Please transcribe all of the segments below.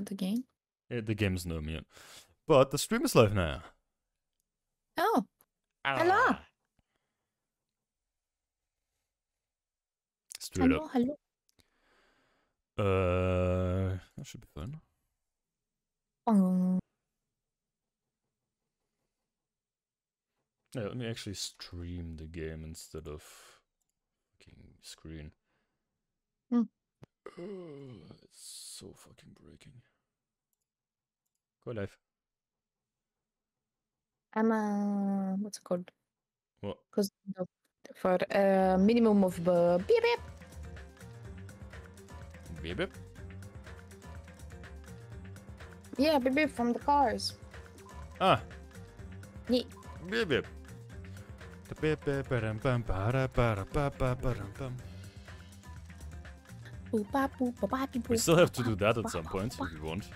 uh, the game? Eh, the game's no mute. But the stream is live now. Oh, Hello. Straight hello, up. hello. Uh, that should be fun. Um, Yeah, let me actually stream the game instead of fucking screen. Hmm. it's so fucking breaking. Go live. I'm uh, what's it called? What? Because for a minimum of uh, beep beep. Beep beep. Yeah, beep beep from the cars. Ah. Yeah. Beep beep. Da beep beep bum ba ba We still have to do that at some point if you want.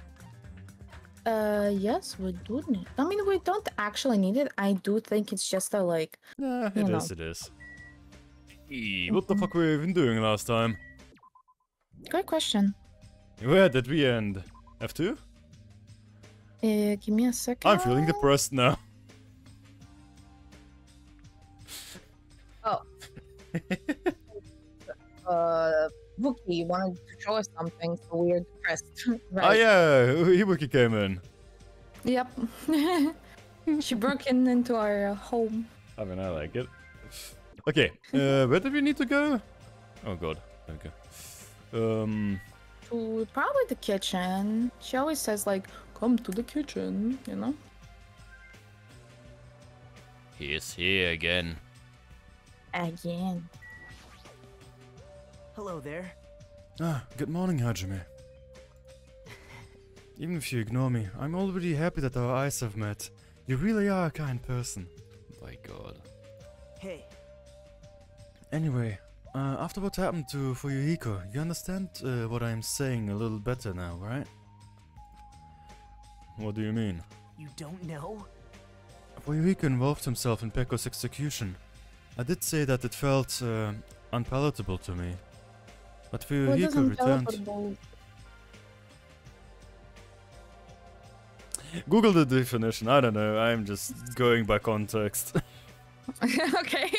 Uh, yes, we do need. I mean, we don't actually need it. I do think it's just a like. Yeah, You it know. is. It is. Eee, what the Mhm. fuck were we even doing last time? Great question. Where did we end? F2? Uh, give me a second. I'm feeling depressed now. Oh. uh, Wookie wanted to show us something, so we're depressed. right. Oh yeah, Ibuki came in. Yep. she broke in into our uh, home. I mean, I like it. Okay, uh, where do we need to go? Oh god, okay. Um, To probably the kitchen. She always says like, "Come to the kitchen," you know. he's here again. Again. Hello there. Ah, good morning, Hajime. Even if you ignore me, I'm already happy that our eyes have met. You really are a kind person. My god. Hey, Anyway, uh, after what happened to Fuyuhiko, you understand uh, what I'm saying a little better now, right? What do you mean? you don't know? Fuyuhiko involved himself in Peko's execution. I did say that it felt uh, unpalatable to me. But for Fuyuhiko doesn't returned. Google the definition, I don't know, I'm just going by context. okay.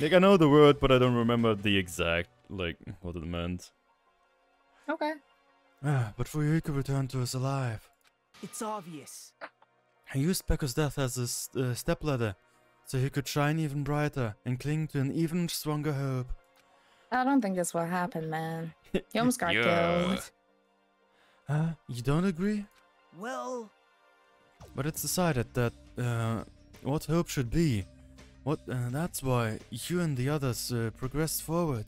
like, I know the word, but I don't remember the exact, like, what it meant. okay. Ah, but Fuyuhiko returned to us alive. It's obvious. I used Peko's death as a s- uh, stepladder, so he could shine even brighter and cling to an even stronger hope. I don't think that's what happened, man. You almost got Yeah. killed. Huh? You don't agree? Well, But it's decided that uh, what hope should be. What? Uh, that's why you and the others uh, progressed forward.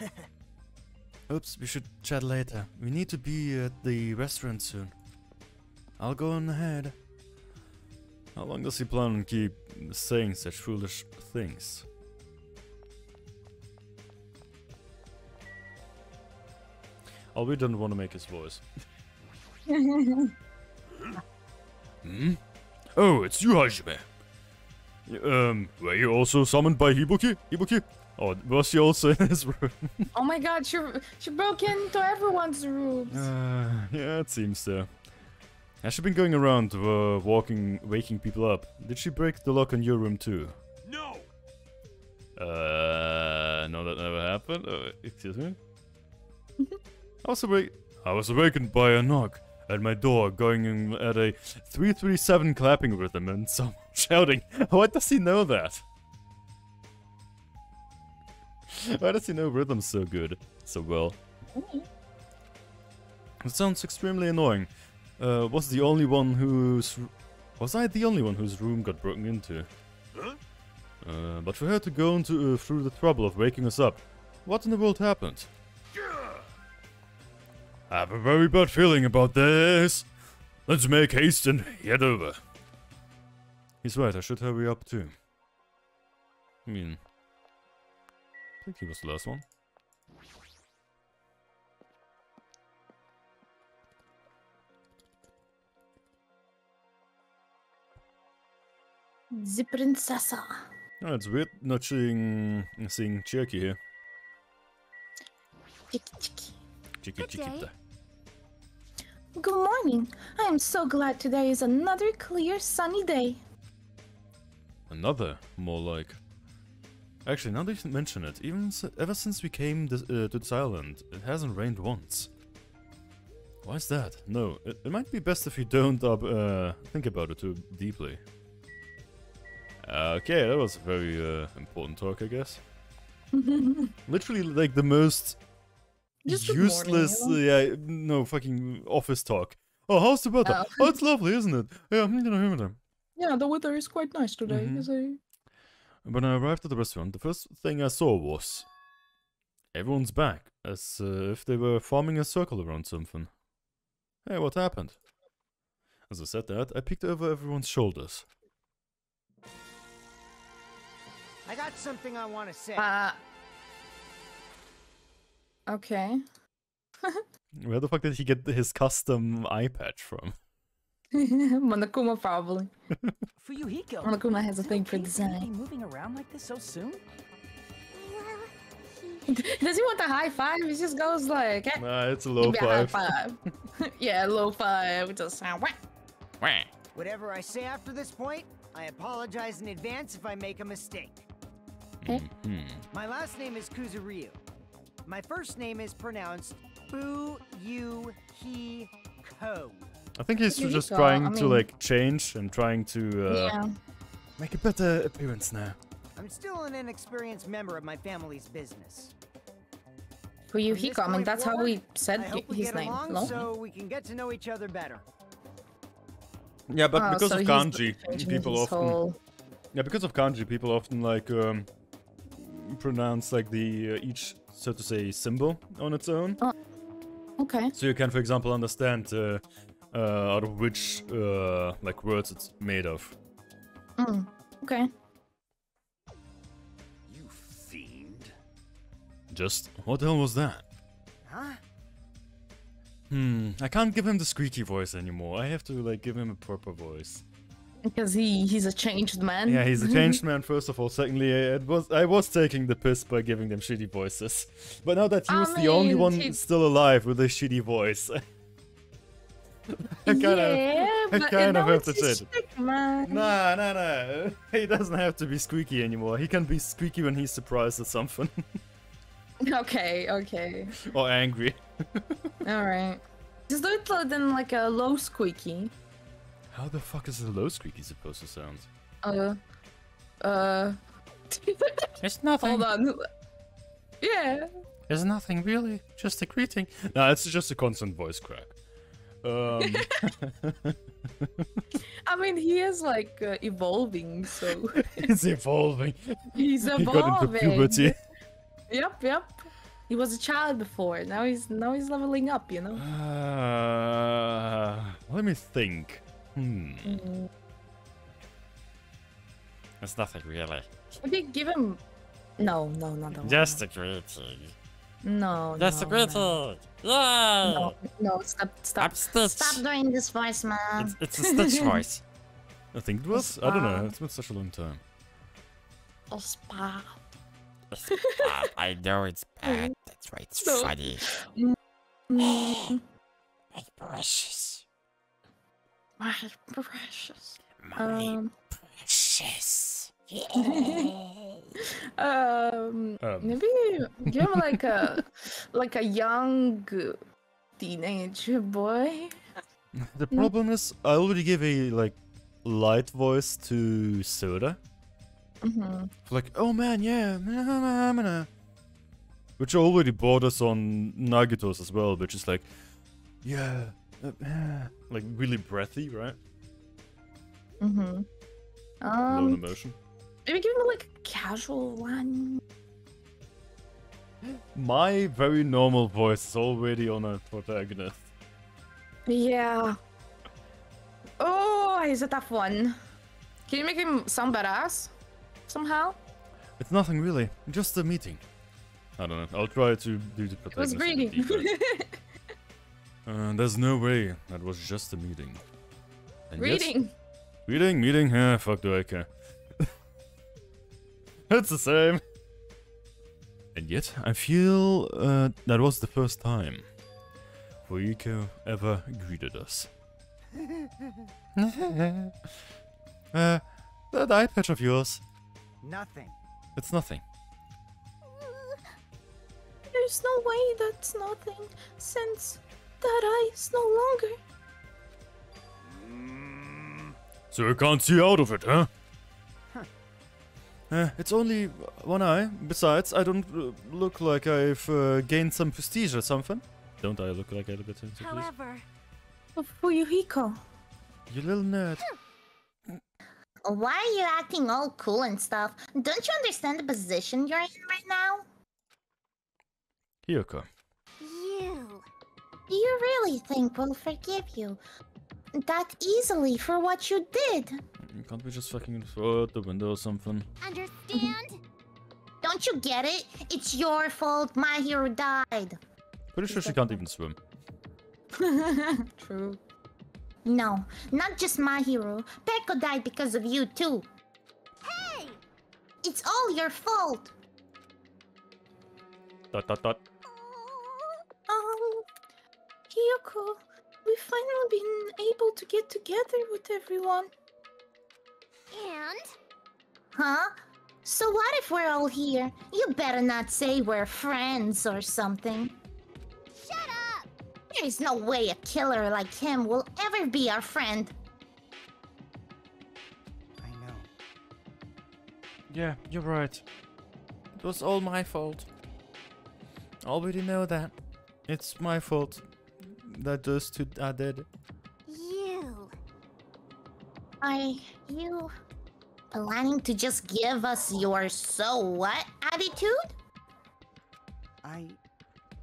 Oops, we should chat later. We need to be at the restaurant soon. I'll go on ahead. How long does he plan on keep saying such foolish things? Oh, we don't want to make his voice. Hmm? Oh, it's you, Hajime. Um, were you also summoned by Ibuki? Ibuki? Oh, was she also in his room? oh my god, she she broke into everyone's rooms. Uh, yeah, it seems so. Has she been going around, uh, walking, waking people up? Did she break the lock in your room too? No! Uh, no, that never happened. Uh, excuse me. I was awake. I was awakened by a knock at my door, going in at a 337 clapping rhythm and some shouting. Why does he know that? Why does he know rhythm so good, so well? It sounds extremely annoying. Uh, was the only one whose was I the only one whose room got broken into? Huh? Uh, but for her to go into, uh, through the trouble of waking us up, what in the world happened? I have a very bad feeling about this. Let's make haste and head over. He's right, I should hurry up too. I mean, I think he was the last one. The princessa. Oh, it's weird not seeing, seeing Cherky here. Chicky chicky. Chicky Good day. Chiquita. Good morning. I am so glad today is another clear, sunny day. Another, more like. Actually, now that you mention it, even s- ever since we came this, uh, to this island, it hasn't rained once. Why is that? No, it, it might be best if you don't uh, uh, think about it too deeply. Okay, that was a very uh, important talk, I guess. Literally, like the most Just good morning, useless, uh, yeah, no fucking office talk. Oh, how's the weather? Oh. Oh, it's lovely, isn't it? Yeah, I'm gonna hear them. Yeah, the weather is quite nice today. Is it? When I arrived at the restaurant, the first thing I saw was everyone's back, as uh, if they were forming a circle around something. Hey, what happened? As I said that, I peeked over everyone's shoulders. I got something I want to say. Uh. Okay. Where the fuck did he get his custom eye patch from? Monokuma probably. Fuyuhiko. Monokuma has a is thing for okay for you to be design. moving around like this so soon? Does he want the high five? He just goes like, eh, Nah, it's a give low me a high five. five. yeah, low five. Just sound whack. Whatever I say after this point, I apologize in advance if I make a mistake. Eh? Mhm. My last name is Kuzuryu. My first name is pronounced Boo Yu He Ko. I think he's There just trying I to like change and trying to uh, yeah. make a better appearance now. I'm still an inexperienced member of my family's business. For you, From this Hiko. I mean, point that's how we said I hope we his get name. along No? so we can get to know each other better. Yeah, but Oh, because so of kanji, people often whole- yeah because of kanji, people often like um, pronounce like the uh, each so to say symbol on its own. Okay. So you can, for example, understand uh, uh, out of which uh, like words it's made of. Mm. Okay. You fiend. Just what the hell was that? Huh? Hmm, I can't give him the squeaky voice anymore. I have to like give him a proper voice. Because he he's a changed man. Yeah, he's a changed man. First of all, secondly, I, it was I was taking the piss by giving them shitty voices, but now that he I was the only one he- still alive with a shitty voice, I kind of I kind of have to say it. Nah, nah, nah. He doesn't have to be squeaky anymore. He can be squeaky when he's surprised at something Okay, okay. or angry. All right. Just do it uh, then like a low squeaky. How the fuck is the low squeaky supposed to sound? Uh, uh. It's nothing. Hold on. Yeah. It's nothing really. Just a greeting. No, it's just a constant voice crack. Um, I mean, he is like uh, evolving, so He's evolving. he's evolving. He evolving. got into puberty. Yep, yep. He was a child before. Now he's now he's leveling up. You know. Uh, let me think. Hmm. Mm. It's nothing really. Maybe give him. No, no, no, no. Just a greeting. no. Just no, a greeting. No, Yay! no, no, stop, stop. I'm Stitch. Stop doing this voice, man. It's, it's a Stitch voice. I think it was. I don't know. It's been such a long time. Oh, stop. It's bad. I know it's bad. That's why it's No. funny. Mm, My precious. My precious. My Um, precious. um, Um. maybe give him like a like a young teenage boy. The problem is, I already gave a like light voice to Soda. Mm-hmm. Like, oh man, yeah, which already borders on Nagito's as well, which is like, yeah, like really breathy, right? Mm-hmm. Low Um, in emotion. maybe give him like a casual one. My very normal voice is already on a protagonist. Yeah. Oh, he's a tough one. Can you make him sound badass somehow? It's nothing really, just a meeting. I don't know. I'll try to do the protagonist. It was greedy. deeper. uh, there's no way that was just a meeting. And yes- Reading. Meeting, meeting, yeah, fuck do I care. it's the same. And yet, I feel uh, that was the first time. Fuyiko ever greeted us. uh, that eye patch of yours. Nothing. It's nothing. There's no way that's nothing, since that eye is no longer. So you can't see out of it, huh? Uh, it's only one eye. Besides, I don't uh, look like I've uh, gained some prestige or something. Don't I look like I look at some prestige? However, Fuyuhiko. You little nerd. Why are you acting all cool and stuff? Don't you understand the position you're in right now? Hiyoko. you. Do you really think we'll forgive you that easily for what you did? Can't we just fucking throw out the window or something? Understand? Don't you get it? It's your fault Mahiru died. Pretty sure she can't even swim. True. No, not just Mahiru. Peko died because of you too. hey! It's all your fault. Dot dot dot. Um, Hiyoko, we've finally been able to get together with everyone. And Huh? So what if we're all here? You better not say we're friends or something. shut up! There's no way a killer like him will ever be our friend. I know. Yeah, you're right. It was all my fault. Already know that. It's my fault that those two are dead. You. Are you planning to just give us your so what attitude? I.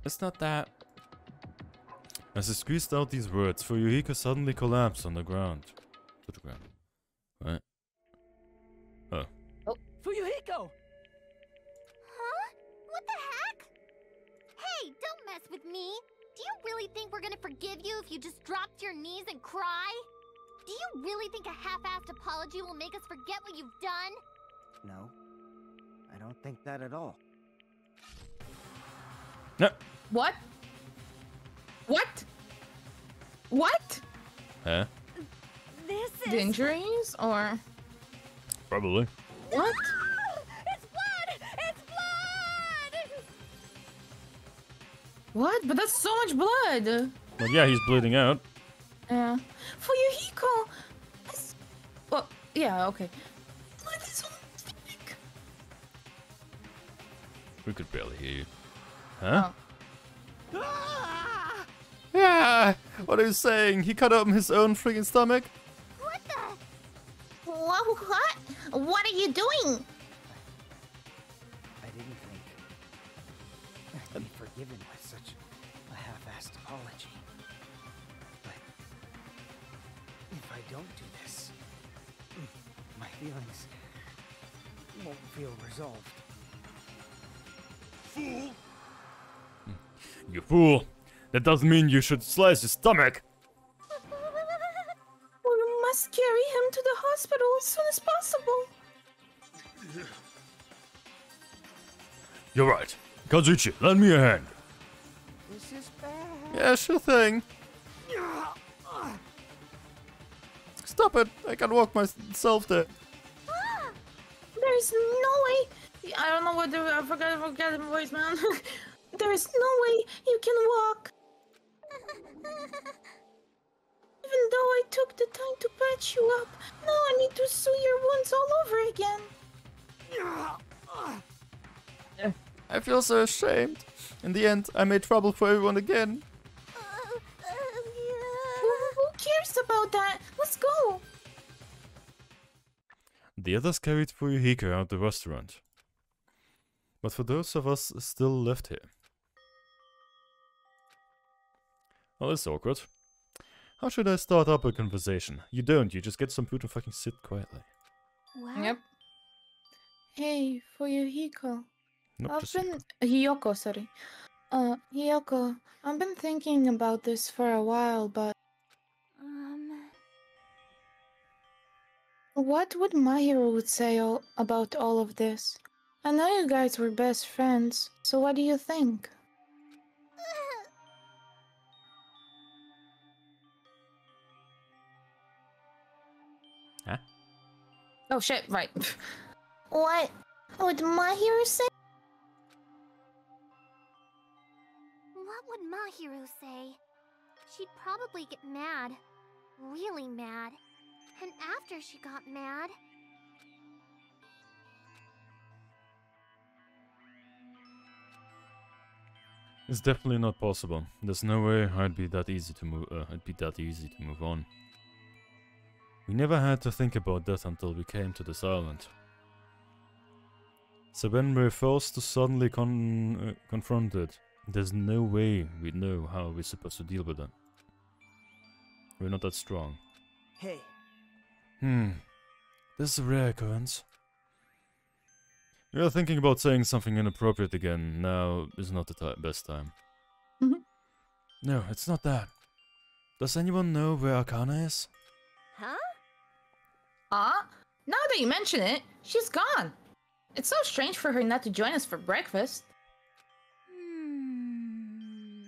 It's not that. As he squeezed out these words, Fuyuhiko suddenly collapsed on the ground. To the ground. What? Oh. Oh, Fuyuhiko! Huh? What the heck? Hey, don't mess with me. Do you really think we're gonna forgive you if you just drop to your knees and cry? Do you really think a half-assed apology will make us forget what you've done? No. I don't think that at all. No. What? What? What? Huh? This The injuries or Probably. what? What? But that's so much blood. Well, yeah, he's bleeding out. Yeah. Fuyuhiko. This... Well, yeah, okay. Blood is on stomach. We could barely hear you. Huh? Ah! Yeah! What are you saying? He cut open his own freaking stomach? What the? What? What? What are you doing? Apology. But if I don't do this, my feelings won't feel resolved. Fool! Hmm. You fool! That doesn't mean you should slice his stomach! We must carry him to the hospital as soon as possible. You're right. Kazuichi, lend me a hand. This is bad. Yeah, sure thing. Stop it! I can walk myself there. There's no way. I don't know what the. I forgot. I forgot the voice, man. There's no way you can walk. Even though I took the time to patch you up, now I need to sew your wounds all over again. I feel so ashamed. In the end, I made trouble for everyone again. Who, who cares about that? Let's go. The others carried Fuyuhiko out the restaurant. But for those of us still left here. Well, this is awkward. How should I start up a conversation? You don't, you just get some food and fucking sit quietly. What? Hey, Fuyuhiko. Nope, I've just been Hiyoko, sorry. Uh, Hiyoko, I've been thinking about this for a while, but What would Mahiru would say all, about all of this? I know you guys were best friends, so what do you think? huh? Oh shit, right. what would Mahiru say? What would Mahiru say? She'd probably get mad. Really mad. And after she got mad, It's definitely not possible. There's no way I'd be that easy to move. Uh, I'd be that easy to move on. We never had to think about that until we came to this island. So when we're forced to suddenly con uh, confront it, there's no way we know how we're supposed to deal with it. We're not that strong. Hey, Hmm. This is a rare occurrence. You're thinking about saying something inappropriate again. Now is not the ti best time. Mhm. No, it's not that. Does anyone know where Akane is? huh? Ah, now that you mention it, she's gone. It's so strange for her not to join us for breakfast. Hmm.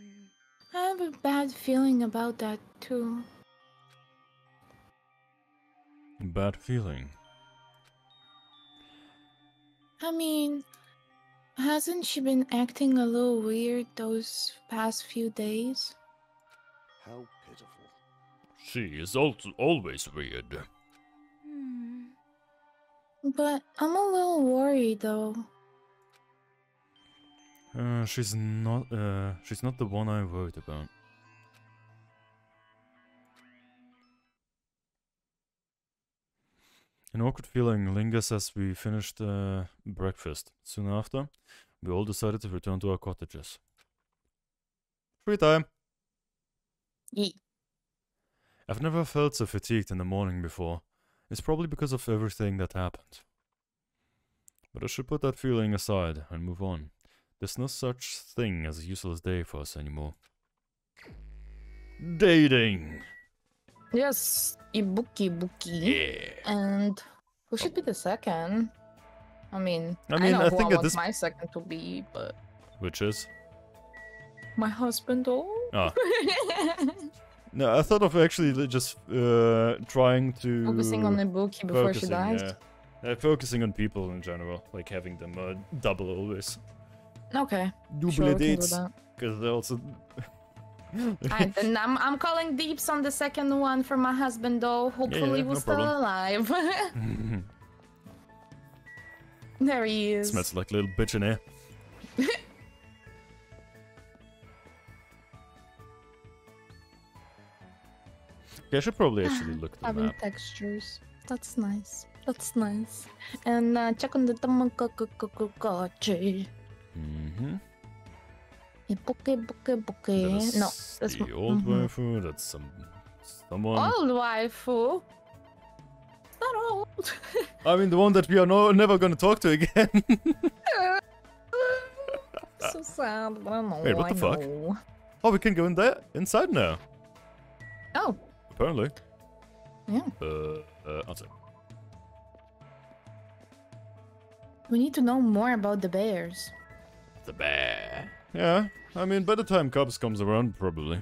I have a bad feeling about that too. Bad feeling. I mean, hasn't she been acting a little weird those past few days? How pitiful. She is al always weird. Hmm. But I'm a little worried though. Uh, she's not. Uh, she's not the one I worried about. An awkward feeling lingers as we finished uh, breakfast. Soon after, we all decided to return to our cottages. Free time. Ye- I've never felt so fatigued in the morning before. It's probably because of everything that happened. But I should put that feeling aside and move on. There's no such thing as a useless day for us anymore. Dating! Yes, Ibuki Buki. Yeah. And who should be the second? I mean, I mean, know I who think I want this- my second to be, but Which is? my husband. Oh. Ah. No, I thought of actually just uh, trying to. Focusing on Ibuki before she focusing, dies. Yeah. Uh, focusing on people in general, like having them uh, double always. Okay. Double Sure, we can do dates, because they also. Then I'm, I'm calling deeps on the second one for my husband, though. Hopefully, yeah, we're no still problem. alive. there he is. Smells like a little bitch in here. I should probably actually look at the Having map. textures. That's nice. That's nice. And uh, check on the Tamagotchi. Mm-hmm. Ibuki, buki, buki. That No, that's the m- old mhm. waifu. That's some someone. Old waifu. It's not old. I mean, the one that we are no never gonna talk to again. so sad, but I know. Wait, what I the fuck? know. oh, we can go in there inside now. Oh, Apparently. yeah. Uh, uh, outside. We need to know more about the bears. The bear. Yeah, I mean, by the time Cubs comes around, probably.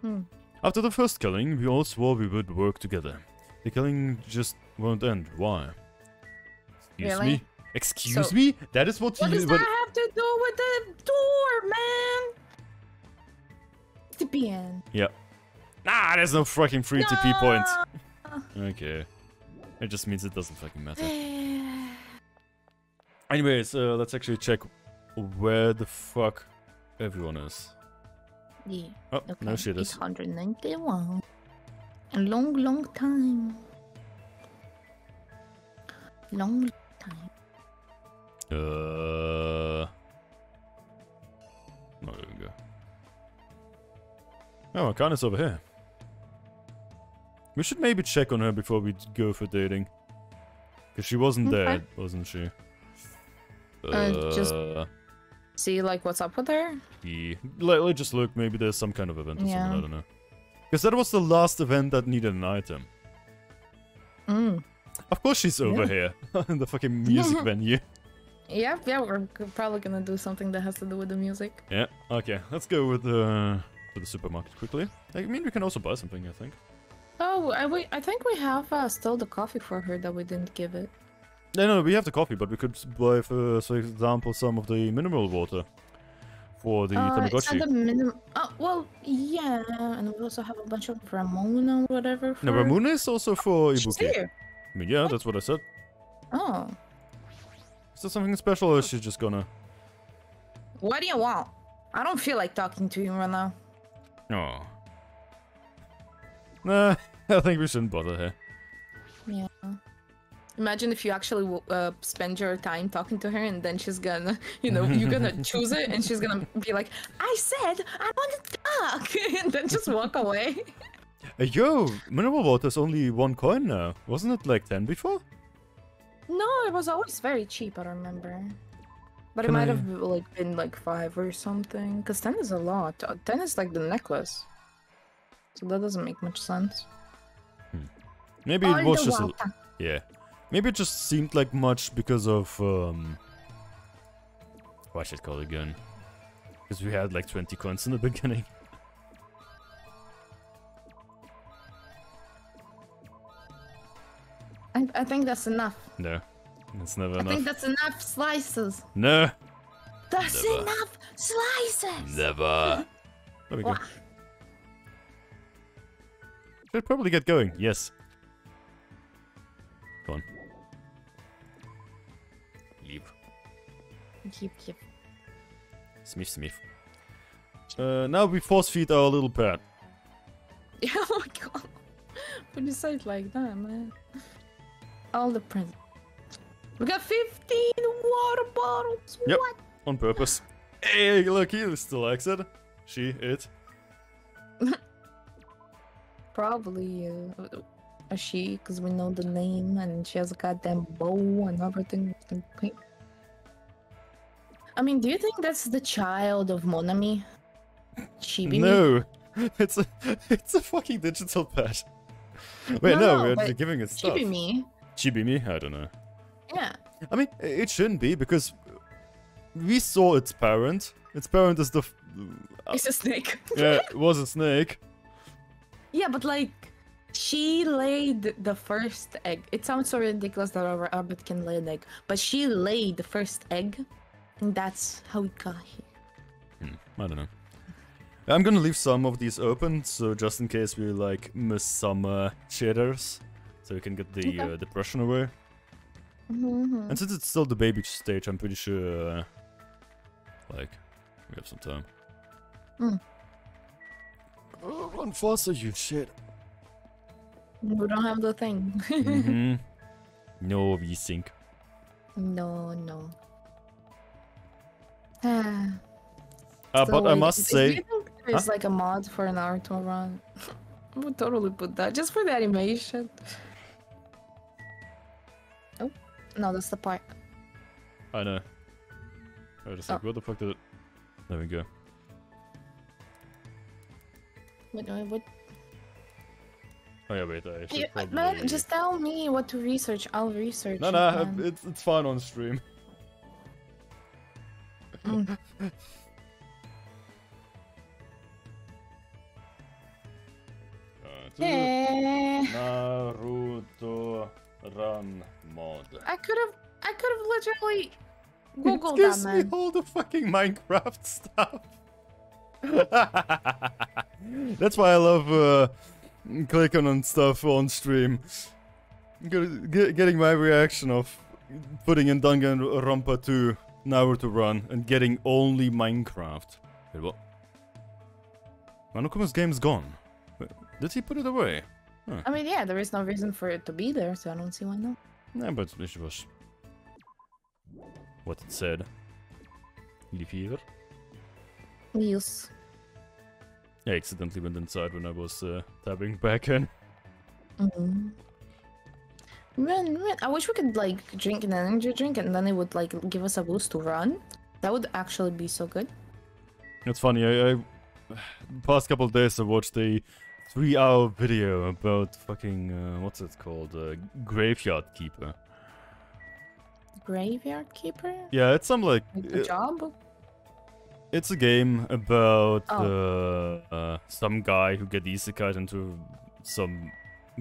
Hmm. After the first killing, we all swore we would work together. The killing just won't end. Why? Excuse Really? me? Excuse So- me? That is what What you. does what- that have to do with the door, man? TPN. Nah, there's no fucking free TP point. Okay. It just means it doesn't fucking matter. Anyways, uh, let's actually check where the fuck everyone is. yeah. Oh, Okay. no shit is. 891. A long, long time. Long time. Uh. No, there we go. Oh, Akane's over here. We should maybe check on her before we go for dating. Because she wasn't Okay. there, wasn't she? Uh, just- Uh, See, like, what's up with her? yeah. Let, let's just look. Maybe there's some kind of event or Yeah. something. I don't know. Because that was the last event that needed an item. Mm. Of course she's over Yeah. here. in the fucking music venue. Yeah, yeah, we're probably gonna do something that has to do with the music. Yeah, okay. Let's go with the, with the supermarket quickly. I mean, we can also buy something, I think. Oh, I, we, I think we have uh, still the coffee for her that we didn't give it. No, no, we have the coffee, but we could buy, for, for example, some of the mineral water for the Uh, it's Tamagotchi. the minimum. Oh, well, yeah, and we also have a bunch of Ramune or whatever. For... No, Ramune is also for She's Ibuki. here. I mean, yeah, that's what I said. Oh, Is there something special, or is she just gonna? what do you want? I don't feel like talking to you right now. Oh. Nah, I think we shouldn't bother her. Yeah. Imagine if you actually uh, spend your time talking to her and then she's gonna, you know, you're gonna choose it and she's gonna be like, I said I want to talk, and then just walk away. Hey, yo, mineral water is only one coin now. Wasn't it like ten before? No, it was always very cheap, I remember. But it might I- have like been like five or something. Cause ten is a lot. Uh, Ten is like the necklace. So that doesn't make much sense. Maybe All it was just a, yeah. Maybe it just seemed like much because of um. What should I call it again? Because we had like 20 coins in the beginning. I, I think that's enough. No, it's never I enough. I think that's enough slices. No, That's Never. enough slices. never. There we go. Should probably get going. Yes. Keep, keep. Smith, Smith. Uh, now we force feed our little pet. Yeah, oh my god. When you say it like that, man. All the presents. We got 15 water bottles. Yep. What? On purpose. Hey, look, he still likes it. She, it. Probably uh, a she, because we know the name and she has a goddamn bow and everything. I mean, do you think that's the child of Monomi? Chibi? No, it's a it's a fucking digital pet. Wait, No, no, no, we're giving it stuff. Chibi me. Chibi me? I don't know. Yeah. I mean, it shouldn't be because we saw its parent. Its parent is the f- uh, It's a snake. yeah it was a snake. Yeah, but like she laid the first egg. It sounds so ridiculous that a rabbit can lay an egg, but she laid the first egg, and that's how we got here. I don't know. I'm gonna leave some of these open, so just in case we like miss some uh, cheddars, so we can get the Okay. uh, depression away. Mm-hmm. And since it's still the baby stage, I'm pretty sure, uh, like, we have some time. Mm. Oh, run faster, you shit. We don't have the thing. hmm No, we think. no, no. Uh, So but I must say, do you think there's like a mod for an Naruto run? I would totally put that just for the animation. Oh, no, that's the part. I know. Wait a sec, Oh. what the fuck did it... There we go. Wait, wait, wait. Oh yeah, wait, I should Hey, probably... man, just tell me what to research. I'll research. No, it, no, man. it's, it's fine on stream. Mm. Uh, Eh, Naruto run mod. I could have, I could have literally It googled gives that, me man. all the fucking Minecraft stuff. That's why I love uh, clicking on stuff on stream. Get, get- getting my reaction of putting in Danganronpa 2 Naruto run and getting only Minecraft. Wait, what? Monokuma's game's gone. Wait, Did he put it away? I mean, yeah, there is no reason for it to be there, so I don't see why not. Nah, but it was what it said. Leaf fever. Yes. I accidentally went inside when I was uh, tabbing back in. Mm-hmm. Man, man, I wish we could like drink an energy drink and then it would like give us a boost to run. That would actually be so good. It's funny, I, I past couple of days I watched a three hour video about fucking uh, what's it called? Uh, Graveyard Keeper. Graveyard keeper. Yeah, it's some like Like the uh, job. it's a game about Oh. uh, uh, some guy who get isekai into some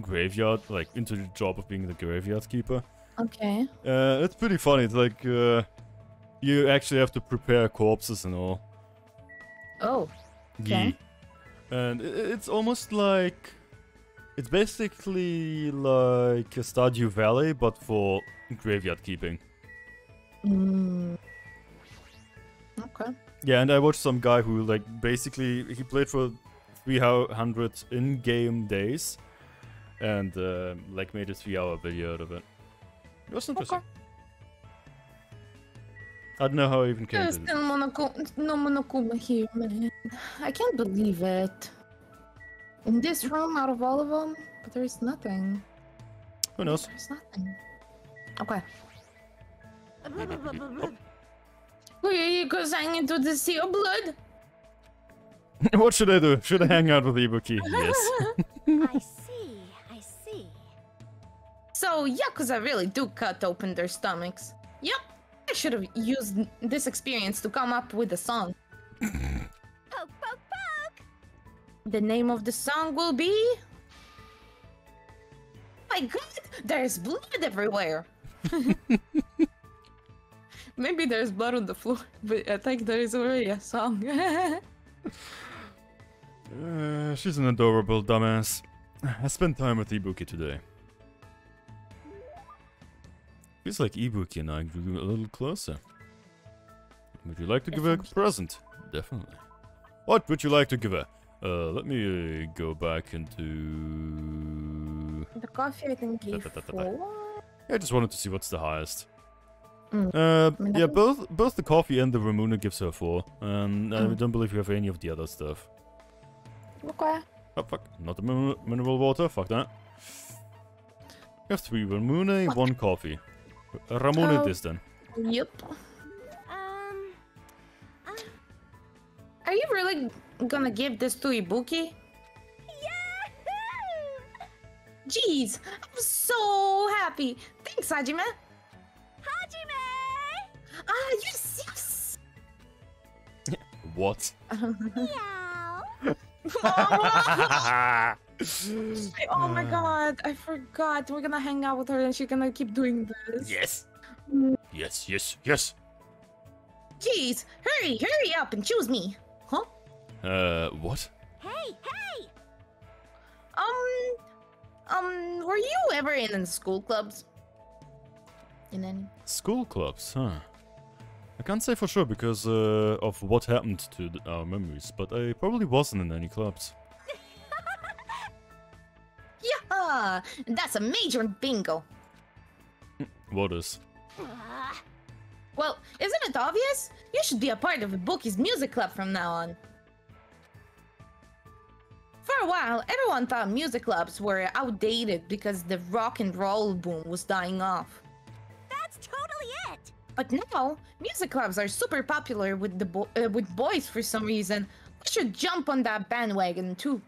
graveyard, like into the job of being the graveyard keeper. Okay. Uh, it's pretty funny. It's like uh, you actually have to prepare corpses and all. Oh. Okay. Yeah. And it's almost like it's basically like a Stardew Valley, but for graveyard keeping. Mm. Okay. Yeah, and I watched some guy who like basically he played for 300 in-game days, and uh, like made a three-hour video out of it. It was interesting. Okay. I don't know how I even came There's to still Monoku- no Monokuma here, man. I can't believe it. In this room, out of all of them, but there's nothing. Who knows? There's nothing. Okay. We go sang into the sea of blood. what should I do? Should I hang out with Ibuki? Yes. I see, I. So Yakuza really do cut open their stomachs. Yep. I should have used this experience to come up with a song. Poke, poke, poke! The name of the song will be. My God, there's blood everywhere. Maybe there's blood on the floor, but I think there is already a song. Uh, she's an adorable dumbass. I spent time with Ibuki today. Feels like Ibuki and I grew a little closer. Would you like to give her a present? Definitely. What would you like to give her? Uh, let me uh, go back into. the coffee I think gave Da, da, da, four. I just wanted to see what's the highest. Mm. Uh, yeah, both both the coffee and the Ramune gives her four, and I Mm. don't believe you have any of the other stuff. Okay. Oh fuck, not the min- mineral water, fuck that. You have three Ramune, Fuck. one coffee. Uh, Ramune Oh. this then. Yep. Um, Are you really gonna give this to Ibuki? Yahoo! Jeez, I'm so happy. Thanks, Hajime. Hajime! Ah, yes, yes. What? Meow! oh, oh my god, I forgot. We're gonna hang out with her and she's gonna keep doing this. yes. Mm. Yes, yes, yes. Jeez, hurry, hurry up and choose me. Huh? Uh, what? Hey, hey! Um, um, were you ever in any school clubs? In any? School clubs, huh? I can't say for sure because uh, of what happened to th- our memories, but I probably wasn't in any clubs. Yeah, that's a major bingo. What is? Well, isn't it obvious? You should be a part of the Bookie's music club from now on. For a while, everyone thought music clubs were outdated because the rock and roll boom was dying off. that's totally it! But now, music clubs are super popular with the bo- uh, with boys for some reason. We should jump on that bandwagon too.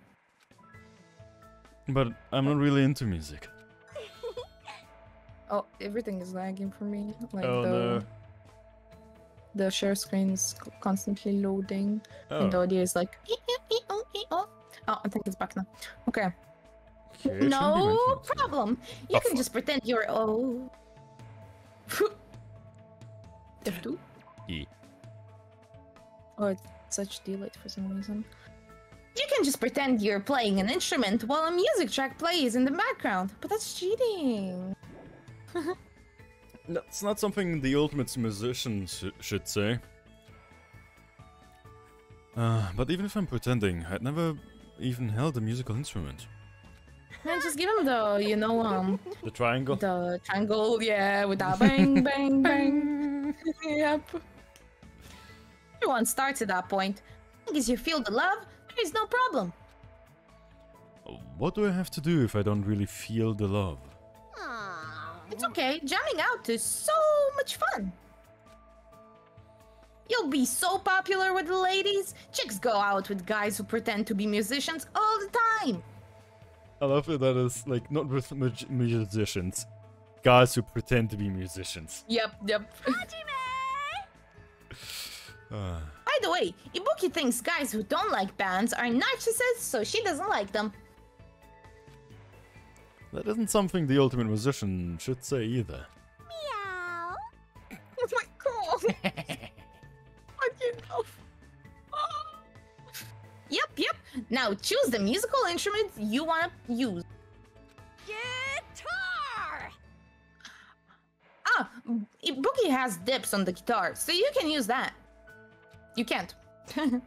But I'm not really into music. Oh, everything is lagging for me. Like oh the no. the share screen is constantly loading, and the Oh, audio is like. Oh, I think it's back now. Okay. okay, it shouldn't be No problem. You Oh, can fuck. just pretend you're oh. F2? E. Oh, it's such delayed for some reason. You can just pretend you're playing an instrument while a music track plays in the background, but that's cheating. That's not something the ultimate musician sh- should say. Uh, but even if I'm pretending, I'd never even held a musical instrument. Man, just give him the, you know, um, The triangle? the triangle, yeah, with that bang, bang, bang. yep. Everyone starts at that point. As you feel the love, there is no problem. What do I have to do if I don't really feel the love? It's okay, jamming out is so much fun. You'll be so popular with the ladies. Chicks go out with guys who pretend to be musicians all the time. I love it that is like not with mag- musicians, guys who pretend to be musicians. Yep, yep. Hajime! Uh, By the way, Ibuki thinks guys who don't like bands are narcissists, so she doesn't like them. That isn't something the ultimate musician should say either. Meow. Oh my god. I can't help. Yep, yep. Now choose the musical instrument you want to use. Guitar. Ah, Ibuki has dips on the guitar, so you can use that. You can't.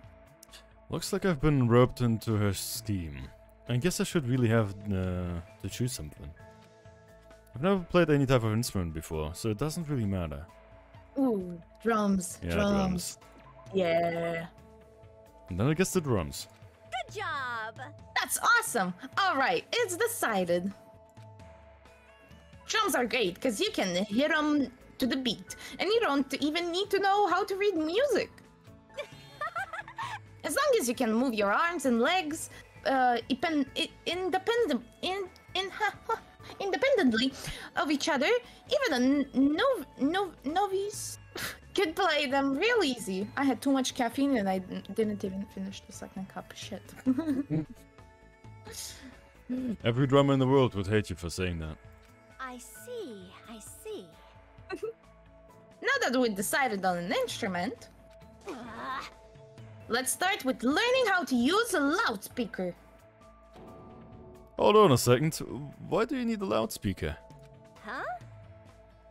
Looks like I've been roped into her scheme. I guess I should really have uh, to choose something. I've never played any type of instrument before, so it doesn't really matter. Ooh, drums, Yeah, drums. drums. Yeah. And then I guess the drums. Good job. That's awesome. All right, it's decided. Drums are great because you can hit them to the beat, and you don't even need to know how to read music. As long as you can move your arms and legs, uh, ipen- i- independent, in, in, independently of each other, even a n- nov- nov- novice could play them real easy. I had too much caffeine and I didn't even finish the second cup. Shit. Every drummer in the world would hate you for saying that. I see. I see. Now that we decided on an instrument, Ugh. Let's start with learning how to use a loudspeaker. Hold on a second. Why do you need a loudspeaker? Huh?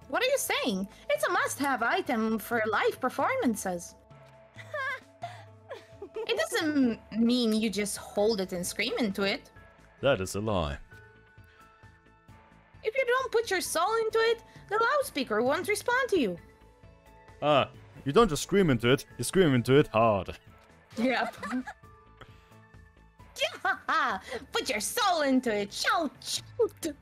What are you saying? It's a must have item for live performances. It doesn't mean you just hold it and scream into it. That is a lie. If you don't put your soul into it, the loudspeaker won't respond to you. Ah, you don't just scream into it, you scream into it hard. Yep. yeah, put your soul into it. Shout, shout.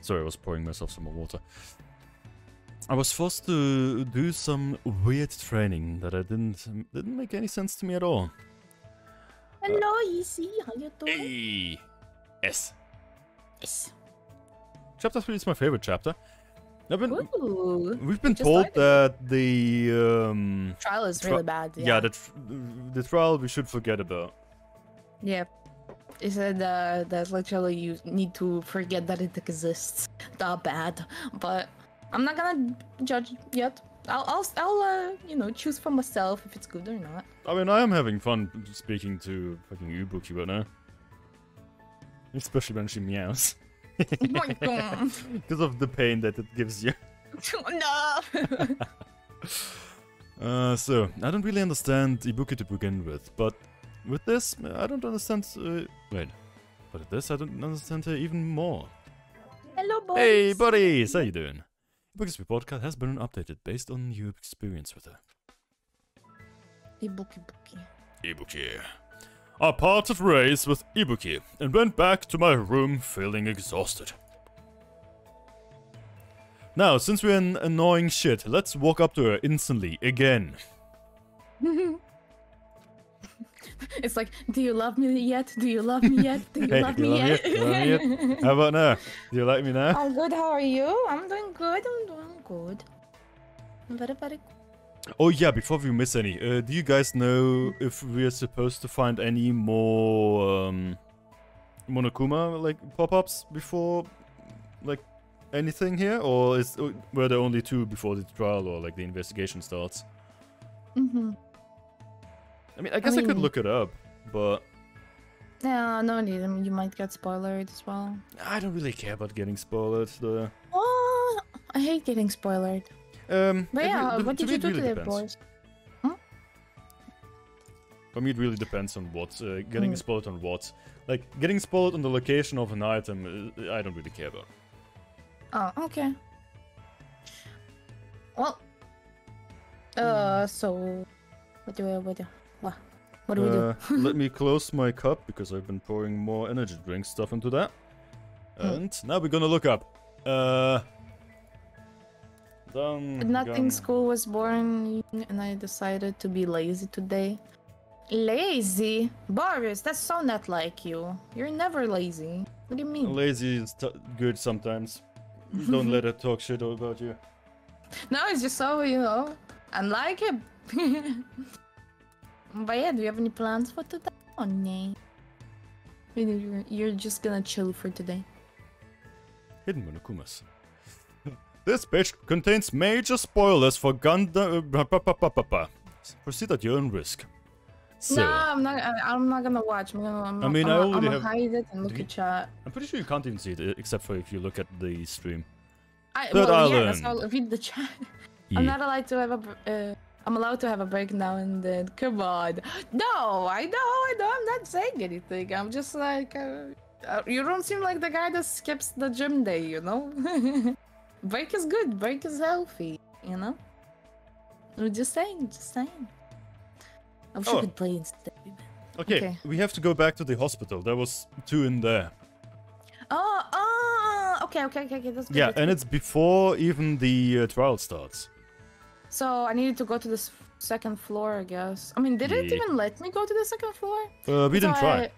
Sorry, I was pouring myself some more water. I was forced to do some weird training that I didn't didn't make any sense to me at all. Hello, Easy. How you doing? Hey. S. Yes. Chapter three is my favorite chapter. I've been, Ooh. we've been told that the um Trial is Tri- really bad. yeah, Yeah. the the trial we should forget about. Yeah, He said uh, that literally you need to forget that it exists. That bad. But I'm not gonna judge yet. I'll, I'll, I'll uh, you know, choose for myself if it's good or not. I mean, I am having fun speaking to fucking Ibuki right now. Especially when she meows. Oh. Because of the pain that it gives you. no. Uh, so, I don't really understand Ibuki to begin with, but with this, I don't understand. Uh, wait. But with this, I don't understand her even more. Hello, boys. Hey, buddies! How you doing? Ibuki's report card has been updated based on your experience with her. Ibuki Buki. Ibuki. I parted ways with Ibuki and went back to my room feeling exhausted. Now, since we're in annoying shit, let's walk up to her instantly again. It's like, do you love me yet? Do you love me yet? Do you Hey, love you me love yet? yet? You love me yet? How about now? Do you like me now? I'm good. How are you? I'm doing good. I'm doing good. Very, very Oh yeah, before we miss any, uh, do you guys know if we are supposed to find any more um, Monokuma like pop-ups before like anything here, or is uh, were there only two before the trial or like the investigation starts? Mm-hmm. I mean, I guess I, could look it up, but Yeah, no need. I mean, you might get spoiled as well. I don't really care about getting spoiled. The Oh, I hate getting spoiled. Um, But yeah, re- what did you do really today, depends. boys? For me, it really depends on what. Uh, getting Mm. spoiled on what. Like, getting spoiled on the location of an item, uh, I don't really care about. Oh, okay. Well, uh, so what do I what do what what do we do? Uh, let me close my cup because I've been pouring more energy drink stuff into that. Hmm. And now we're gonna look up. Uh. Nothing school was born, and I decided to be lazy today. Lazy, Boris. That's so not like you. You're never lazy. What do you mean? Lazy is t- good sometimes. Don't let her talk shit about you. No, it's just so you know, unlike him. but yeah, do you have any plans for today? Oh, no. You're, you're just gonna chill for today. Hidden Monokumas. This page contains major spoilers for Gundam. Uh. Proceed at your own risk. So, no, I'm not. I, I'm not gonna watch. I'm gonna. I'm, I mean, I I'm, already I'm have- hide it and look you- at chat. I'm pretty sure you can't even see it uh, except for if you look at the stream. I, Third well, yeah, that's Island. how read the chat. I'm not allowed to have a. Uh, I'm allowed to have a break now and then. Come on. No, I know, I know. I'm not saying anything. I'm just like, uh, uh, you don't seem like the guy that skips the gym day. You know. break is good. Break is healthy. You know. I'm just saying. Just saying. I wish Oh. you could play instead. Okay, Okay. we have to go back to the hospital. There was two in there. Oh, oh, okay, okay, okay, okay. That's good. Yeah, that's and good. it's before even the uh, trial starts. So I needed to go to the second floor, I guess. I mean, did it even let me go to the second floor? Uh, we So didn't try. I-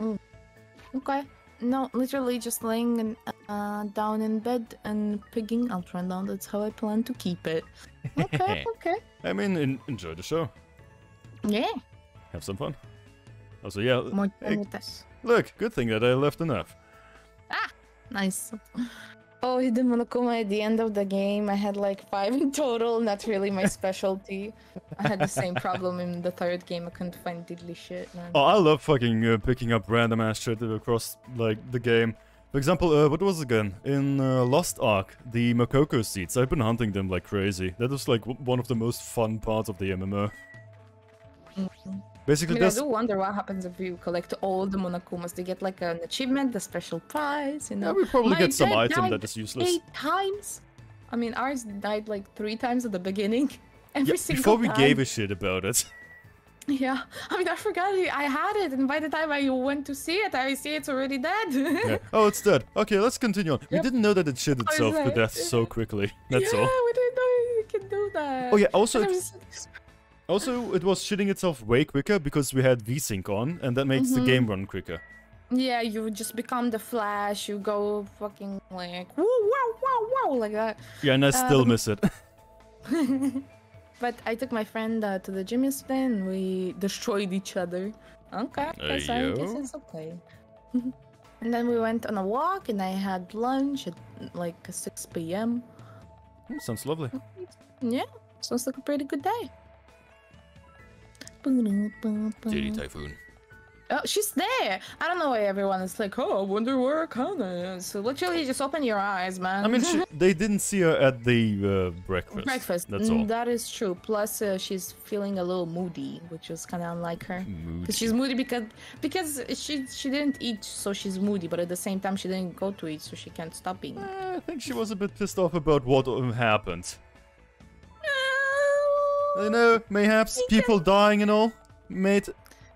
Mm. Okay. No, literally just laying in, uh, down in bed and pigging Ultranon. That's how I plan to keep it. Okay, okay. I mean, en- enjoy the show. Yeah, Have some fun. Also, yeah, more hey, with this. look, good thing that I left enough. Ah, nice. Oh, hidden monokuma at the end of the game. I had like five in total. Not really my specialty. I had the same problem in the third game. I couldn't find diddly shit, man. Oh, I love fucking uh, picking up random ass shit across like the game. For example, uh, what was it again in uh, Lost Ark? The Mokoko seeds. I've been hunting them like crazy. That was like w- one of the most fun parts of the MMO. Mhm. I Basically, mean, I do wonder what happens if you collect all the monokumas. They get like an achievement, a special prize, you know. yeah, we probably My get some item that is useless. Eight times. I mean, ours died like three times at the beginning. Every Yeah, single before we time. gave a shit about it. Yeah, I mean, I forgot I had it, and by the time I went to see it, I see it's already dead. Yeah. Oh, it's dead. Okay, let's continue on. We didn't know that it shit itself to death so quickly. That's yeah, all. Yeah, we didn't know you can do that. Oh yeah. Also, And I it, was- also it was shitting itself way quicker because we had VSync on, and that makes the Mhm. game run quicker. Yeah, you just become the Flash. You go fucking like woo wow wow wow like that. Yeah, and I still Um, miss it. but I took my friend uh, to the gym yesterday and we destroyed each other. Okay, okay, so I guess it's okay. and then we went on a walk and I had lunch at like 6 p.m. Hmm, sounds lovely. Yeah, sounds like a pretty good day. Typhoon. Oh, she's there. I don't know why everyone is like, oh, I wonder where Kana is. So literally, just open your eyes, man. I mean, she, they didn't see her at the uh, breakfast. breakfast. That's Mm, all. That is true. Plus, uh, she's feeling a little moody, which is kind of unlike her. Moody. She's moody because because she she didn't eat, so she's moody. But at the same time, she didn't go to eat, so she can't stop eating. Eh, I think she was a bit pissed off about what um, happened. I know, mayhaps people dying and all made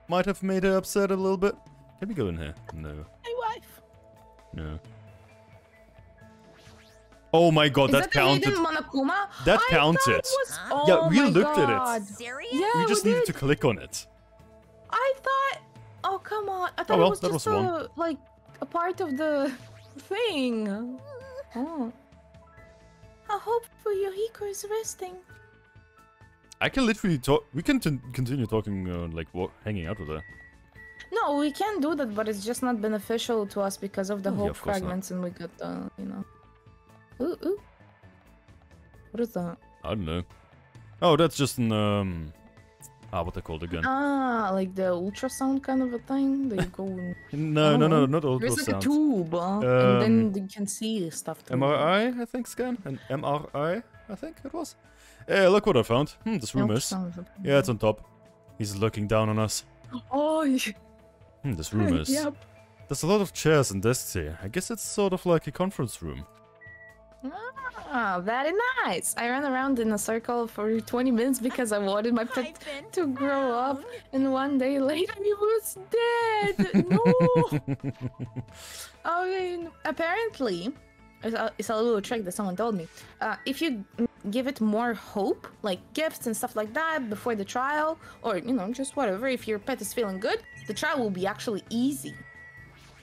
might have made her upset a little bit. Can we go in here? No, My wife. no. Oh my god, Is that, that counted. That I counted. it was- Huh? Oh Yeah, we oh my looked at it. God. Serious? Yeah, we just needed did. to click on it. I thought. Oh come on! I oh, thought Oh, well, it was that just was one. a, like a part of the thing. Oh. I hope Fuyuhiko is resting. I can literally talk. We can t- continue talking, uh, like hanging out with her. No, we can do that, but it's just not beneficial to us because of the Oh, yeah, of fragments, and we got the, you know. Ooh, ooh. What is that? I don't know. Oh, that's just an um. Ah, what they called again? Ah, like the ultrasound kind of a thing. They go. No, no, no, Oh. not ultrasound. There's like a tube, uh, and then Um, you can see stuff. through. MRI, I think, scan? An MRI, I think it was. Hey, look what I found. Hmm, this room is. Yeah, it's on top. He's looking down on us. Oh, yeah. Hmm, this room is. yep. There's a lot of chairs and desks here. I guess it's sort of like a conference room. Ah, very nice. I ran around in a circle for 20 minutes because I wanted my pet to grow up, and one day later he was dead. No. I mean, apparently, it's a, little trick that someone told me. Uh, if you give it more hope, like gifts and stuff like that, before the trial, or you know, just whatever, if your pet is feeling good, the trial will be actually easy.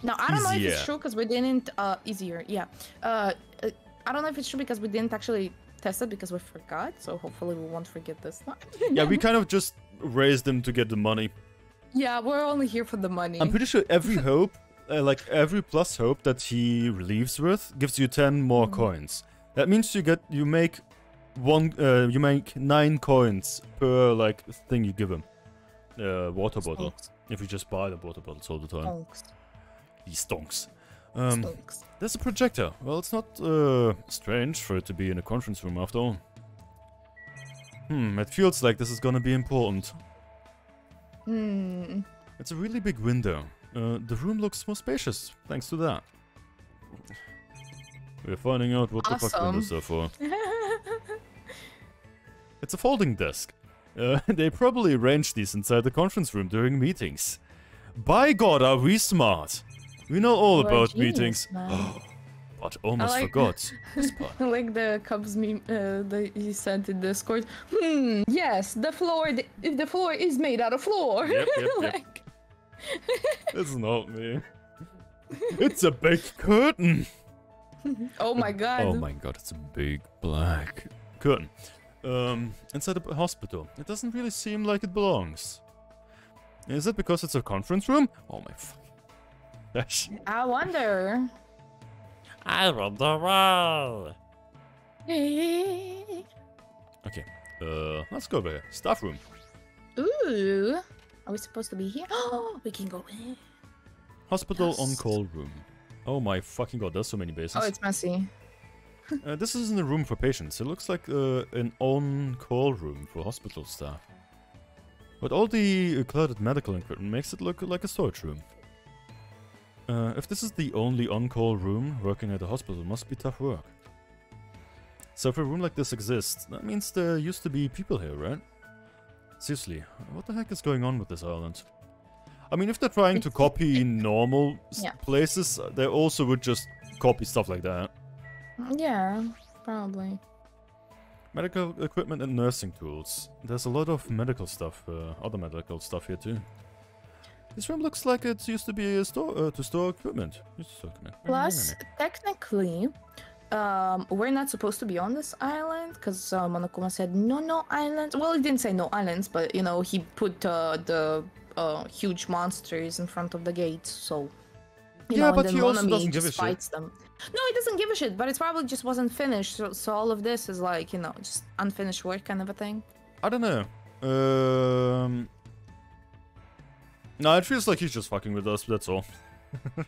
Now I don't know if it's true because we didn't. Uh, easier, yeah. Uh, uh, I don't know if it's true because we didn't actually test it because we forgot. So hopefully we won't forget this time. yeah, we kind of just raised them to get the money. Yeah, we're only here for the money. I'm pretty sure every hope, uh, like every plus hope that he relieves with, gives you ten more coins. That means you get you make one uh, you make nine coins per like thing you give him. Uh, water bottle. Stonks. If you just buy the water bottles all the time, Stonks. he stonks. Um, Stonks. there's a projector. Well, it's not uh, strange for it to be in a conference room after all. Hmm, it feels like this is gonna be important. Hmm. It's a really big window. Uh, the room looks more spacious, thanks to that. We're finding out what the fuck Awesome. windows are for. It's a folding desk. Uh, they probably arranged these inside the conference room during meetings. By God, are we smart! We know all We're about genius, meetings, man. but almost like- forgot this part. like the Cubs meme uh, that he sent in Discord. Hmm. Yes, the floor. If the floor is made out of floor. Yep, yep, yep. It's not me. It's a big curtain! oh my god. Oh my god, it's a big black curtain. Um, inside a hospital. It doesn't really seem like it belongs. Is it because it's a conference room? Oh my Gosh. I wonder. I wonder why. Okay, uh, let's go there. Staff room. Ooh. Are we supposed to be here? Oh, we can go in. Hospital Yes. on-call room. Oh my fucking god, there's so many bases. Oh, it's messy. Uh, this isn't a room for patients. It looks like uh, an on-call room for hospital staff. But all the uh, cluttered medical equipment makes it look like a storage room. Uh, if this is the only on-call room, working at a hospital must be tough work. So if a room like this exists, that means there used to be people here, right? Seriously, what the heck is going on with this island? I mean, if they're trying to copy normal Yeah. places, uh, they also would just copy stuff like that. Yeah, probably. Medical equipment and nursing tools. There's a lot of medical stuff, uh, other medical stuff here too. This room looks like it used to be a store uh, to store equipment. Used to store equipment. Plus, technically, um, we're not supposed to be on this island because uh, Monokuma said no, no islands. Well, he didn't say no islands, but you know he put uh, the uh, huge monsters in front of the gates, so. You Yeah, know, but he also doesn't give just a shit. fights them. No, he doesn't give a shit, but it probably just wasn't finished. So, so all of this is like you know just unfinished work kind of a thing. I don't know. Um. No, it feels like he's just fucking with us. That's all.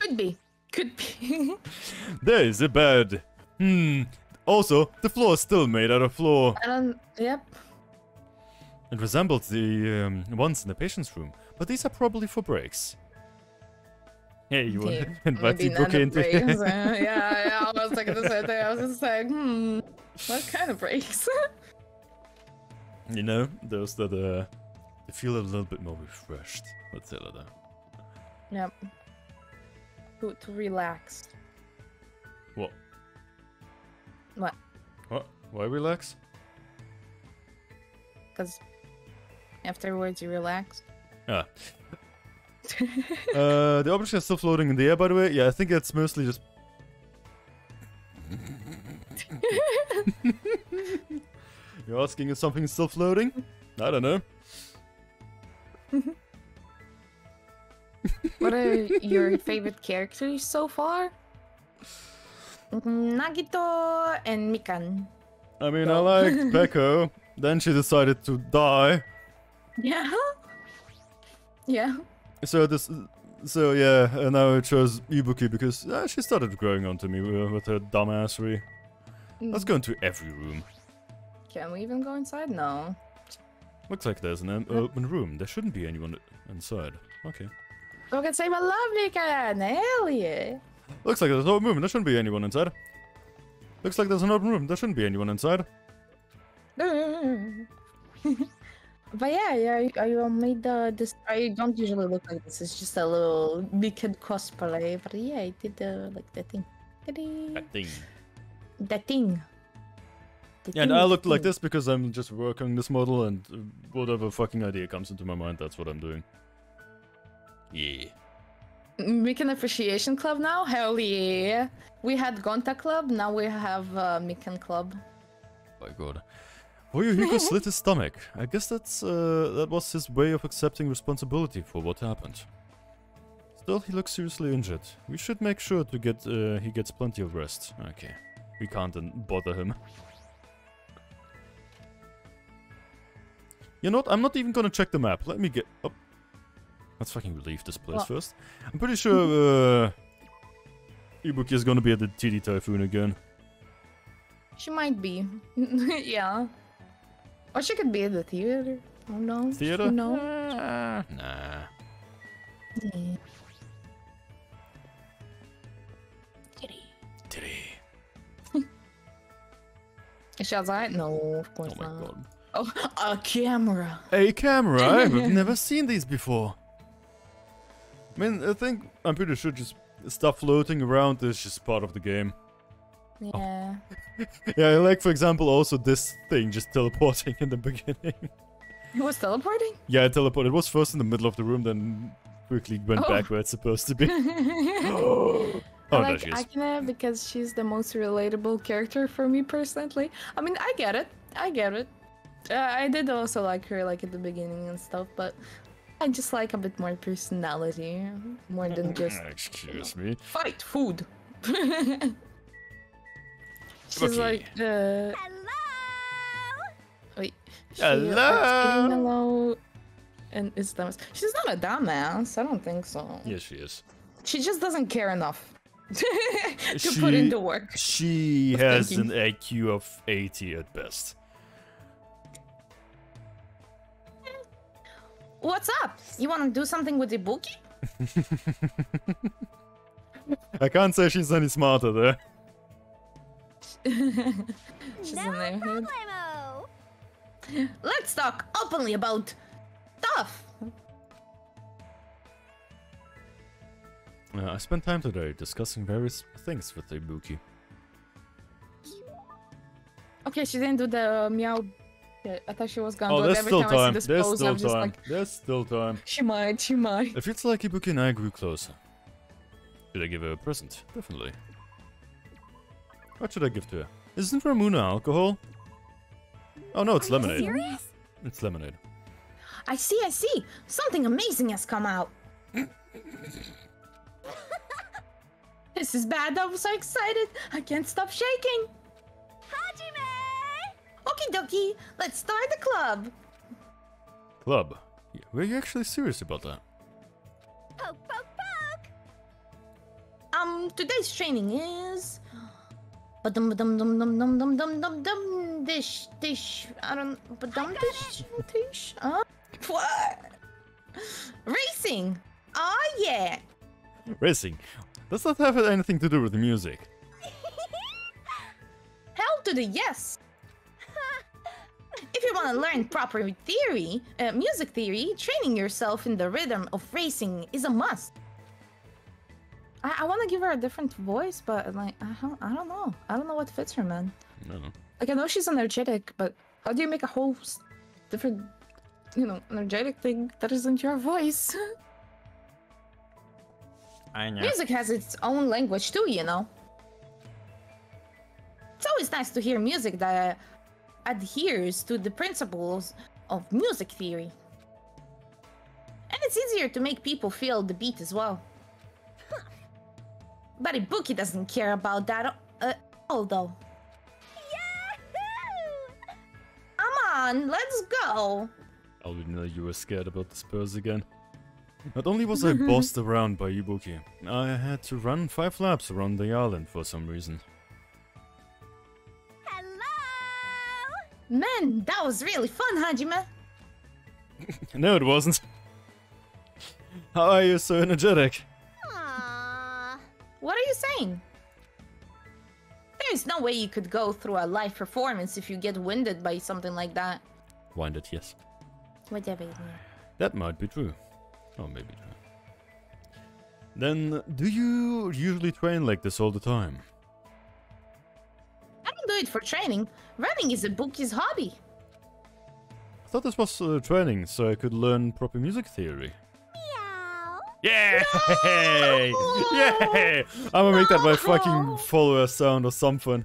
Could be, could be. There is a bed. Hmm. Also, the floor is still made out of floor. Don't. Yep. It resembles the um, ones in the patient's room, but these are probably for breaks. Hey, you want to invite the book into breaks, uh, yeah, yeah, I was thinking the same thing. I was just like, hmm, what kind of breaks? You know, those that uh, they feel a little bit more refreshed. Let's say like that. yep. To, to relax. What? What? What? Why relax? Because afterwards you relax. Ah. uh, the object is still floating in the air, by the way. Yeah, I think it's mostly just. You're asking if something is still floating? I don't know. What are your favorite characters so far? Nagito and Mikan. I mean, I liked Peko. Then she decided to die. Yeah. Yeah. So this, so yeah, and now I chose Ibuki because uh, she started growing onto me uh, with her dumbassery. Let's go into every room. Can we even go inside? No. Looks like there's an open room. There shouldn't be anyone inside. Okay. Go and save my love, Mikan. Hell yeah. Looks like there's no open room. There shouldn't be anyone inside. Looks like there's an open room. There shouldn't be anyone inside. but yeah, yeah, I, I made the this. I don't usually look like this. It's just a little big kid cosplay. But yeah, I did the like that thing. Ta-da. That thing. That thing. The Yeah, and I the looked like this because I'm just working this model, and uh, whatever fucking idea comes into my mind, that's what I'm doing. Yeah. Mikan Appreciation Club now? Hell yeah. We had Gonta Club, now we have uh, Mikan Club. My god. Fuyuhiko slit his stomach. I guess that's uh, that was his way of accepting responsibility for what happened. Still, he looks seriously injured. We should make sure to get uh, he gets plenty of rest. Okay, we can't bother him. You know what? I'm not even gonna check the map. Let me get. Oh, let's fucking leave this place What? first. I'm pretty sure uh, Ibuki is gonna be at the Titty Typhoon again. She might be. yeah. Or she could be at the theater. Who knows? Theater? No. Uh, nah. Yeah. Titty. Is she outside? No, of course Oh my not. god. Oh, a camera. A camera? I've never seen these before. I mean, I think I'm pretty sure just stuff floating around is just part of the game. Yeah. Yeah, like for example, also this thing just teleporting in the beginning. It was teleporting? yeah, it teleported. It was first in the middle of the room, then quickly went Oh. back where it's supposed to be. I oh, there like is. Because she's the most relatable character for me personally. I mean, I get it. I get it. Uh, I did also like her like at the beginning and stuff, but I just like a bit more personality more than just Excuse me. fight food. she's Okay. like uh Hello! wait. She Hello? hello and is dumbass. She's not a dumbass. I don't think so. Yes, she is. She just doesn't care enough to She- put in the work. She has thinking. an IQ of 80 at best. What's up? You want to do something with Ibuki? I can't say she's any smarter there. She's no in there. problemo! Let's talk openly about stuff. Uh, I spent time today discussing various things with Ibuki. Okay, she didn't do the meow. Yeah, I thought she was gonna Oh, do it there's every still time I time. see this There's pose. still I'm just time. like, There's still time. she might, she might. If it's like Ibuki and I grew closer. Should I give her a present? Definitely. What should I give to her? Isn't Ramune alcohol? Oh no, it's Are you lemonade. serious? It's lemonade. I see, I see. Something amazing has come out. this is bad. I'm so excited. I can't stop shaking. Hajime! Okie dokie, let's start the club. Club. Were you actually serious about that? Poke, poke, poke! Um, today's training is. Ba-dum dum dum dum dum dum dum dum dum dish dish. I don't. Ba-dum dish dish. Huh? What? Racing. Oh yeah. Racing. Does that have anything to do with the music? Hell to the yes. If you want to learn proper theory, uh, music theory, training yourself in the rhythm of racing is a must. I, I want to give her a different voice, but like I don't, I don't know. I don't know what fits her, man. I know. Like I know she's energetic, but how do you make a whole s- different, you know, energetic thing that isn't your voice? I know. Music has its own language too, you know. It's always nice to hear music that adheres to the principles of music theory. And it's easier to make people feel the beat as well. But Ibuki doesn't care about that uh, all though. Yahoo! Come on, let's go. I didn't know you were scared about the Spurs again. Not only was I bossed around by Ibuki, I had to run five laps around the island for some reason. Man, that was really fun, Hajime. No, it wasn't. How are you so energetic? Aww. What are you saying? There's no way you could go through a live performance if you get winded by something like that. Winded, yes. Whatever. it is. That might be true. Or maybe true. Then, do you usually train like this all the time? I don't do it for training. Running is Ibuki's hobby. I thought this was uh, training so I could learn proper music theory. Meow. Yay! Yay! I'm gonna make that my fucking follower sound or something.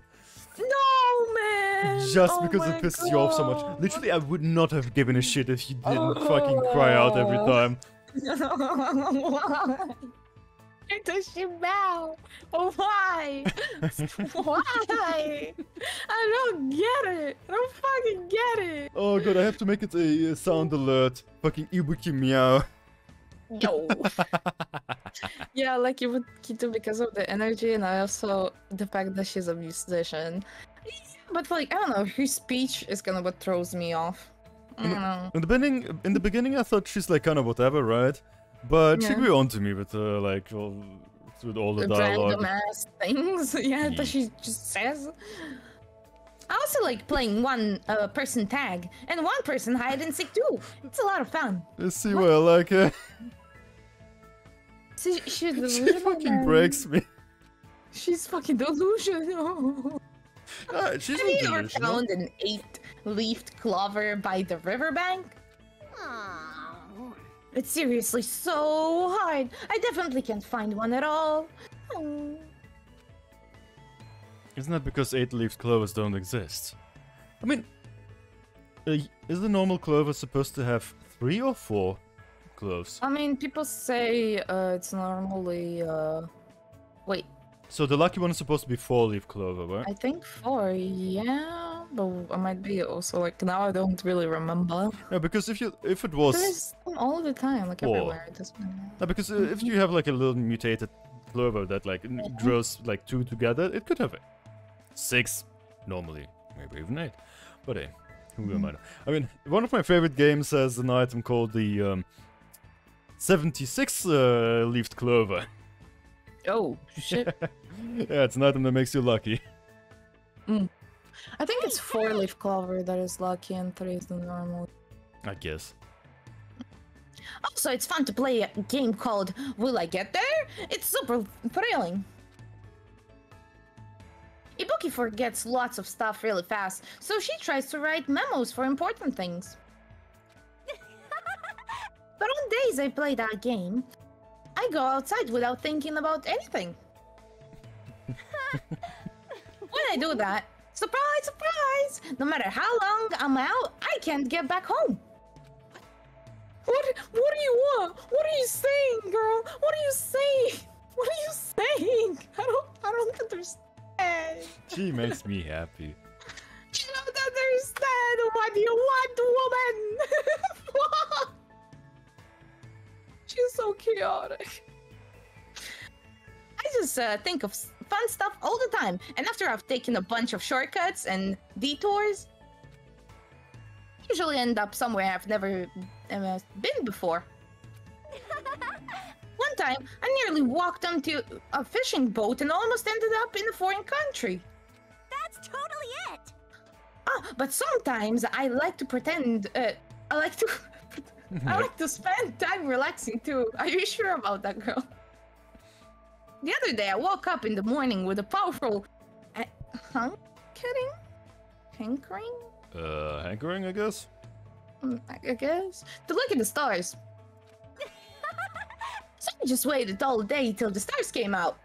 No, man! man. just Oh because my it pisses you off so much. Literally, I would not have given a shit if you didn't fucking cry out every Oh. time. Why? Does she bow? Why? Why? I don't get it. I don't fucking get it. Oh god, I have to make it a, sound alert. Fucking Ibuki meow. Yo. yeah, like you Kito because of the energy and I also the fact that she's a musician. But like I don't know, her speech is kind of what throws me off. I don't know. In the beginning, in the beginning, I thought she's like kind of whatever, right? But she Yeah. grew on to me with uh, like all, with all the The dialogue. random ass things, yeah, Yeah. that she just says. I also like playing one uh, person tag and one person hide and seek too. It's a lot of fun. Let's see what I like uh, She, she's She fucking man. breaks me. She's fucking delusional. Ah, she's Have you ever found an eight-leafed clover by the riverbank? Aw. It's seriously so hard. I definitely can't find one at all. Oh. Isn't that because eight-leaved clovers don't exist? I mean, uh, is the normal clover supposed to have three or four cloves? I mean, people say uh, it's normally. Uh... Wait, So the lucky one is supposed to be four-leaf clover, right? I think four, yeah. But I might be also like now I don't really remember. Yeah, because if you if it was There's all the time, like everywhere. It doesn't matter. no, because uh, if you have like a little mutated clover that like grows like two together, it could have six normally, maybe even eight. But hey, who am I? I mean, one of my favorite games has an item called the um, 76 uh, leafed clover. Oh shit! yeah, it's an item that makes you lucky. I think it's four-leaf clover that is lucky, and three is the normal. I guess. Also, it's fun to play a game called Will I Get There? It's super thrilling. Ibuki forgets lots of stuff really fast, so she tries to write memos for important things. but on days I play that game, I go outside without thinking about anything. when I do that, surprise, surprise! No matter how long I'm out, I can't get back home. What what do you want? What are you saying, girl? What are you saying? What are you saying? I don't I don't understand. She makes me happy. You don't understand what you want, woman. She's so chaotic. I just uh, think of s- fun stuff all the time, and after I've taken a bunch of shortcuts and detours, usually end up somewhere I've never uh, been before. One time, I nearly walked onto a fishing boat and almost ended up in a foreign country. That's totally it. Ah, but sometimes I like to pretend. Uh, I like to. I like to spend time relaxing too. Are you sure about that, girl? The other day, I woke up in the morning with a powerful. Uh, hankering? Hankering? Uh, hankering, I guess? Mm, I I guess. To look at the stars. so I just waited all day till the stars came out.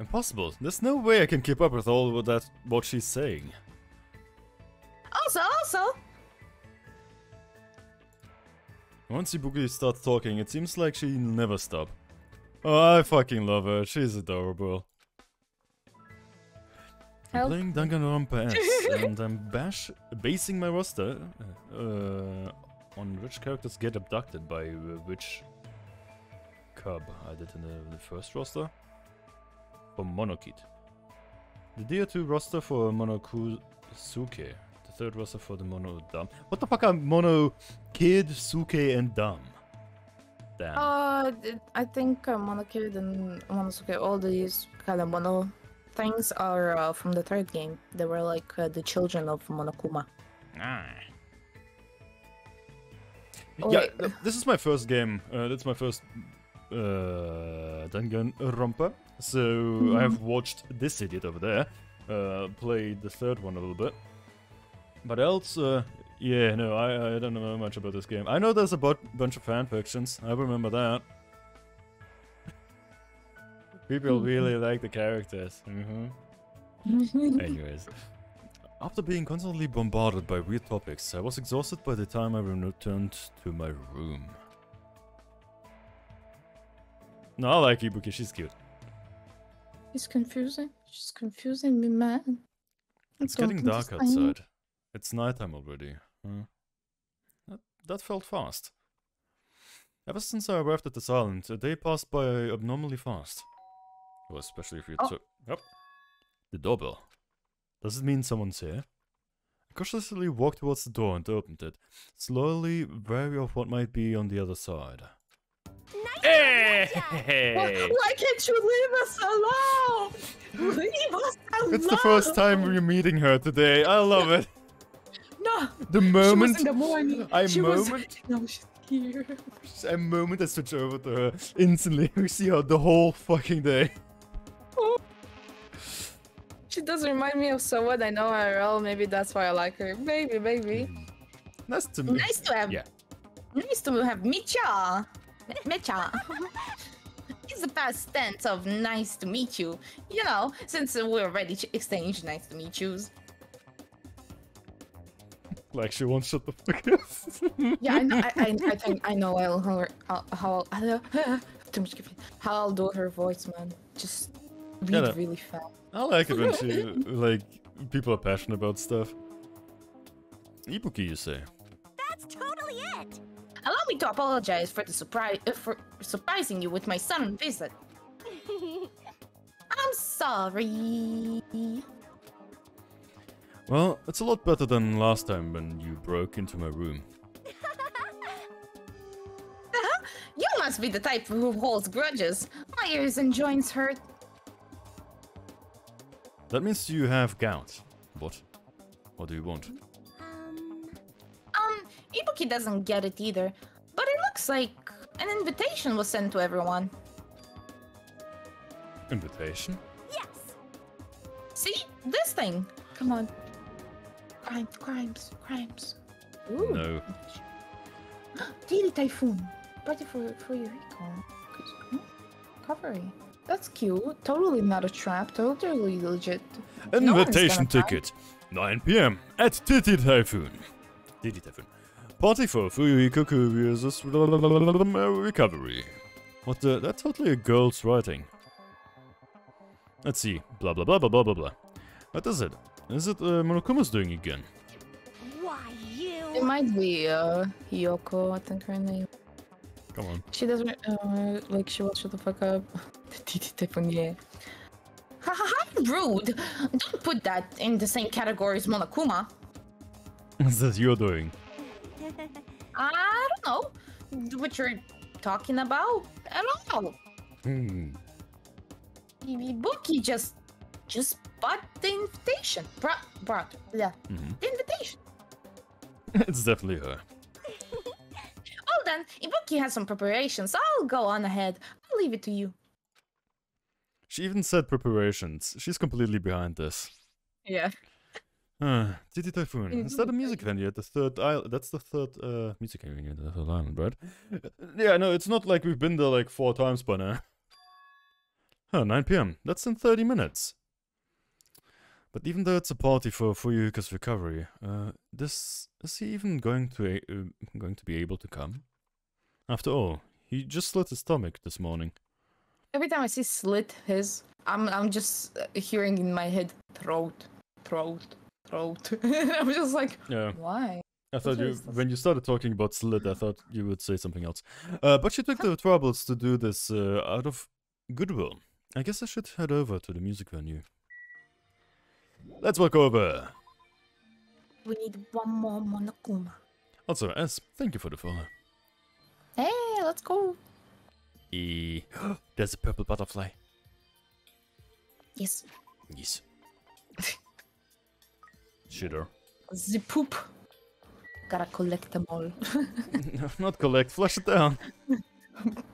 Impossible. There's no way I can keep up with all of that what she's saying. Also, also, Once Ibuki starts talking, it seems like she'll never stop. Oh, I fucking love her. She's adorable. I'm playing Danganronpa S, and I'm bash basing my roster uh, on which characters get abducted by uh, which cub. I did in the, the first roster for Monokid. The DR2 roster for Monokusuke. The third roster for the Mono Dam. What the fuck are Mono Kid, Suke, and Dam? Uh, I think uh, Monokid and Monosuke, all these kind of mono things are uh, from the third game. They were like uh, the children of Monokuma. Ah. Oh, yeah, wait. this is my first game. Uh, that's my first uh, Danganronpa. So I have watched this idiot over there uh, play the third one a little bit. But else, uh, yeah, no, I, I don't know much about this game. I know there's a bu- bunch of fan fictions. I remember that. People really like the characters. hmm Anyways. After being constantly bombarded by weird topics, I was exhausted by the time I returned to my room. No, I like Ibuki, she's cute. It's confusing. She's confusing me, man. It's getting dark outside. It's nighttime already. Huh? That, that felt fast. Ever since I arrived at this island, a day passed by abnormally fast. Well, especially if you Oh. took... Yep. The doorbell. Does it mean someone's here? I cautiously walked towards the door and opened it, slowly wary of what might be on the other side. Hey! Why can't you leave us alone? Leave us alone. It's the first time we're meeting her today. I love it. No. The She was moment in the morning. I she was. moment- No, she's here. a moment I switch over to her, instantly we see her the whole fucking day. She does remind me of someone I know IRL. Maybe that's why I like her. Maybe, maybe. Mm. Nice to meet Nice to have. Yeah. Nice to have Micha. Micha. it's the past tense of nice to meet you. You know, since we're already ch- exchanged nice to meet yous. Like she won't shut the fuck up. Yeah, I know. I, I, I think I know. I'll her. I'll, how I'll, too much caffeine. How I'll do her voice, man. Just read Yeah, no. really fast. I like it when she like people are passionate about stuff. Ibuki, you say? That's totally it. Allow me to apologize for the surprise uh, for surprising you with my sudden visit. I'm sorry. Well, it's a lot better than last time when you broke into my room. You must be the type who holds grudges. My ears and joints hurt. That means you have gout. What? What do you want? um, Um, Ibuki doesn't get it either, but it looks like an invitation was sent to everyone. Invitation? yes. See? This thing. Come on. Crimes, crimes, crimes. Ooh. No. Daily Typhoon. Party for, for Eureka. Recovery. That's cute. Totally not a trap. Totally legit. No Invitation gonna ticket. 9 p.m. at Titty Typhoon. Titty Typhoon. Party for Fuyuhiko Kuzuryu's recovery. What the? That's totally a girl's writing. Let's see. Blah blah blah blah blah blah blah. What is it? Is it uh, Monokuma's doing again? Why you? It might be uh Hiyoko, I think her name. Come on. She doesn't uh like she will shut the fuck up. Titty Typhoon, yeah. Haha, rude! Don't put that in the same category as Monokuma. What's that you're doing? I don't know what you're talking about at all. Hmm. Ibuki just just bought the invitation. Brought brought yeah, Mhm. the invitation. it's definitely her. Well then, Ibuki has some preparations. I'll go on ahead. I'll leave it to you. She even said preparations. She's completely behind this. Yeah. Uh, Titty Typhoon. Is that a music venue at the third island? That's the third uh, music venue at the third island, right? Yeah, no, it's not like we've been there like four times by now. Huh, 9 p.m. That's in 30 minutes. But even though it's a party for Fuyuka's recovery, uh, this is he even going to uh, going to be able to come? After all, he just slit his stomach this morning. Every time I see slit his, I'm I'm just uh, hearing in my head throat, throat, throat. I'm just like, Yeah. why? I thought you, when you started talking about slit, I thought you would say something else. Uh, but she took the troubles to do this uh, out of goodwill. I guess I should head over to the music venue. Let's walk over. We need one more Monokuma. Also, S, thank you for the follow. Hey, let's go. E, there's a purple butterfly. Yes. Yes. Shitter. The poop. Gotta collect them all. Not collect, flush it down.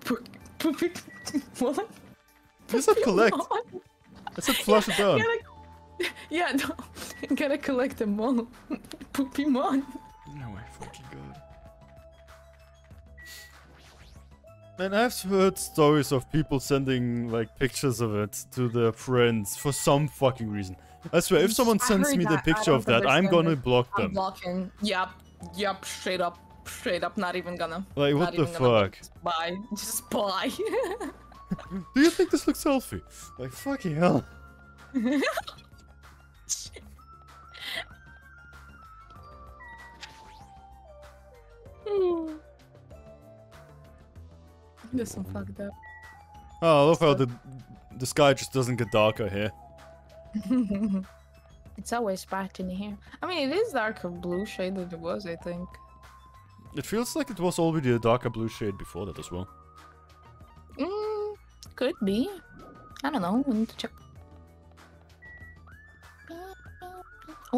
Poop- Poopy. What? You said collect. I said flush it down. Gotta- Yeah, no. Gotta collect them all. Poopy mon. No way, fucking god. Man, I've heard stories of people sending like pictures of it to their friends for some fucking reason. I swear, if mm, someone sends me the that. I picture of that, I'm gonna it. block I'm them. blocking. Yep. Yep. Straight up. Straight up. Not even gonna. Like, what the fuck? Just Bye. Just bye. Do you think this looks healthy? Like, fucking hell. This one fucked up. Oh, I love how the, the sky just doesn't get darker here. it's always bright in here. I mean, it is darker blue shade than it was, I think. It feels like it was already a darker blue shade before that as well. Mm, could be. I don't know. We need to check.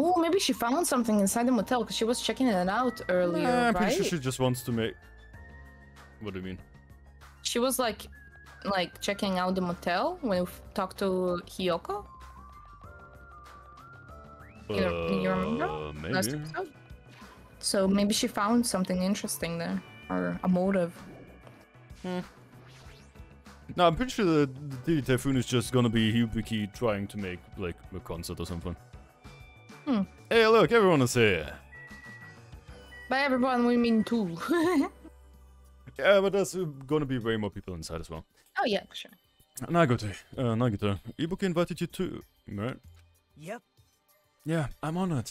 Oh, maybe she found something inside the motel because she was checking it out earlier, Nah, I'm right? pretty sure she just wants to make. What do you mean? She was like, like checking out the motel when we talked to Hiyoko. You know- you remember? Uh, last episode. So maybe she found something interesting there, or a motive. No, I'm pretty sure the, the Typhoon is just gonna be Ibuki trying to make, like, a concert or something. Hmm. Hey, look, everyone is here. By everyone, we mean two. Yeah, but there's uh, gonna be way more people inside as well. Oh, yeah, sure. Nagote, uh, Nagito, Ibuki invited you too, right? Yep. Yeah, I'm honored.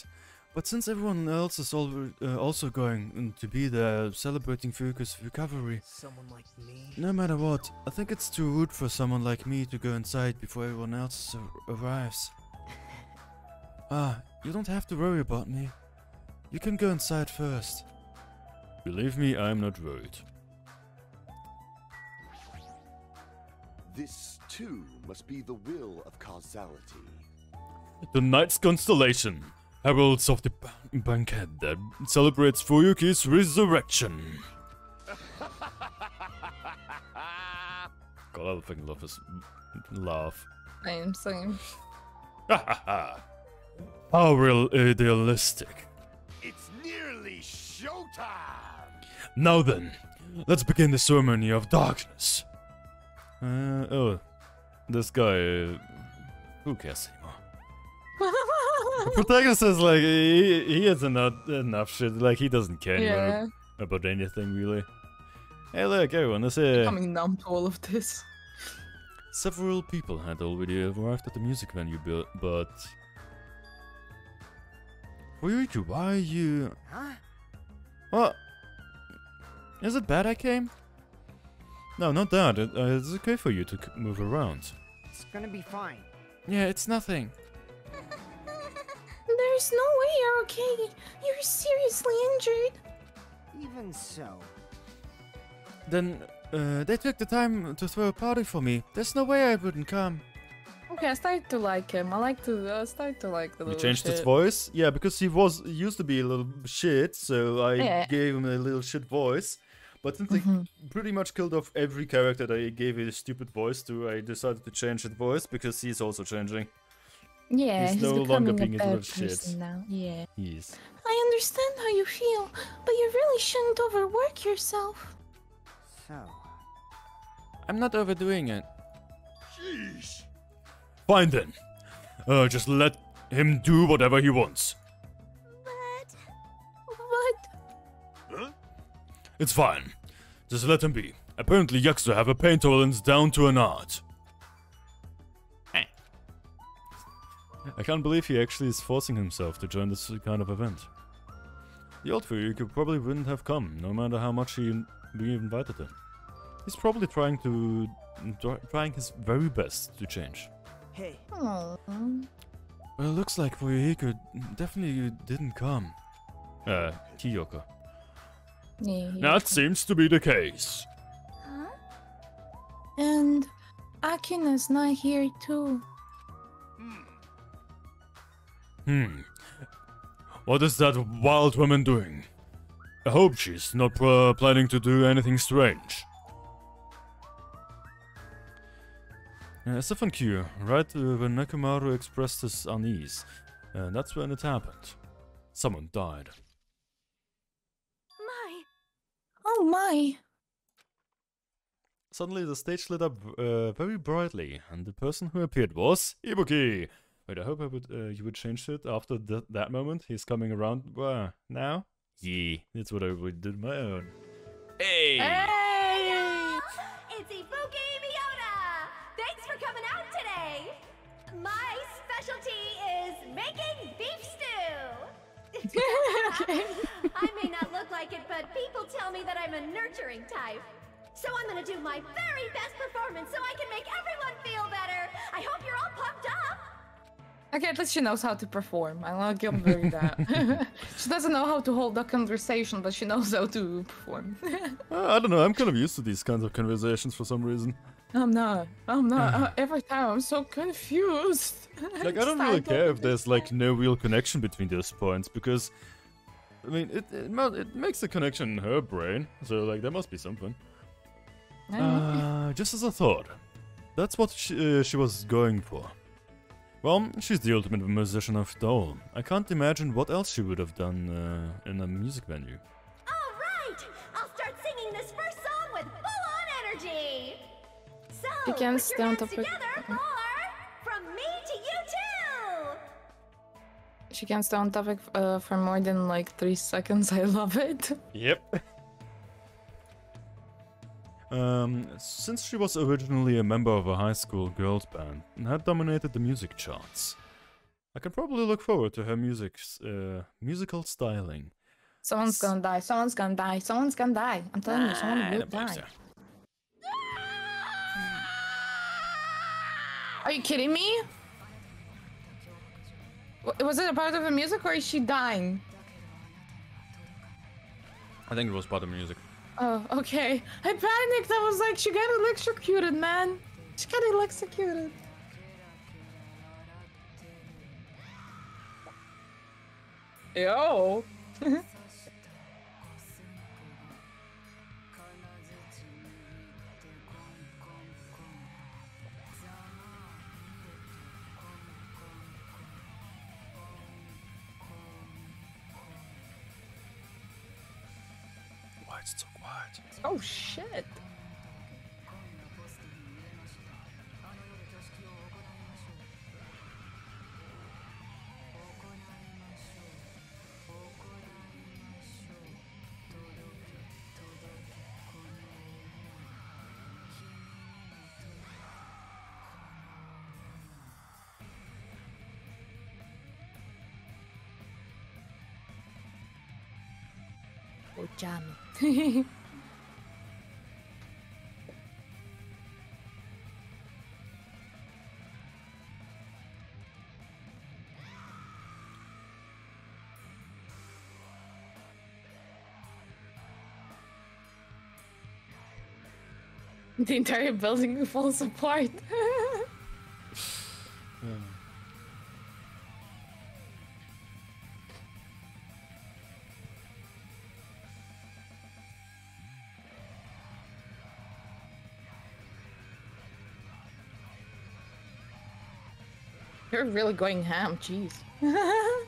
But since everyone else is al- uh, also going to be there celebrating Fuku's recovery, Someone like me. no matter what, I think it's too rude for someone like me to go inside before everyone else ar- arrives. Ah, you don't have to worry about me. You can go inside first. Believe me, I'm not worried. This, too, must be the will of causality. The night's constellation heralds of the ba- banquet that celebrates Fuyuki's resurrection. God, I fucking love his laugh. I am same, same. How real idealistic. It's nearly showtime! Now then, let's begin the ceremony of darkness. Uh, oh, this guy. Uh, who cares anymore? Protagonist is like he, he has enough enough shit. Like he doesn't care anymore about anything really. Hey, look, everyone is here. becoming numb to all of this. Several people had already arrived at the music venue, bu- but. Ryuichi, why are you. Huh? What? Is it bad I came? No, not that. It, uh, it's okay for you to c- move around. It's gonna be fine. Yeah, it's nothing. There's no way you're okay. You're seriously injured. Even so. Then, uh, they took the time to throw a party for me. There's no way I wouldn't come. Okay, I started to like him. I like to. I started to like the You little changed his voice? Yeah, because he was he used to be a little shit, so I Yeah. gave him a little shit voice. But since Mhm. they pretty much killed off every character that I gave a stupid voice to, I decided to change his voice because he's also changing. Yeah, He's he's, no longer becoming being a a little shit. now. Yeah. He's I understand how you feel, but you really shouldn't overwork yourself. So. I'm not overdoing it. Sheesh! Fine then. Uh, just let him do whatever he wants. But. But. Huh? It's fine. Just let him be. Apparently, Yakuza have a pain tolerance down to an art. Eh. I can't believe he actually is forcing himself to join this kind of event. The old Fuyuki probably wouldn't have come, no matter how much he we invited him. He's probably trying to trying his very best to change. Hey, Oh. Well, it looks like Fuyuhiko definitely didn't come. Uh, Hiyoko. That seems to be the case. Huh? And Akane's not here too. Hmm. What is that wild woman doing? I hope she's not uh, planning to do anything strange. Uh, Stefan Q, right uh, when Nekomaru expressed his unease, uh, that's when it happened. Someone died. My. Oh my! Suddenly the stage lit up uh, very brightly, and the person who appeared was Ibuki, Wait, I hope I would uh, you would change it after that that moment. He's coming around. Well, now? Yeah, that's what I would do my own. Hey! Hey! It's Ibuki My specialty is making beef stew! I may not look like it, but people tell me that I'm a nurturing type. So I'm gonna do my very best performance so I can make everyone feel better! I hope you're all pumped up! Okay, at least she knows how to perform. I'll give her that. she doesn't know how to hold a conversation, but she knows how to perform. Uh, I don't know. I'm kind of used to these kinds of conversations for some reason. I'm not. I'm not. Uh, every time I'm so confused. Like I don't really care if there's like no real connection between those points because, I mean, it it, it makes a connection in her brain. So like there must be something. Uh, just as a thought, that's what she, uh, she was going for. Well, she's the ultimate musician after all. I can't imagine what else she would have done uh, in a music venue. You can put stay your on hands top of- together for From Me to You Too! She can stay on topic uh, for more than like three seconds. I love it. Yep. Um, since she was originally a member of a high school girls band and had dominated the music charts, I can probably look forward to her music's uh, musical styling. Someone's gonna die. Someone's gonna die. Someone's gonna die. I'm telling you, someone I will don't die. so. Are you kidding me? Was it a part of the music or is she dying? I think it was part of the music. Oh, okay. I panicked. I was like, she got electrocuted, man. She got electrocuted. Yo. Why is it so quiet? Oh shit. Oh, Jamie. The entire building falls apart. You're really going ham, jeez.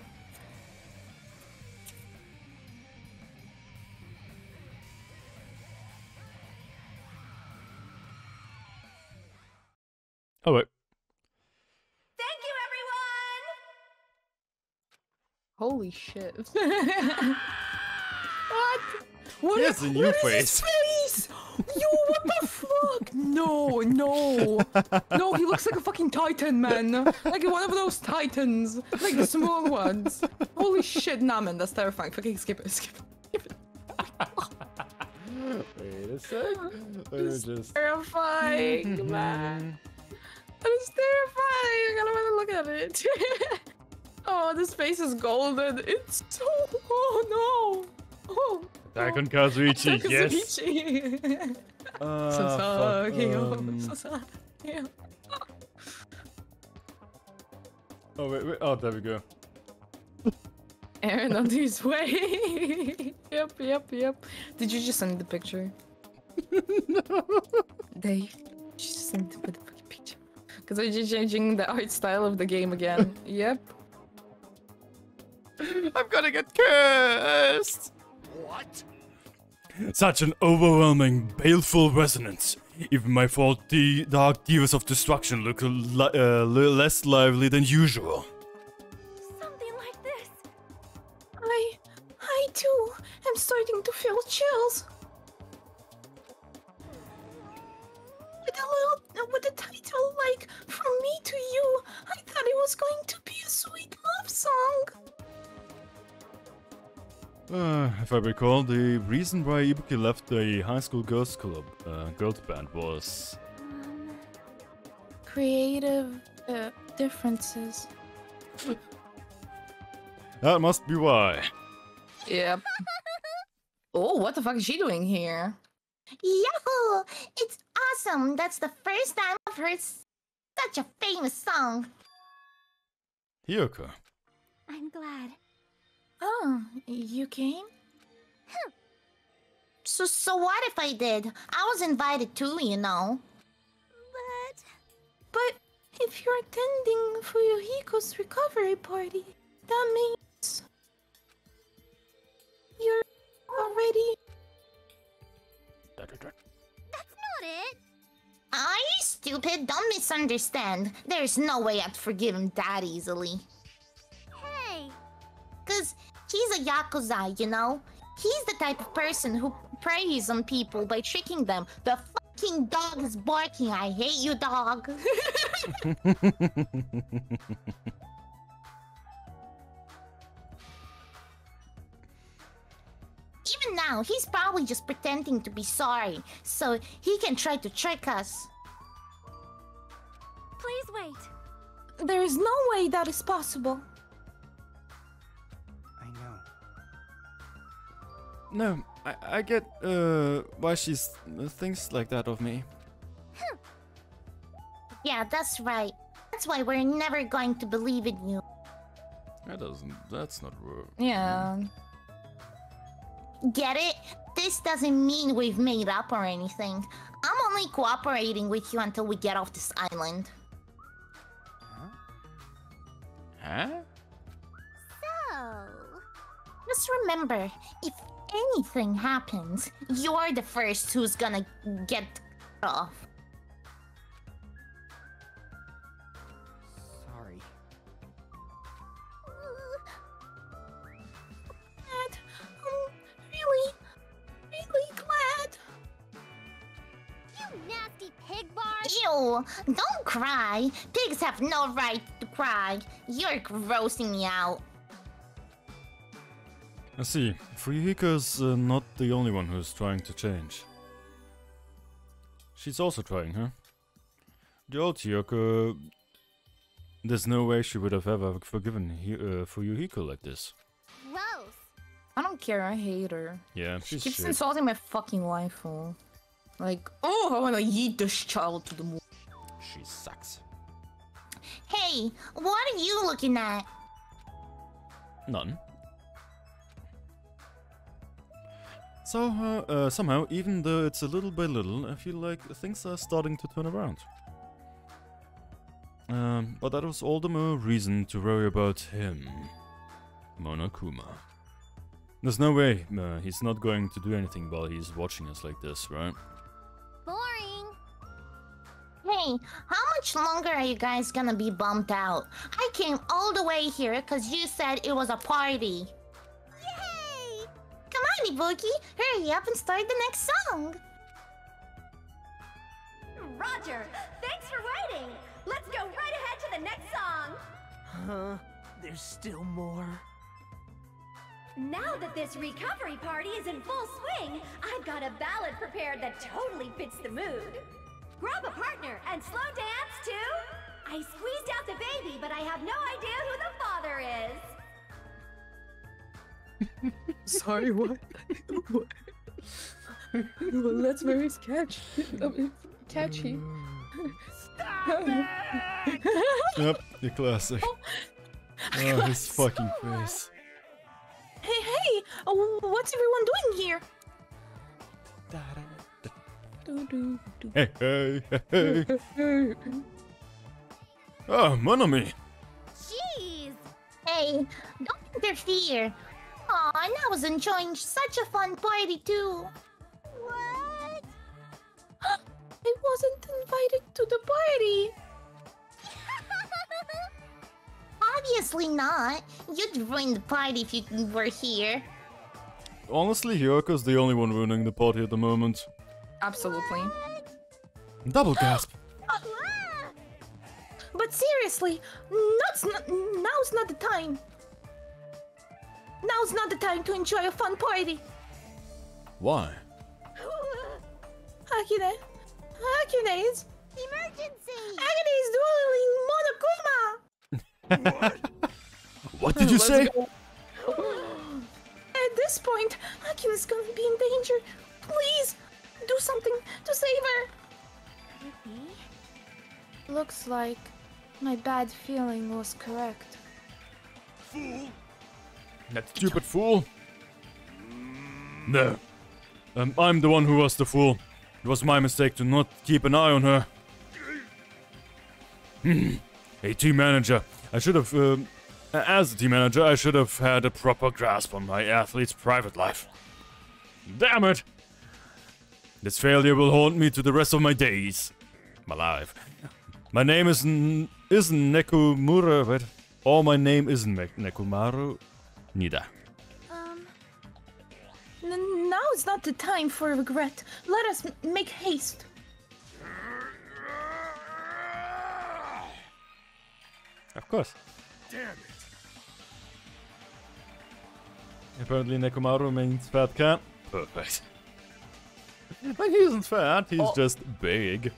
Oh wait. Thank you, everyone! Holy shit. what? What He is, a new what is face. his face? Yo, what the fuck? No, no. No, he looks like a fucking titan, man. Like one of those titans. Like the small ones. Holy shit, nah, man, that's terrifying. Fucking skip it, skip it. Skip it. Wait a sec. Me just. Terrifying, man. That is terrifying. I gotta wanna look at it. oh, this face is golden. It's so. Oh no. Oh. Daikon Kazuichi, yes. Kazuichi. Uh, so fuck, sorry. oh, um, so. Oh wait, wait. Oh, there we go. Aaron on his way. yep, yep, yep. Did you just send the picture? Dave, you just send the motherfucking picture. Because I'm just changing the art style of the game again. yep. I'm gonna get cursed. What? Such an overwhelming, baleful resonance. Even my faulty dark Devas of destruction look li- uh, less lively than usual. Something like this. I, I too am starting to feel chills. With a little, with a title like "From Me to You," I thought it was going to be a sweet love song. Uh, if I recall, the reason why Ibuki left the high school girls club, uh, girls band was Creative uh, differences. that must be why. Yep. oh, what the fuck is she doing here? Yahoo! It's awesome. That's the first time I've heard such a famous song. Hiyoko. I'm glad. Oh, you came? Hmm. So, so what if I did? I was invited too, you know. But But if you're attending Fuyuhiko's recovery party, that means you're already. that's not it. Are you stupid? Don't misunderstand. There's no way I'd forgive him that easily. Hey, Cause he's a yakuza, you know. He's the type of person who preys on people by tricking them. The fucking dog is barking. I hate you, dog. Even now, he's probably just pretending to be sorry, so he can try to trick us. please wait. There is no way that is possible. No, I, I get uh why she's uh, thinks like that of me. Yeah, that's right. That's why we're never going to believe in you. That doesn't. That's not wrong. Yeah. Get it? This doesn't mean we've made up or anything. I'm only cooperating with you until we get off this island. Huh? So, Just remember, if anything happens, you're the first who's gonna get off. Sorry. Glad. I'm really, really glad. you nasty pig bar. Ew! Don't cry! Pigs have no right to cry. You're grossing me out. I see. Fuyuhiko's uh, not the only one who's trying to change. She's also trying, huh? The old Hiyoko. There's no way she would have ever forgiven Hi- uh, Fuyuhiko like this. Gross. I don't care. I hate her. Yeah, She keeps shit. insulting my fucking waifu. Like, oh, I wanna eat this child to the moon. She sucks. Hey, what are you looking at? None. So, uh, somehow, even though it's a little by little, I feel like things are starting to turn around. Um, but that was all the more reason to worry about him, Monokuma. There's no way uh, he's not going to do anything while he's watching us like this, right? Boring. Hey, how much longer are you guys gonna be bumped out? I came all the way here because you said it was a party. Yay! Come on, Ibuki, hurry up and start the next song. Roger, thanks for waiting. Let's go right ahead to the next song. Huh? There's still more? Now that this recovery party is in full swing, I've got a ballad prepared that totally fits the mood. Grab a partner and slow dance to I squeezed out the baby, but I have no idea who the father is. Sorry, what? what? well, that's very sketchy. catchy. Yep, the classic. Oh, his fucking face. Hey, hey! Oh, what's everyone doing here? Hey, hey, hey, ah, hey. Hey. Oh, Monomi! Jeez. Hey, don't interfere. Aw, and I was enjoying such a fun party too. What? I, wasn't invited to the party. Obviously not. You'd ruin the party if you were here. Honestly, Hiyoko's the only one ruining the party at the moment. Absolutely. Double gasp. But seriously, now's not, now's not the time. Now's not the time to enjoy a fun party. Why? Akane. Akane is... Emergency! Akane is dueling Monokuma! What what did you Let's say? At this point, Akane is gonna be in danger. Please, do something to save her. Looks like my bad feeling was correct. Fool! That stupid fool. No. Um, I'm the one who was the fool. It was my mistake to not keep an eye on her. Hmm. A team manager. I should have, um, as a team manager, I should have had a proper grasp on my athlete's private life. Damn it! This failure will haunt me to the rest of my days. My life. My name isn't isn't Nekumura, but or my name isn't Nekumaru. Neither. Um. N- now is not the time for regret. Let us m- make haste. Of course. Damn it! Apparently Nekomaru means fat cat. Perfect. But he isn't fat, he's Oh. just big.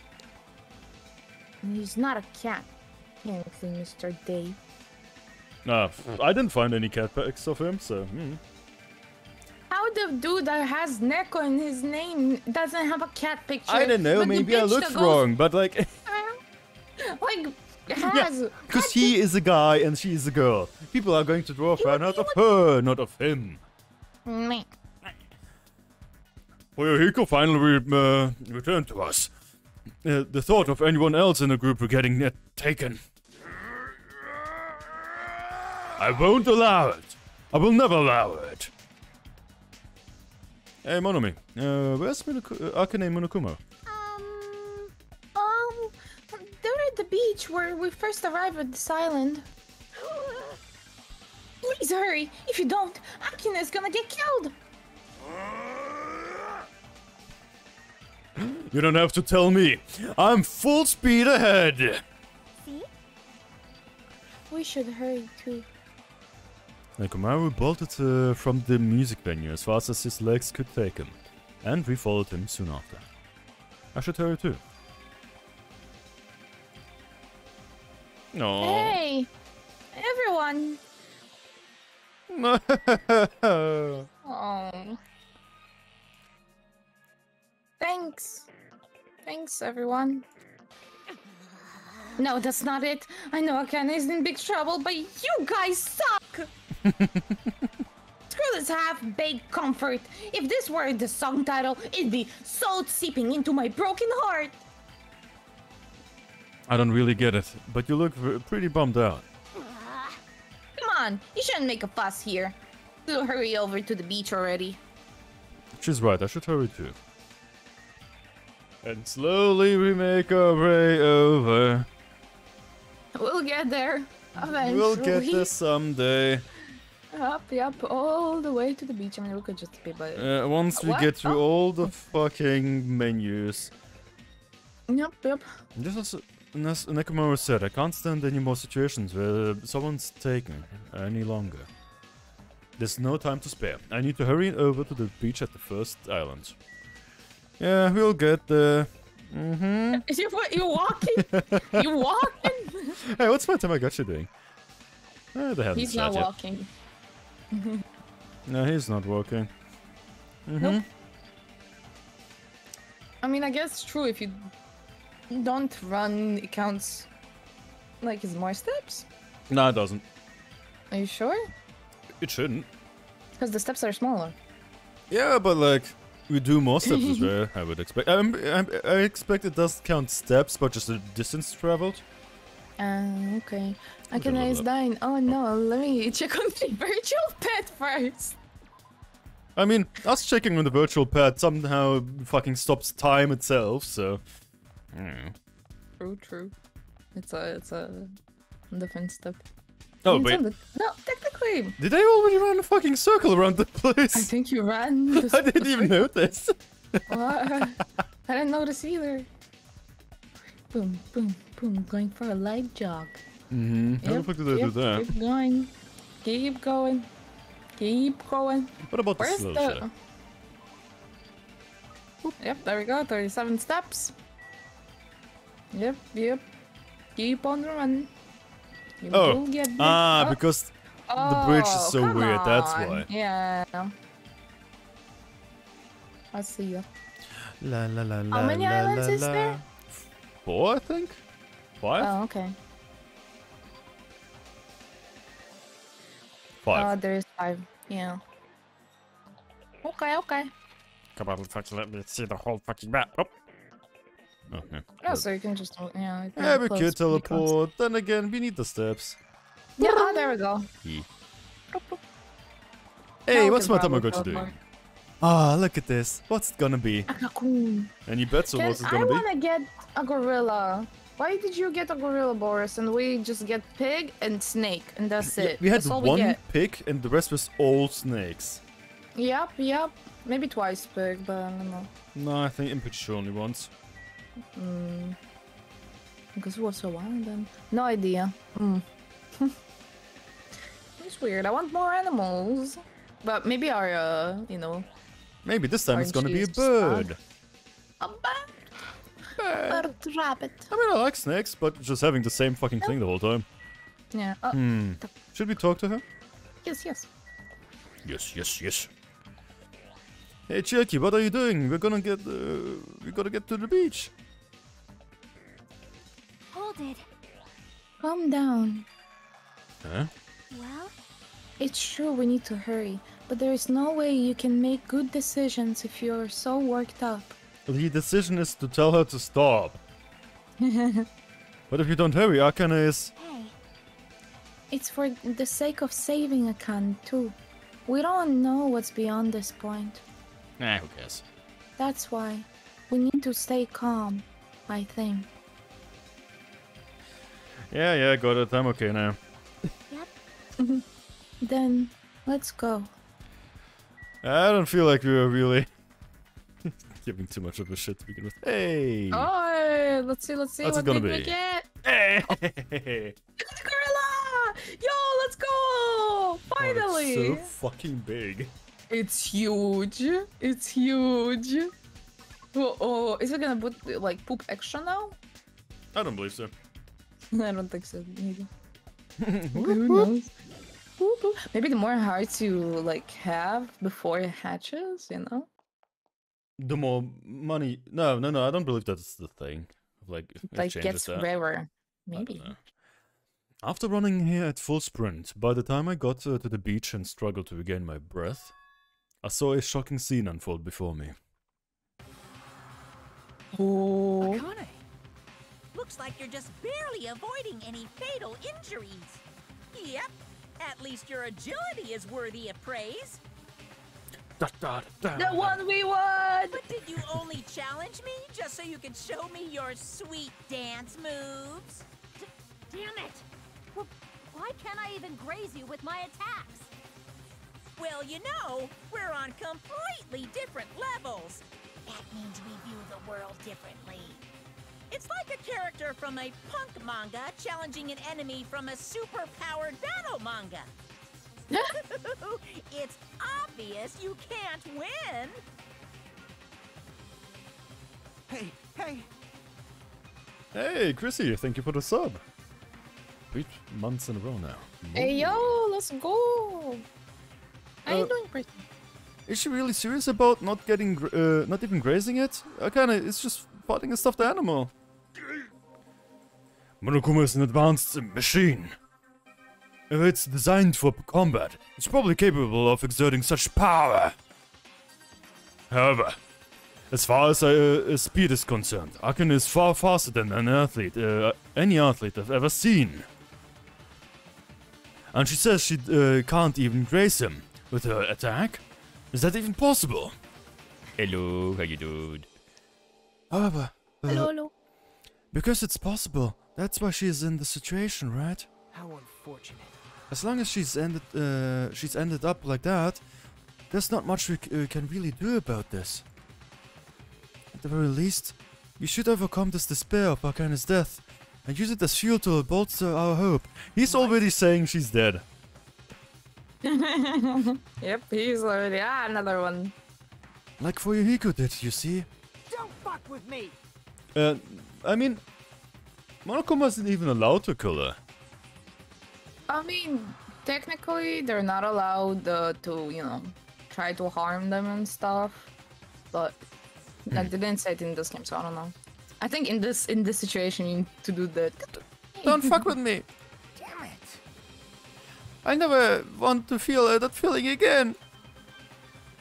He's not a cat. Apparently, Mr. Day. Ah, I didn't find any cat pics of him, so... hmm. How the dude that has Neko in his name doesn't have a cat picture? I don't know, maybe I looked wrong, but like... Like, has. Because he is a guy and she is a girl. People are going to draw a fan out of her, not of him. Meh. Hiko finally re- uh, returned to us. Uh, the thought of anyone else in the group getting uh, taken. I won't allow it. I will never allow it. Hey, Monomi, uh, where's Munoku- uh, Akane Monokuma? Um, Um, they're at the beach where we first arrived at this island. Please hurry. If you don't, Akane is gonna get killed. You don't have to tell me. I'm full speed ahead. see? We should hurry too. Nekomaru bolted uh, from the music venue as fast as his legs could take him, and we followed him soon after. I should hurry too. No. Hey, everyone. Oh. Thanks. Thanks, everyone. No, that's not it. I know Akane is in big trouble, but you guys suck! Screw this half-baked comfort. If this were the song title, it'd be salt seeping into my broken heart. I don't really get it, but you look pretty bummed out. Ah, come on, you shouldn't make a fuss here. We'll hurry over to the beach already. She's right, I should hurry too. And slowly we make our way over. We'll get there. Eventually. We'll get there someday. Up, yep, all the way to the beach. I mean, we could just be by. Uh, once we What? get through Oh. all the fucking menus. Yep, yep. Just as as Nekomaru said, I can't stand any more situations where someone's taken any longer. There's no time to spare. I need to hurry over to the beach at the first island. Yeah, we'll get there. Mm-hmm. You what? You walking? you walking? Hey, what's my Tamagotchi doing? Haven't He's not walking. No, he's not walking. Mm-hmm. Nope. I mean, I guess it's true if you don't run, it counts like it's more steps. No, it doesn't. Are you sure? It shouldn't. Because the steps are smaller. Yeah, but like we do more steps as well. I would expect. I'm, I'm, I expect it does count steps, but just the distance traveled. Uh, okay. Level is up. dying. Oh no, let me check on the virtual pet first. I mean, us checking on the virtual pet somehow fucking stops time itself. So, Hmm. true, true. It's a, it's a different step. Oh, wait. the- No, technically, Did I already run a fucking circle around the place? I think you ran. I didn't even notice. I didn't notice either. Boom, boom, boom. Going for a light jog. Mm-hmm. How the fuck did I do that? Keep going. Keep going. Keep going. What about the Where's slow the... shit? Yep, there we go. 37 steps. Yep, yep. Keep on the run. You Oh, get. Ah, Oh, because the bridge is oh, so come weird, that's why. Yeah. I see you. La la la la How many la, islands la, is la. there? Four, I think. Five. Oh, okay. Five. Oh, there is five. Yeah. Okay, okay. Come on, fucking let me see the whole fucking map. Oh, oh, yeah. Oh, so you can just yeah. you can Yeah, we close could teleport. Then again, we need the steps. Yeah, oh, there we go. Hmm. Hey, we what's can my probably Tamagotchi doing? teleport. Ah, look at this. What's it gonna be? A cocoon. Any bets on Can, what's it gonna be? I wanna get a gorilla. Why did you get a gorilla, Boris? And we just get pig and snake, and that's Yeah, it. we had that's all one we pig and the rest was all snakes. Yep, yep. Maybe twice pig, but I don't know. No, I think I'm pretty sure only once. Mm. Because it was so wild then. No idea. Mm. it's weird. I want more animals. But maybe our, uh, you know, Maybe this time it's gonna be a just bad. bird. a bird. Bird rabbit. I mean, I like snakes, but just having the same fucking thing the whole time. Yeah. Oh, Hmm. Should we talk to her? yes, yes. Yes, yes, yes. Hey, Chiaki, what are you doing? We're gonna get, uh, we gotta get to the beach. Hold it. Calm down. Huh? Well, It's true we need to hurry, but there is no way you can make good decisions if you're so worked up. The decision is to tell her to stop. but if you don't hurry, Akane is... hey, It's for the sake of saving Akane, too. We don't know what's beyond this point. nah, who cares? That's why we need to stay calm, I think. Yeah, yeah, got it. I'm okay now. yep. Then, let's go. I don't feel like we were really giving too much of a shit to begin with. Hey! Oh, let's see, let's see What's it what gonna did we be? get. Hey! Gorilla! Yo, let's go! Oh, Finally! so fucking big. It's huge. It's huge. Oh, oh, is it gonna put like poop extra now? I don't believe so. I don't think so either. Who knows? Maybe the more hearts you like have before it hatches, you know? The more money. No, no, no. I don't believe that's the thing. Like, it Like changes gets that. rarer. Maybe. After running here at full sprint, by the time I got uh, to the beach and struggled to regain my breath, I saw a shocking scene unfold before me. Oh. Akane, looks like you're just barely avoiding any fatal injuries. Yep, at least your agility is worthy of praise. The one we want! But did you only challenge me just so you could show me your sweet dance moves? damn it! Well, why can't I even graze you with my attacks? Well, you know, we're on completely different levels. That means we view the world differently. It's like a character from a punk manga challenging an enemy from a super-powered battle manga. it's obvious you can't win. Hey, hey, Hey, Chrissy, thank you for the sub. Three months in a row now. Hey yo, let's go! How you Uh, doing, pretty? Is she really serious about not getting, gra- uh, not even grazing it? I kinda, it's just fighting a stuffed animal. Monokuma is an advanced machine. If it's designed for combat, it's probably capable of exerting such power. However, as far as uh, uh, speed is concerned, Akane is far faster than an athlete, uh, any athlete I've ever seen. And she says she uh, can't even graze him with her attack. Is that even possible? Hello, how you doing? However, uh, Hello, hello. Because it's possible. That's why she is in the situation, right? How unfortunate. As long as she's ended, uh, she's ended up like that, there's not much we c- uh, can really do about this. At the very least, we should overcome this despair of Akane's death and use it as fuel to bolster our hope. He's already saying she's dead. yep, he's already ah another one. Like for Fuyuhiko did, you see? Don't fuck with me! Uh, I mean, Monokuma wasn't even allowed to kill her. I mean, technically they're not allowed uh, to, you know, try to harm them and stuff. But I didn't say it in this game, so I don't know. I think in this in this situation you need to do that. Don't fuck with me. Damn it! I never want to feel uh, that feeling again.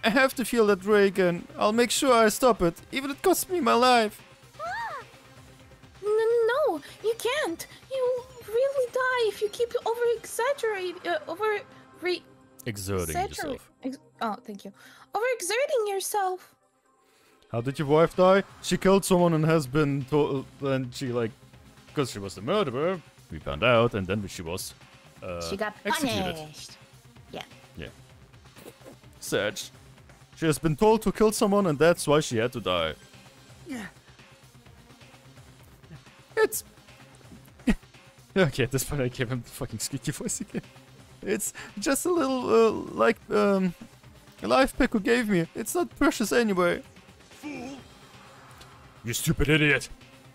I have to feel that way again. I'll make sure I stop it, even if it costs me my life. N- no, you can't. You really die if you keep over exaggerate uh, over re- Exerting yourself. Ex- oh, thank you. Over exerting yourself. How did your wife die? She killed someone and has been told. And she like, because she was the murderer, we found out, and then she was. Uh, she got executed. punished. Yeah. Yeah. Sad. She has been told to kill someone, and that's why she had to die. Yeah. It's. okay, at this point I gave him the fucking squeaky voice again. It's just a little, uh, like, um, a life pick who gave me. It's not precious anyway. Fool! You stupid idiot.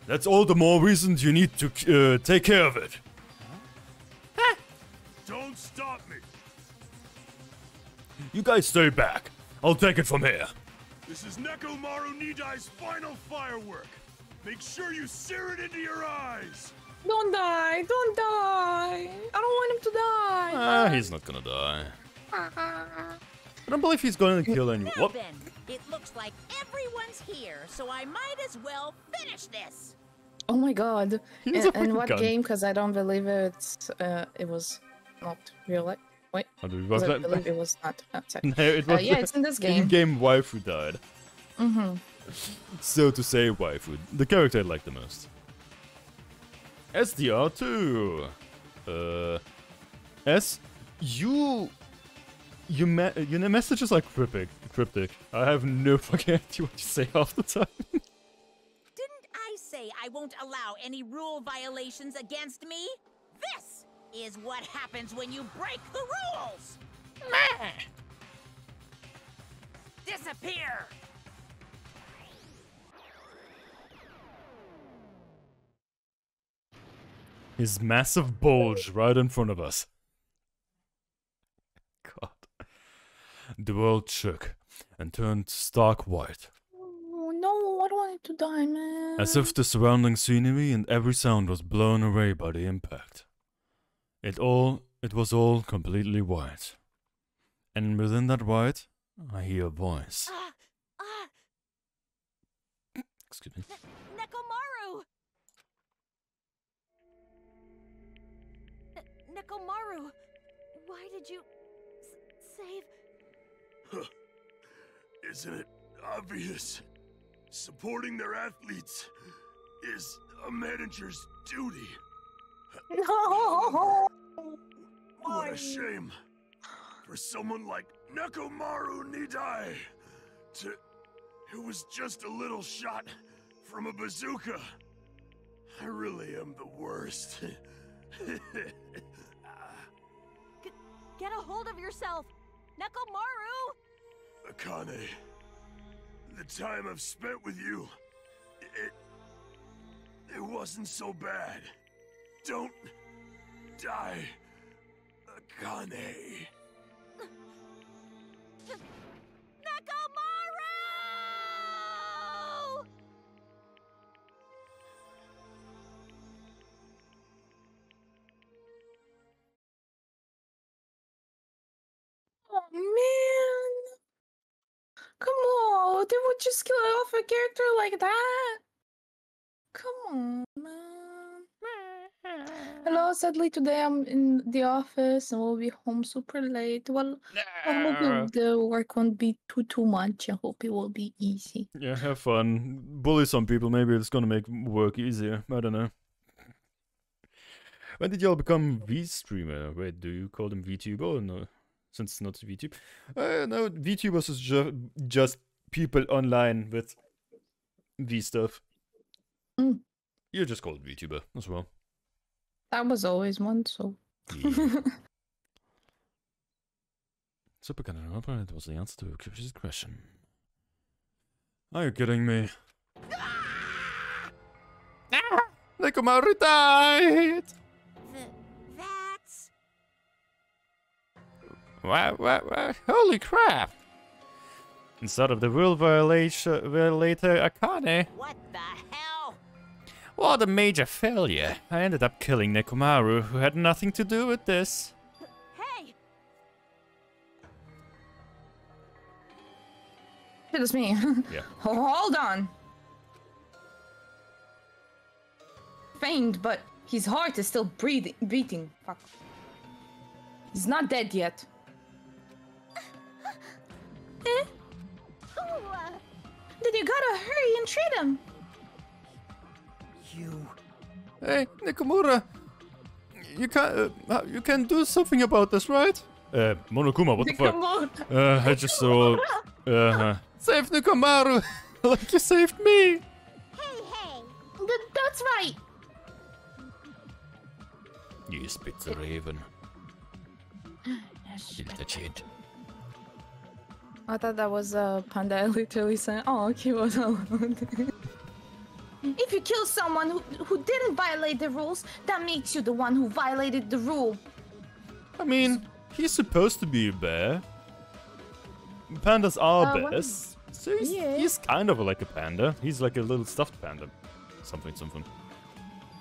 That's all the more reason you need to uh, take care of it. Don't stop me! You guys stay back. I'll take it from here. This is Nekomaru Nidai's final firework! Make sure you sear it into your eyes! Don't die. Don't die. I don't want him to die. Ah, he's not gonna die. I don't believe he's gonna kill anyone. Now What? then, it looks like everyone's here, so I might as well finish this. Oh my god! He In, has in what gun. game? Because I don't believe it's uh, it was not real life. Wait, I do we 'cause work I that? believe it was not. Oh, sorry. No, it Uh, was yeah, it's in this game. In-game waifu died. Mm-hmm. So to say, waifu. The character I like the most. SDR2. Uh, S. You. You me- your messages are cryptic. Cryptic. I have no fucking idea what you say half the time. Didn't I say I won't allow any rule violations against me? This is what happens when you break the rules! Disappear! His massive bulge right in front of us. God. The world shook and turned stark white, Oh, no, I don't want him to die, man. as if the surrounding scenery and every sound was blown away by the impact. It all, it was all completely white. And within that white, I hear a voice. Ah, ah, Excuse me. Ne- Ne- why did you save? Isn't it obvious? Supporting their athletes is a manager's duty. No. What a shame for someone like Nekomaru Nidai to. It was just a little shot from a bazooka. I really am the worst. Get a hold of yourself! Nekomaru! Akane, the time I've spent with you, it. It wasn't so bad. Don't die, Akane. would just kill off a character like that. Come on, man. Hello, sadly today I'm in the office and we'll be home super late. Well, I hope the, work won't be too too much. I hope it will be easy. Yeah, have fun. Bully some people. Maybe it's gonna make work easier. I don't know. When did y'all become V-streamer? Wait, do you call them VTuber or no? Since it's not VTube. Uh, no, VTubers is ju just people online with V stuff. Mm. You just called it VTuber as well. That was always one, so. Yeah. Super Cannon Opera was the answer to a curious question. Are you kidding me? Nekomaru died! Th- that's. What, what, what? Holy crap! Instead of the rule violation, violator Akane, What the hell? what a major failure. I ended up killing Nekomaru, who had nothing to do with this. Hey! It was me. Yeah. Hold on. Faint, but his heart is still breathing, beating. Fuck. He's not dead yet. Then you gotta hurry and treat him. You. Hey, Nekomaru! You can uh, you can do something about this, right? Uh, Monokuma, what the fuck? Uh, I just saw. Uh huh. save Nekomaru, like you saved me. hey, hey. Th- that's right. You spit the raven. Kill the kid. I thought that was a Panda literally saying, "Oh, he was alone." if you kill someone who, who didn't violate the rules, that makes you the one who violated the rule. I mean, he's supposed to be a bear. Pandas are Uh, what- bears. So he's, Yeah. he's kind of like a panda. He's like a little stuffed panda. Something, something.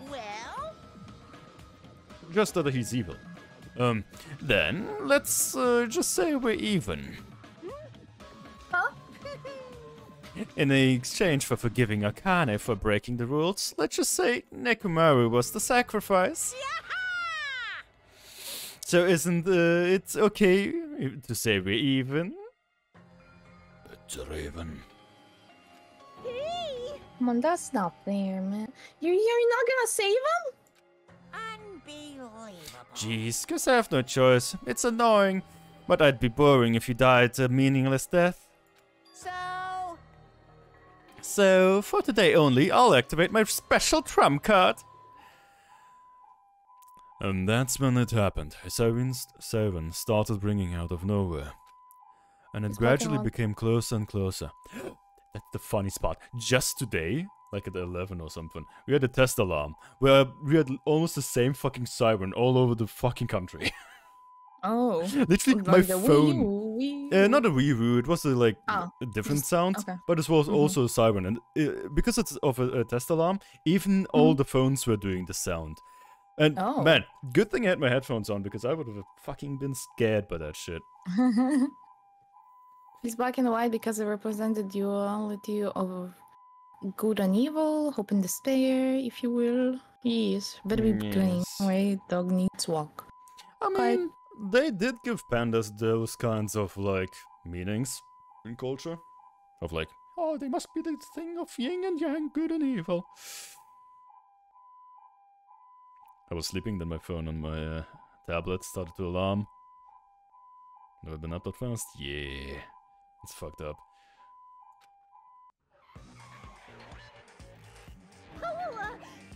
Well, Just that he's evil. Um, then let's uh, just say we're even. In exchange for forgiving Akane for breaking the rules, let's just say Nekomaru was the sacrifice. So isn't uh, it okay to say we're even? It's a raven. Come on, that's not fair, man. You're, you're not gonna save him? unbelievable. Jeez, guess I have no choice. It's annoying, but I'd be boring if you died a meaningless death. So, So, for today only, I'll activate my special trump card. And that's when it happened. A siren, siren started ringing out of nowhere. And it It's gradually Pokemon. became closer and closer. That's the funny spot. Just today, like at 11 or something, we had a test alarm where we had almost the same fucking siren all over the fucking country. Oh. Literally, my Like the Wii phone. U, Wii Uh, not a Wii U, it was a, like Oh, a different just- sound, okay. but it was Mhm. also a siren. And uh, because it's of a, a test alarm, even all the phones were doing the sound. And. Oh. man, good thing I had my headphones on because I would have fucking been scared by that shit. He's black and white because it represented duality of good and evil, hope and despair, if you will. Yes, is very plain, Yes. right? Dog needs walk. I Quite- mean, they did give pandas those kinds of like meanings in culture, of like, oh, they must be the thing of yin and yang, good and evil. I was sleeping, then my phone on my uh, tablet started to alarm. Never been up that fast? Yeah, it's fucked up.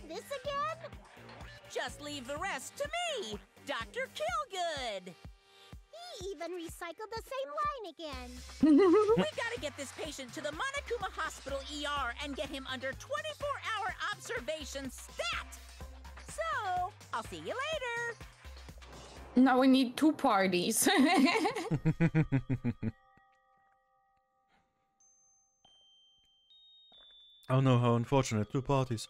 This again? just leave the rest to me, Dr. Killgood. He even recycled the same line again. we gotta get this patient to the Monokuma Hospital ER and get him under 24 hour observation stat. So, I'll see you later. Now we need two parties. Oh no, how unfortunate, two parties.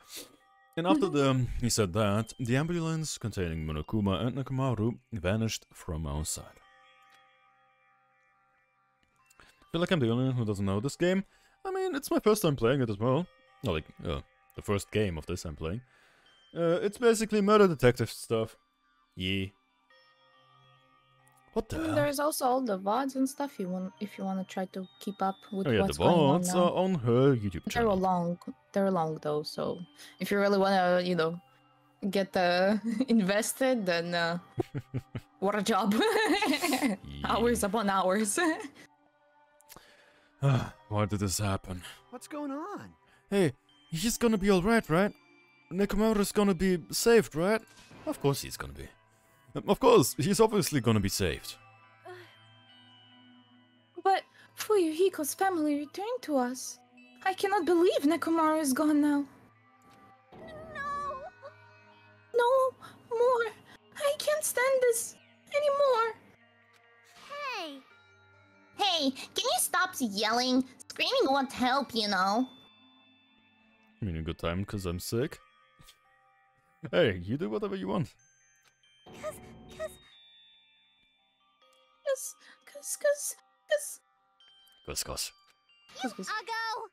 And after the, he said that, the ambulance containing Monokuma and Nekomaru vanished from our side. feel like I'm the only one who doesn't know this game. I mean, it's my first time playing it as well. Not like, uh, the first game of this I'm playing. Uh, it's basically murder detective stuff. Yeah. What the I mean, there's also all the VODs and stuff you want if you want to try to keep up with Oh yeah, what's the going on VODs now. are on her YouTube channel. They're long. They're long though, so if you really want to, you know, get uh, invested, then uh, what a job! hours upon hours. Why did this happen? What's going on? Hey, he's gonna be alright, right? Nekomaru's gonna be saved, right? Of course he's gonna be. Um, Of course, he's obviously gonna be saved. but Fuyuhiko's family returned to us. I cannot believe Nekomaru is gone now. No! No more. I can't stand this anymore. Hey! Hey, can you stop yelling? Screaming won't help, you know. I mean, a good time because I'm sick. hey, you do whatever you want. Cause, cause, Cause, cause, cause, cause. Cuz, cuz. you uggo!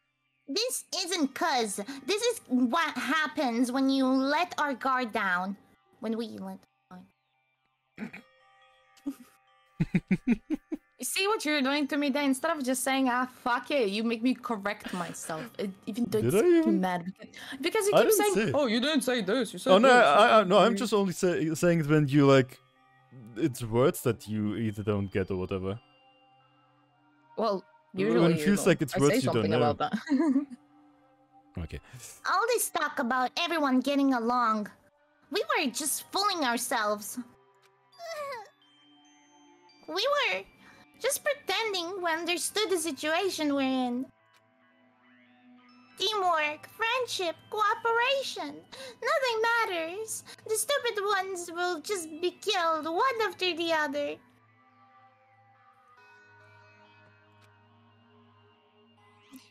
This isn't cuz. This is what happens when you let our guard down. When we let You see what you're doing to me then? Instead of just saying, ah, fuck it, you make me correct myself. It, even though Did it's I even? mad. Because, because you keep saying, say- oh, you didn't say this, you said Oh no, this. I, I, no, I'm just only say, saying it when you like, it's words that you either don't get or whatever. Well, When it usually you feels like it's I words say you don't something know. about that. Okay. all this talk about everyone getting along. We were just fooling ourselves. We were just pretending we understood the situation we're in. Teamwork, friendship, cooperation. Nothing matters. The stupid ones will just be killed one after the other.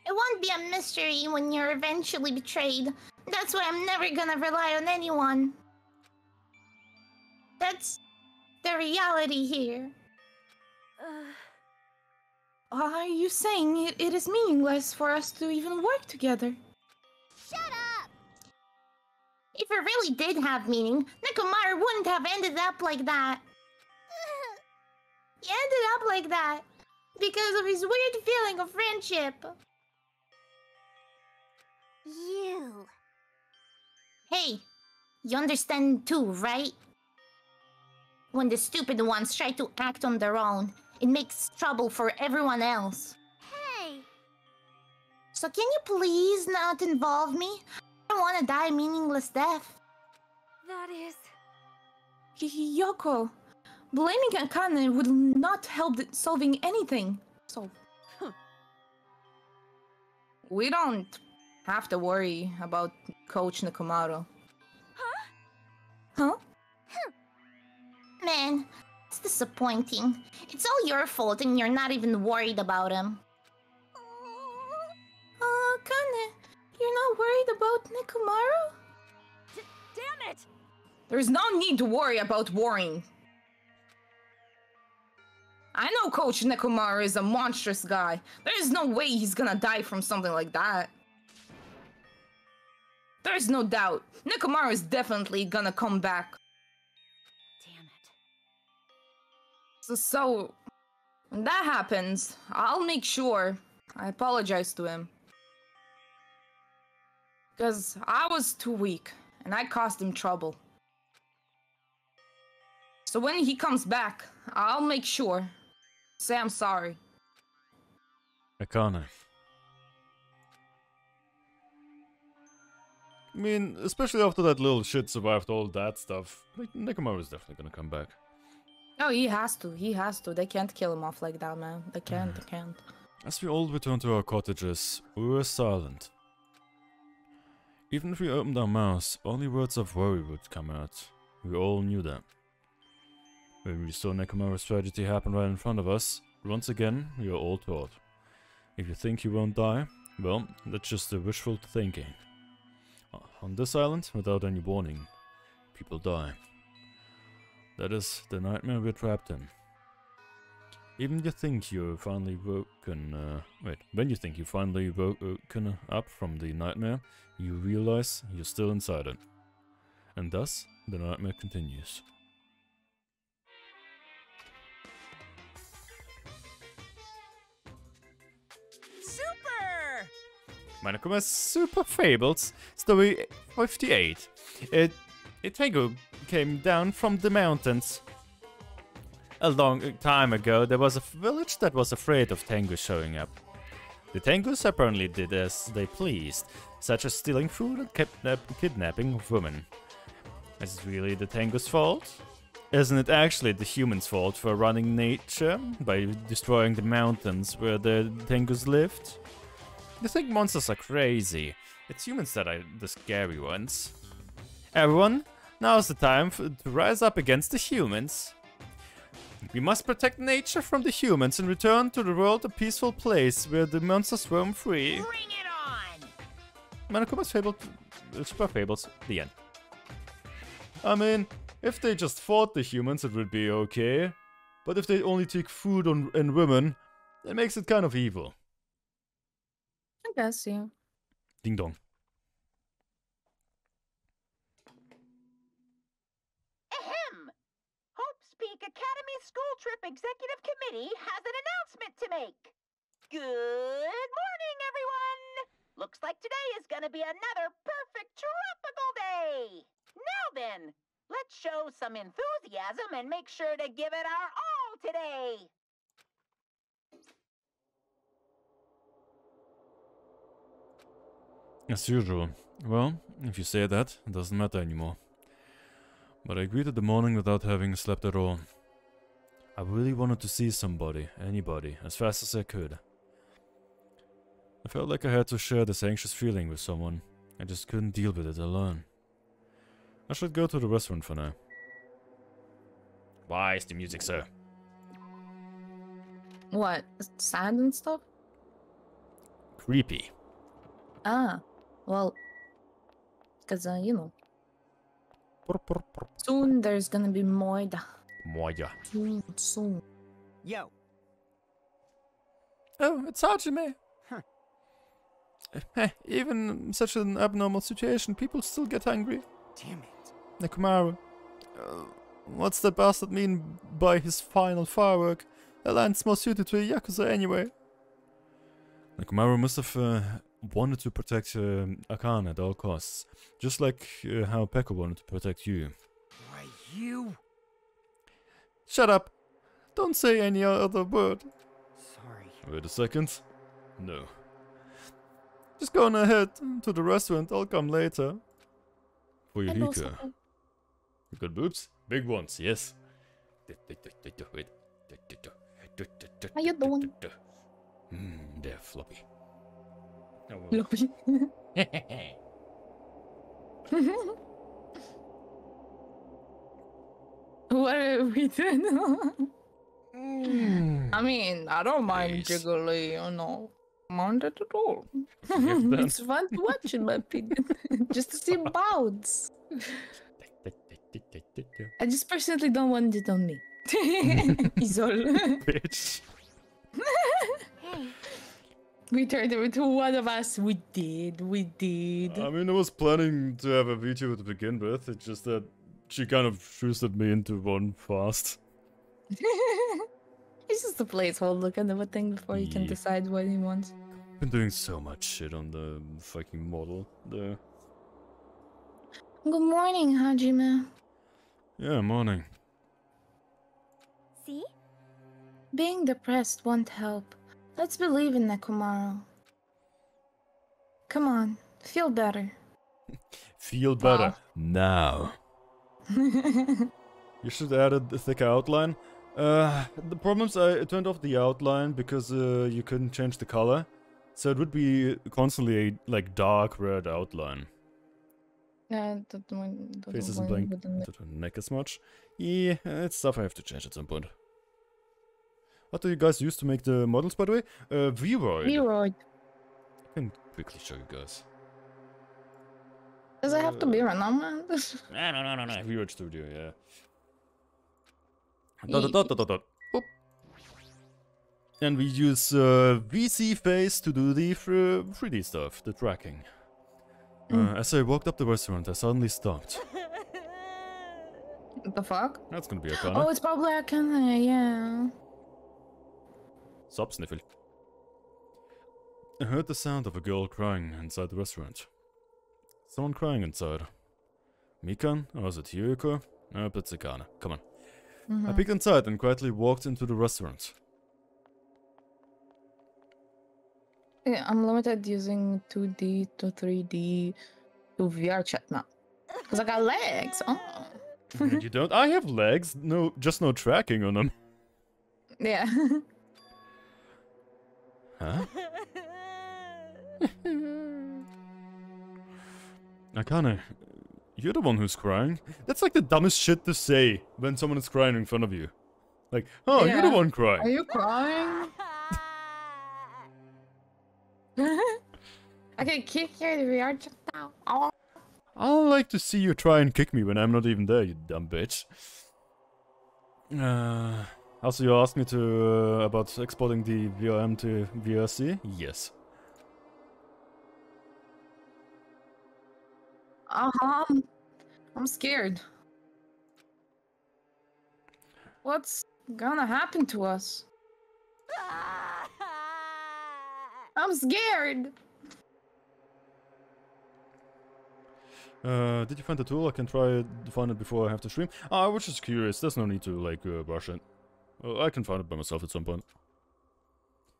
It won't be a mystery when you're eventually betrayed. That's why I'm never gonna rely on anyone. That's the reality here. Are you saying it, it is meaningless for us to even work together? Shut up! If it really did have meaning, Nekomaru wouldn't have ended up like that. He ended up like that because of his weird feeling of friendship. You. Hey, you understand too, right? When the stupid ones try to act on their own, it makes trouble for everyone else. Hey! So can you please not involve me? I don't want to die a meaningless death. That is. Yoko, blaming Akane would not help solving anything. So, we don't have to worry about Coach Nekomaru. Huh? Man, it's disappointing. It's all your fault and you're not even worried about him. Uh, Akane, you're not worried about Nekomaru? D- damn it! There's no need to worry about worrying. I know Coach Nekomaru is a monstrous guy. There is no way he's gonna die from something like that. There's no doubt. Nekomaru is definitely gonna come back. So, when that happens, I'll make sure I apologize to him. Because I was too weak, and I caused him trouble. So when he comes back, I'll make sure. Say I'm sorry. Akane. I mean, especially after that little shit survived all that stuff, like, Nekomaru's definitely gonna come back. No, he has to. He has to. They can't kill him off like that, man. They can't. They can't. As we all returned to our cottages, we were silent. Even if we opened our mouths, only words of worry would come out. We all knew that. When we saw Nekomaru's tragedy happen right in front of us, once again, we were all taught. If you think you won't die, well, that's just a wishful thinking. On this island, without any warning, people die. That is the nightmare we're trapped in. Even you think you're finally woken, uh, wait, when you think you finally wo- woken up from the nightmare, you realize you're still inside it. And thus, the nightmare continues. Super! Monokuma Super Fables, story 58. It, a Tengu came down from the mountains. A long time ago, there was a village that was afraid of Tengu showing up. The Tengus apparently did as they pleased, such as stealing food and kidnap kidnapping women. Is it really the Tengu's fault? Isn't it actually the humans' fault for running nature by destroying the mountains where the Tengus lived? You think monsters are crazy. It's humans that are the scary ones. Everyone, now's the time for, to rise up against the humans. We must protect nature from the humans and return to the world a peaceful place where the monsters roam free. Bring it on! Monokuma's Fable, uh, Super Fables, the end. I mean, if they just fought the humans, it would be okay. But if they only take food on, and women, it makes it kind of evil. I guess, yeah. Ding dong. Ahem! Peak Academy School Trip Executive Committee has an announcement to make. Good morning, everyone! Looks like today is gonna be another perfect tropical day! Now then, let's show some enthusiasm and make sure to give it our all today! As usual. Well, if you say that, it doesn't matter anymore. But I greeted the morning without having slept at all. I really wanted to see somebody, anybody, as fast as I could. I felt like I had to share this anxious feeling with someone. I just couldn't deal with it alone. I should go to the restaurant for now. Why is the music so? What? Sad and stuff? Creepy. Ah, well, because, uh, you know, soon there's gonna be Moida. Moya. Soon, soon. Yo, Oh, it's Hajime. Huh. Eh, Even in such an abnormal situation, people still get hungry. damn it. Nekomaru. Uh, what's that bastard mean by his final firework? A line's more suited to a Yakuza anyway. Nekomaru must have uh, wanted to protect um Akane at all costs. Just like uh, how Peko wanted to protect you. Why, you? Shut up! Don't say any other word. Sorry. Wait a second. No. Just go on ahead to the restaurant. I'll come later. For And also, Yurika. You got boobs? Big ones, yes. Wait. How you doing? Hmm, they're floppy. Oh, well. Floppy. what are we doing? Hmm. I mean, I don't mind Please. jiggly, you know. Mind it at all. It's fun to watch, in my opinion. just to see bounce. I just personally don't want it on me. Is all. Bitch. Hey, we turned it into one of us. We did. We did. I mean, I was planning to have a video to begin with. It's just that she kind of twisted me into one fast. it's just a placeholder kind of a thing before you can decide what he wants. Been doing so much shit on the fucking model there. Good morning, Hajime. Yeah, morning. see? Being depressed won't help. Let's believe in Nekomaru. Come on, feel better. Feel better Wow. now. You should add a thicker outline. Uh, the problems I turned off the outline because uh, you couldn't change the color, so it would be constantly a like dark red outline. Yeah, that one. that Face isn't one blank wouldn't- to the neck as much. Yeah, it's stuff I have to change at some point. What do you guys use to make the models, by the way? Uh, Vroid. Leroy. I can quickly show you guys. Does it have to be random? No, no, no, no, no. Vroid Studio, yeah. Ye- Dot, dot, dot, dot, dot. And we use uh, VSeeFace to do the 3D stuff, the tracking. Uh, as I walked up the restaurant, I suddenly stopped. What the fuck? That's gonna be Akane. Oh, it's probably Akane, yeah. Sup, Sniffle. I heard the sound of a girl crying inside the restaurant. Someone crying inside. Mikan? Or was it Yuriko? Nope, that's Akane. Come on. I Mhm. peeked inside and quietly walked into the restaurant. Yeah, I'm limited using 2D to 3D to VR chat now. Because I got legs. Oh. you don't? I have legs. No, just no tracking on them. Yeah. Huh? Akane, you're the one who's crying. That's like the dumbest shit to say when someone is crying in front of you. Like, oh, you're the Yeah. one crying. Are you crying? I can kick you in the VR chat now. Oh. I'll like to see you try and kick me when I'm not even there, you dumb bitch. Uh, also, you asked me to uh, about exporting the VRM to VRC. Yes. Uh-huh. I'm- I'm scared. What's gonna happen to us? I'm scared. Uh, did you find the tool? I can try to find it before I have to stream. Ah, I was just curious. There's no need to like uh, rush it. Uh, I can find it by myself at some point.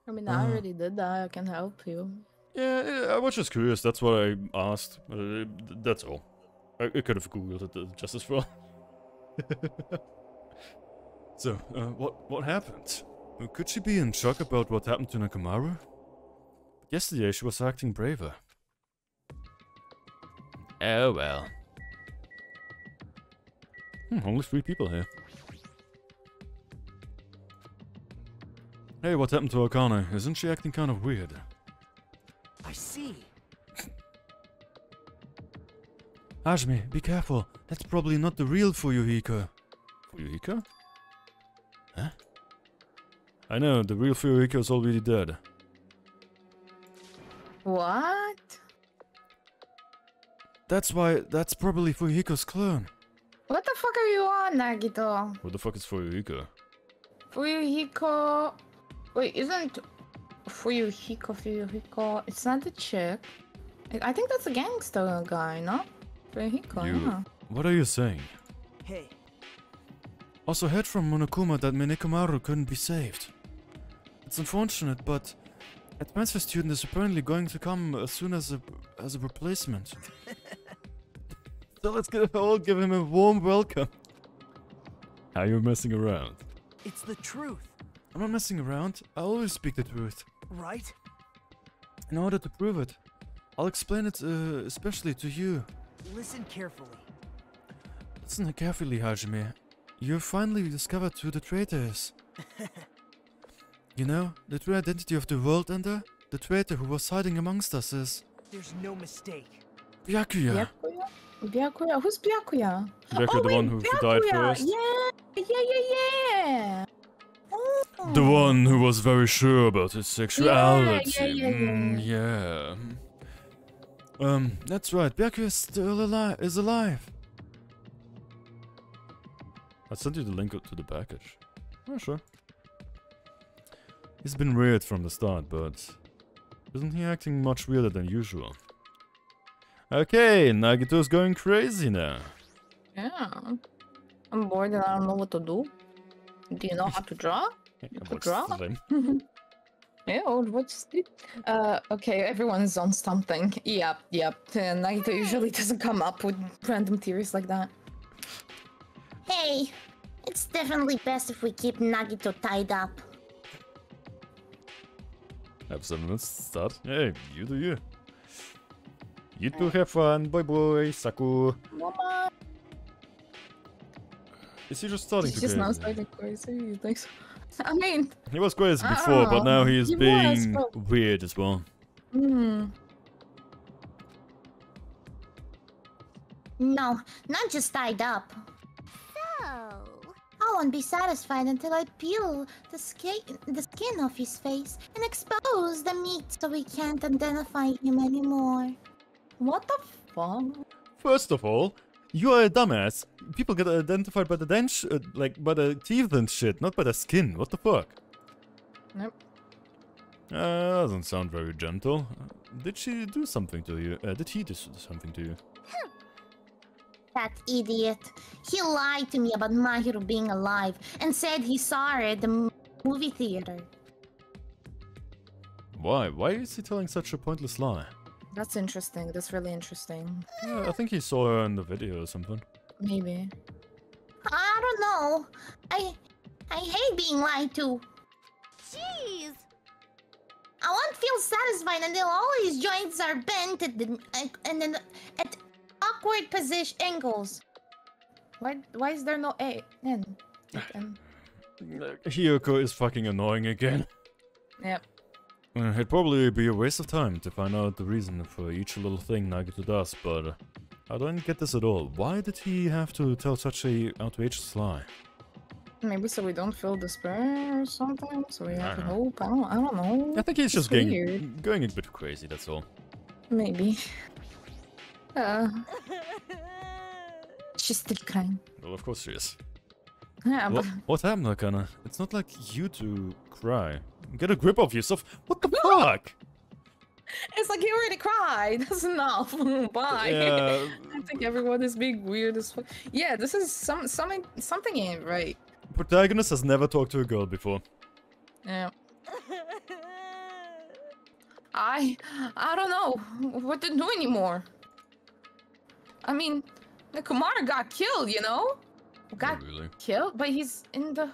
I mean, I Uh. already did that. I can help you. Yeah, yeah, I was just curious. That's what I asked. Uh, that's all. I, I could have googled it uh, just as well. so, uh, what what happened? Uh, Could she be in shock about what happened to Nekomaru? Yesterday she was acting braver. Oh well. Hmm, only three people here. Hey, what happened to Akane? Isn't she acting kind of weird? I see. Hajime, be careful. That's probably not the real Fuyuhiko. Fuyuhiko? Huh? I know, the real Fuyuhiko is already dead. What? That's why, that's probably Fuyuhiko's clone. What the fuck are you on, Nagito? What the fuck is Fuyuhiko? Fuyuhiko. Wait, isn't Fuyuhiko Fuyuhiko? It's not the chick. I- I think that's a gangster guy, no? Fuyuhiko, You- yeah. What are you saying? Hey, Also heard from Monokuma that Minekamaru couldn't be saved. It's unfortunate, but a transfer student is apparently going to come as soon as a as a replacement. so let's give, all give him a warm welcome. Are you messing around? it's the truth, I'm not messing around. I always speak the truth. right? In order to prove it, I'll explain it uh, especially to you. Listen carefully. Listen carefully, Hajime. You've finally discovered who the traitor is. you know, the true identity of the world ender? The traitor who was hiding amongst us is There's no mistake. Byakuya. Byakuya? Byakuya? Who's Byakuya? Byakuya, oh, the wait, one who died Byakuya! first. Yeah, yeah, yeah, yeah. The one who was very sure about his sexuality. yeah, yeah, Mm, yeah. Um, that's right. Byakuya is still alive. Is alive. I sent you the link to the package. Oh, sure. He's been weird from the start, but isn't he acting much weirder than usual? Okay, Nagito's going crazy now. Yeah. I'm bored and I don't know what to do. Do you know how to draw? You draw. yeah, well, what's it? Uh, okay, everyone's on something. Yep, yep. Uh, Nagito usually doesn't come up with random theories like that. Hey, it's definitely best if we keep Nagito tied up. Have seven minutes start. Hey, you do you. You two have fun. Bye bye, Saku. Mama! Is he just starting He's to just get- now starting crazy. He thinks. I mean, He was crazy before, don't but now know. he is He was, being but- weird as well. hmm. No, not just tied up. So, I won't be satisfied until I peel the skin, the skin off his face and expose the meat so we can't identify him anymore. What the fuck? First of all, You are a dumbass. People get identified by the dent, uh, like by the teeth and shit, not by the skin. What the fuck? Nope. Uh, doesn't sound very gentle. Did she do something to you? Uh, did he do something to you? That idiot. He lied to me about Mahiru being alive and said he saw her at the movie theater. Why? Why is he telling such a pointless lie? That's interesting. That's really interesting. Yeah, I think he saw her in the video or something. Maybe. I don't know. I I hate being lied to. Jeez. I won't feel satisfied until all his joints are bent at the, and then at awkward position angles. Why? Why is there no A N? N. Hiyoko is fucking annoying again. Yep. Uh, it'd probably be a waste of time to find out the reason for each little thing Nagito does, but uh, I don't get this at all. Why did he have to tell such a outrageous lie? Maybe so we don't feel despair or something. So we have I don't know. hope. I don't. I don't know. I think he's It's just going, weird. going a bit crazy, that's all. Maybe. Uh, she's still crying. Well, of course she is. Yeah, What, what happened, Akane? It's not like you to cry. Get a grip of yourself. What the fuck? it's like you already cried. That's enough. Bye. Yeah. I think everyone is being weird as fuck. Yeah, this is some something something ain't right. Protagonist has never talked to a girl before. Yeah. I I don't know what to do anymore. I mean, the Kumar got killed, you know? Got really. killed, but he's in the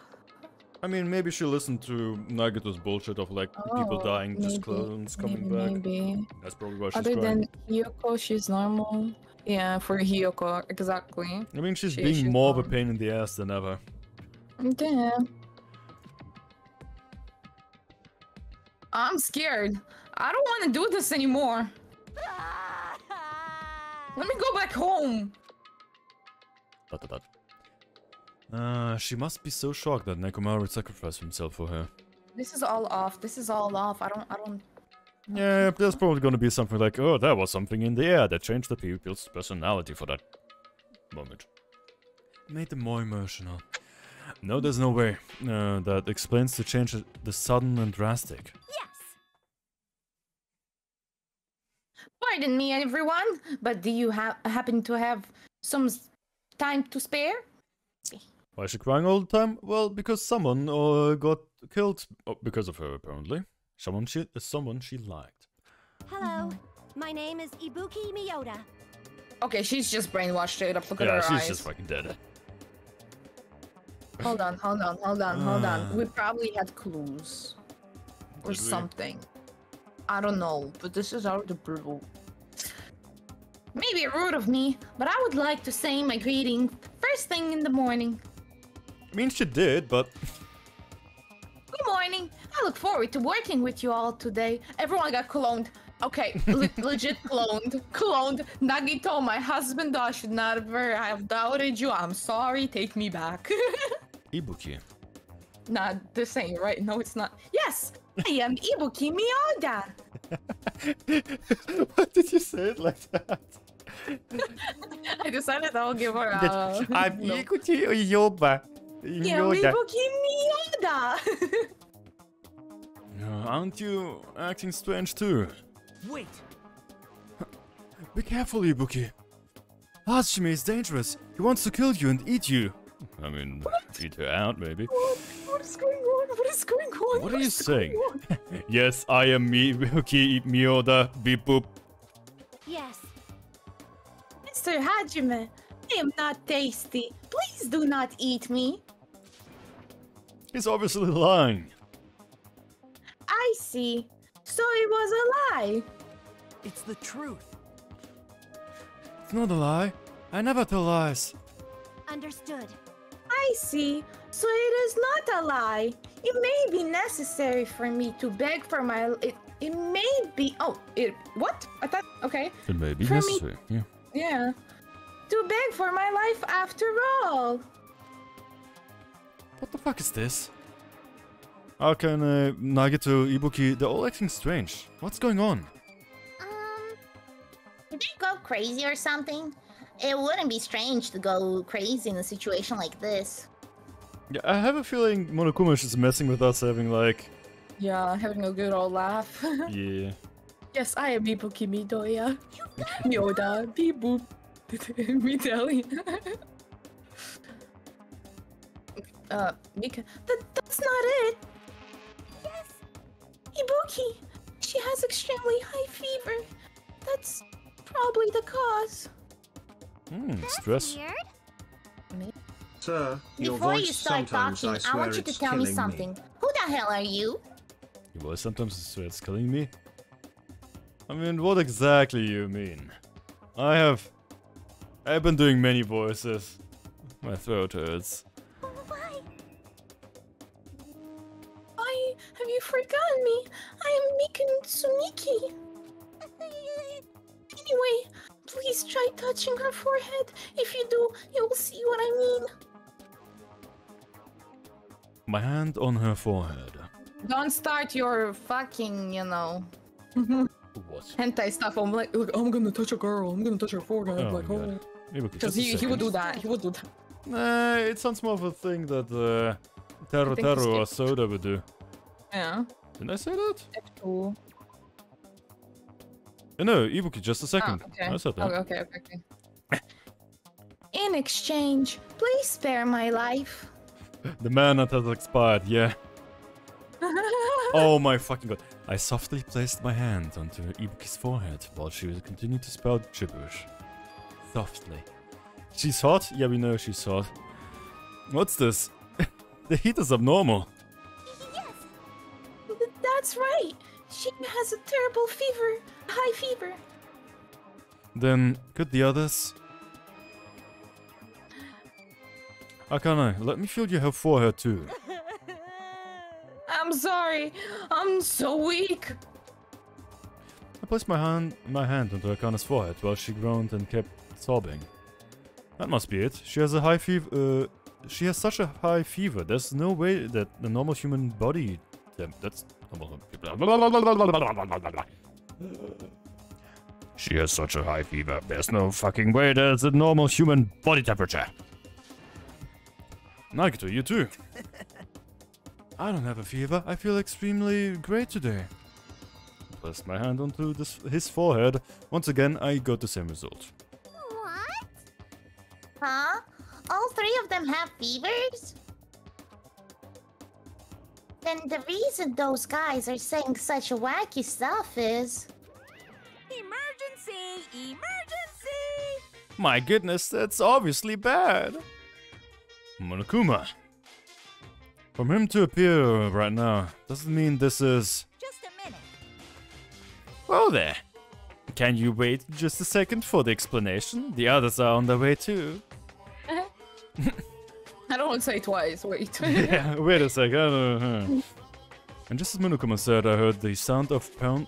I mean, maybe she listened to Nagito's bullshit of like people Oh, dying, just clones coming maybe, back. Maybe. That's probably why she's Other crying. than Hiyoko, she's normal. Yeah, for Hiyoko, exactly. I mean, she's she- being she's more of a pain in the ass than ever. Yeah. I'm scared. I don't want to do this anymore. Let me go back home. Uh, she must be so shocked that Nekomaru sacrificed himself for her. This is all off. This is all off. I don't. I don't. Yeah, there's probably gonna be something like, oh, there was something in the air that changed the pupil's personality for that moment. Made them more emotional. No, there's no way. Uh, that explains the change, the sudden and drastic. Yes. Pardon me, everyone, but do you ha- happen to have some time to spare? Why is she crying all the time? Well, because someone uh, got killed oh, because of her, apparently. Someone she, uh, someone she liked. Hello, my name is Ibuki Mioda. Okay, she's just brainwashed straight up. Look yeah, at her she's eyes. just fucking dead. Hold on, hold on, hold on, hold on. Uh. We probably had clues or Did we? something. I don't know, but this is out of the blue. Maybe rude of me, but I would like to say my greeting first thing in the morning. Mean, she did, but Good morning. I look forward to working with you all today. Everyone got cloned. Okay, le- legit cloned. Cloned. Nagito, my husband, I should never have doubted you. I'm sorry. Take me back. Ibuki. not the same, right? No, it's not. Yes, I am Ibuki Mioda. What did you say it like that? I decided I'll give her a. I'm no. Ikuchi Yoba. Yeah, Ibuki Mioda. Uh, aren't you acting strange too? Wait, Be careful, Ibuki. Hajime is dangerous. He wants to kill you and eat you. I mean, eat her out, maybe. what, what is going on? What is going on? What are you saying? yes, I am Ibuki Mioda. Beep boop. Yes, Mr. Hajime, I am not tasty. Please do not eat me. He's obviously lying. I see. So it was a lie. it's the truth. It's not a lie. I never tell lies. understood. I see. So it is not a lie. It may be necessary for me to beg for my. It, it may be. Oh, it. What? I thought. Okay. It may be For me- necessary. Yeah. Yeah. To beg for my life after all. What the fuck is this? How can uh, Nagito, Ibuki, they're all acting strange. What's going on? Um, did they go crazy or something? it wouldn't be strange to go crazy in a situation like this. Yeah, I have a feeling Monokuma is just messing with us, having like, Yeah, having a good old laugh. yeah. yes, I am Ibuki Midoriya. Myoda, beep boop. Midori. Uh, Mika. That, that's not it. Yes. Ibuki, she has extremely high fever. That's probably the cause. Hmm, stress. Weird. Sir, your Before voice you start talking, I I, want you to tell me killing something. Who the hell are you? Your voice sometimes is it's killing me. I mean, what exactly you mean? I have... I've been doing many voices. My throat hurts. Have you forgotten me? I am Mikan Tsumiki. Anyway, please try touching her forehead. If you do, you will see what I mean. My hand on her forehead. Don't start your fucking, you know, What? hentai stuff. I'm like, look, I'm gonna touch a girl. I'm gonna touch her forehead. Oh like, my oh. Because he, he would do that. He would do that. Nah, it sounds more of a thing that uh, Teru I Teru or skipped. Soda would do. Yeah. Didn't I say that? That's cool. Uh, no, Ibuki, just a Oh, second. okay. I said that. Okay, okay, okay, okay. In exchange, please spare my life. The man that has expired, yeah. Oh my fucking god. I softly placed my hand onto Ibuki's forehead while she continued to spout gibberish. Softly. She's hot? Yeah, we know she's hot. What's this? the heat is abnormal. Th- That's right. She has a terrible fever. High fever. Then, could the others? Akane, let me feel your forehead too. I'm sorry. I'm so weak. I placed my hand my hand onto Akane's forehead while she groaned and kept sobbing. That must be it. She has a high fever. Uh, she has such a high fever. There's no way that the normal human body. Damn, that's. She has such a high fever. There's no fucking way there's a normal human body temperature. Nagito, you too. I don't have a fever. I feel extremely great today. Placed my hand onto this, his forehead. Once again, I got the same result. What? Huh? All three of them have fevers? Then the reason those guys are saying such wacky stuff is. Emergency! Emergency! My goodness, that's obviously bad. Monokuma. From him to appear right now doesn't mean this is. Just a minute. Well, there. Can you wait just a second for the explanation? The others are on their way too. I don't want to say twice. Wait. yeah, wait a second. Uh, and just as Monokuma said, I heard the sound of pound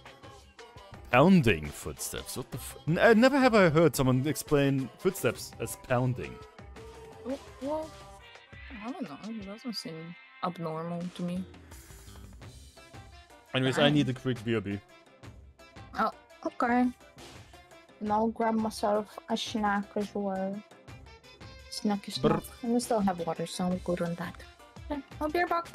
pounding footsteps. What the f- N- never have I heard someone explain footsteps as pounding. Well, well, I don't know. It doesn't seem abnormal to me. Anyways, I need a quick BRB. Oh, okay. And I'll grab myself a snack as well. Snack. Brr. And we still have water, so I'm good on that. Okay, I'll be right back.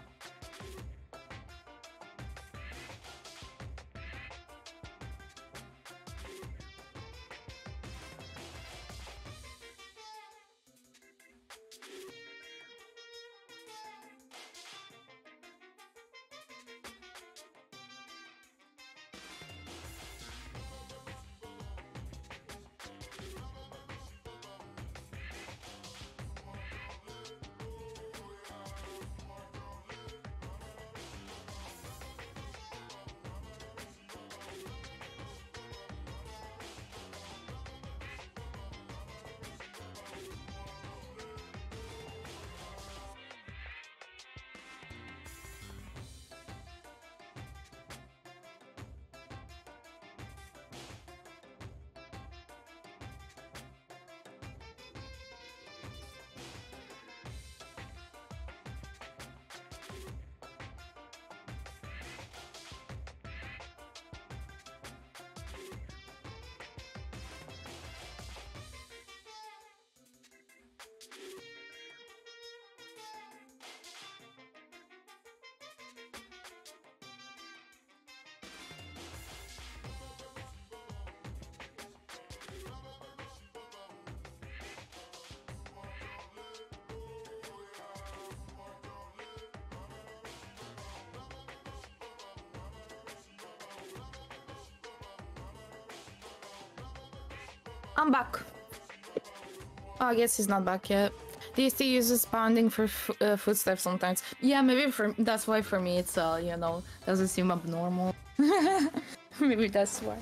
I guess he's not back yet. DST uses pounding for uh, footsteps sometimes. Yeah, maybe for that's why for me it's uh you know doesn't seem abnormal. maybe that's why.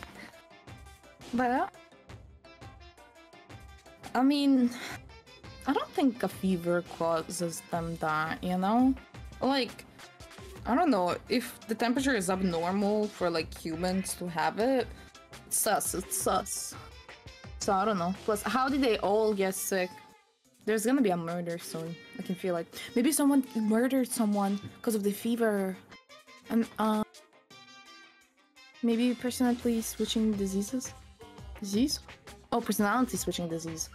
But uh, I mean, I don't think a fever causes them that. You know, like I don't know if the temperature is abnormal for like humans to have it. It's sus. It's sus. So I don't know. Plus, how did they all get sick? There's gonna be a murder soon. I can feel like maybe someone murdered someone because of the fever, and uh, maybe personality switching diseases. Disease? Oh, personality switching disease.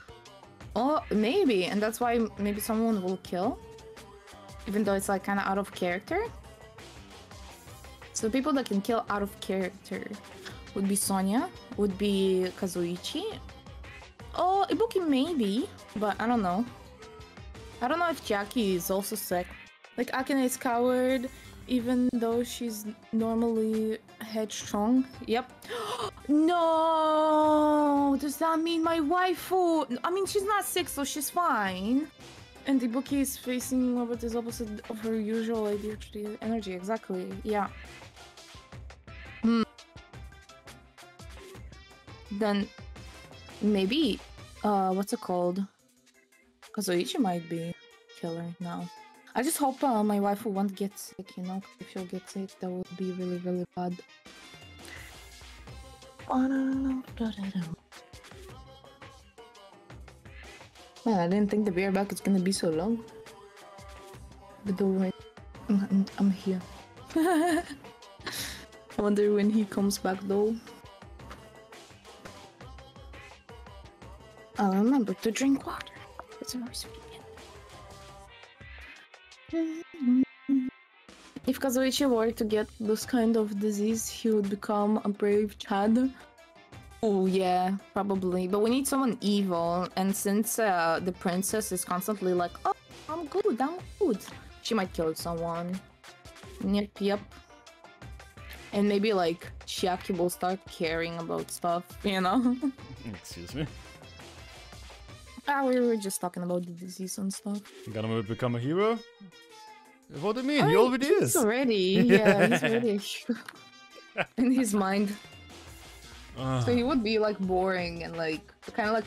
Oh, maybe, and that's why maybe someone will kill, even though it's like kind of out of character. So people that can kill out of character would be Sonia, would be Kazuichi. Oh, Ibuki maybe, but I don't know. I don't know if Jackie is also sick. Like Akane is coward, even though she's normally headstrong. Yep. no! Does that mean my waifu? I mean, she's not sick, so she's fine. And Ibuki is facing what is opposite of her usual ADHD energy. Exactly. Yeah. Hmm. Then maybe uh what's it called? Kazuichi might be killer now. I just hope uh, my wife won't get sick, you know? If she'll get sick, that would be really, really bad. Man, I didn't think the beer back is gonna be so long. But don't worry, I'm, I'm, here. I wonder when he comes back though. I'll remember to drink water. It's very sweet. If Kazuichi were to get this kind of disease, he would become a brave Chad. Oh yeah, probably. But we need someone evil, and since uh, the princess is constantly like, "Oh, I'm good, I'm good," she might kill someone. Yep, yep. And maybe like Chiaki will start caring about stuff, you know? Excuse me. Ah, we were just talking about the disease and stuff. Gonna become a hero? What do you mean? I he mean, already he's is. already, yeah, he's already in his mind. Ah, So he would be like boring and like kind of like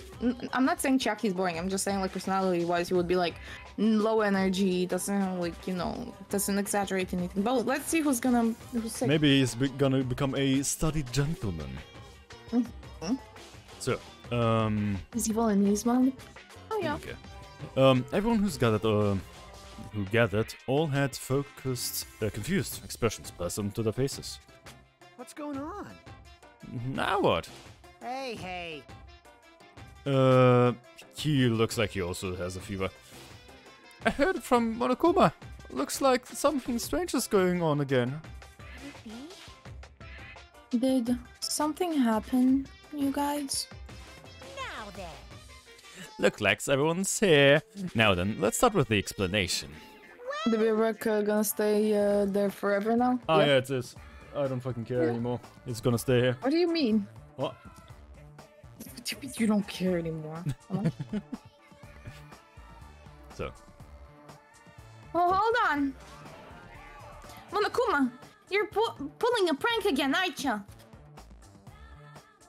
I'm not saying Chucky's boring. I'm just saying like personality wise, he would be like low energy, doesn't like you know doesn't exaggerate anything. But let's see who's gonna who's sick. maybe he's be- gonna become a studied gentleman. Mhm. So, um, Is evil in his mind? Oh yeah. okay. Um, everyone who's gathered, uh, who gathered, all had focused, uh, confused expressions plastered to their faces. What's going on? Now what? Hey, hey. Uh, he looks like he also has a fever. I heard it from Monokuma. Looks like something strange is going on again. Did something happen, you guys? Now then. Look like everyone's here. Now then, let's start with the explanation. The Bivak uh, gonna stay uh, there forever now? Oh yeah, it is. I don't fucking care anymore. It's gonna stay here. What do you mean? What? What do you mean You don't care anymore. So, oh, hold on. Monokuma, you're pu- pulling a prank again, aren't you?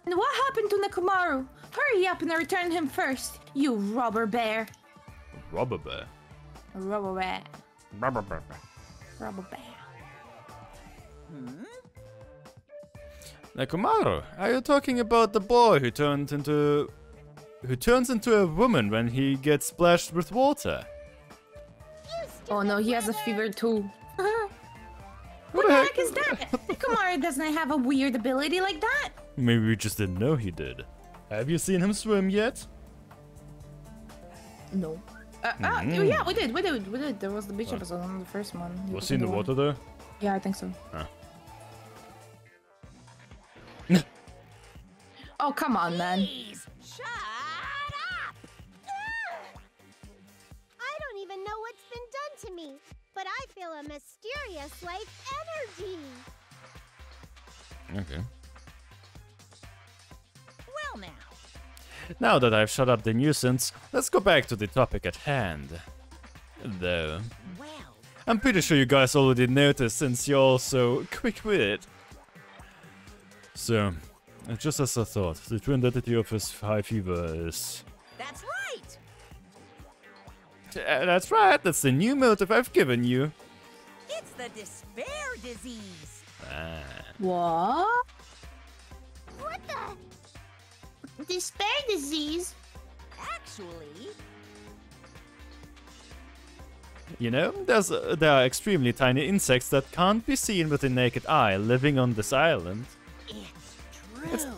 And what happened to Nekomaru? Hurry up and return him first, you rubber bear. rubber bear. Rubber bear. Rubber bear. Rubber bear. Hmm? Nekomaru, are you talking about the boy who turned into who turns into a woman when he gets splashed with water? Oh no, he has a fever too. Who What the heck is that? Nekomaru doesn't have a weird ability like that. Maybe we just didn't know he did. Have you seen him swim yet? No. Uh, ah, Mm. yeah, we did, we did, we did. There was the beach episode on the first one. He Was he in the water there? Yeah, I think so. Ah. Oh, come on, man. Please, shut up! I don't even know what's been done to me, but I feel a mysterious life energy. Okay. Well now, Now that I've shut up the nuisance, let's go back to the topic at hand. Though, Well, I'm pretty sure you guys already noticed since you're all so quick with it. So, just as I thought, the true identity of his high fever is... that's right. Uh, that's right, that's the new motive I've given you. It's the despair disease. Ah. What? What the? Despair disease? Actually, You know, there's, uh, there are extremely tiny insects that can't be seen with the naked eye living on this island. it's true.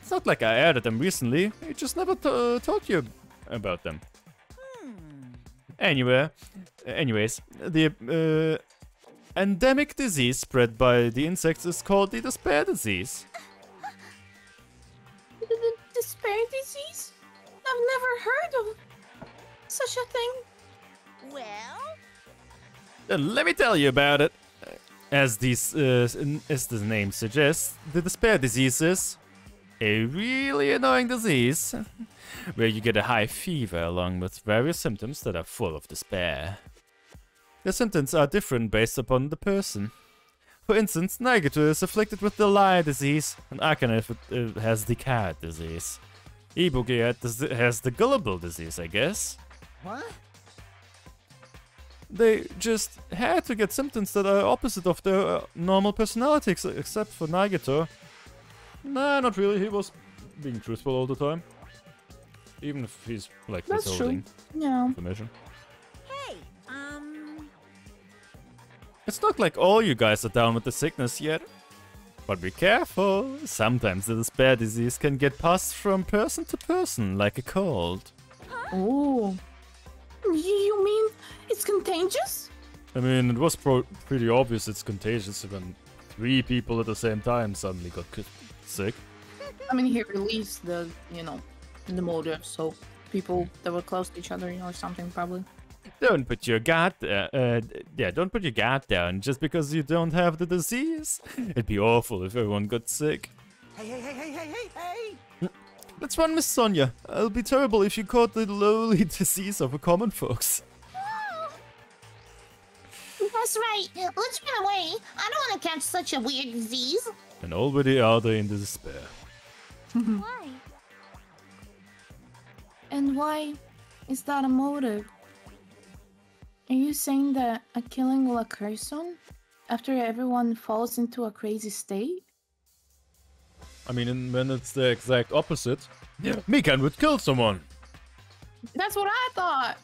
It's not like I added them recently, I just never t- uh, told you about them. Hmm. Anyway, anyways, the uh, endemic disease spread by the insects is called the despair disease. The, the despair disease? I've never heard of such a thing. Well, Then let me tell you about it. As these, uh, as the name suggests, the despair disease is a really annoying disease where you get a high fever along with various symptoms that are full of despair. The symptoms are different based upon the person. For instance, Nagito is afflicted with the lie disease, and Akane uh, has the cat disease. Ibuki has the- gullible disease, I guess. What? They just had to get symptoms that are opposite of their uh, normal personalities, except for Nagito. Nah, not really. He was being truthful all the time. Even if he's like That's true. withholding Yeah. information. It's not like all you guys are down with the sickness yet. But be careful. Sometimes the despair disease can get passed from person to person, like a cold. Oh. You, you mean it's contagious? I mean, it was pro- pretty obvious it's contagious when three people at the same time suddenly got sick. I mean, he released the, you know, the motive, so people that were close to each other, you know, or something probably. Don't put your guard uh, uh, yeah, don't put your guard down just because you don't have the disease. It'd be awful if everyone got sick. Hey, hey, hey, hey, hey, hey, hey! Let's run, Miss Sonia. It'll be terrible if you caught the lowly disease of a common folks. That's right. Let's run away. I don't want to catch such a weird disease. And already are they in despair. Why? And why is that a motive? Are you saying that a killing will occur soon? After everyone falls into a crazy state? I mean, and when it's the exact opposite, yeah, Mikan would kill someone. That's what I thought!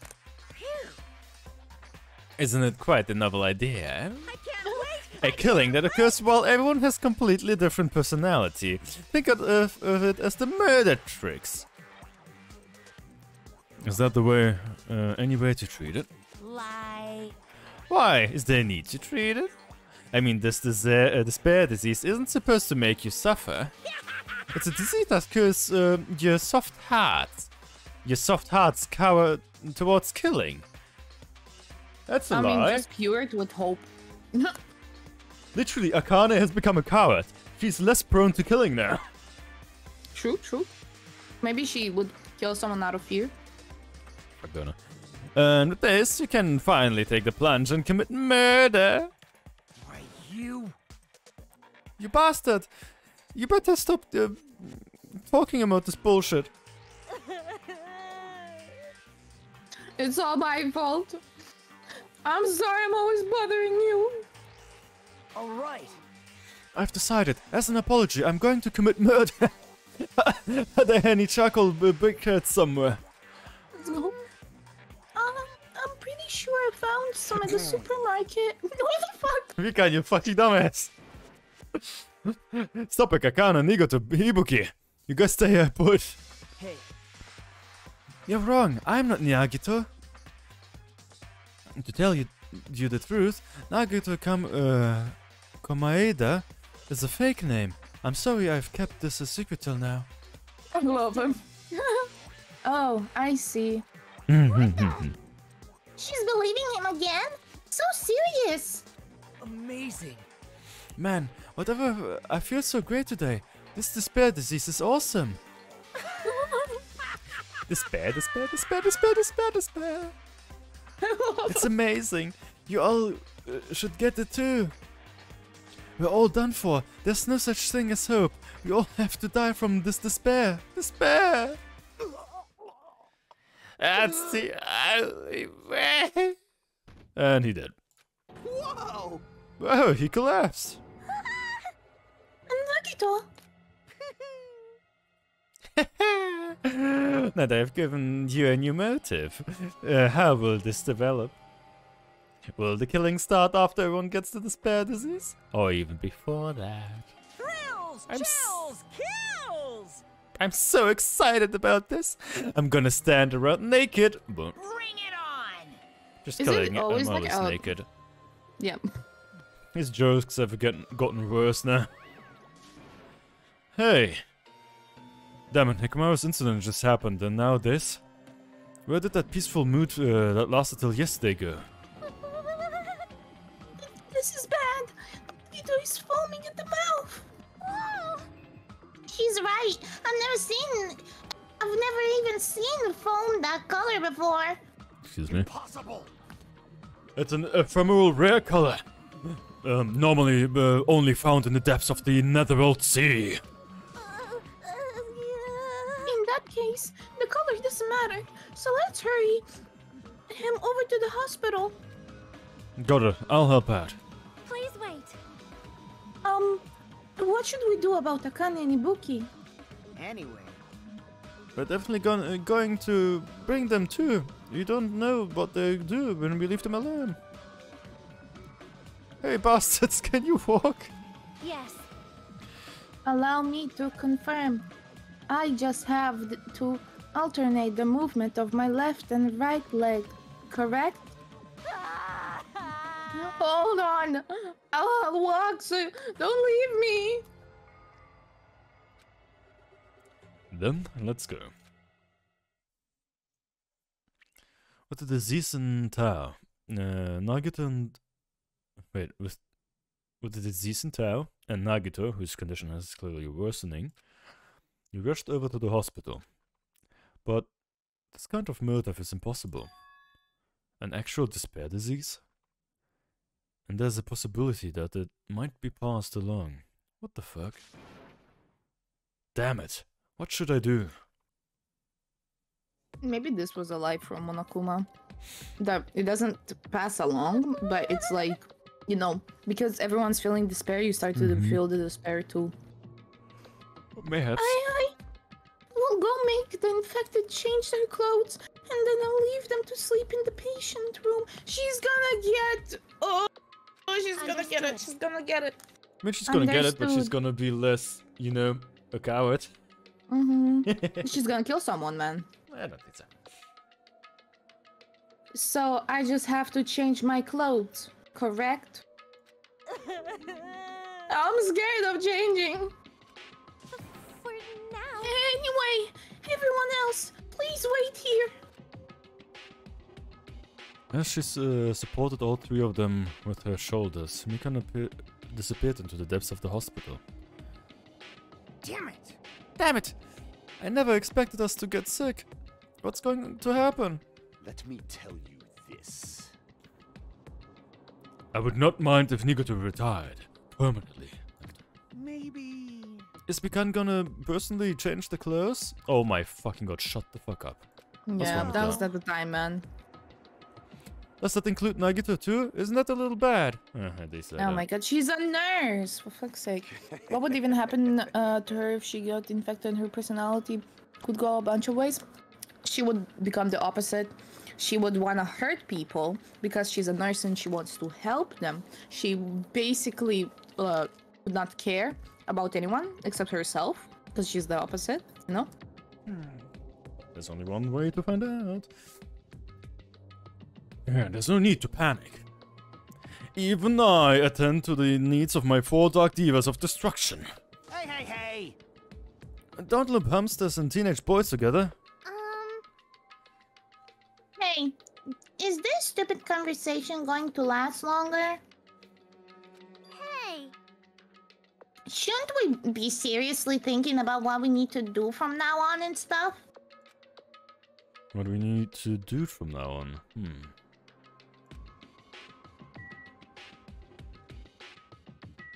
Isn't it quite a novel idea? I can't wait. A killing that occurs while everyone has completely different personality. Think of, of, of it as the murder tricks. Is that the way, uh, any way to treat it? Like, Why? Is there a need to treat it? I mean, this disa- uh, despair disease isn't supposed to make you suffer. It's a disease that cures uh, your soft heart. Your soft hearts cower towards killing. That's a I lie. I mean, just cure it with hope. Literally, Akane has become a coward. She's less prone to killing now. True, true. Maybe she would kill someone out of fear. I'm gonna. And with this, you can finally take the plunge and commit murder. Why, you? You bastard! You better stop uh, talking about this bullshit. It's all my fault. I'm sorry I'm always bothering you. All right. I've decided, as an apology, I'm going to commit murder. Are there any charcoal b- briquettes somewhere? Let's sure I found some at the supermarket. Where the fuck? Vika, you fucking dumbass! Stop it, Kakana, Nagito, Ibuki! You guys stay here, put. Hey, You're wrong, I'm not Nagito. To tell you, you the truth, Nagito Kam, uh, Komaeda is a fake name. I'm sorry I've kept this a secret till now. I love him. oh, I see. She's believing him again? So serious. amazing. Man, whatever, I feel so great today. This despair disease is awesome. Despair, despair, despair, despair, despair, despair. It's amazing. You all uh, should get it too. We're all done for. There's no such thing as hope. We all have to die from this despair. Despair. That's the only way. And he did. Whoa! Oh, he collapsed. Nagito! now that I've given you a new motive, uh, how will this develop? Will the killing start after everyone gets the despair disease? Or even before that? Thrills, I'm chills, kills! I'm so excited about this! I'm gonna stand around naked, but Bring it on! just Is it kidding, I'm always like always a- naked. Yep. His jokes have gotten, gotten worse now. Hey! Damn it, Nekomaru's incident just happened, and now this? Where did that peaceful mood uh, that lasted till yesterday go? This is bad. Nagito is foaming at the mouth. She's right. I've never seen. I've never even seen foam that color before. Excuse me. Possible. It's an ephemeral rare color. Um, normally uh, only found in the depths of the Netherworld Sea. In that case, the color doesn't matter. So let's hurry him over to the hospital. Got it. I'll help out. Please wait. Um, what should we do about Akane and Ibuki? Anyway, We're definitely going, uh, going to bring them too. You don't know what they do when we leave them alone. Hey bastards, can you walk? Yes. Allow me to confirm. I just have to alternate the movement of my left and right leg, correct? Hold on. I'll don't leave me. Then let's go. With the disease in Tao, uh, Nagito and wait with with the disease in Tao and Nagito, whose condition is clearly worsening, you rushed over to the hospital. But this kind of motive is impossible. An actual despair disease? And there's a possibility that it might be passed along. What the fuck? Damn it! What should I do? Maybe this was a lie from Monokuma. That it doesn't pass along, but it's like, you know, because everyone's feeling despair, you start to Mhm. feel the despair too. Mayhaps. I, I will go make the infected change their clothes, and then I'll leave them to sleep in the patient room. She's gonna get. Oh, oh she's gonna get it. Understood. She's gonna get it. I mean, she's gonna get it, but she's gonna be less, you know, a coward. Mm-hmm. She's gonna kill someone, man. I don't think so. So I just have to change my clothes, correct? I'm scared of changing. For now. Anyway, everyone else, please wait here. As she uh, supported all three of them with her shoulders, Mikan disappeared into the depths of the hospital. damn it! Damn it! I never expected us to get sick. What's going to happen? Let me tell you this. I would not mind if Nagito retired permanently. Maybe. Is Mikan gonna personally change the clothes? Oh my fucking god, shut the fuck up. yeah, that was that? at the time, man. Does that include Nagito too? Isn't that a little bad? Uh, they said Oh that. my god, she's a nurse! For fuck's sake. What would even happen uh, to her if she got infected and her personality could go a bunch of ways? She would become the opposite. She would want to hurt people because she's a nurse and she wants to help them. She basically uh, would not care about anyone except herself because she's the opposite, you know? There's only one way to find out. Yeah, there's no need to panic. Even I attend to the needs of my four dark Devas of destruction. Hey, hey, hey! Don't lump hamsters and teenage boys together. Um, Hey, is this stupid conversation going to last longer? hey. Shouldn't we be seriously thinking about what we need to do from now on and stuff? What do we need to do from now on? Hmm.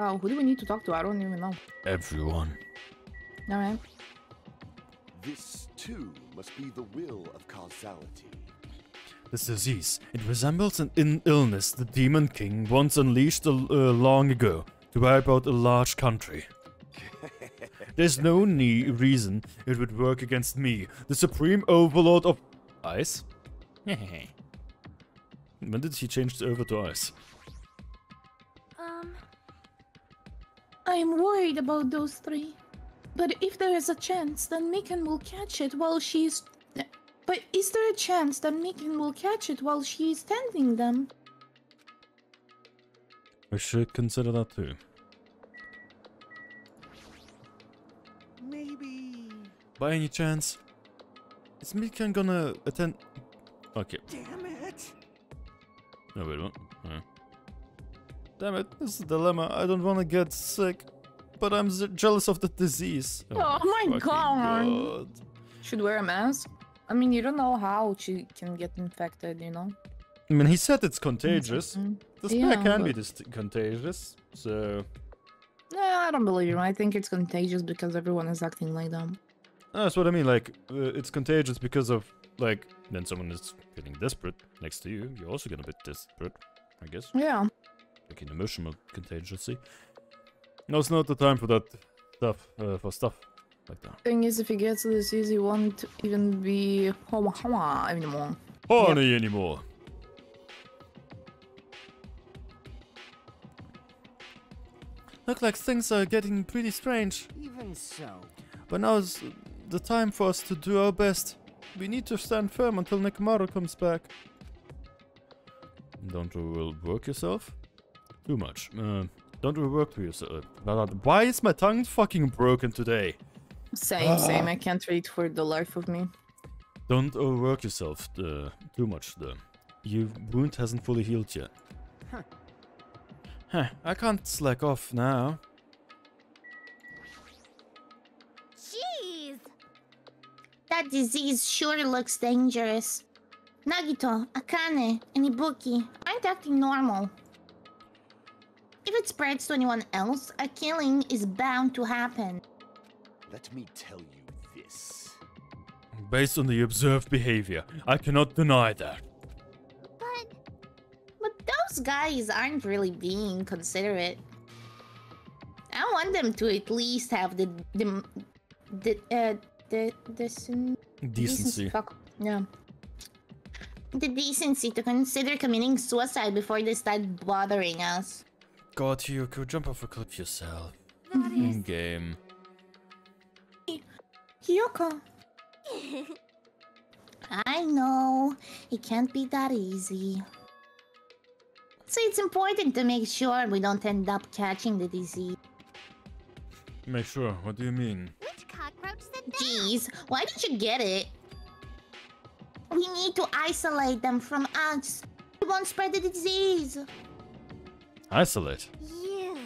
Oh, who do we need to talk to? I don't even know. Everyone. Alright. This, too, must be the will of causality. This disease, it resembles an in illness the Demon King once unleashed a, uh, long ago to wipe out a large country. There's no ne- reason it would work against me, the supreme overlord of ice. when did he change over to ice? I'm worried about those three. But if there is a chance, then Mikan will catch it while she's. But is there a chance that Mikan will catch it while she is tending them? We should consider that too. Maybe. By any chance, is Mikan gonna attend? Okay. Damn it! No, wait, what? Uh. Damn it, this is a dilemma. I don't want to get sick, but I'm z- jealous of the disease. Oh, my fucking God. Should wear a mask. I mean, you don't know how she can get infected, you know? I mean, he said it's contagious. The spare Yeah, can be but- dis- contagious, so Yeah, I don't believe you. I think it's contagious because everyone is acting like them. that's what I mean. Like, uh, it's contagious because of like then someone is feeling desperate next to you. You're also gonna be desperate, I guess. Yeah. Like an emotional contagiousy. No, it's not the time for that stuff. Uh, for stuff like that. Thing is, if he gets this easy, he won't even be homa homa anymore. Horny anymore. Look like things are getting pretty strange. Even so. But now's the time for us to do our best. We need to stand firm until Nekomaru comes back. Don't overwork yourself. Too much. Uh, don't overwork to yourself. Why is my tongue fucking broken today? Same, same. I can't read for the life of me. Don't overwork yourself uh, too much, though. Your wound hasn't fully healed yet. Huh. Huh, I can't slack off now. Jeez! That disease sure looks dangerous. Nagito, Akane, and Ibuki aren't acting normal. If it spreads to anyone else, a killing is bound to happen. Let me tell you this. Based on the observed behavior, I cannot deny that. But But those guys aren't really being considerate. I want them to at least have the the the uh the the Decency. Fuck. Yeah. The decency to consider committing suicide before they start bothering us. God, Hiyoko, jump off a cliff yourself. That In game. Hiyoko. I know. It can't be that easy. So it's important to make sure we don't end up catching the disease. Make sure, what do you mean? Which cockroach said that? Jeez, why did you get it? We need to isolate them from us. We won't spread the disease. Isolate. You.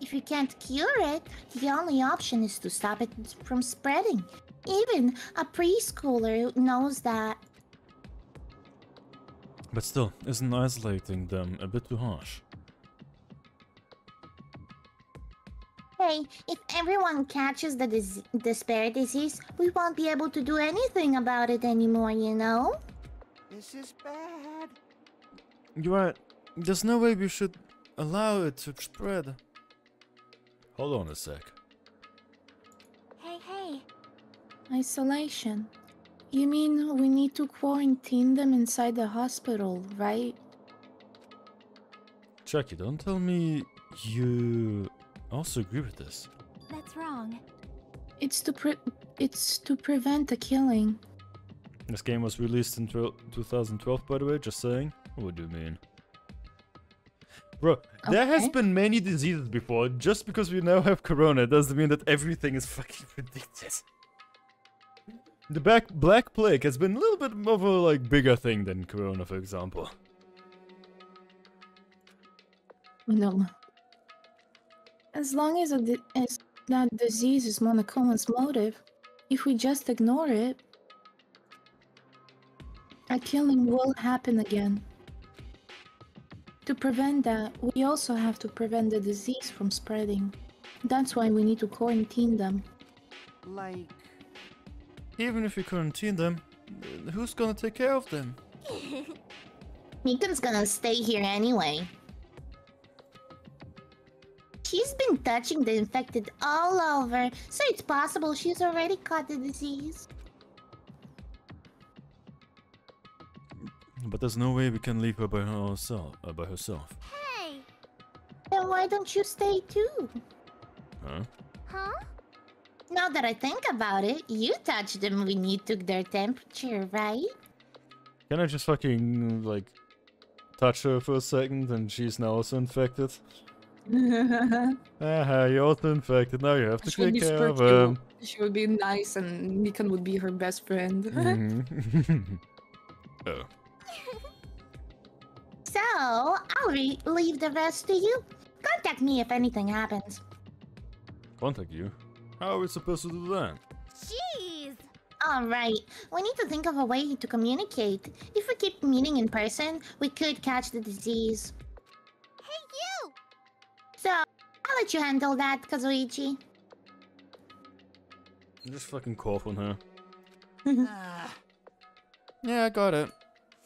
If you can't cure it, the only option is to stop it from spreading. Even a preschooler knows that. But still, isn't isolating them a bit too harsh? Hey, if everyone catches the dis- despair disease, we won't be able to do anything about it anymore, you know? This is bad. You're right. There's no way we should allow it to spread. Hold on a sec. Hey, hey. Isolation. You mean we need to quarantine them inside the hospital, right? Jackie, don't tell me you also agree with this. That's wrong. It's to pre- it's to prevent a killing. This game was released in 2012, by the way, just saying. What do you mean? Bro, there has been many diseases before. Just because we now have corona doesn't mean that everything is fucking predicted. The black black plague has been a little bit of a like bigger thing than corona, for example. No. As long as, a di- as that disease is Monokuma's motive, if we just ignore it, A killing will happen again. To prevent that, we also have to prevent the disease from spreading. That's why we need to quarantine them. Like, Even if we quarantine them, who's gonna take care of them? Mikan's gonna stay here anyway. She's been touching the infected all over, so it's possible she's already caught the disease. But there's no way we can leave her by herself. Uh, by herself. Hey! Then why don't you stay too? Huh? Huh? Now that I think about it, you touched them when you took their temperature, right? Can I just fucking like touch her for a second and she's now also infected? Aha, you're also infected. Now you have to She take care of super him. She would be nice, and Mikan would be her best friend. Mhm. oh. So, I'll re- leave the rest to you. Contact me if anything happens. Contact you? How are we supposed to do that? Jeez! Alright, we need to think of a way to communicate. If we keep meeting in person, we could catch the disease. Hey, you! So, I'll let you handle that, Kazuichi. Just fucking cough on her. ah, Yeah, I got it.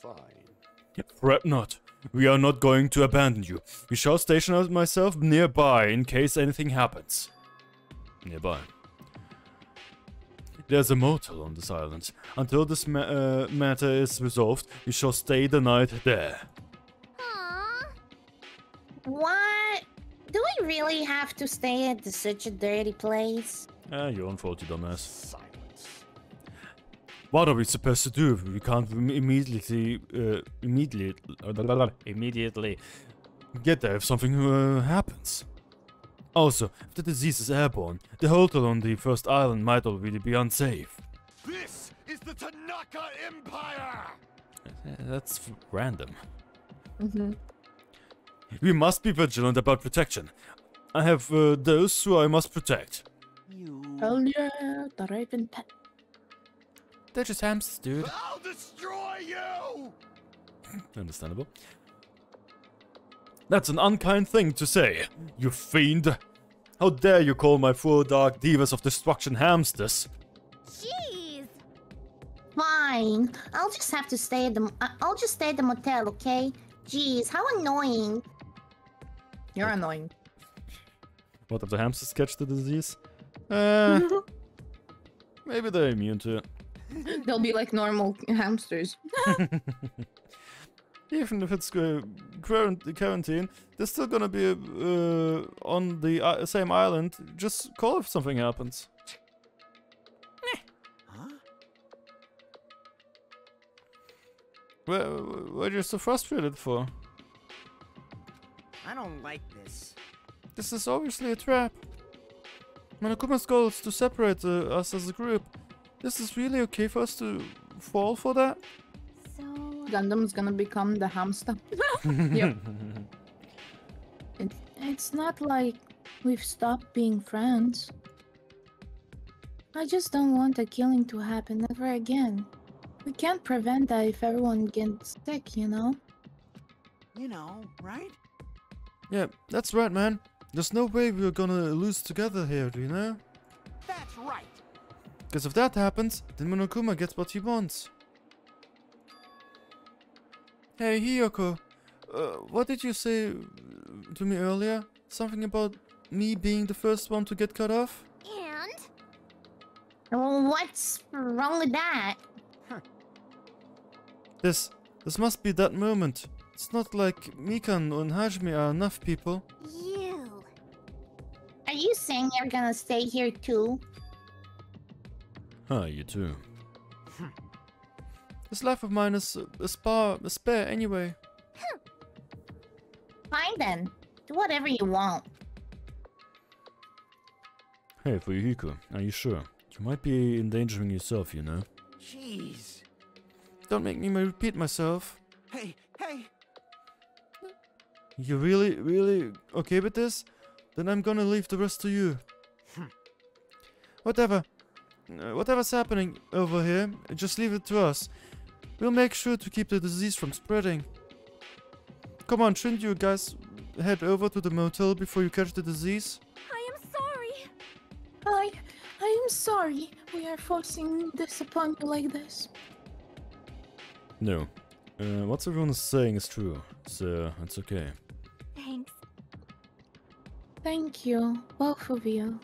Fine. Fret not. We are not going to abandon you. We shall station myself nearby in case anything happens. Nearby. There's a motel on this island. Until this ma uh, matter is resolved, we shall stay the night there. Aww. What? Do we really have to stay at such a dirty place? Ah, your own fault, you dumbass. Silence. What are we supposed to do? We can't immediately, uh, immediately, immediately get there if something uh, happens. Also, if the disease is airborne, the hotel on the first island might already be unsafe. This is the Tanaka Empire! That's f- random. Mhm. We must be vigilant about protection. I have uh, those who I must protect. you. Hell yeah, the Raven Pet. They're just hamsters, dude. I'll destroy you! Understandable. That's an unkind thing to say, you fiend. How dare you call my four dark Devas of destruction hamsters? Jeez! Fine. I'll just have to stay at the. I- I'll just stay at the motel, okay? Jeez, how annoying. You're annoying. What if the hamsters catch the disease? Uh, maybe they're immune to it. They'll be like normal hamsters. Even if it's uh, quarantine, they're still gonna be uh, on the uh, same island. Just call if something happens. Huh? What, what are you so frustrated for? I don't like this. This is obviously a trap. Monokuma's goal is to separate uh, us as a group. This is really okay for us to fall for that? So. Gundam's gonna become the hamster. Yep. It, it's not like we've stopped being friends. I just don't want a killing to happen ever again. We can't prevent that if everyone gets sick, you know? You know, right? Yeah, that's right, man. There's no way we're gonna lose together here, do you know? That's right. Because if that happens, then Monokuma gets what he wants. Hey, Hiyoko. Uh, what did you say uh, to me earlier? Something about me being the first one to get cut off? And? Well, what's wrong with that? This, this must be that moment. It's not like Mikan and Hajime are enough people. You. Are you saying you're gonna stay here too? Huh, you too. this life of mine is a spar, a spare anyway. Fine then. Do whatever you want. Hey, Fuyuhiko, are you sure? You might be endangering yourself, you know. Jeez. Don't make me repeat myself. Hey, hey. You really, really okay with this? Then I'm gonna leave the rest to you. Hmm. Whatever. Uh, whatever's happening over here, just leave it to us. We'll make sure to keep the disease from spreading. Come on, shouldn't you guys head over to the motel before you catch the disease? I am sorry. I, I am sorry. We are forcing this upon you like this. No. Uh, what everyone is saying is true, so it's okay. Thanks. Thank you, both of you.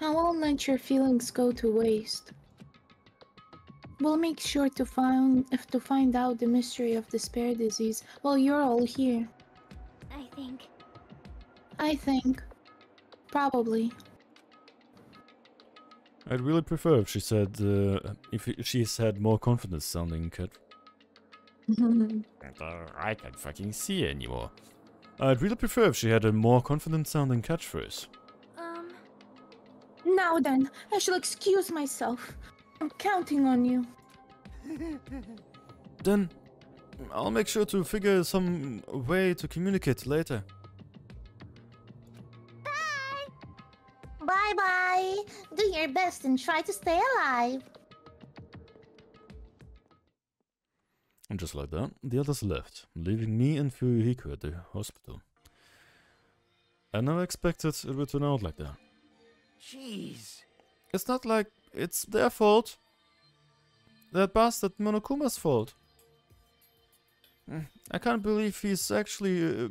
I won't let your feelings go to waste. We'll make sure to find to find out the mystery of the spare disease while you're all here. I think. I think. Probably. I'd really prefer if she said, uh, if she had more confidence sounding cat. Uh, I can't fucking see anymore. I'd really prefer if she had a more confident sounding catchphrase. Now then, I shall excuse myself. I'm counting on you. Then, I'll make sure to figure some way to communicate later. Bye Bye bye! Do your best and try to stay alive. And just like that, the others left, leaving me and Fuyuhiko at the hospital. I never expected it would turn out like that. Jeez. It's not like it's their fault. That bastard Monokuma's fault. Mm, I can't believe he's actually... Uh,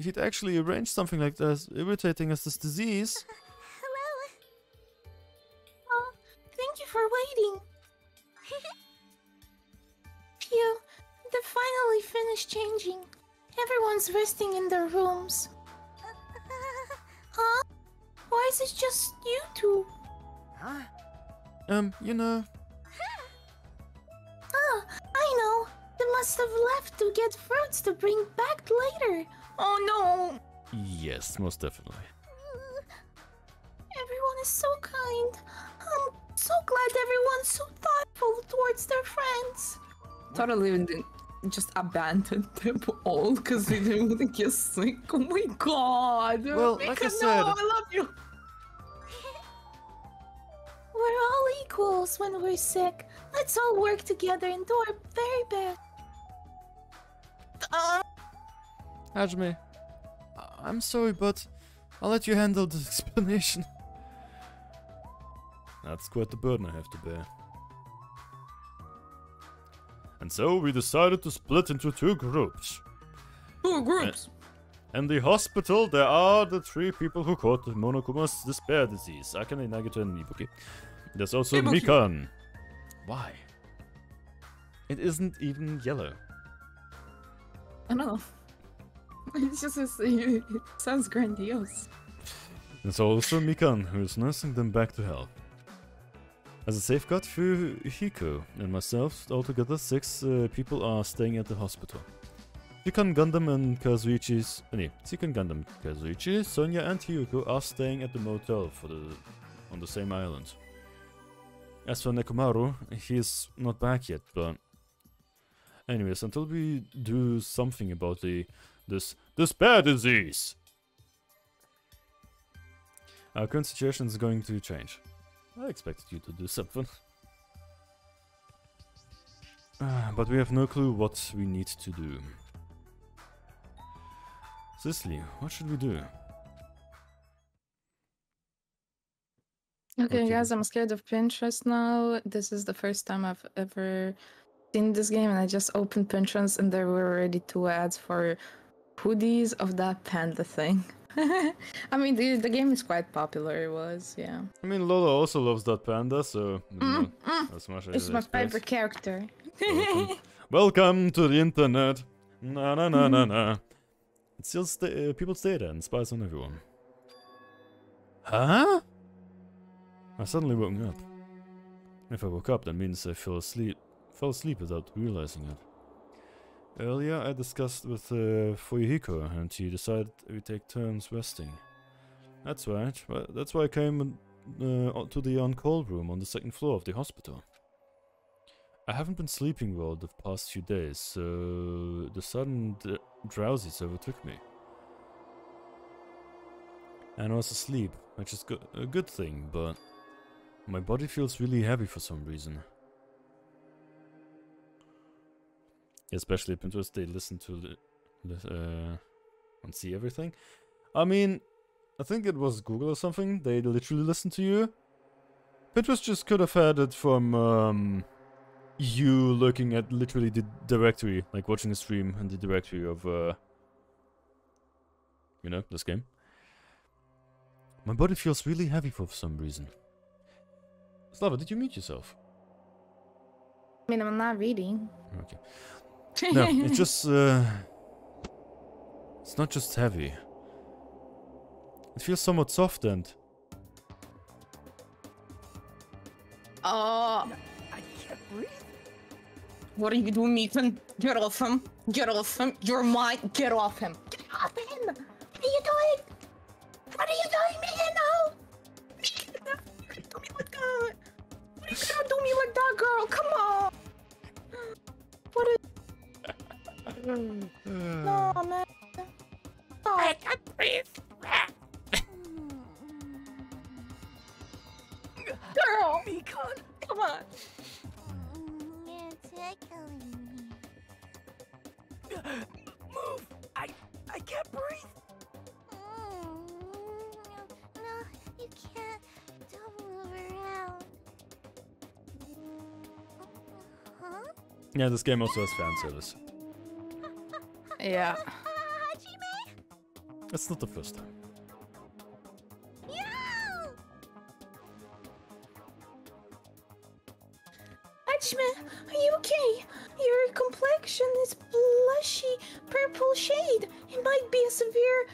he'd actually arranged something like this, irritating as this disease. Hello Oh, thank you for waiting. Phew, they finally finished changing. Everyone's resting in their rooms. Huh? Why is it just you two? Huh? Um, you know, Ah, I know. They must have left to get fruits to bring back later. Oh no. yes, most definitely. Everyone is so kind. I'm so glad everyone's so thoughtful towards their friends. Totally didn't just abandoned them all because they didn't want to get sick. Oh my god. Well, Mika, like I no, said- I love you. We're all equals when we're sick. Let's all work together and do our very best. Uh, Hajime, I- I'm sorry, but I'll let you handle the explanation. That's quite the burden I have to bear. And so we decided to split into two groups. Two groups. In the hospital, there are the three people who caught the Monokuma's despair disease. Akane, Nagito, and Ibuki. There's also Ibuki. Mikan. Why? It isn't even yellow. I know. It's just it's, it sounds grandiose. There's also Mikan, who is nursing them back to health. As a safeguard for Hiko and myself, altogether six uh, people are staying at the hospital. Chikan Gundam and Kazuichi's... Uh, nee, Chikan Gundam, Kazuichi, Sonia and Hiyoko are staying at the motel for the, on the same island. As for Nekomaru, he's not back yet, but... Anyways, until we do something about the... this... despair disease! Our current situation is going to change. I expected you to do something. Ah, but we have no clue what we need to do. Cicely, what should we do? Okay, Okay. guys, I'm scared of Pinterest now. This is the first time I've ever seen this game, and I just opened Pinterest, and there were already two ads for hoodies of that panda thing. I mean, the, the game is quite popular. It was, yeah. I mean, Lola also loves that panda, so... you know, as much It's my favorite character. Welcome. Welcome to the internet. Na na na na na. It still sta- uh, people stay there and spies on everyone. Huh? I suddenly woke up. If I woke up, that means I fell asleep. Fell asleep without realizing it. Earlier, I discussed with uh, Fuyuhiko, and he decided we take turns resting. That's right. That's why I came uh, to the on-call room on the second floor of the hospital. I haven't been sleeping well the past few days, so the sudden drowsiness overtook me. And I was asleep, which is go- a good thing, but my body feels really heavy for some reason. especially Pinterest, they listen to uh, and see everything. I mean, I think it was Google or something. They literally listen to you. Pinterest just could have had it from um, you looking at literally the directory, like watching a stream in the directory of, uh, you know, this game. My body feels really heavy for some reason. Slava, did you mute yourself? I mean, I'm not reading. Okay. No, it's just, uh, it's not just heavy. It feels somewhat soft and Oh. I can't breathe. What are you doing, Ethan? Get off him. Get off him. You're mine. Get off him. Get off him! What are you doing? Girl. Come on. What is... no, man. No. I can't breathe. Girl. Mekon. Come on. You're tickling me. Move! I I can't breathe. Yeah, this game also has fan service. Yeah. Hajime? That's not the first time. Yo! Hajime, are you okay? Your complexion is blushy purple shade. It might be a severe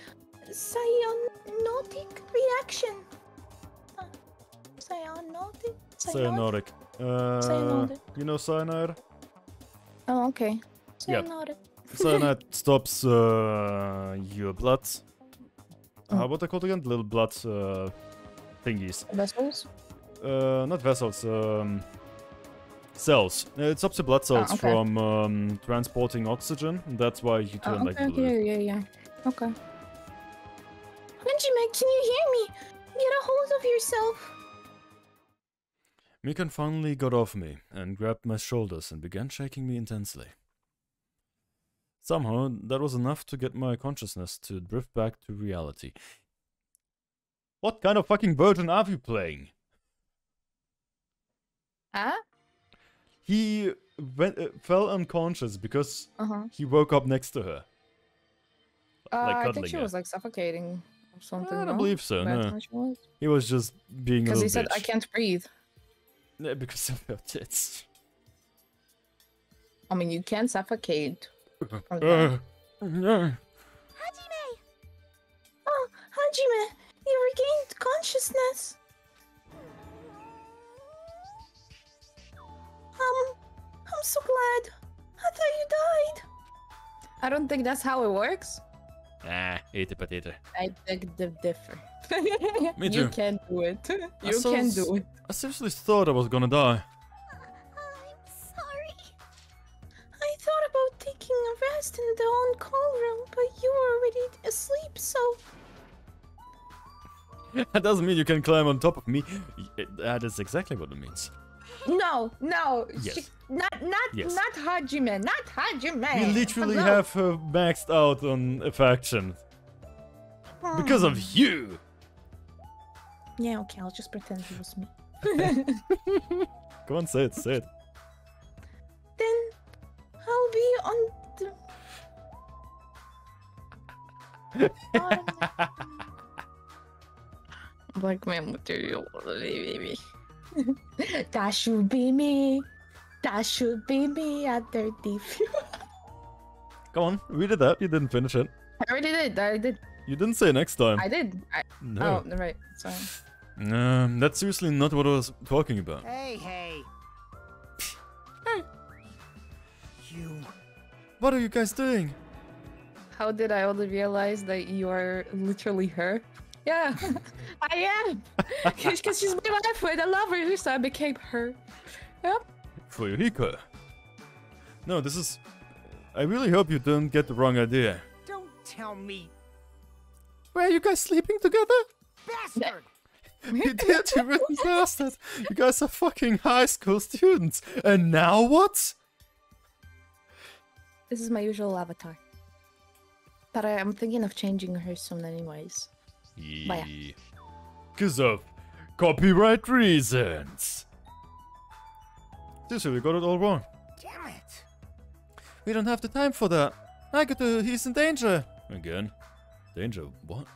cyanotic reaction. Uh, cyanotic? Cyanotic. Uh, Cyanotic. you know cyanide? Oh, okay. Yep. Cyanotic. Cyanide stops uh, your blood. Oh. Uh, what they called again? Little blood uh, thingies. Vessels? Uh, not vessels. Um, cells. Uh, it stops the blood cells Ah, okay. from um, transporting oxygen. That's why you turn Oh, like okay, blue. okay, yeah, yeah. Okay. Hajime, can you hear me? Get a hold of yourself. Mikan finally got off me and grabbed my shoulders and began shaking me intensely. Somehow, that was enough to get my consciousness to drift back to reality. What kind of fucking version are you playing? Huh? He went, uh, fell unconscious because Uh-huh. he woke up next to her. Uh, Like I think she her. was like suffocating or something. I don't believe so, no. how she was. He was just being a Because he said. I can't breathe. Yeah, because of her tits. I mean, you can suffocate. from Uh, that. no. Hajime! Oh, Hajime, you regained consciousness. Um, I'm so glad. I thought you died. I don't think that's how it works. Ah, eat a potato. I beg to differ. Me You can do it. I You so can do it. I seriously thought I was gonna die. I'm sorry. I thought about taking a rest in the on-call room, but you were already asleep, so that doesn't mean you can climb on top of me. Uh, that is exactly what it means. No, no. Yes. she- not, not, Yes. not Hajime. Not Hajime. We literally Hello. have her maxed out on affection. Because of hmm. you! Yeah, okay. I'll just pretend it was me. Come on, say it, say it. Then I'll be on the. Black man material, baby. that should be me. That should be me at 30 Come on, read it out. You didn't finish it. I already did. I did. You didn't say next time. I did. I, No. Oh, right. Sorry. Um, that's seriously not what I was talking about. Hey, hey. You. What are you guys doing? How did I only realize that you are literally her? Yeah, I am. Because she's my life and I love her, so I became her. Yep. Fuyuhiko. No, this is... I really hope you don't get the wrong idea. Don't tell me, Were you guys sleeping together? bastard! You did, you written bastard! You guys are fucking high school students! And now what? This is my usual avatar. But I am thinking of changing her soon, anyways. Yeah. Because of copyright reasons. Seriously, we got it all wrong. Damn it. We don't have the time for that. Nagito, he's in danger. Again? Danger? What?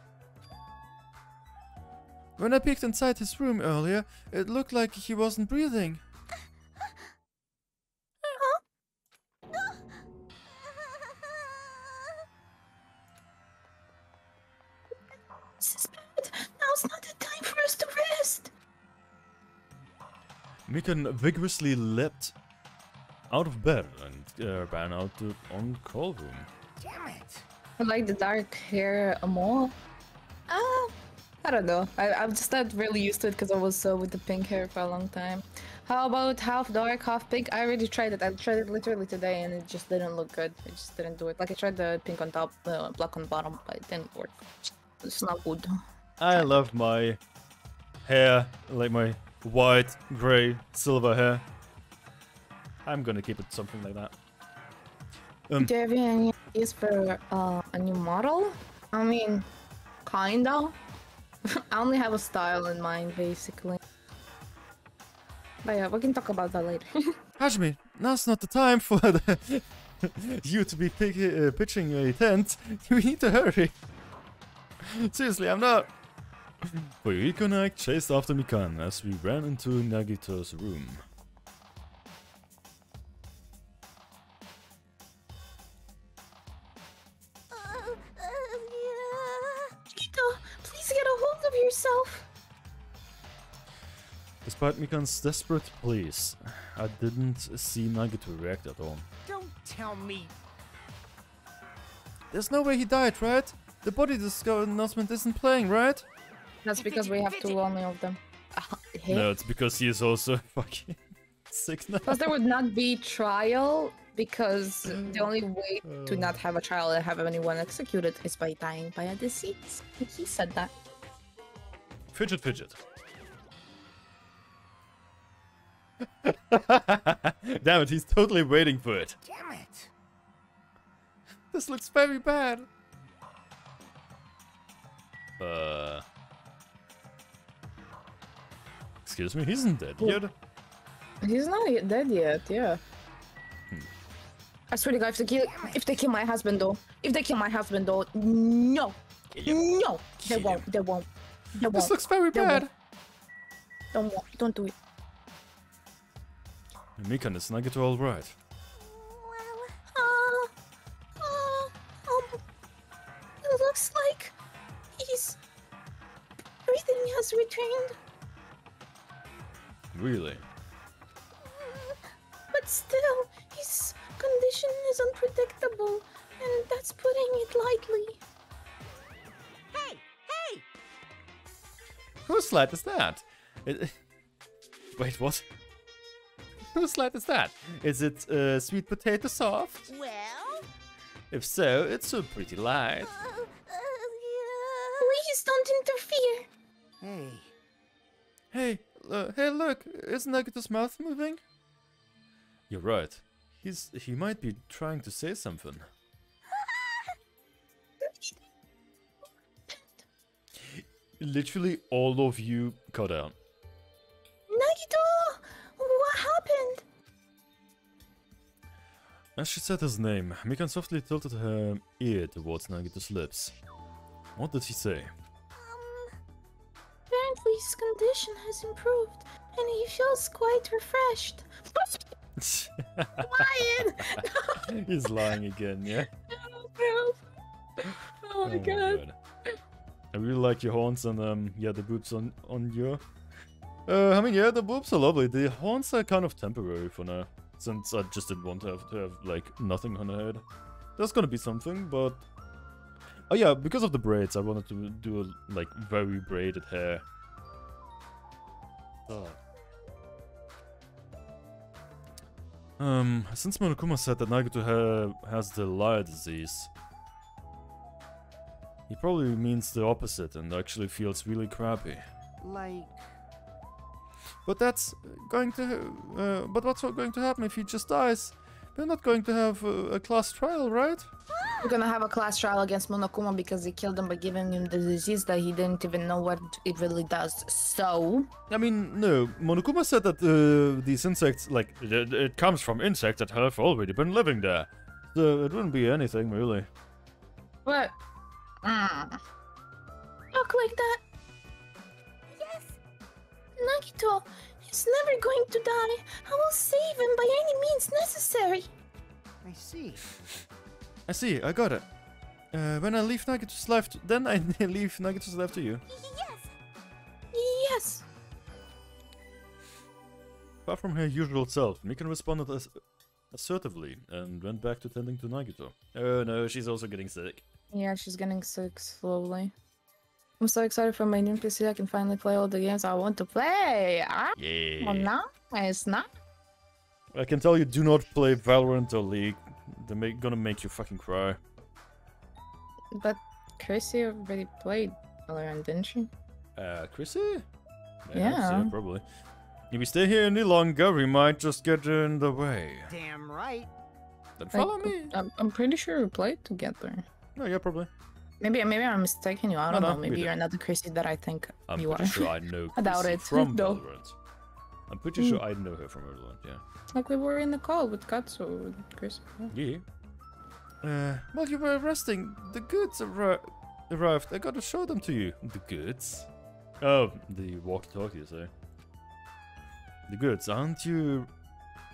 When I peeked inside his room earlier, it looked like he wasn't breathing. This is bad. Now's not the time for us to rest. Mikan vigorously leapt out of bed and uh, ran out to, on call room. Damn it. I like the dark hair a more. Ah, I don't know. I, I'm just not really used to it because I was uh, with the pink hair for a long time. How about half dark, half pink? I already tried it. I tried it literally today and it just didn't look good. I just didn't do it. Like I tried the pink on top, uh, black on bottom, but it didn't work. It's not good. I love my hair, like my white, grey, silver hair. I'm gonna keep it something like that. Um, Do you have any ideas for uh, a new model? I mean, kinda. I only have a style in mind, basically. But yeah, we can talk about that later. Hajime, now's not the time for the you to be pick, uh, pitching a tent. We need to hurry. Seriously, I'm not. Fuyuhiko and I chased after Mikan as we ran into Nagito's room. Yourself. Despite Mikan's desperate pleas, I didn't see Nagito react at all. Don't tell me. There's no way he died, right? The body discovery announcement isn't playing, right? That's because we have two only of them. Uh, no, it's because he is also fucking sick now. Plus, there would not be trial because the only way to uh. not have a trial and have anyone executed is by dying by a disease. He said that. Fidget, fidget. Damn it, he's totally waiting for it. Damn it. This looks very bad. Uh. Excuse me, he isn't dead yet. He's not yet dead yet, yeah. I swear to God, if they kill, if they kill my husband though, if they kill my husband though, no, no, they won't, they won't, they won't. This looks very they bad. won't. Don't, wa- don't do it. Mikan, is Nagito alright? Uh, uh, um, it looks like he's breathing has returned, Really? but still, his condition is unpredictable, and that's putting it lightly. Whose slide is that? It- Wait, what? Whose slide is that? Is it uh, sweet potato soft? Well, If so, it's a pretty light. Please don't interfere. Hey. Hey, uh, hey, look! Isn't Nagito's mouth moving? You're right. He's he might be trying to say something. Literally all of you cut out. Nagito, what happened? As she said his name, Mikan softly tilted her ear towards Nagito's lips. What did he say? Um, apparently, his condition has improved, and he feels quite refreshed. Lion! He's lying again, yeah? Oh, oh my god. I really like your horns and um yeah the boobs on on your uh I mean yeah the boobs are lovely. The horns are kind of temporary for now. Since I just didn't want to have to have like nothing on her head. There's gonna be something, but Oh yeah, because of the braids I wanted to do a, like very braided hair. Oh. Um, since Monokuma said that Nagito ha has the liar disease, he probably means the opposite and actually feels really crappy. Like. But that's going to. Uh, but what's going to happen if he just dies? we're not going to have uh, a class trial, right? We're gonna have a class trial against Monokuma because he killed him by giving him the disease that he didn't even know what it really does. So, I mean, no. Monokuma said that uh, these insects, like, it, it comes from insects that have already been living there. So it wouldn't be anything, really. what? Mm. Talk like that. Yes. Nagito is never going to die. I will save him by any means necessary. I see. I see, I got it. Uh, when I leave Nagito's life, to- then I leave Nagito's life to you. Yes. Yes. Apart from her usual self, Mikan responded as assertively and went back to tending to Nagito. Oh no, she's also getting sick. Yeah, she's getting sick slowly. I'm so excited for my new PC. I can finally play all the games I want to play. Ah, Yeah. well, now it's not. I can tell you, do not play Valorant or League. They're make, gonna make you fucking cry. But Chrissy already played Valorant, didn't she? Uh, Chrissy? Yeah. probably. If we stay here any longer, we might just get in the way. Damn right. Then Like, follow me. I'm, I'm pretty sure we played together. No, yeah, probably. Maybe maybe I'm mistaken you. I don't no, know. we Maybe you're not the Chrissy that I think I'm you pretty are. sure I know I doubt it. from No. Valorant. I'm pretty Mm. sure I know her from Valorant, yeah. like we were in the call with Katsu with Chris. Yeah. Yeah. Uh, while you were resting, the goods arri- arrived. I gotta show them to you. The goods? Oh, the walkie-talkie, say. The goods, aren't you...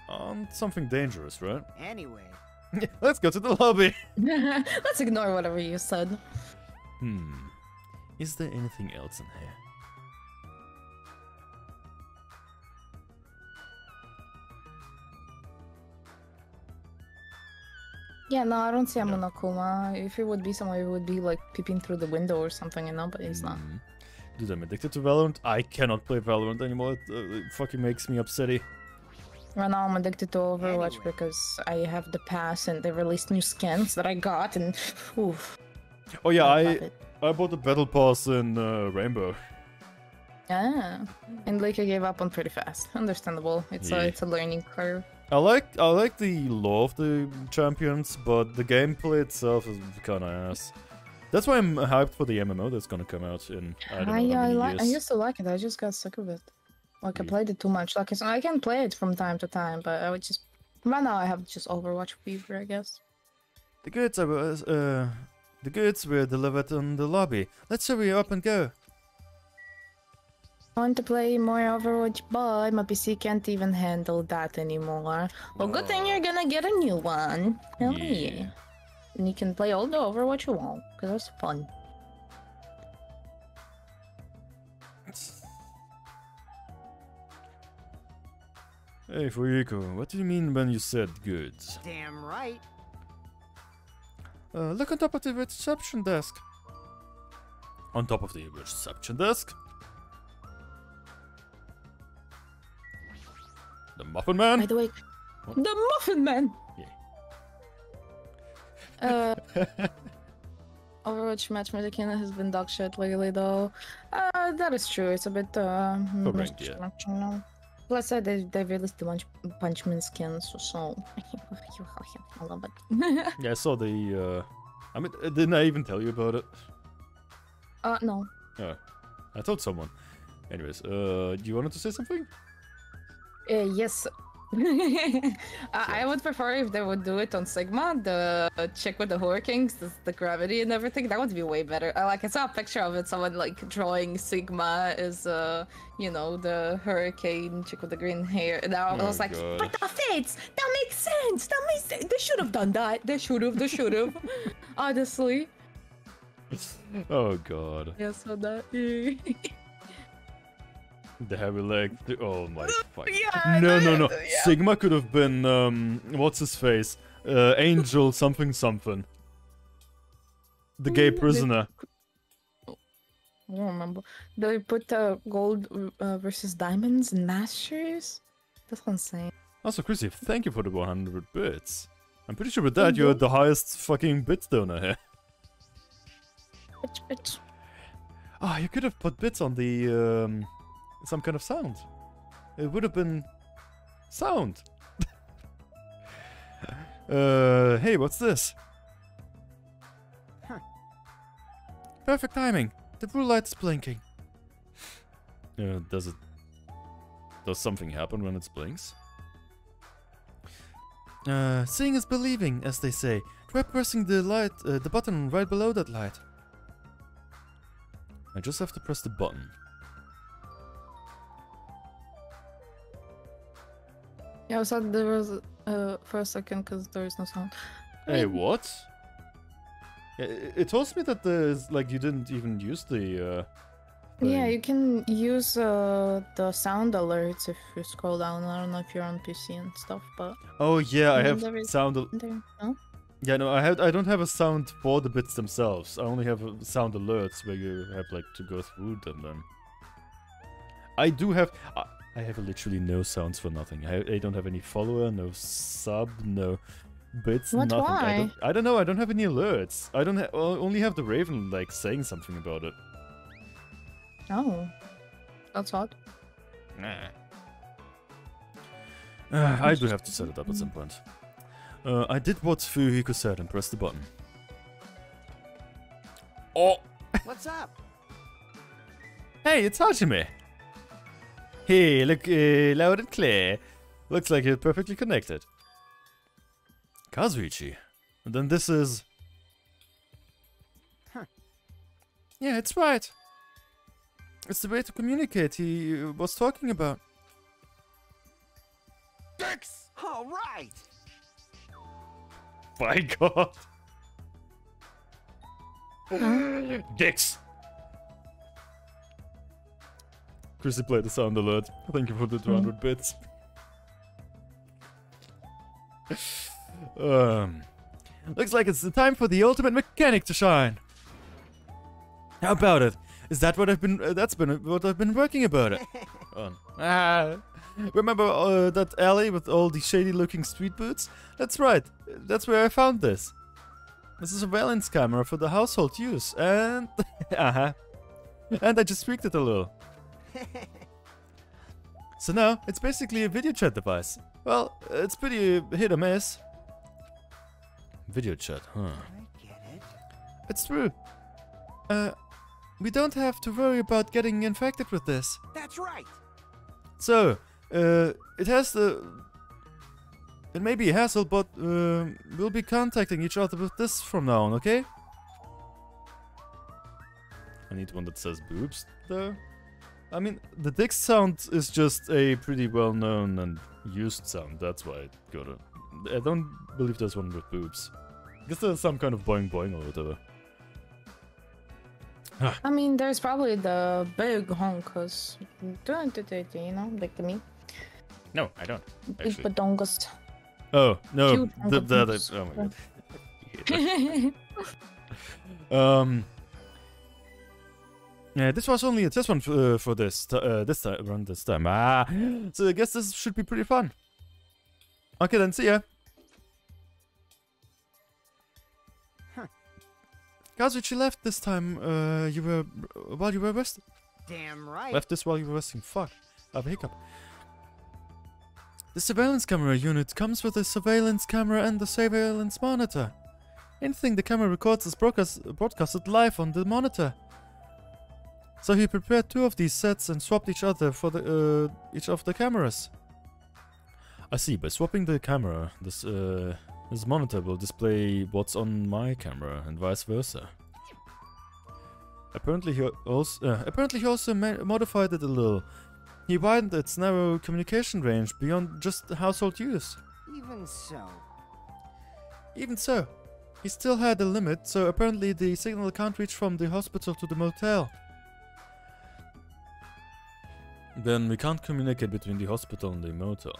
aren't something dangerous, right? Anyway, Let's go to the lobby! Let's ignore whatever you said. Hmm. Is there anything else in here? Yeah, no, I don't see a Monokuma. If it would be somewhere, it would be like peeping through the window or something, you know, but he's not. Hmm. Dude, I'm addicted to Valorant. I cannot play Valorant anymore. It, uh, it fucking makes me upsetty. Right now, I'm addicted to Overwatch because I have the pass and they released new skins that I got, and oof. Oh yeah, I I. I bought the battle pass in uh, Rainbow. Ah, and i gave up on pretty fast. Understandable. It's Yeah. a it's a learning curve. I like I like the lore of the champions, but the gameplay itself is kind of ass. That's why I'm hyped for the MMO that's gonna come out in I don't know I, how I, many like. I used to like it. I just got sick of it. Like I played it too much. Like I can play it from time to time, but I would just right now I have just Overwatch fever, I guess. The goods are uh, the goods were delivered in the lobby. Let's hurry up and go. I want to play more Overwatch, but my PC can't even handle that anymore. Well, good thing you're gonna get a new one. Hell yeah. Yeah. And you can play all the Overwatch you want, because it's fun. Hey Fuyuhiko, what do you mean when you said goods? damn right. Uh, look on top of the reception desk. On top of the reception desk? The Muffin Man? By the way, What? the Muffin Man! Yeah. Uh, Overwatch matchmaking has been dog shit lately, though. Uh, that is true. It's a bit, uh, For ranked, yeah. Misdirectional. Plus, uh, they, they released a bunch Punchman skins, so I love it. Yeah, I saw the. Uh, I mean, uh, didn't I even tell you about it? uh, no. Oh, I told someone. Anyways, uh, do you wanted to say something? Uh, yes. I I would prefer if they would do it on Sigma, the chick with the hurricanes, the, the gravity and everything. That would be way better. I like I saw a picture of it. Someone like drawing Sigma as uh, you know, the hurricane chick with the green hair, and I Oh, was like, but that fits. That makes sense. That makes sense. They should have done that. They should have. They should have. Honestly. Oh god. Yeah. So that. The heavy leg. the- Oh my fuck. Yeah, No, no, the- no. yeah. Sigma could have been, um, what's his face? Uh, Angel something something. The gay Mm, they- prisoner. I don't remember. They put uh, gold uh, versus diamonds in Masters. That's insane. Also, Chrissy, thank you for the 100 bits. I'm pretty sure with that, you're the highest fucking bit donor here. Bitch, bitch. Ah, you could have put bits on the, um, some kind of sound. It would have been sound. Uh, hey, what's this? Huh. Perfect timing. The blue light's blinking. Uh, does it... Does something happen when it blinks? Uh, seeing is believing, as they say. Try pressing the light, uh, the button right below that light. I just have to press the button. Yeah, I thought there was uh for a second because there is no sound. Hey, what? It, it tells me that there's like you didn't even use the. Uh, Yeah, you can use uh, the sound alerts if you scroll down. I don't know if you're on PC and stuff, but Oh yeah, I have is- sound. there. No? Yeah, no, I have. I don't have a sound for the bits themselves. I only have uh, sound alerts where you have like to go through them. Then I do have. I, I have literally no sounds for nothing. I, I don't have any follower, no sub, no bits, What, nothing. I why? don't, I don't know. I don't have any alerts. I don't. Ha- I only have the Raven like saying something about it. Oh, that's odd. Nah. Uh, I do have to set it up at some point. Uh, I did what Fuyuhiko said and pressed the button. Oh! What's up? Hey, it's Hajime! Hey, look uh, loud and clear. Looks like you're perfectly connected. Kazuichi. And then this is... Huh. Yeah, it's right. It's the way to communicate he uh, was talking about. Dix! All right! By god. Dicks. Chrissy played the sound alert. Thank you for the 200 bits. um, looks like it's the time for the ultimate mechanic to shine. How about it? Is that what I've been? Uh, that's been what I've been working about it. on. Ah, remember uh, that alley with all the shady-looking street boots? That's right. That's where I found this. This is a surveillance camera for the household use, and uh-huh. And I just tweaked it a little. So now it's basically a video chat device. Well, it's pretty hit or miss. Video chat, huh? I get it. It's true. Uh, we don't have to worry about getting infected with this. That's right. So, uh, it has the. It may be a hassle, but uh, we'll be contacting each other with this from now on, okay? I need one that says boobs, though. I mean, the dick sound is just a pretty well known and used sound, that's why I got it. I don't believe there's one with boobs. I guess there's some kind of boing boing or whatever. I mean, there's probably the big honkas, you know, like the me. No, I don't. Big Actually. badongas. Oh, no. The, the, the, oh my god. Um. Yeah, this was only a test one for, uh, for this uh, this time around this time. Ah, so I guess this should be pretty fun. Okay, then see ya. Huh. Kazuichi left this time. Uh, you were while you were resting. Damn right. Left this while you were resting. Fuck, I have a hiccup. The surveillance camera unit comes with a surveillance camera and the surveillance monitor. Anything the camera records is broadcast, broadcasted live on the monitor. So he prepared two of these sets and swapped each other for the uh, each of the cameras. I see. By swapping the camera, this uh, this monitor will display what's on my camera and vice versa. Apparently, he also uh, apparently he also ma- modified it a little. He widened its narrow communication range beyond just household use. Even so. Even so, he still had a limit, so apparently the signal can't reach from the hospital to the motel. Then we can't communicate between the hospital and the motel.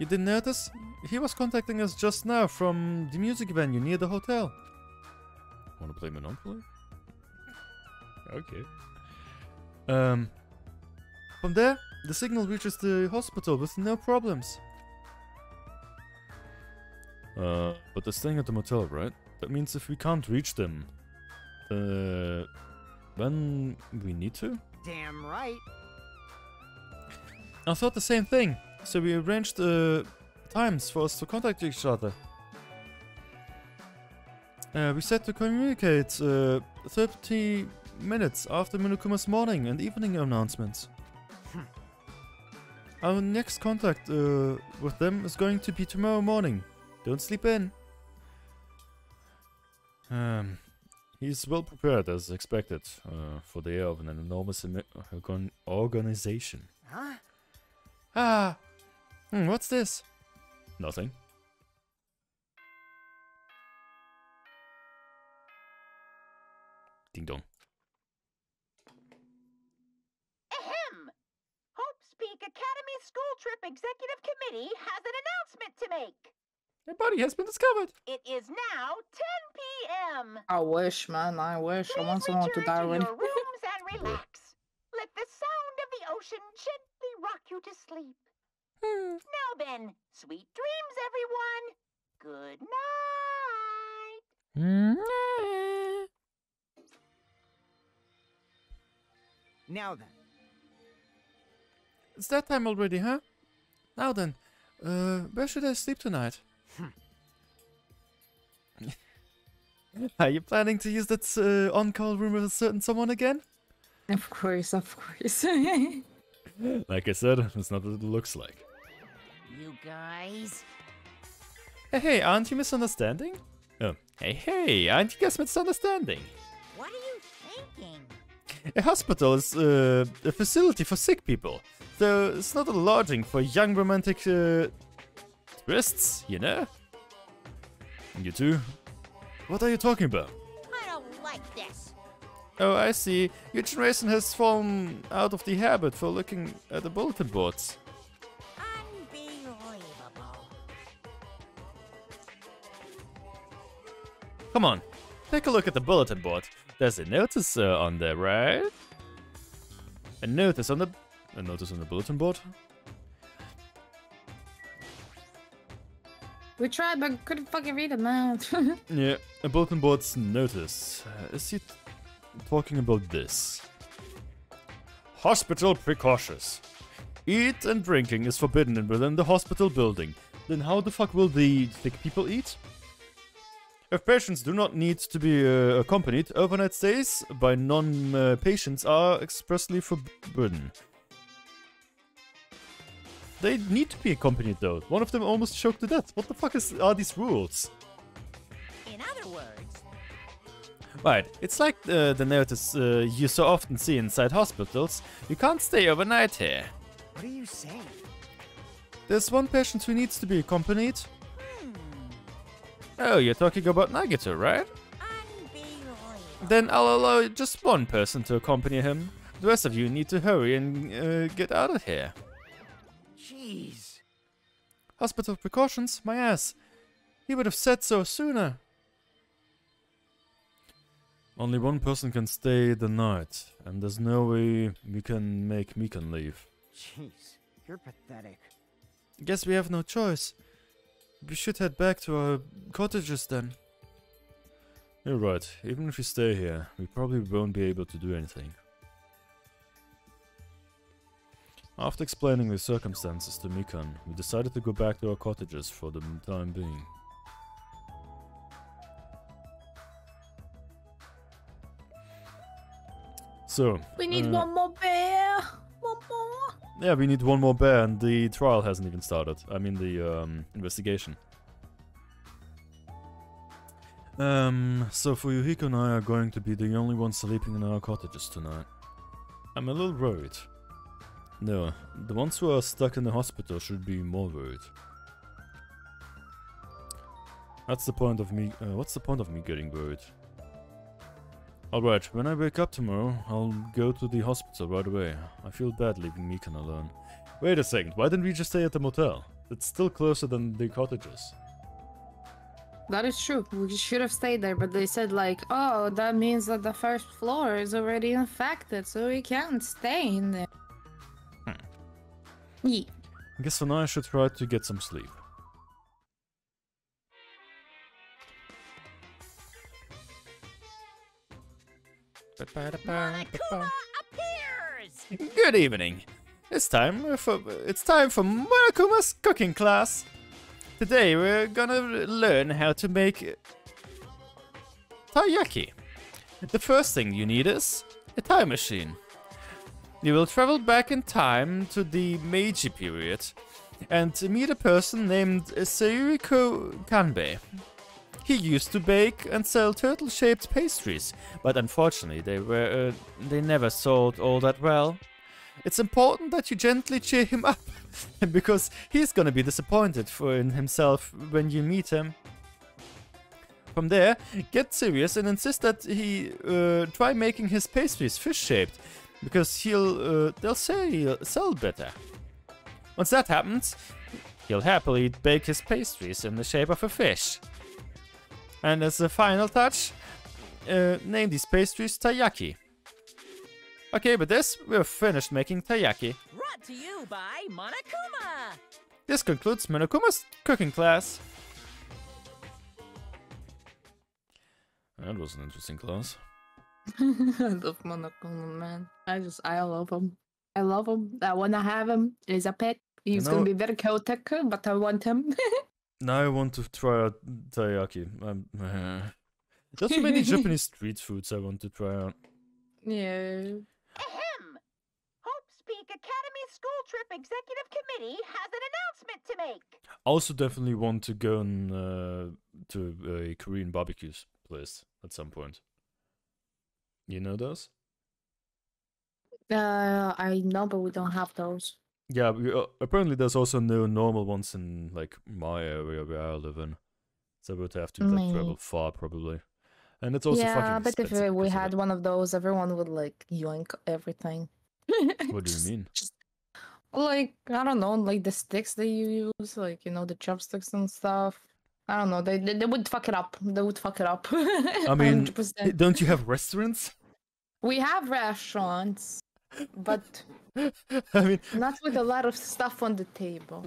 You didn't notice? He was contacting us just now from the music venue near the hotel. Wanna play Monopoly? Okay. Um, from there, the signal reaches the hospital with no problems. Uh, but they're staying at the motel, right? That means if we can't reach them, uh, then we need to? Damn right. I thought the same thing. So we arranged uh, times for us to contact each other. Uh, we set to communicate uh, 30 minutes after Monokuma's morning and evening announcements. Our next contact uh, with them is going to be tomorrow morning. Don't sleep in. Um, he's well prepared as expected uh, for the air of an enormous organ- organization. Huh? Ah, hmm, what's this? Nothing. Ding dong. Ahem! Hope's Peak Academy School Trip Executive Committee has an announcement to make. A body has been discovered. It is now 10 p.m. I wish, man. I wish. I want someone to Return die to already. your rooms and relax. Let the sound of the ocean gently rock you to sleep. Now then, sweet dreams, everyone. Good night. Now then, It's that time already, huh? Now then, uh, where should I sleep tonight? Are you planning to use that uh, on-call room with a certain someone again? Of course, of course. Like I said, it's not what it looks like. You guys. Hey, hey, aren't you misunderstanding? Oh, hey, hey, aren't you guys misunderstanding? What are you thinking? A hospital is uh, a facility for sick people. So it's not a lodging for young romantic uh, twists, you know? And you too? What are you talking about? I don't like this. Oh, I see. Your generation has fallen out of the habit for looking at the bulletin boards. Unbelievable. Come on, take a look at the bulletin board. There's a notice uh, on there, right? A notice on the a notice on the bulletin board. We tried, but couldn't fucking read it, man. Yeah, a bulletin board's notice. Uh, is he talking about this? Hospital precautions. Eat and drinking is forbidden within the hospital building. Then how the fuck will the sick people eat? If patients do not need to be uh, accompanied, overnight stays by non-patients are expressly forbidden. They need to be accompanied though. One of them almost choked to death. What the fuck is, are these rules? In other words, Right, it's like uh, the notice uh, you so often see inside hospitals. You can't stay overnight here. what are you saying? There's one patient who needs to be accompanied. Oh, you're talking about Nagito, right? Then I'll allow just one person to accompany him. The rest of you need to hurry and uh, get out of here. Jeez. Hospital precautions? My ass. He would have said so sooner. Only one person can stay the night, and there's no way we can make Mikan leave. Jeez. You're pathetic. Guess we have no choice. We should head back to our cottages then. You're right. Even if we stay here, we probably won't be able to do anything. After explaining the circumstances to Mikan, we decided to go back to our cottages for the time being. So, we need uh, one more bear. One more. yeah, we need one more bear, and the trial hasn't even started. I mean, the um, investigation. Um, so Fuyuhiko and I are going to be the only ones sleeping in our cottages tonight. I'm a little worried. No, the ones who are stuck in the hospital should be more worried. That's the point of me. Uh, what's the point of me getting worried? Alright, when I wake up tomorrow, I'll go to the hospital right away. I feel bad leaving Mikan alone. Wait a second, why didn't we just stay at the motel? It's still closer than the cottages. That is true. We should have stayed there, but they said like, oh, that means that the first floor is already infected, so we can't stay in there. Yeah. I guess for now I should try to get some sleep. Monokuma appears! Good evening. It's time for it's time for Monokuma's cooking class. Today we're gonna learn how to make taiyaki. The first thing you need is a time machine. You will travel back in time to the Meiji period and meet a person named Seiriko Kanbei. He used to bake and sell turtle-shaped pastries, but unfortunately they were uh, they never sold all that well. It's important that you gently cheer him up, because he's gonna be disappointed for in himself when you meet him. From there, get serious and insist that he uh, try making his pastries fish-shaped, because he'll uh, they'll sell sell better. Once that happens, he'll happily bake his pastries in the shape of a fish. And as a final touch, uh, name these pastries taiyaki. Okay, with this, we're finished making taiyaki. Brought to you by Monokuma. This concludes Monokuma's cooking class. That was an interesting class. I love Monokuma, man. I just, I love him. I love him. I want to have him as a pet. He's know- gonna be very chaotic, but I want him. Now I want to try out taiyaki. Um, there's so many Japanese street foods I want to try out. yeah. Ahem! Hope's Peak Academy School Trip Executive Committee has an announcement to make. I also definitely want to go on, uh, to a Korean barbecue place at some point. You know those? Uh, I know, but we don't have those. Yeah, we, uh, apparently there's also no normal ones in like my area where I live in. So we would have to like, travel far probably. And it's also yeah, fucking but if uh, we had one of those, everyone would like yoink everything. What do you mean? Like I don't know, like the sticks that you use, like you know the chopsticks and stuff. I don't know. They they, they would fuck it up. They would fuck it up. I mean, 100%. don't you have restaurants? We have restaurants, but I mean, not with a lot of stuff on the table.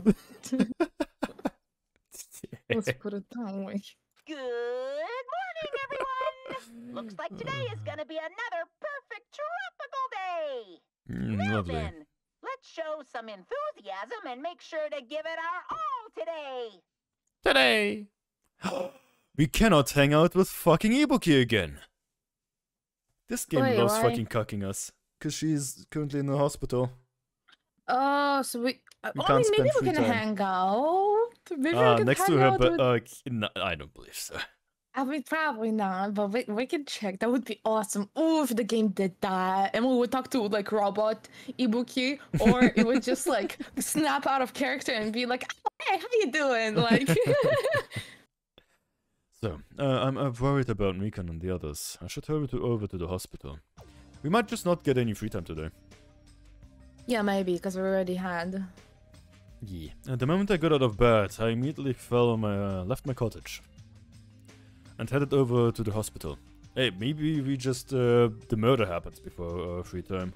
Let's put it that way. Good morning, everyone! Looks like today is gonna be another perfect tropical day! Mm, now lovely. then, let's show some enthusiasm and make sure to give it our all today! Today, we cannot hang out with fucking Ibuki again. This game Wait, loves why? fucking cucking us because she's currently in the hospital. Oh, so we. uh, We I can't mean, maybe we can time. hang out. Maybe Ah, we can next hang to her, out but with- uh, no, I don't believe so. I mean, probably not, but we, we can check. That would be awesome. Oh, if the game did that, and we would talk to like robot Ibuki, or it would just like snap out of character and be like, "Hey, how you doing?" Like, So, uh, I'm, I'm worried about Mikan and the others. I should hurry to, over to the hospital. We might just not get any free time today. yeah, maybe because we already had. Yeah. And the moment I got out of bed, I immediately fell on my, uh, left my cottage. And headed over to the hospital. Hey, maybe we just, uh, the murder happens before uh, free time.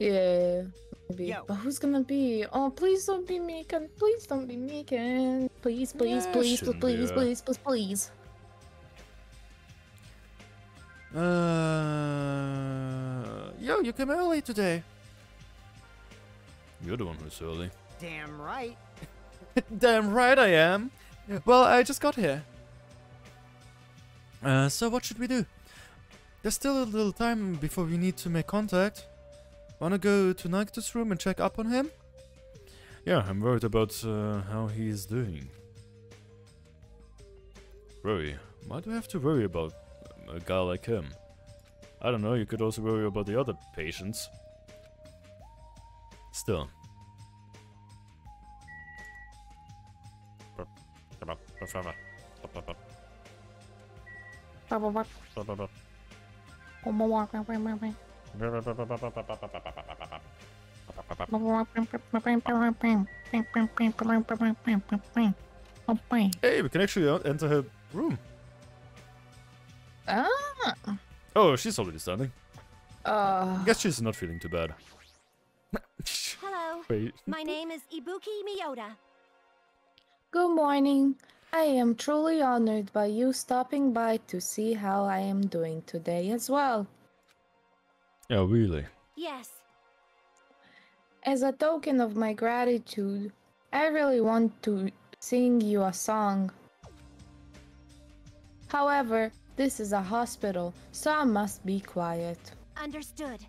Yeah, maybe. But who's gonna be? Oh, please don't be Mikan. Please don't be Mikan. Please, please, Yeah, please, please, please, please, please, please. Uh, yo, you came early today. You're the one who's early. Damn right. Damn right I am. Well, I just got here. Uh, so what should we do? There's still a little time before we need to make contact. Wanna go to Nagito's room and check up on him? Yeah, I'm worried about uh, how he's doing. Worry? Why do I have to worry about a guy like him? I don't know, you could also worry about the other patients. Still. Hey, we can actually enter her room. Ah. Oh, she's already standing. Uh. Guess she's not feeling too bad. Hello. Wait. My name is Ibuki Mioda. Good morning. I am truly honored by you stopping by to see how I am doing today as well. Yeah, really. Yes. As a token of my gratitude, I really want to sing you a song. However, this is a hospital, so I must be quiet. Understood.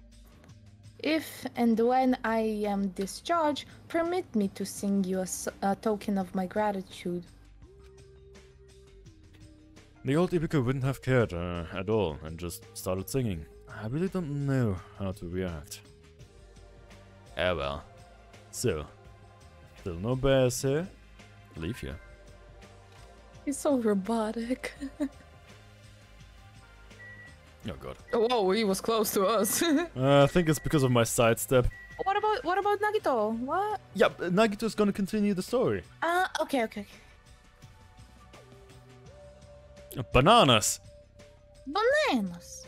If and when I am discharged, permit me to sing you a token of my gratitude. The old Ibuki wouldn't have cared uh, at all and just started singing. I really don't know how to react. Ah well. So, still no bears here? Leave here. He's so robotic. Oh god. Whoa, he was close to us. Uh, I think it's because of my sidestep. what about what about Nagito? What? Yeah, but Nagito's gonna continue the story. Uh, okay, okay. Bananas! Bananas.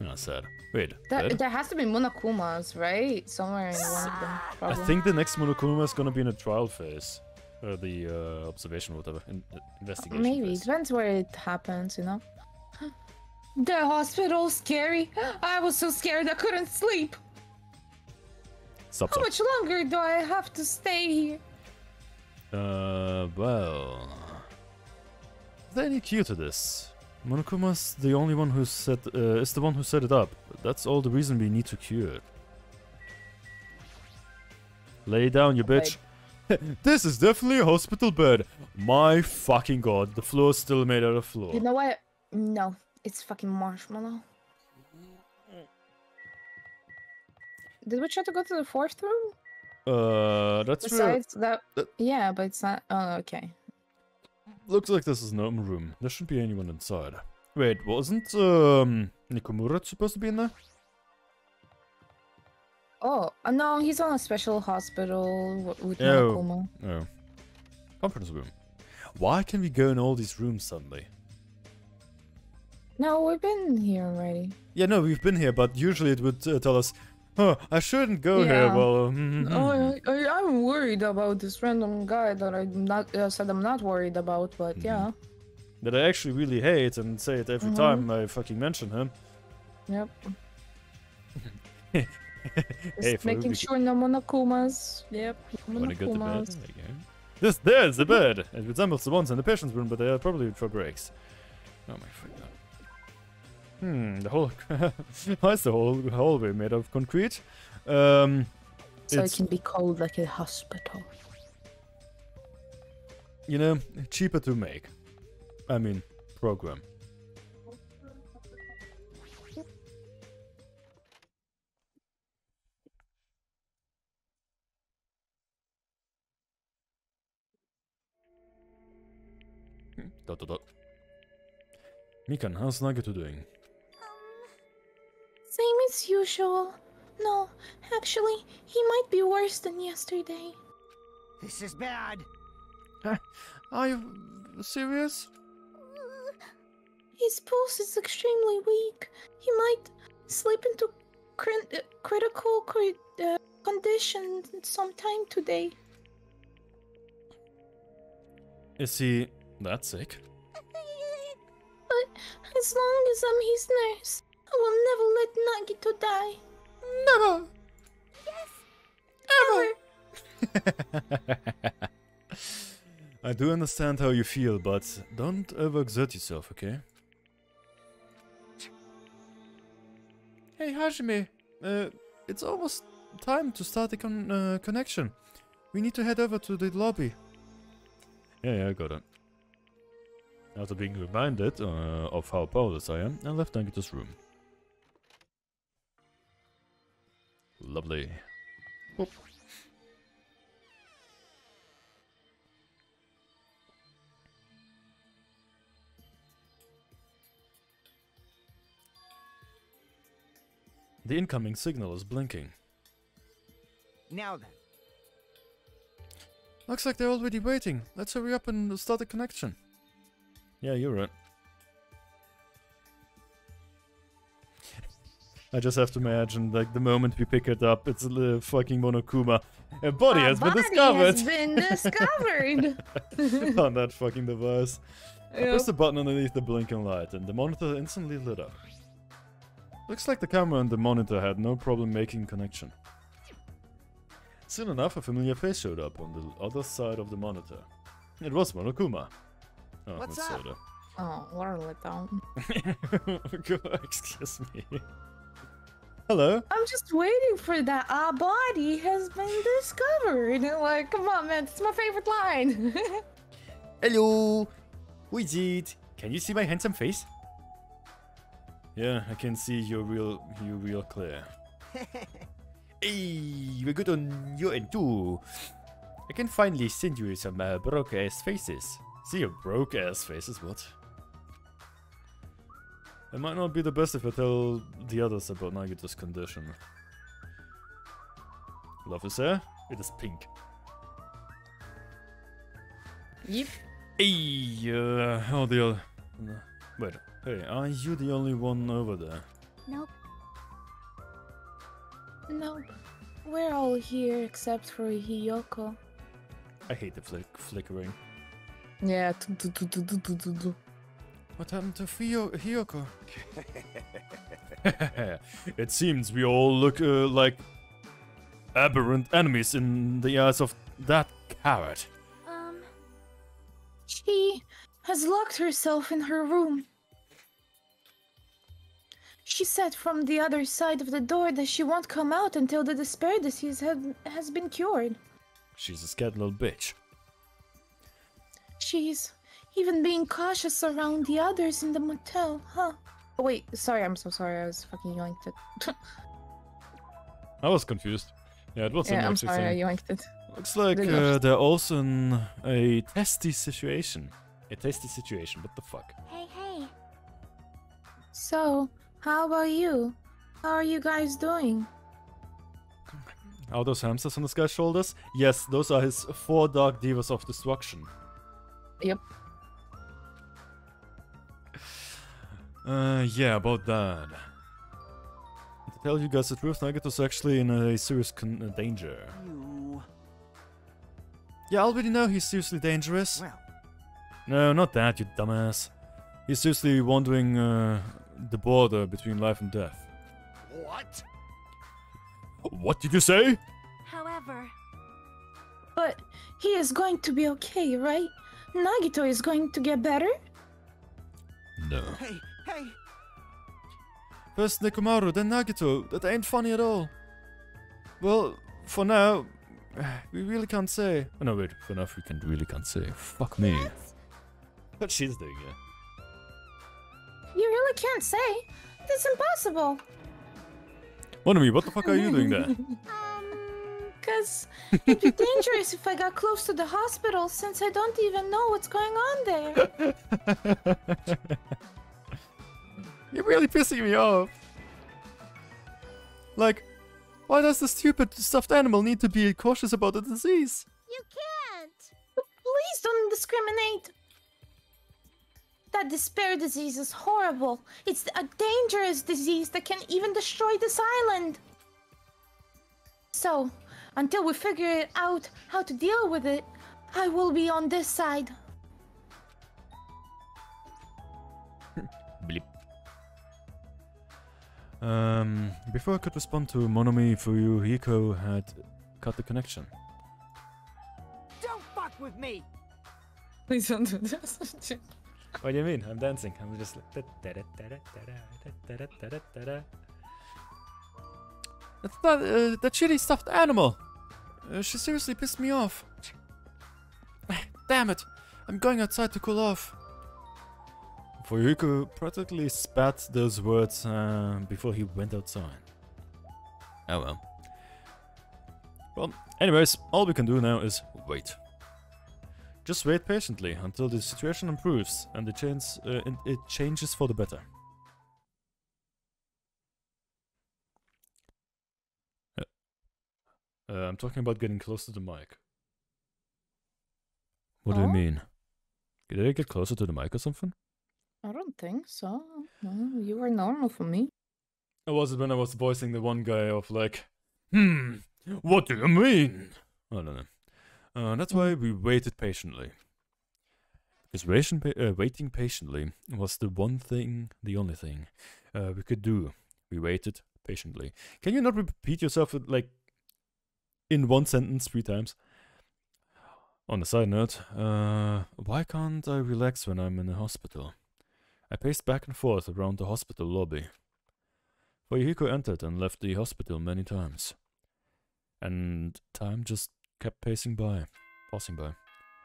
Oh, sad. Wait, There, there has to be Monokumas, right? Somewhere in one of them. I think the next Monokuma is gonna be in a trial phase. Or the uh, observation, whatever. In, uh, investigation Maybe phase. depends where it happens, you know. The hospital's scary. I was so scared I couldn't sleep. Stop, How much longer do I have to stay here? Uh, well... Is there any cue to this? Monokuma's the only one who set, uh, is the one who set it up. That's all the reason we need to cure it. Lay down, you bitch. this is definitely a hospital bed. My fucking god, the floor is still made out of floor. You know what? No, it's fucking marshmallow. Did we try to go to the fourth room? Uh, that's. Besides that, yeah, but it's not. Oh, okay. Looks like this is an open room. There shouldn't be anyone inside. Wait, wasn't um Nikomura supposed to be in there? Oh, uh, no, he's on a special hospital with Oh. Monokuma. Oh. Conference room. Why can we go in all these rooms suddenly? No, we've been here already. Yeah, no, we've been here, but usually it would uh, tell us, "Huh, I shouldn't go here." Yeah. Well, mm, mm, Oh, mm. I, I, I'm worried about this random guy that I'm not uh, said I'm not worried about, but Mm-hmm. yeah. that I actually really hate and say it every Mhm. time I fucking mention him. Yep. hey, Just making we- sure no Monokumas. Yep. Wanna go to bed? Monokumas. Okay. This there's the bed. It resembles the ones in the patient's room, but they are probably for breaks. Oh my fuck god. Hmm, the whole why is the whole hallway made of concrete? Um So it can be cold like a hospital. you know, cheaper to make. I mean program. Hmm, Dot dot dot. Mikan, how's Nagito doing? Same as usual. No, actually, he might be worse than yesterday. This is bad. Are you serious? His pulse is extremely weak. He might slip into cri- uh, critical cri- uh, condition sometime today. Is he that sick? But as long as I'm his nurse, I will never let Nagito die. Never! Yes. Ever! I do understand how you feel, but don't overexert yourself, okay? Hey, Hajime, uh, it's almost time to start the con uh, connection. We need to head over to the lobby. Yeah, yeah, I got it. After being reminded uh, of how powerless I am, I left Nagito's room. Lovely. Whoop. The incoming signal is blinking. Now then. Looks like they're already waiting. Let's hurry up and start the connection. Yeah, you're right. I just have to imagine, like, the moment we pick it up, it's the fucking Monokuma. A body has been body discovered! has been discovered. On that fucking device. I Yep. pressed the button underneath the blinking light, and the monitor instantly lit up. Looks like the camera and the monitor had no problem making connection. Soon enough, a familiar face showed up on the other side of the monitor. It was Monokuma. Oh, What's up? soda. Oh, what a letdown. Excuse me. Hello. I'm just waiting for that. Our body has been discovered. Like, come on, man. It's my favorite line. Hello. Who is it? Can you see my handsome face? Yeah, I can see you real, you real clear. hey, we're good on your end too. I can finally send you some uh, broke ass faces. See your broke ass faces, what? It might not be the best if I tell the others about Nagito's condition. Love his hair? It is pink. yep. Hey, uh, oh, the other. Wait, hey, are you the only one over there? Nope. No. We're all here except for Hiyoko. I hate the flick flickering. Yeah. What happened to Fio Hiyoko? it seems we all look uh, like aberrant enemies in the eyes of that carrot. Um, She has locked herself in her room. She said from the other side of the door that she won't come out until the despair disease had, has been cured. She's a scared little bitch. She's even being cautious around the others in the motel, huh? Oh, wait, sorry, I'm so sorry. I was fucking yoinked it. I was confused. Yeah, it was yeah, I'm actually sorry, I saying. yoinked it. Looks like uh, they're also in a testy situation. A testy situation, what the fuck? hey, hey. So, how about you? How are you guys doing? Are those hamsters on this guy's shoulders? Yes, those are his four dark Devas of destruction. Yep. Uh, yeah, about that. To tell you guys the truth, Nagito's actually in a serious con- uh, danger. You. Yeah, I already know he's seriously dangerous. Well, No, not that, you dumbass. He's seriously wandering uh, the border between life and death. What? What did you say? However, But he is going to be okay, right? Nagito is going to get better? No. hey, hey. First Nekomaru, then Nagito. That ain't funny at all. Well, for now, we really can't say. Oh, no, wait. For now, we can really can't say. Fuck me. But she's doing it. You really can't say. That's impossible. Monomi, what the fuck are you doing there? Um, Cause it'd be dangerous if I got close to the hospital since I don't even know what's going on there. You're really pissing me off. Like, why does the stupid stuffed animal need to be cautious about the disease? you can't. Please don't discriminate. That despair disease is horrible. It's a dangerous disease that can even destroy this island. So, until we figure out how to deal with it, I will be on this side. Um, before I could respond to Monomi, Fuyuhiko had cut the connection. Don't fuck with me. Please don't do this. What do you mean? I'm dancing. I'm just like. That's that, uh, that shitty stuffed animal. Uh, she seriously pissed me off. Damn it! I'm going outside to cool off. Fuyuhiko practically spat those words uh, before he went outside. Oh well. Well, anyways, all we can do now is wait. Just wait patiently until the situation improves and the chance uh, it changes for the better. Uh, uh, I'm talking about getting close to the mic. What do you Oh? mean? Did I get closer to the mic or something? I don't think so. You were normal for me. Or was it when I was voicing the one guy of like, hmm, what do you mean? I don't know. Uh, that's why we waited patiently. Because waiting, uh, waiting patiently was the one thing, the only thing uh, we could do. We waited patiently. Can you not repeat yourself like in one sentence three times? On a side note, uh, why can't I relax when I'm in the hospital? I paced back and forth around the hospital lobby. Fuyuhiko entered and left the hospital many times. And time just kept pacing by, passing by.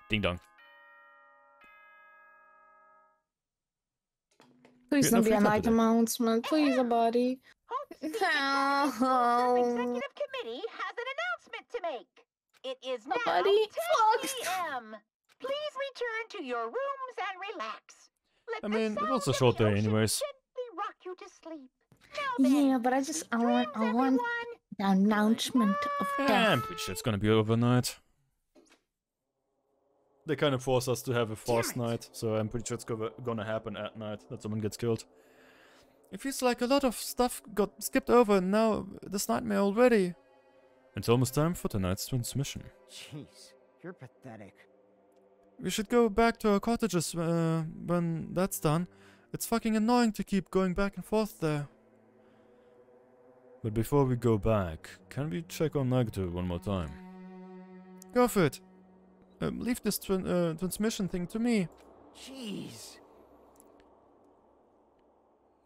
Ding dong. Please Yeah, don't be free a time night announcement. Please, a buddy. The executive committee has an announcement to make. It is now buddy, 10 p.m. Please return to your rooms and relax. Let I mean, it was a short the day ocean anyways. Rock you to sleep. Then, Yeah, but I just I want I want the announcement of Yeah, death. I'm pretty sure it's gonna be overnight. They kind of force us to have a fast night, so I'm pretty sure it's go- gonna happen at night that someone gets killed. It feels like a lot of stuff got skipped over and now this nightmare already. It's almost time for tonight's transmission. Jeez, you're pathetic. We should go back to our cottages uh, when that's done. It's fucking annoying to keep going back and forth there. But before we go back, can we check on Nagito one more time? Go for it. Um, leave this tran- uh, transmission thing to me. Jeez.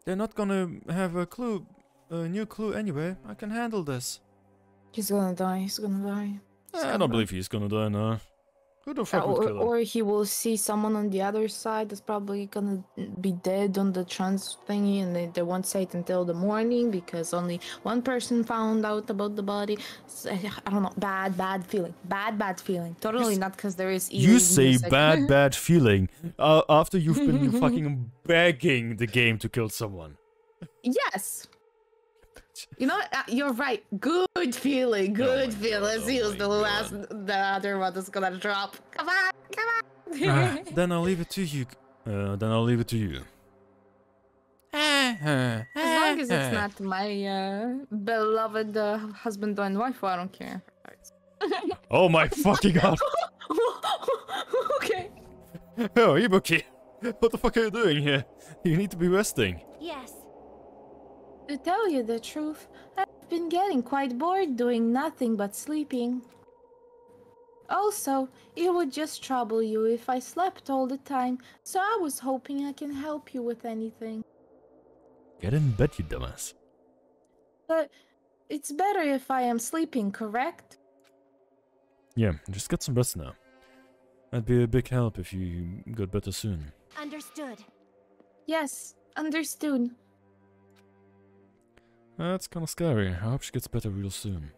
They're not gonna have a clue, a new clue anyway. I can handle this. He's gonna die. He's gonna die. I don't believe he's gonna die now. Who the fuck would or, kill him? or he will see someone on the other side that's probably gonna be dead on the trans thingy, and they, they won't say it until the morning because only one person found out about the body. So, I don't know. Bad, bad feeling. Bad, bad feeling. Totally not because there is. You say music. bad, bad feeling uh, after you've been fucking begging the game to kill someone. Yes. You know. Uh, you're right. Good feeling. Good feeling. He was the last. The other one is gonna drop. Come on, come on. Ah, then I'll leave it to you. Uh, then I'll leave it to you. As long as it's not my uh, beloved uh, husband and wife, I don't care. Oh my fucking god! okay. Oh, Ibuki! What the fuck are you doing here? You need to be resting. Yes. To tell you the truth, I've been getting quite bored doing nothing but sleeping. Also, it would just trouble you if I slept all the time, so I was hoping I can help you with anything. Get in bed, you dumbass. But it's better if I am sleeping, correct? Yeah, just get some rest now. That'd be a big help if you got better soon. Understood. Yes, understood. That's kinda scary. I hope she gets better real soon.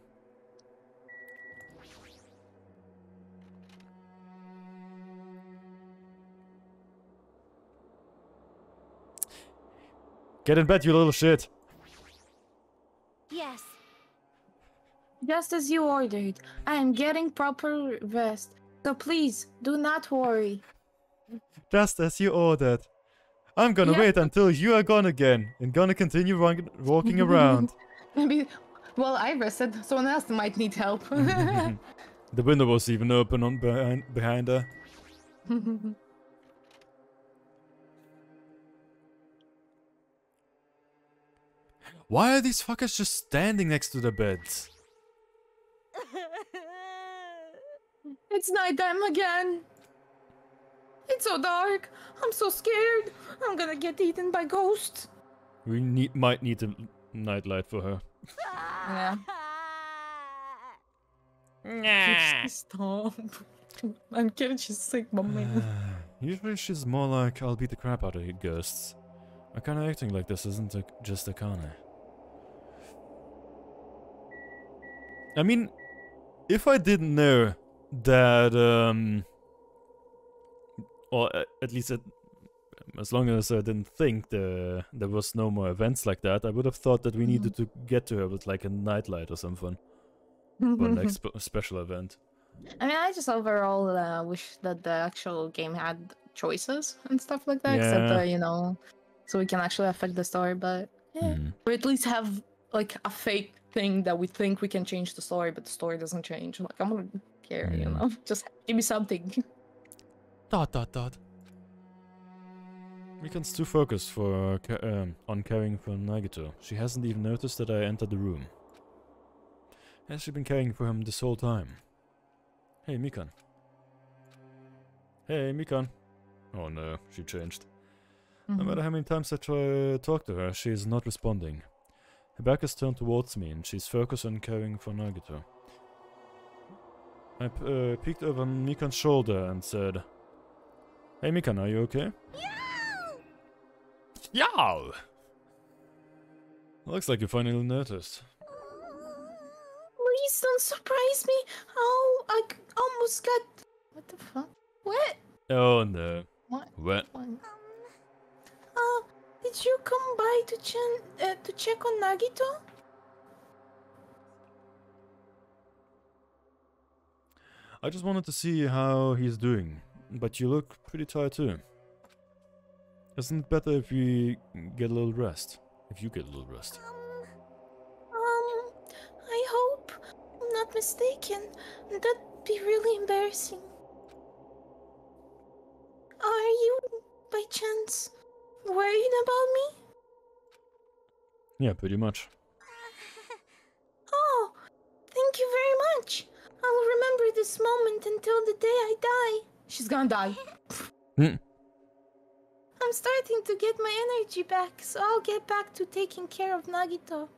Get in bed, you little shit! Yes. Just as you ordered, I am getting proper rest, so please do not worry. Just as you ordered. I'm gonna Yeah. wait until you are gone again and gonna continue run- walking around. Maybe. Well, I rested. Someone else might need help. the window was even open on behind, behind her. Why are these fuckers just standing next to the beds? it's nighttime again. It's so dark. I'm so scared. I'm gonna get eaten by ghosts. We need might need a nightlight for her. Yeah. Stop. I'm kidding, she's sick, my man. Usually she's more like I'll beat the crap out of ghosts. My kind of acting like this isn't a, just a Akane. I mean, if I didn't know that, um, or at least at, as long as I didn't think there there was no more events like that, I would have thought that we needed to get to her with like a nightlight or something for next spe- special event. I mean, I just overall uh, wish that the actual game had choices and stuff like that, except uh, you know, so we can actually affect the story. But yeah, or at least have like a fake thing that we think we can change the story, but the story doesn't change. Like I'm gonna care, you know, just give me something. Dot dot dot. Mikan's too focused for ca- um, on caring for Nagito. She hasn't even noticed that I entered the room. Has she been caring for him this whole time? Hey, Mikan. Hey, Mikan. Oh no, she changed. No Mhm. matter how many times I try to talk to her, she is not responding. Her back is turned towards me and she's focused on caring for Nagito. I p- uh, peeked over Mikan's shoulder and said, Hey Mikan, are you okay? Yow! Looks like you finally noticed. Please don't surprise me. Oh, I c- almost got. What the fuck? What? Oh no. What? What? Uh, did you come by to chen- uh, to check on Nagito? I just wanted to see how he's doing, but you look pretty tired too. Isn't it better if we get a little rest? If you get a little rest. Um, I hope I'm not mistaken. That'd be really embarrassing. Are you, by chance, worried about me? Yeah, pretty much. Oh, thank you very much. I'll remember this moment until the day I die. She's gonna die. Hmm. I'm starting to get my energy back, so I'll get back to taking care of Nagito.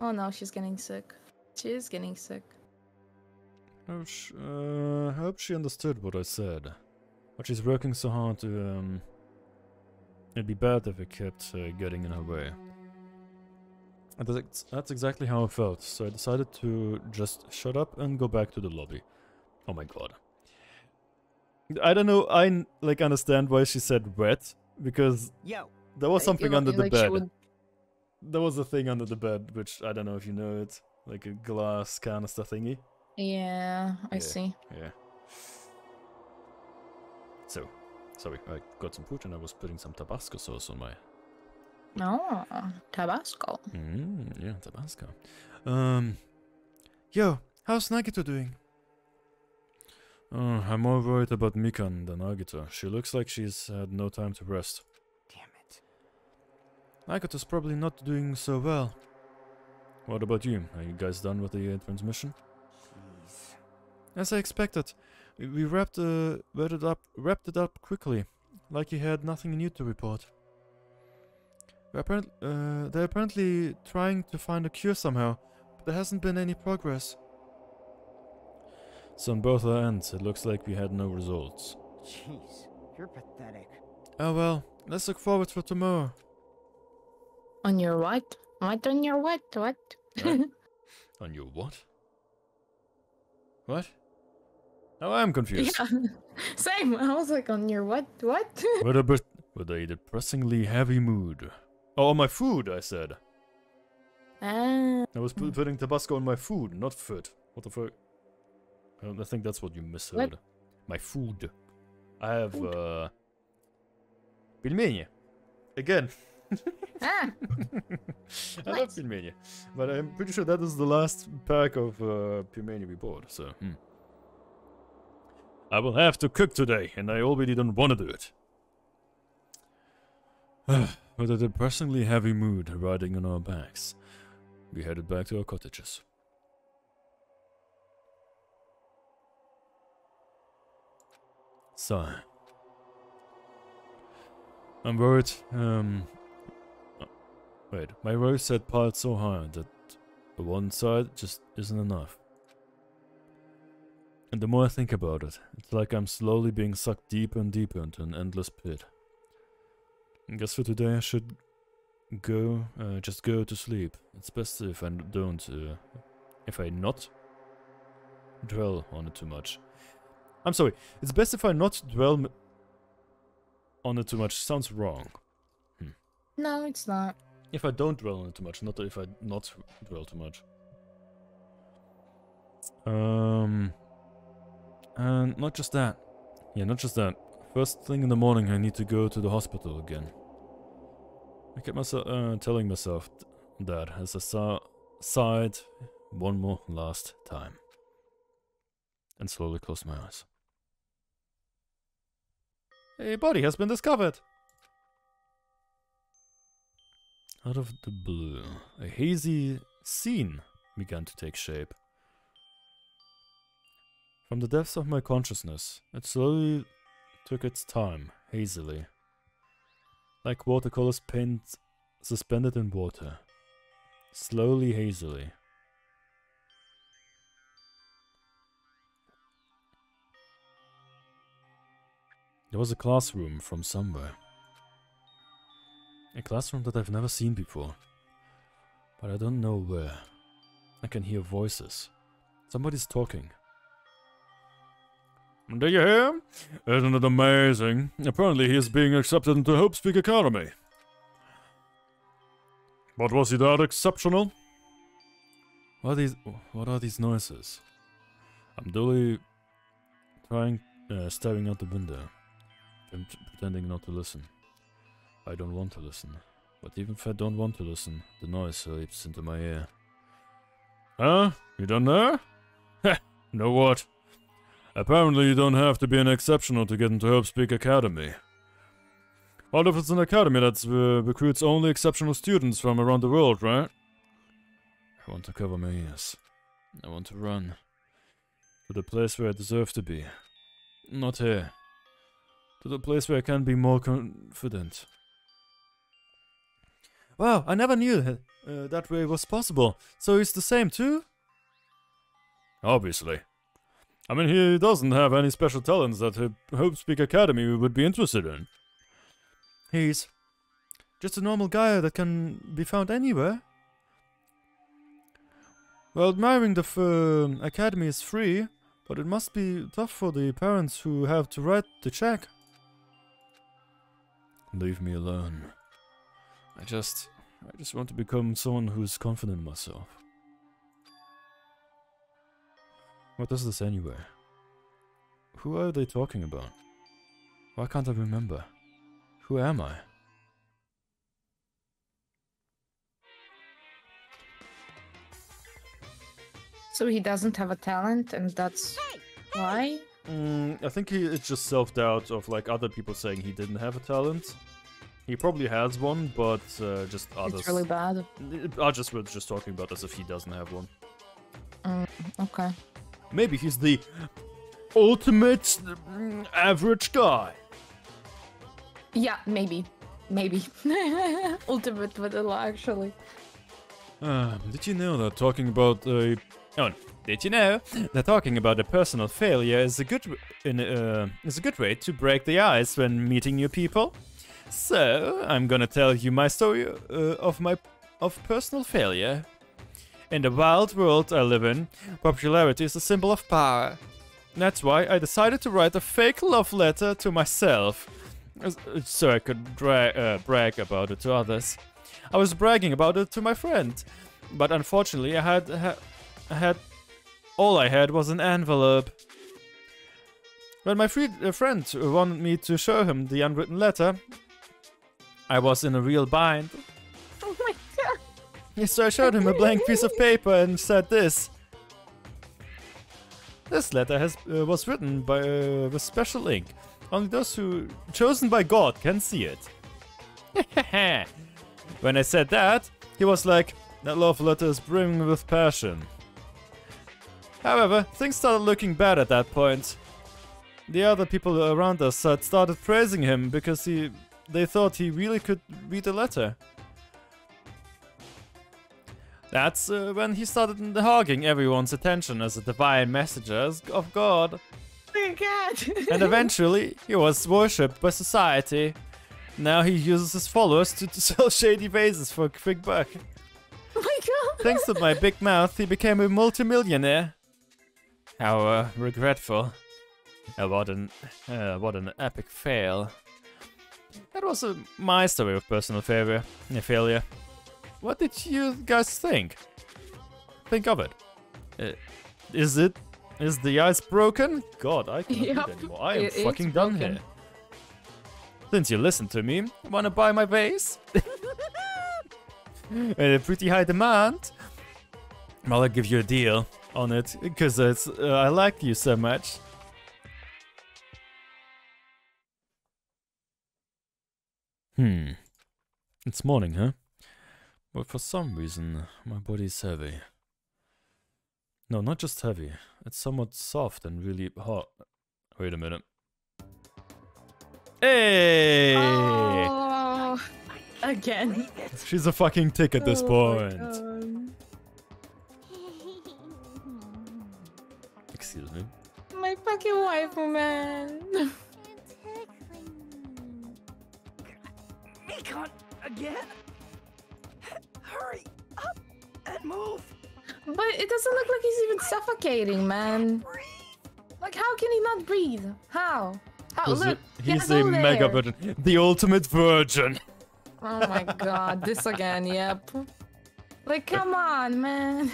Oh no, she's getting sick. She is getting sick. Oh, sh- uh, I hope she understood what I said. But she's working so hard to, um... It'd be bad if it kept uh, getting in her way. And that's, that's exactly how I felt, so I decided to just shut up and go back to the lobby. Oh my god. I don't know, I like, understand why she said wet, because Yo. there was I something under the like she bed. would- There was a thing under the bed, which I don't know if you know it. Like a glass canister thingy. Yeah, I Yeah, see. Yeah. So, sorry, I got some food and I was putting some Tabasco sauce on my. Oh, Tabasco. Mm, yeah, Tabasco. Um, yo, how's Nagito doing? Uh, I'm more worried about Mikan than Nagito. She looks like she's had no time to rest. Damn it. Nagito's probably not doing so well. What about you? Are you guys done with the uh, transmission? Jeez. As I expected, we- we wrapped, uh, wrapped it up, wrapped it up quickly, like you had nothing new to report. Apparent, uh, they're apparently trying to find a cure somehow, but there hasn't been any progress. So on both our ends, it looks like we had no results. Jeez. You're pathetic. Oh well, let's look forward for tomorrow. On your what? What on your what? What? Huh? On your what? What? Now I'm confused. yeah, same. I was like, on your what? What? with, a bit, with a depressingly heavy mood. Oh, on my food, I said. ah, I was putting Tabasco on my food, not foot. What the fuck? I think that's what you misheard. What? My food. I have food. uh. Again. ah. I love pelmeni, but I'm pretty sure that is the last pack of uh, we bought. So. Hmm. I will have to cook today, and I already don't want to do it. With a depressingly heavy mood riding on our backs, we headed back to our cottages. Sigh. I'm worried, um... Wait, my rose set piled so high that the one side just isn't enough. And the more I think about it, it's like I'm slowly being sucked deeper and deeper into an endless pit. I guess for today I should go, uh, just go to sleep. It's best if I don't, uh, if I not dwell on it too much. I'm sorry, it's best if I not dwell on it too much. Sounds wrong. No, it's not. If I don't dwell on it too much, not if I not dwell too much. Um, and not just that. Yeah, not just that. First thing in the morning, I need to go to the hospital again. I kept myself uh, telling myself th- that as I saw sighed one more last time, and slowly closed my eyes. A body has been discovered. Out of the blue, a hazy scene began to take shape. From the depths of my consciousness, it slowly took its time, hazily. Like watercolors paint suspended in water. Slowly, hazily. There was a classroom from somewhere. A classroom that I've never seen before. But I don't know where. I can hear voices. Somebody's talking. Do you hear? Isn't it amazing? Apparently he is being accepted into Hope's Peak Academy. But was he that exceptional? What are these, what are these noises? I'm dully trying, uh, staring out the window and pretending not to listen. I don't want to listen. But even if I don't want to listen, the noise slips into my ear. Huh? You don't know? Heh, know what? Apparently you don't have to be an exceptional to get into Hope's Peak Academy. What if it's an academy that uh, recruits only exceptional students from around the world, right? I want to cover my ears. I want to run. To the place where I deserve to be. Not here. To the place where I can be more confident. Wow, I never knew that, uh, that way was possible. So he's the same too? Obviously. I mean, he doesn't have any special talents that the Hope's Peak Academy would be interested in. He's just a normal guy that can be found anywhere. Well, admiring the uh, academy is free, but it must be tough for the parents who have to write the check. Leave me alone. I just... I just want to become someone who's confident in myself. What is this anyway? Who are they talking about? Why can't I remember? Who am I? So he doesn't have a talent, and that's why? Mm, I think he, it's just self-doubt of like other people saying he didn't have a talent. He probably has one, but uh, just others. It's really bad. I just was just talking about as if he doesn't have one. Mm, okay. Maybe he's the ultimate mm, average guy. Yeah, maybe. Maybe. ultimate vanilla, actually. Uh, did you know that talking about a... Oh, did you know that talking about a personal failure is a good uh, is a good way to break the ice when meeting new people? So, I'm gonna tell you my story uh, of my of personal failure. In the wild world I live in, popularity is a symbol of power. That's why I decided to write a fake love letter to myself, so I could uh, brag about it to others. I was bragging about it to my friend, but unfortunately I had, ha I had all I had was an envelope. When my uh, friend wanted me to show him the unwritten letter, I was in a real bind. Oh my god. So I showed him a blank piece of paper and said this. This letter has uh, was written by uh, with special ink. Only those who chosen by God can see it. when I said that, he was like, that love letter is brimming with passion. However, things started looking bad at that point. The other people around us had started praising him because he they thought he really could read the letter. That's uh, when he started hogging everyone's attention as a divine messenger of God. Oh god! and eventually, he was worshipped by society. Now he uses his followers to, to sell shady vases for a quick buck. Oh my god! Thanks to my big mouth, he became a multimillionaire. How uh, regretful. Uh, what an uh, what an epic fail. That was uh, my story of personal failure. failure. What did you guys think? Think of it. Uh, is it? Is the ice broken? God, I can't Yep, read anymore. I am fucking done broken. here. Since you listened to me, wanna buy my vase? a pretty high demand. Well, I'll give you a deal on it because it's uh, I like you so much. Hmm. It's morning, huh? But for some reason, my body's heavy. No, not just heavy. It's somewhat soft and really hot. Wait a minute. Hey! Oh, again. She's a fucking tick at this Oh point. Excuse me. My fucking wife, man. Mikan, again? Hurry up and move. But it doesn't look like he's even suffocating, man. Like, how can he not breathe? How? How? 'Cause Look, it- he he's has a mega there. virgin. The ultimate virgin. Oh my god, this again, yep. Like, come on, man.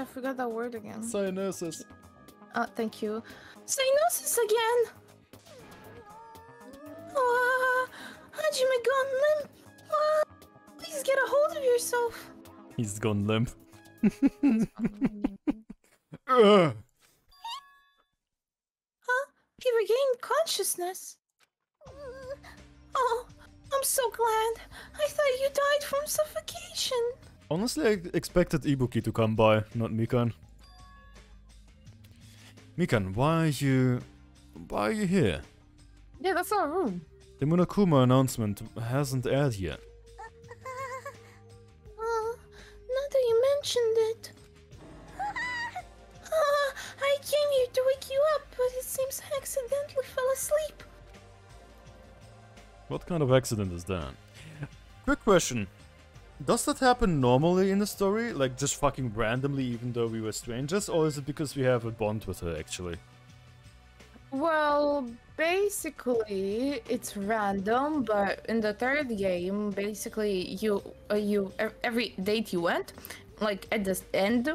I forgot that word again. Cyanosis. Oh, thank you. Cyanosis again! Oh, uh, Hajime gone limp. Uh, please get a hold of yourself. He's gone limp. Huh? He regained consciousness. Oh, I'm so glad. I thought you died from suffocation. Honestly, I expected Ibuki to come by, not Mikan. Mikan, why are you... Why are you here? Yeah, that's our room. The Monokuma announcement hasn't aired yet. Uh, now that you mentioned it. Uh, I came here to wake you up, but it seems I accidentally fell asleep. What kind of accident is that? Quick question. Does that happen normally in the story? Like just fucking randomly even though we were strangers? Or is it because we have a bond with her actually? Well, basically, it's random, but in the third game, basically, you uh, you every date you went, like at the end,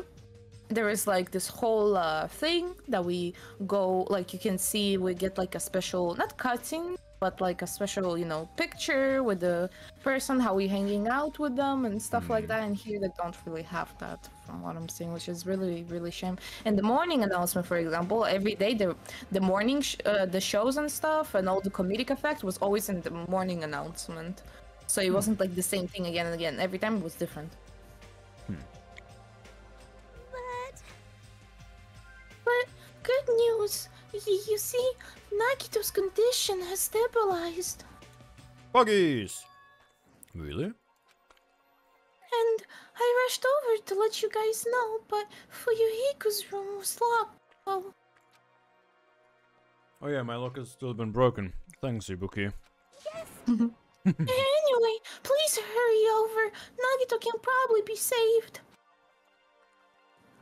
there is like this whole uh, thing that we go like you can see we get like a special not cutting but like a special you know picture with the person how we hanging out with them and stuff like that. And here they don't really have that from what i'm seeing which is really really shame. And the morning announcement for example every day the the morning sh- uh, the shows and stuff and all the comedic effect was always in the morning announcement. So it wasn't like the same thing again and again. Every time it was different But good news! Y- you see, Nagito's condition has stabilized. Buggies! Really? And I rushed over to let you guys know, but Fuyuhiko's room was locked. Oh, Oh yeah, my lock has still been broken. Thanks, Ibuki. Yes! anyway, please hurry over. Nagito can probably be saved.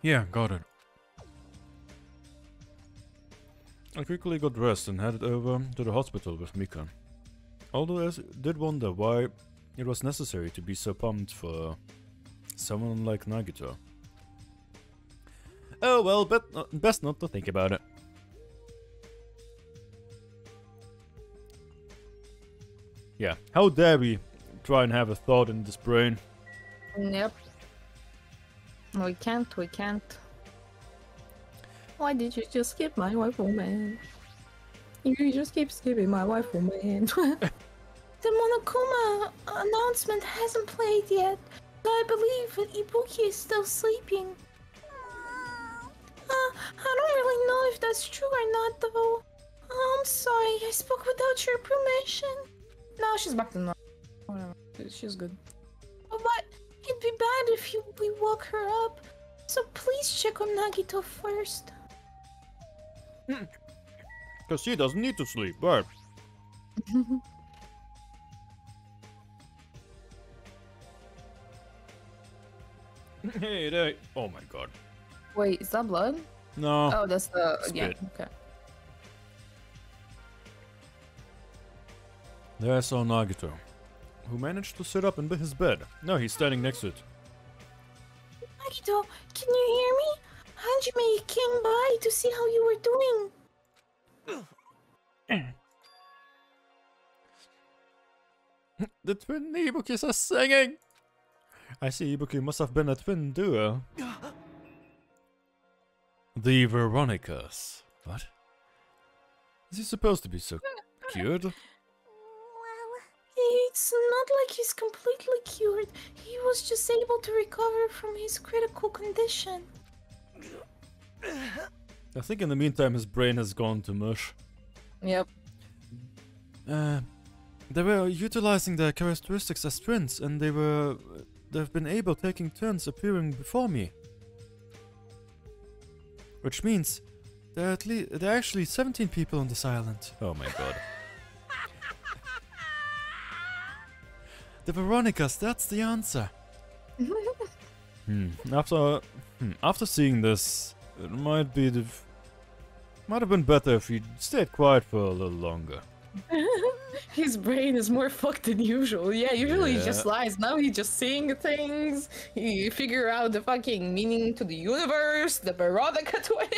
Yeah, got it. I quickly got dressed and headed over to the hospital with Mika. Although I did wonder why it was necessary to be so pumped for someone like Nagito. Oh well, best not to think about it. Yeah, how dare we try and have a thought in this brain? Yep. We can't, we can't. Why did you just skip my wife, oh man? You just keep skipping my wife, oh man. the Monokuma announcement hasn't played yet. but I believe that Ibuki is still sleeping. Uh, I don't really know if that's true or not, though. I'm sorry, I spoke without your permission. No, she's back to normal. Whatever, she's good. But it'd be bad if you we woke her up. So please check on Nagito first. Because she doesn't need to sleep, but hey, there. Oh my god. Wait, is that blood? No. Oh, that's the yeah. Okay. There I saw Nagito, who managed to sit up in his bed. No, he's standing next to it. Nagito, can you hear me? Hajime came by to see how you were doing. The twin Ibukis are singing! I see, Ibuki must have been a twin duo. The Veronicas. What? Is he supposed to be so cured? Well, It's not like he's completely cured. He was just able to recover from his critical condition. I think in the meantime his brain has gone to mush. Yep. Uh, they were utilizing their characteristics as twins, and they were they've been able taking turns appearing before me. Which means there are at least there are actually 17 people on this island. Oh my god. the Veronicas, that's the answer. Hmm. After hmm, after seeing this, it might be the f- might have been better if he stayed quiet for a little longer. His brain is more fucked than usual. Yeah, usually he just lies. Now he's just seeing things. He figure out the fucking meaning to the universe, the Veronica twin.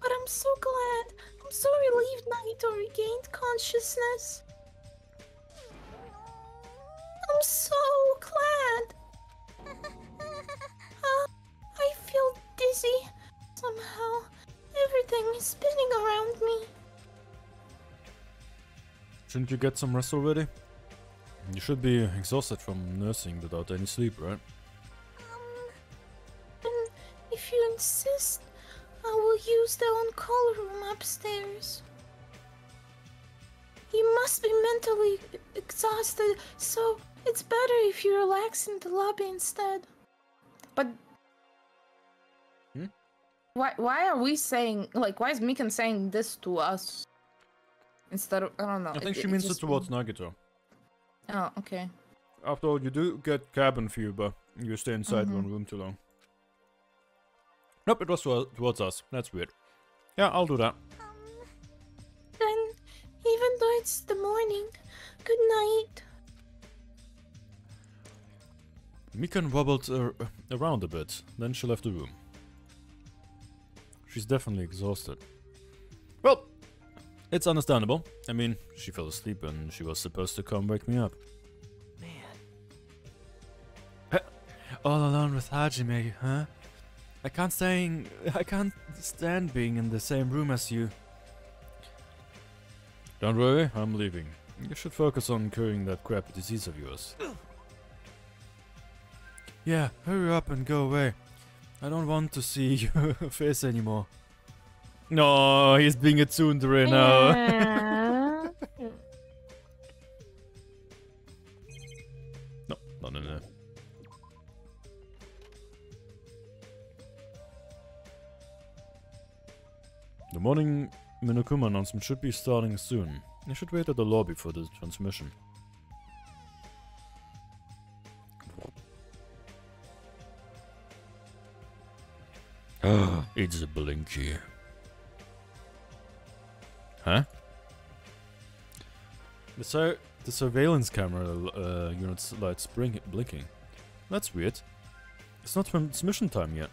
But I'm so glad. I'm so relieved Nagito regained consciousness. I'm so glad. Uh, I feel dizzy. Somehow, everything is spinning around me. Shouldn't you get some rest already? You should be exhausted from nursing without any sleep, right? And if you insist, I will use the on-call room upstairs. You must be mentally exhausted, so it's better if you relax in the lobby instead. But Hmm? why why are we saying like why is Mikan saying this to us instead of I don't know. I think it- she means it just- towards Nagito. Oh, okay. After all, you do get cabin fever. You stay inside Mhm. one room too long. Nope, it was towards us. That's weird. Yeah, I'll do that. Then, even though it's the morning, good night. Mikan wobbled uh, around a bit, then she left the room. She's definitely exhausted. Well, it's understandable. I mean, she fell asleep and she was supposed to come wake me up. Man. All alone with Hajime, huh? I can't staying I can't stand being in the same room as you. Don't worry, I'm leaving. You should focus on curing that crappy disease of yours. Yeah, hurry up and go away. I don't want to see your face anymore. No, he's being a tsundere now. no, no, no, no. The morning Monokuma announcement should be starting soon. I should wait at the lobby for the transmission. Ah, it's a blinky. Huh? The sur the surveillance camera uh, unit's lights blink blinking. That's weird. It's not transmission time yet.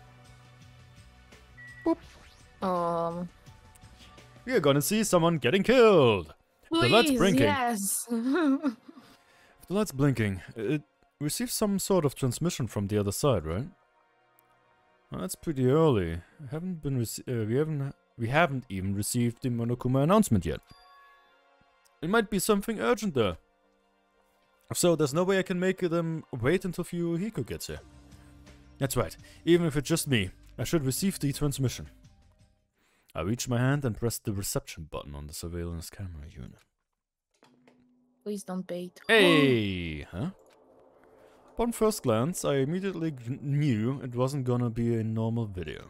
Um We're gonna see someone getting killed. the light's please, blinking. Yes. If the light's blinking, it receives some sort of transmission from the other side, right? Well, that's pretty early. I haven't been uh, we haven't we haven't even received the Monokuma announcement yet. It might be something urgent there. So there's no way I can make them wait until Fuyuhiko gets here. That's right. Even if it's just me, I should receive the transmission. I reached my hand and pressed the reception button on the surveillance camera unit. Please don't bait. Hey, huh? Upon first glance, I immediately knew it wasn't gonna be a normal video.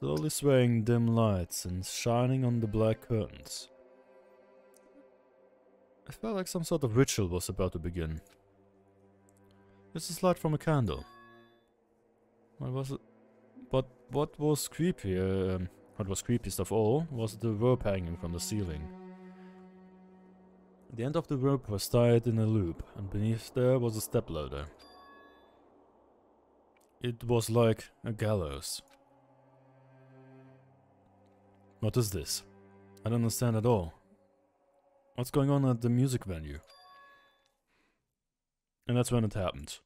Slowly swaying dim lights and shining on the black curtains. I felt like some sort of ritual was about to begin. This is light from a candle. What was it? But what was creepier, um, what was creepiest of all, was the rope hanging from the ceiling. The end of the rope was tied in a loop, and beneath there was a step ladder. It was like a gallows. What is this? I don't understand at all. What's going on at the music venue? And that's when it happened.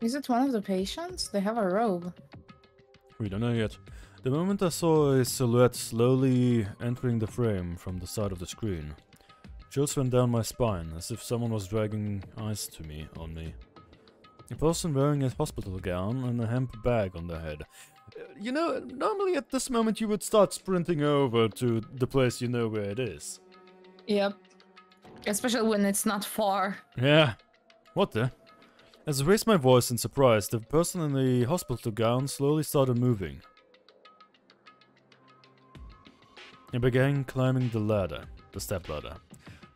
Is it one of the patients? They have a robe. We don't know yet. The moment I saw a silhouette slowly entering the frame from the side of the screen, chills went down my spine as if someone was dragging eyes to me on me. A person wearing a hospital gown and a hemp bag on their head. You know, normally at this moment you would start sprinting over to the place you know where it is. Yep. Especially when it's not far. Yeah. What the? As I raised my voice in surprise, the person in the hospital gown slowly started moving. They began climbing the ladder, the step ladder.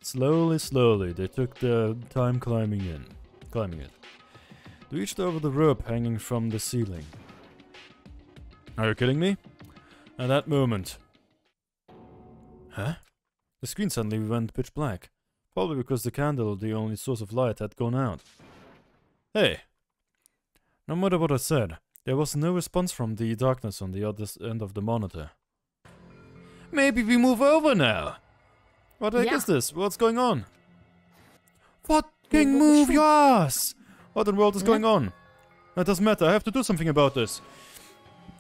Slowly, slowly, they took their time climbing in, climbing it. They reached over the rope hanging from the ceiling. Are you kidding me? At that moment... Huh? The screen suddenly went pitch black. Probably because the candle, the only source of light, had gone out. Hey! No matter what I said, there was no response from the darkness on the other end of the monitor. Maybe we move over now! What the heck Yeah. is this? What's going on? Fucking move your ass! What in the world is going on? That doesn't matter, I have to do something about this.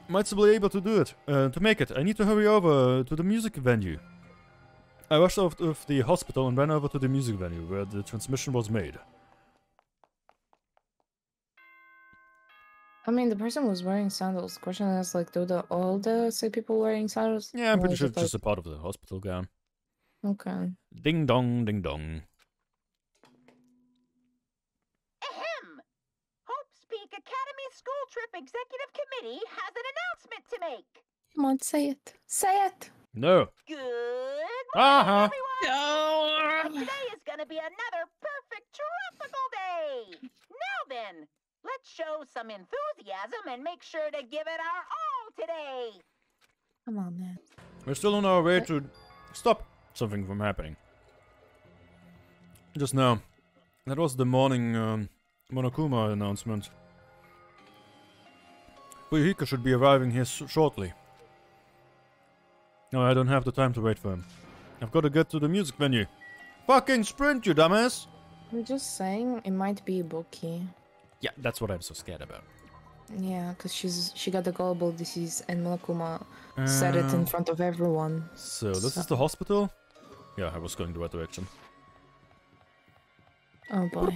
Might still be able to do it, uh, to make it. I need to hurry over to the music venue. I rushed out of the hospital and ran over to the music venue where the transmission was made. I mean, the person was wearing sandals. Question is, like, do the all the sick people wearing sandals? Yeah, I'm pretty sure it, it's just a part of the hospital gown. Okay. Ding dong, ding dong. Ahem! Hope's Peak Academy School Trip Executive Committee has an announcement to make. Come on, say it. Say it. No. Good morning, Uh-huh. everyone! Today is gonna be another perfect tropical day. Now then, let's show some enthusiasm and make sure to give it our all today. Come on, man. We're still on our way to stop something from happening. Just now. That was the morning um, Monokuma announcement. Fuyuhiko should be arriving here shortly. No, I don't have the time to wait for him. I've got to get to the music venue. Fucking sprint, you dumbass! I'm just saying it might be Boki. Yeah, that's what I'm so scared about. Yeah, because she's she got the gullible disease and Monokuma said it in Um, front of everyone. So, this is the hospital? Yeah, I was going the right direction. Oh boy.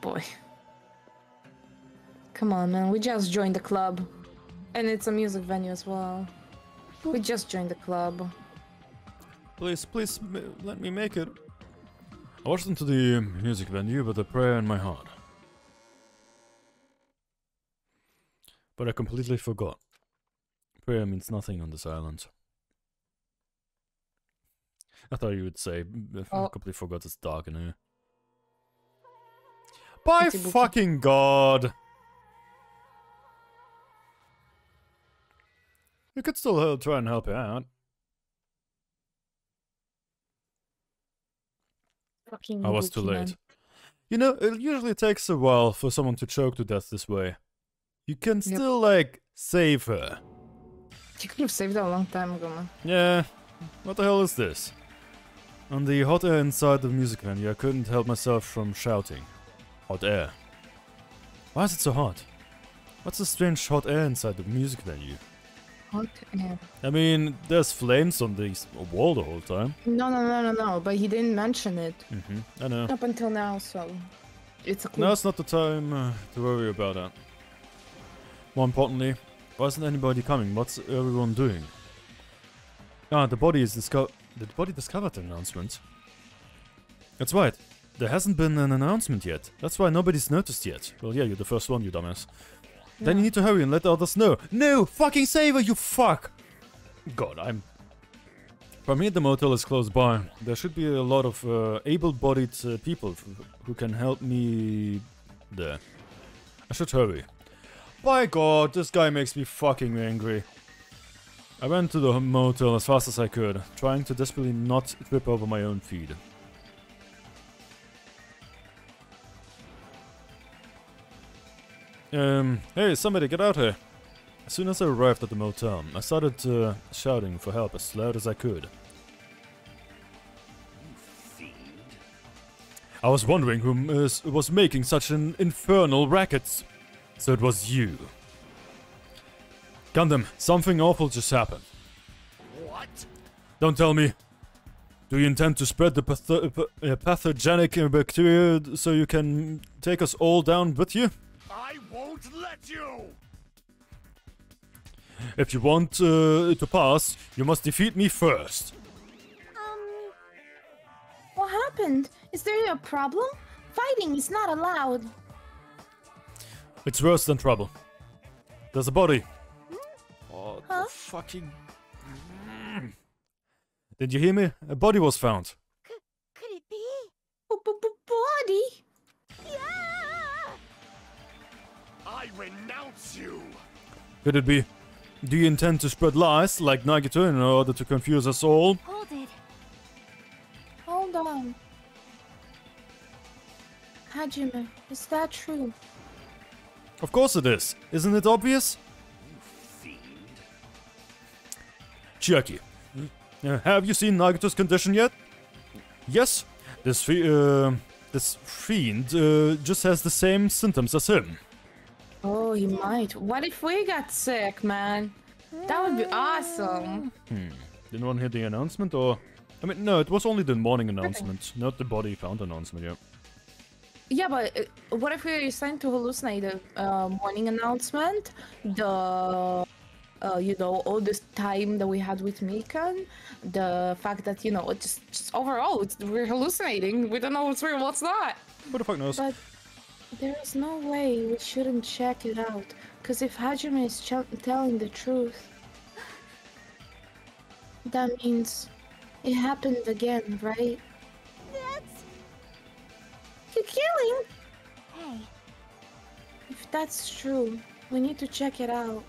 Boy. Come on, man. We just joined the club. And it's a music venue as well. We just joined the club. Please, please, m- let me make it. I walked into the music venue with a prayer in my heart. But I completely forgot. Prayer means nothing on this island. I thought you would say, "I Oh. completely forgot it's dark in here. By It's a book- fucking god! We could still uh, try and help you out. Fucking I was too man. late. You know, it usually takes a while for someone to choke to death this way. You can still, like, save her. You could have saved her a long time ago, man. Yeah, what the hell is this? On the hot air inside the music venue, I couldn't help myself from shouting. Hot air. Why is it so hot? What's the strange hot air inside the music venue? Hot air. I mean, there's flames on the wall the whole time. No, no, no, no, no. But he didn't mention it Mm -hmm. I know. up until now, so it's a clue. Now it's not the time uh, to worry about that. More importantly, why isn't anybody coming? What's everyone doing? Ah, the body is discovered. The body discovered an announcement. That's right. There hasn't been an announcement yet. That's why nobody's noticed yet. Well, yeah, you're the first one, you dumbass. Then you need to hurry and let the others know. No! Fucking save her, you fuck! God, I'm... From here, the motel is close by. There should be a lot of uh, able-bodied uh, people who can help me there. I should hurry. By God, this guy makes me fucking angry. I went to the motel as fast as I could, trying to desperately not trip over my own feet. Um, hey, somebody get out here. As soon as I arrived at the motel, I started uh, shouting for help as loud as I could. I was wondering who uh, was making such an infernal racket. So it was you. Gundham, something awful just happened. What? Don't tell me. Do you intend to spread the patho- p- uh, pathogenic uh, bacteria so you can take us all down with you? I won't let you! If you want uh, to pass, you must defeat me first. Um, What happened? Is there a problem? Fighting is not allowed. It's worse than trouble. There's a body. Oh, Huh? the fucking. Did you hear me? A body was found. Could it be? Body? Yeah! I renounce you! Could it be? Do you intend to spread lies like Nagito in order to confuse us all? Hold it. Hold on. Hajime, is that true? Of course it is. Isn't it obvious? Fiend. Chiaki, uh, have you seen Nagito's condition yet? Yes. This fi- uh, this fiend uh, just has the same symptoms as him. Oh, he might. What if we got sick, man? That would be awesome. Hmm. Did anyone hear the announcement, or? I mean, no, it was only the morning announcement, not the body found announcement. Yeah. Yeah, but uh, what if we're starting to hallucinate the uh, morning announcement, the, uh, you know, all this time that we had with Mikan, the fact that, you know, just, just overall, it's, we're hallucinating. We don't know what's real, what's not. Who the fuck knows? But there is no way we shouldn't check it out. Because if Hajime is ch- telling the truth, that means it happened again, right? That's. You're killing! Hey, If that's true, we need to check it out.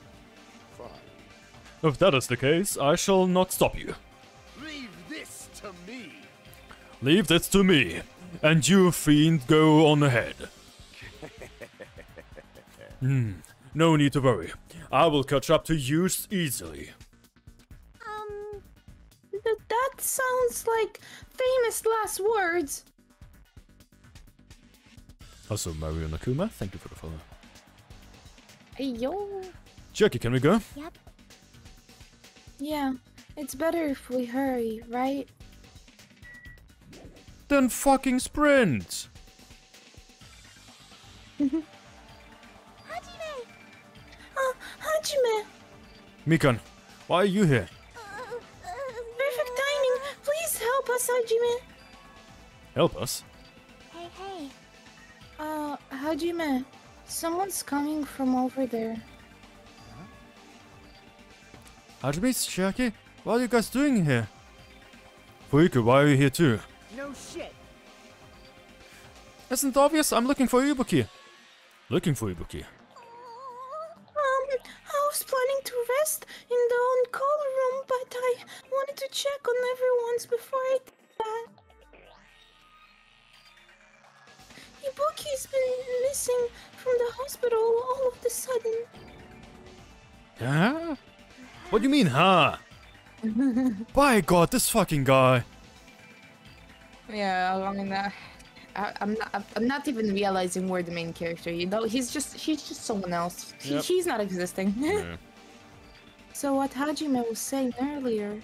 If that is the case, I shall not stop you. Leave this to me! Leave this to me, and you fiend go on ahead. Hmm. No need to worry. I will catch up to you easily. um. Th- that sounds like famous last words. Also, Mario Nakuma, thank you for the follow. Hey, yo. Chiaki, can we go? Yep. Yeah, it's better if we hurry, right? Then fucking sprint! Hajime! Uh, Hajime! Mikan, why are you here? Uh, uh, Perfect timing! Please help us, Hajime! Help us? Hey, hey. Uh, Hajime, someone's coming from over there. Hajime, Chiaki, what are you guys doing here? Fuiku, why are you here too? No shit. Isn't it obvious? I'm looking for Ibuki. Looking for Ibuki. Um, I was planning to rest in the on-call room, but I wanted to check on everyone's before I did that. Ibuki's been missing from the hospital all of the sudden. Huh? What do you mean, huh? By God, this fucking guy. Yeah, I mean, uh, I, I'm not. I'm not even realizing we're the main character. You know, he's just. He's just someone else. He, Yep. He's not existing. So what Hajime was saying earlier.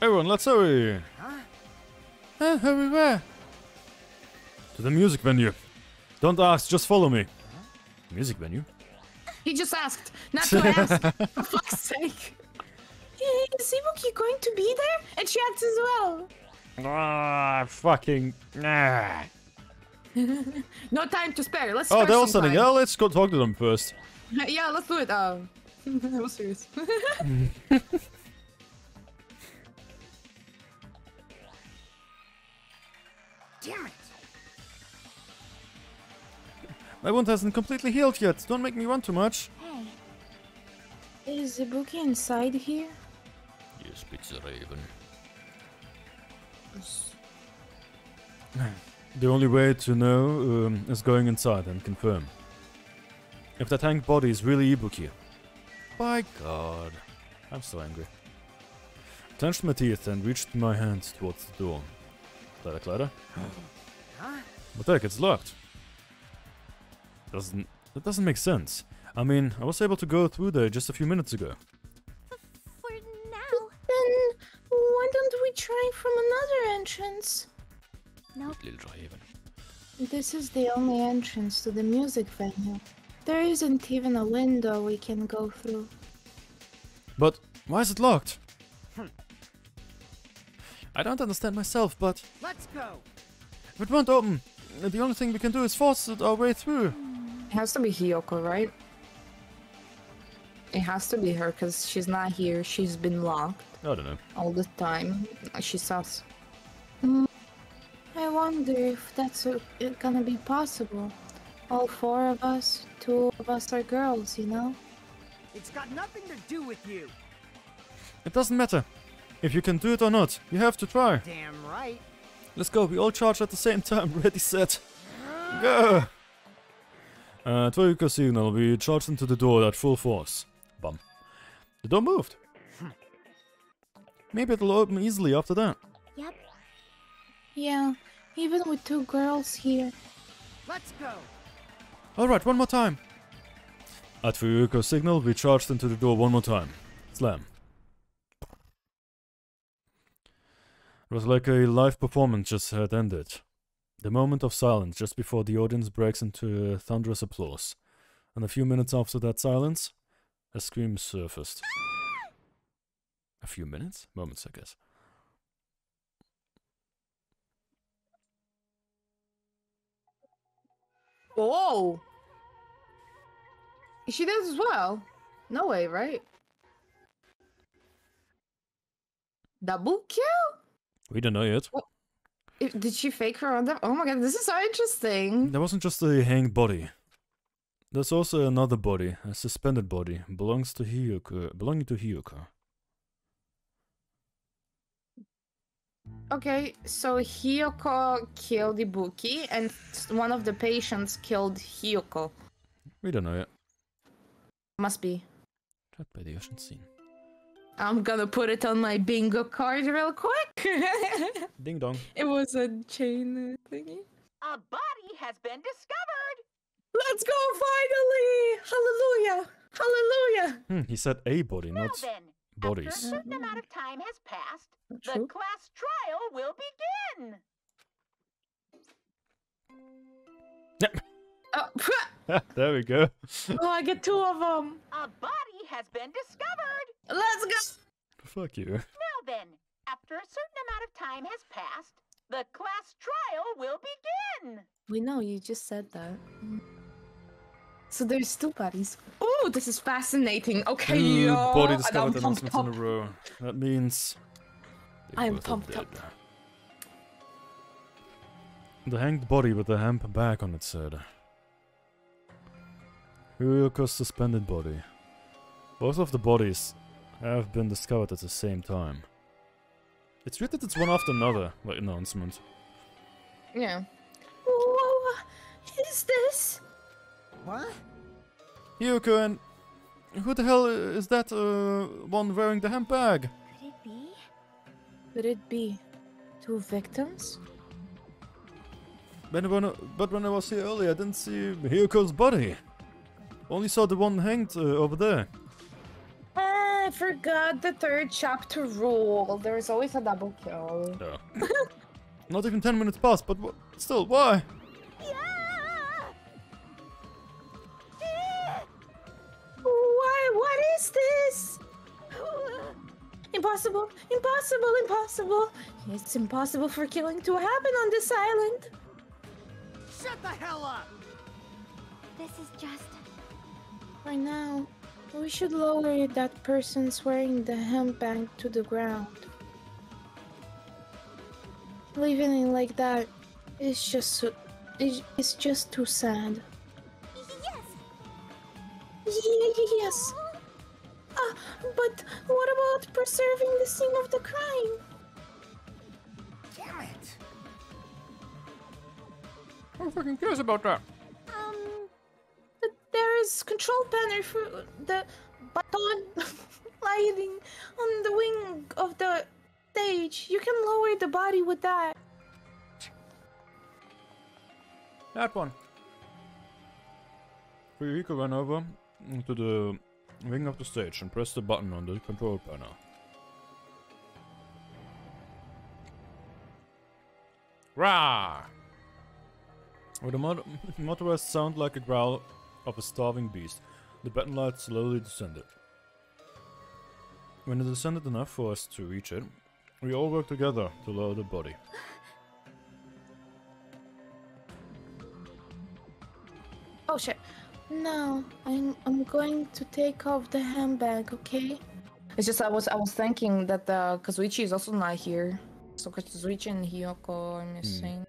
Everyone, let's hurry. Huh? Huh, hurry where? To the music venue. Don't ask, just follow me. Music venue? he just asked, not to ask. For fuck's sake. Is Ibuki going to be there? And she asks as well. Ah, fucking. Ah. No time to spare. Let's. Oh, spare they're all standing. time. Yeah, let's go talk to them first. yeah, let's do it. Um, I was serious. Damn it. My wound hasn't completely healed yet. Don't make me run too much. Hey. Is Ibuki inside here? Yes, Pizza Raven. The only way to know um, is going inside and confirm. If that hanged body is really Ibuki. By God. I'm so angry. Clenched my teeth and reached my hand towards the door. Ladder Glider. Huh? What the heck, it's locked. Doesn't... That doesn't make sense. I mean, I was able to go through there just a few minutes ago. For now. Then why don't we try from another entrance? Nope. Little Raven. This is the only entrance to the music venue. There isn't even a window we can go through. But why is it locked? Hmm. I don't understand myself, but Let's go. if it won't open, the only thing we can do is force it our way through. It has to be Hiyoko, right? It has to be her because she's not here. She's been locked I don't know. all the time. She sus. Mm, I wonder if that's uh, it gonna be possible. All four of us, two of us are girls, you know? It's got nothing to do with you. It doesn't matter. If you can do it or not, you have to try. Damn right. Let's go, we all charge at the same time. Ready, set, go! Uh, Toyuka signal, we charged into the door at full force. Bum. The door moved. Maybe it'll open easily after that. Yep. Yeah, even with two girls here. Let's go. Alright, one more time. At Fuyuko's signal, we charged into the door one more time. Slam. It was like a live performance just had ended. The moment of silence just before the audience breaks into a thunderous applause. And a few minutes after that silence, a scream surfaced. A few minutes? Moments, I guess. Oh! She does as well. No way, right? Double kill? We don't know yet. If- Did she fake her on that? Oh my god, this is so interesting. There wasn't just a hanged body. There's also another body, a suspended body, belongs to Hiyoko, belonging to Hiyoko. Okay, so Hiyoko killed Ibuki, and one of the patients killed Hiyoko. We don't know yet. Must be. Trapped by the ocean scene. I'm gonna put it on my bingo card real quick. Ding dong. it was a chain thingy. A body has been discovered. Let's go finally! Hallelujah! Hallelujah! Hmm, he said a body, Now not then, after a bodies. certain amount of time has passed, the True. class trial will begin. Oh, there we go. oh, I get two of them. A body has been discovered. Let's go. Fuck you. Now then, after a certain amount of time has passed, the class trial will begin. We know you just said that. So there's two bodies. Oh, this is fascinating. Okay, Two yo, body and discovered I'm pumped announcements in a row. That means. I'm pumped up. The hanged body with the hemp bag on its head. Hiyoko's suspended body. Both of the bodies have been discovered at the same time. It's weird that it's one after another, like announcement. Yeah. What is this? What? Hyoko and... Who the hell is that uh, one wearing the hemp bag? Could it be? Could it be two victims? When, when, but when I was here earlier, I didn't see Hiyoko's body. Only saw the one hanged uh, over there. Ah, I forgot the third chapter rule. There's always a double kill. No. Not even 10 minutes passed, but wh- still, why? Why? What is this? Impossible! Impossible! Impossible! It's impossible for killing to happen on this island. Shut the hell up! This is just. For now, we should lower that person wearing the hemp bag to the ground. Leaving it like that is just so, is, is just too sad. Yes! Yes. Uh, but what about preserving the scene of the crime? Damn it! Who fucking cares about that? There is control panel for the batten lighting on the wing of the stage. You can lower the body with that. That one. Fuyuhiko ran over to the wing of the stage and pressed the button on the control panel. Rah! With a mot motorized sound like a growl of a starving beast, the batten light slowly descended. When it descended enough for us to reach it, we all worked together to lower the body. Oh shit. No, I'm I'm going to take off the handbag, okay? It's just I was I was thinking that uh, Kazuichi is also not here. So Kazuichi and Hiyoko are missing.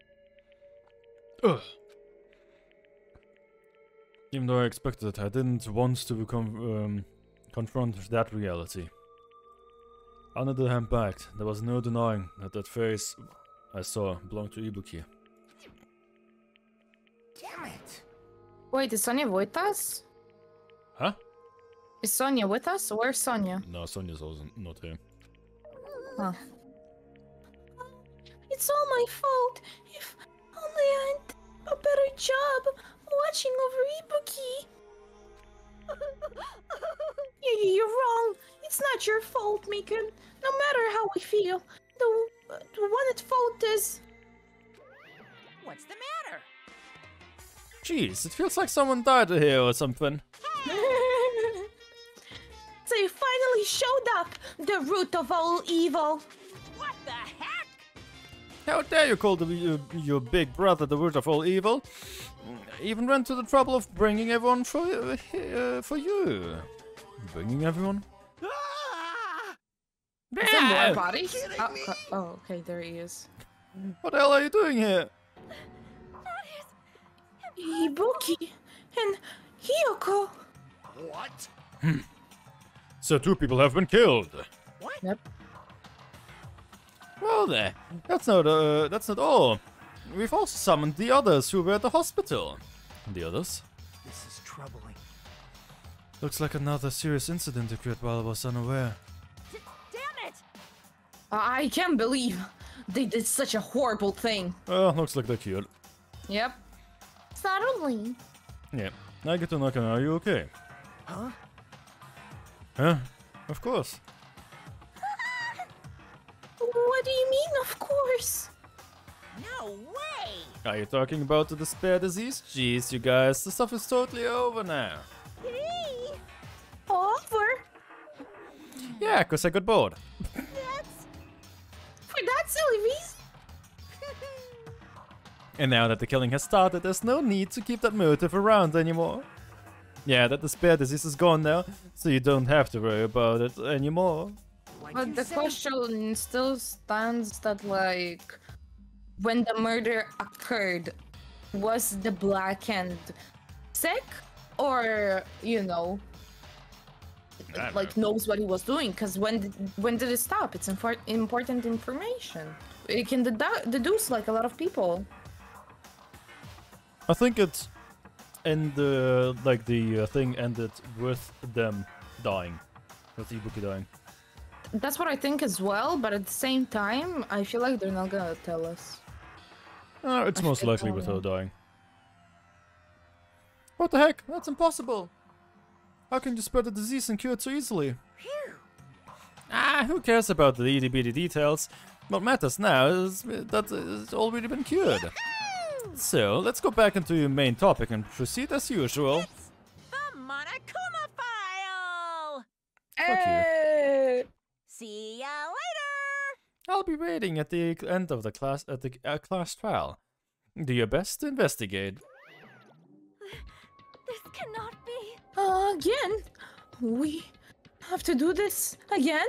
Ugh. Even though I expected it, I didn't want to become um, confront that reality. Under the handbag, there was no denying that that face I saw belonged to Ibuki. Damn it! Wait, is Sonia with us? Huh? Is Sonia with us? Where's Sonia? No, Sonia's also not here. Huh. It's all my fault. If only I had a better job watching over Ibuki. Yeah, You're wrong. It's not your fault, Mikan. No matter how I feel, the, the one at fault is. What's the matter? Jeez, it feels like someone died here or something. So they finally showed up, the root of all evil. What the heck? How dare you call the, your, your big brother the root of all evil? Even went to the trouble of bringing everyone for, uh, uh, for you. Bringing everyone? Is there more Yeah. bodies? Oh, co- oh, okay, there he is. What the hell are you doing here? Ibuki and Hiyoko. What? So two people have been killed. Yep. Well there, that's not uh, that's not all. We've also summoned the others who were at the hospital. The others? This is troubling. Looks like another serious incident occurred while I was unaware. Damn it! I can't believe they did such a horrible thing. Well, looks like they're cured. Yep. Suddenly. Yeah. Nagito Naka, are you okay? Huh? Huh? Of course. What do you mean, of course? No way! Are you talking about the despair disease? Jeez, you guys, the stuff is totally over now. Hey! Over? Yeah, cause I got bored. For that silly reason? And now that the killing has started, there's no need to keep that motive around anymore. Yeah, that despair disease is gone now, so you don't have to worry about it anymore. But the question still stands that, like, when the murder occurred, was the Black Hand sick? Or, you know, I don't like knows what he was doing? Because when did, when did it stop? It's infor- important information. It can dedu- deduce, like, a lot of people. I think it's and the like the uh, thing ended with them dying, with Ibuki dying. That's what I think as well, but at the same time, I feel like they're not gonna tell us. Uh, it's I most likely with her dying. What the heck? That's impossible. How can you spread the disease and cure it so easily? Ah, who cares about the itty bitty details? What matters now is that it's already been cured. So, let's go back into your main topic and proceed as usual. It's The Monokuma file! Fuck you. See ya later! I'll be waiting at the end of the class at the uh, class trial. Do your best to investigate. This cannot be. Uh, again? We have to do this again?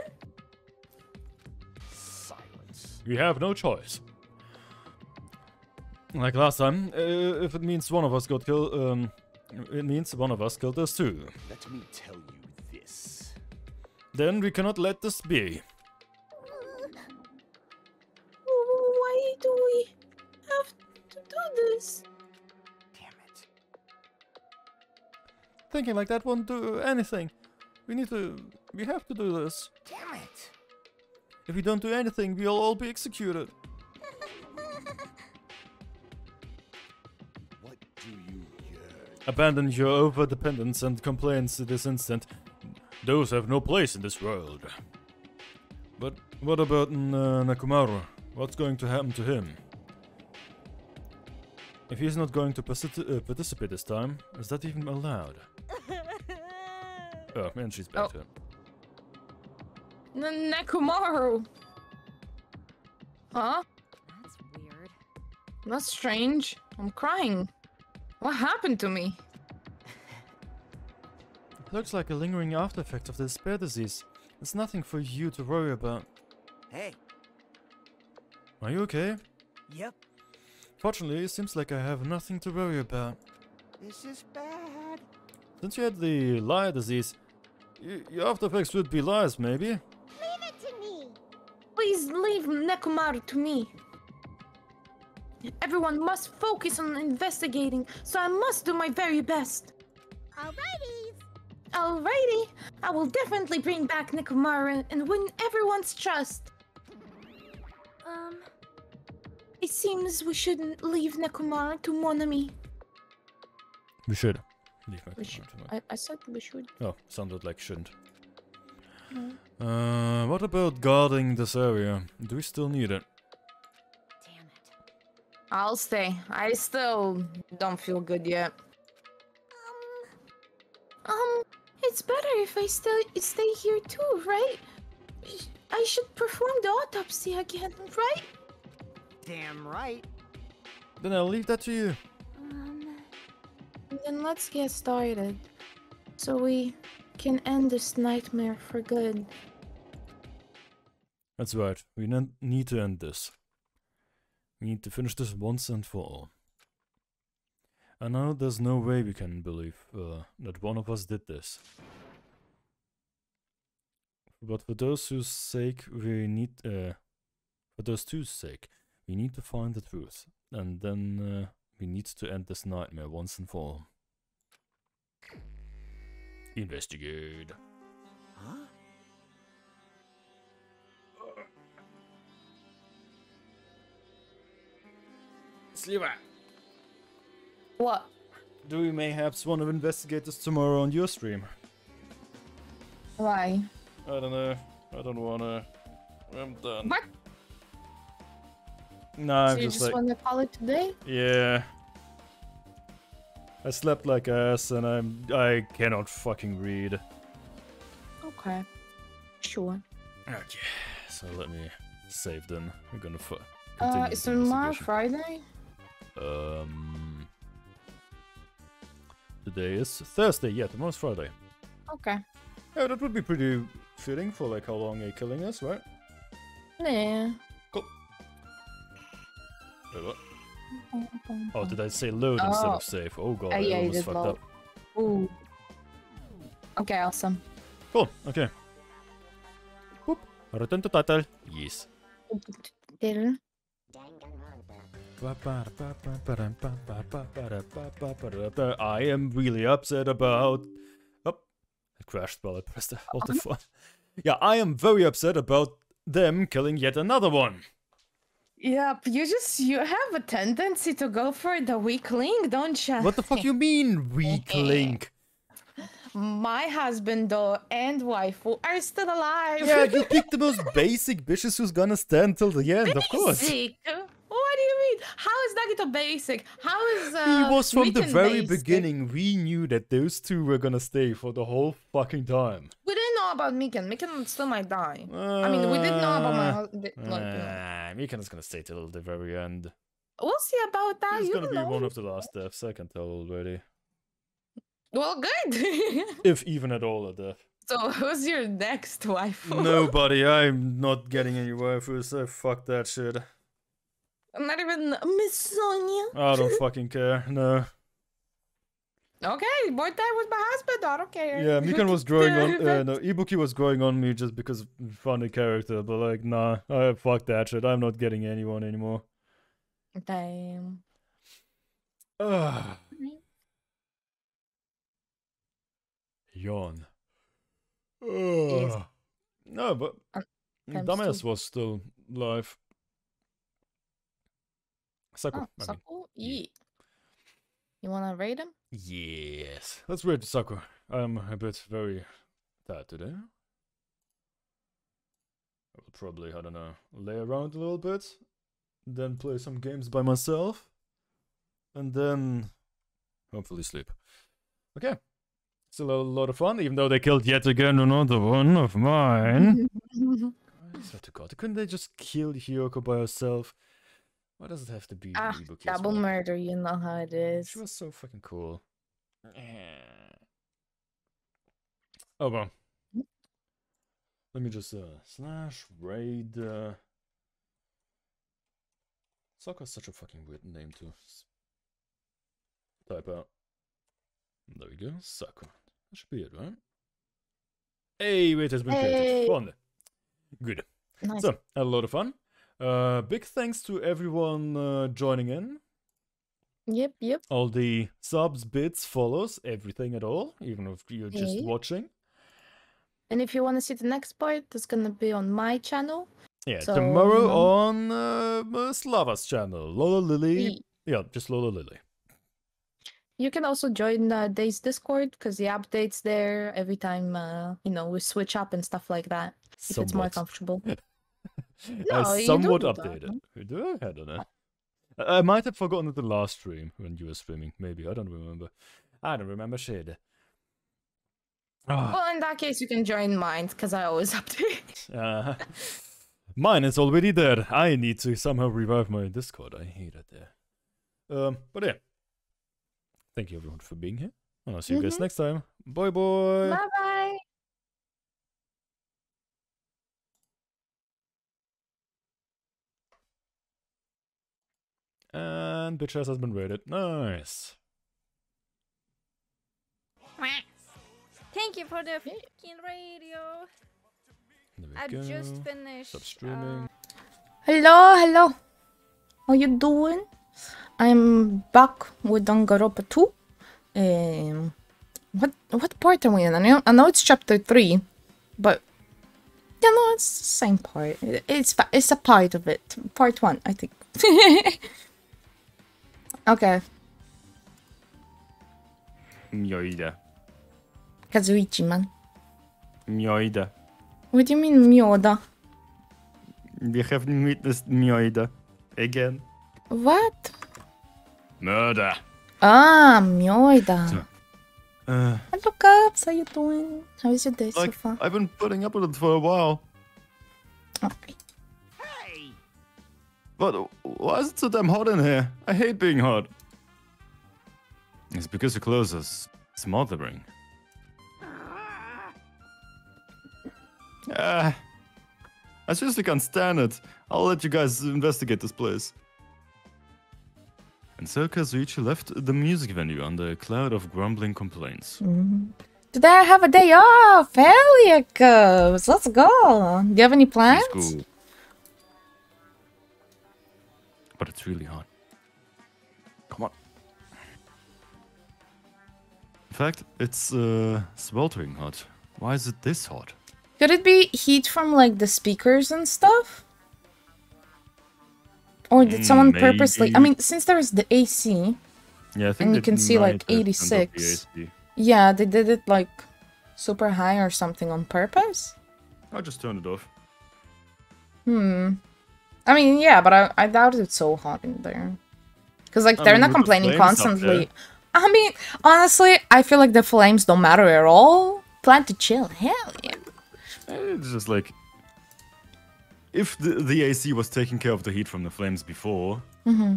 Silence. We have no choice. Like last time, uh, if it means one of us got killed, um, it means one of us killed us too. Let me tell you this. Then we cannot let this be. Why do we have to do this? Damn it. Thinking like that won't do anything. We need to. We have to do this. Damn it. If we don't do anything, we'll all be executed. What abandon your over-dependence and complaints this instant. Those have no place in this world. But what about uh, Nekomaru? What's going to happen to him? If he's not going to uh, participate this time, is that even allowed? oh, and she's back Oh. to him. N- Nekomaru. Huh? That's weird. That's strange. I'm crying. What happened to me? Looks like a lingering after effect of the despair disease. It's nothing for you to worry about. Hey, Are you okay? yep, Fortunately, it seems like I have nothing to worry about. this is bad. Since you had the liar disease, your after effects would be lies, maybe? Leave it to me. Please leave Nekomaru to me. Everyone must focus on investigating, so I must do my very best. Alrighty. Alrighty, I will definitely bring back Nekomaru and win everyone's trust. Um, It seems we shouldn't leave Nekomaru to Monomi. We should. Leave my We command should. to my- I, I said we should. Oh, sounded like shouldn't. No. Uh, what about guarding this area? Do we still need it? damn it. I'll stay. I still don't feel good yet. Um, Um, it's better if I still stay here too, right? I should perform the autopsy again, right? Damn right. Then I'll leave that to you. Um, Then let's get started, so we can end this nightmare for good. That's right. We ne- need to end this. We need to finish this once and for all. I know there's no way we can believe uh, that one of us did this. But for those whose sake we need, uh, for those two's sake, we need to find the truth, and then uh, we need to end this nightmare once and for all. Investigate. Huh? Sliver, What? do we mayhaps want to investigate this tomorrow on your stream? Why? I don't know. I don't wanna. I'm done. What? No, I'm so you just just like, want to call it today? yeah. I slept like ass, and I'm I cannot fucking read. Okay. Sure. Okay, so let me save then. We're gonna fu- Uh, continue is the tomorrow. Friday? Um, today is Thursday. Yeah, tomorrow's Friday. Okay. Yeah, that would be pretty fitting for like how long a killing is, right? Yeah. Wait, what? Oh, did I say load instead Oh. of save? Oh god, Uh, I yeah, you almost fucked load. up. Ooh. Okay, awesome. Cool, okay. Whoop. Return to title. Yes. I am really upset about. Oh, it crashed while I pressed the what the fuck. Yeah, I am very upset about them killing yet another one. Yep, you just you have a tendency to go for the weak link, don't you? What the fuck you mean, weak link? My husband though and wife who are still alive. Yeah, you picked the most basic bitches who's gonna stand till the end, of course. What do you mean? How is Nagito basic? How is uh, He was from the very basic? beginning. We knew that those two were gonna stay for the whole fucking time. We didn't know about Mikan. Mikan still might die. I mean, we didn't know about my Uh, husband. Like, know. Ah, Mikan's gonna stay till the very end. We'll see about that. He's you gonna be know. one of the last deaths, I can tell already. Well, good. If even at all a death. so, who's your next wife? Nobody, I'm not getting any waifus, so fuck that shit. Not even Miss Sonia. I don't fucking care, no. Okay, time with my husband. I don't care. Yeah, Mikan was growing on, uh, no, Ibuki was growing on me just because funny character, but like, nah, I fuck that shit, I'm not getting anyone anymore. Damn. Ugh. Yawn. Ugh. No, but times Dumbass was still live. Saku, Oh, I mean. Saku? Yeah. You wanna rate him? Yes. Let's read Sakura. I'm a bit very tired today. I will probably, I don't know, lay around a little bit, then play some games by myself, and then hopefully sleep. Okay. Still a lot of fun, even though they killed yet again another one of mine. I swear to God, couldn't they just kill Hiyoko by herself? Why does it have to be Ah, Ibuki as double well? murder, you know how it is. She was so fucking cool. Oh well. Let me just uh slash raid uh Sokka's such a fucking weird name to type out. There we go, Sokka. That should be it, right? Hey, wait, has been Hey. created. Fun. Good. Nice. So, had a lot of fun. Uh, big thanks to everyone uh, joining in. Yep, yep. All the subs, bits, follows, everything at all, even if you're just Hey. watching. And if you want to see the next part, it's gonna be on my channel. Yeah, So, tomorrow know. on uh, Slava's channel, Lolalili. Ye- Yeah, just Lolalili. You can also join uh, Days Discord because the updates there every time uh, you know we switch up and stuff like that. If it's more comfortable. I No, somewhat that, updated. You do? I don't know. I I might have forgotten the last stream when you were streaming. Maybe I don't remember. I don't remember shit. Ah. Well, in that case, you can join mine because I always update. Uh, mine is already there. I need to somehow revive my Discord. I hate it there. Um, but yeah. Thank you everyone for being here. And I'll see you guys Mhm. next time. Bye bye. bye bye. And bitch ass has been raided. Nice. Thank you for the fucking radio. I've go. just finished. Stop streaming. Hello, hello. How you doing? I'm back with Danganronpa 2. Um, what what part are we in? I know, I know it's chapter 3, but you know, it's the same part. It's it's a part of it. Part 1, I think. okay, Myoida. Kazuichi man. Myoida. What do you mean Myoda? We have witnessed Myoida. Again. What? Murder. Ah, Myoda. Uh, Hello, Caps. How you doing? How is your day so far? I've been putting up with it for a while. Okay. But why is it so damn hot in here? I hate being hot. It's because your clothes are s- smothering. Ah, I seriously can't stand it. I'll let you guys investigate this place. And so Kazuichi left the music venue under a cloud of grumbling complaints. Mhm. Today I have a day off. Hell yeah, Cubs. Let's go. Do you have any plans? But it's really hot. Come on. In fact, it's uh, sweltering hot. Why is it this hot? Could it be heat from like the speakers and stuff? Or did Mm, someone purposely? I mean, since there's the AC, Yeah, I think and you can see like might have turned off the 86. Yeah, they did it like super high or something on purpose. I'll just turned it off. Hmm. I mean, yeah, but I, I doubt it's so hot in there. Because, like, I they're mean, not complaining constantly. I mean, honestly, I feel like the flames don't matter at all. Plan to chill. Hell yeah. It's just like if the the AC was taking care of the heat from the flames before, Mm-hmm.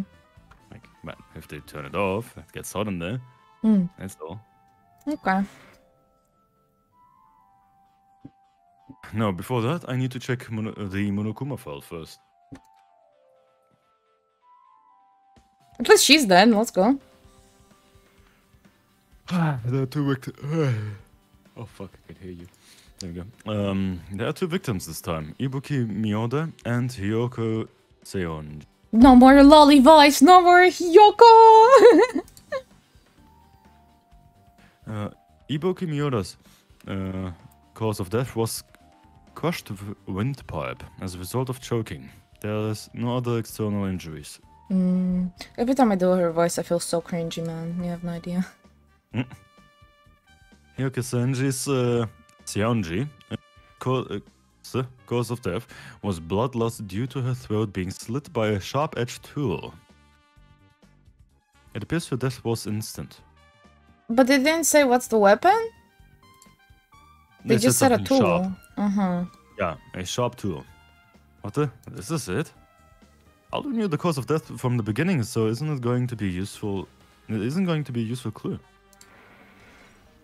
like man, if they turn it off, it gets hot in there. Mm. That's all. Okay. No, before that, I need to check Mono- the Monokuma file first. Least she's dead. Let's go. there are two victims. oh fuck, I can hear you. There we go. Um, there are two victims this time: Ibuki Mioda and Hiyoko Saionji. No more lolly voice. No more Hiyoko. Uh, Ibuki Mioda's uh, cause of death was crushed windpipe as a result of choking. There is no other external injuries. Mm. Every time I do her voice, I feel so cringy, man. You have no idea. Hiyoko Saionji's uh, uh, uh, cause of death was blood loss due to her throat being slit by a sharp-edged tool. It appears her death was instant. But they didn't say what's the weapon? They, just said a tool. Uh-huh. Yeah, a sharp tool. What the? This is it? Aldo knew the cause of death from the beginning, so isn't it going to be useful? It isn't going to be a useful clue.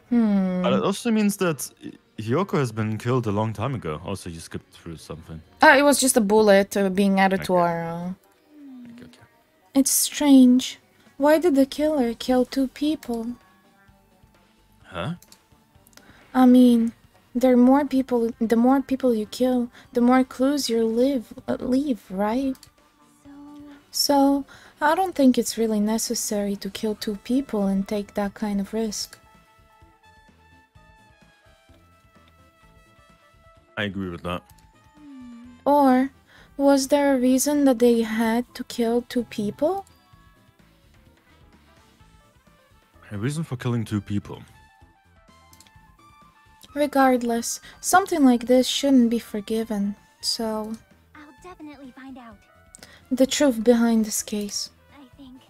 Hmm. But it also means that Hiyoko has been killed a long time ago. Also, you skipped through something. Ah, it was just a bullet uh, being added to our. Uh... It's strange. Why did the killer kill two people? Huh? I mean, there are more people. The more people you kill, the more clues you live uh, leave, right? So I don't think it's really necessary to kill two people and take that kind of risk. I agree with that. Or was there a reason that they had to kill two people? A reason for killing two people. Regardless, something like this shouldn't be forgiven. So, I'll definitely find out. The truth behind this case. I think.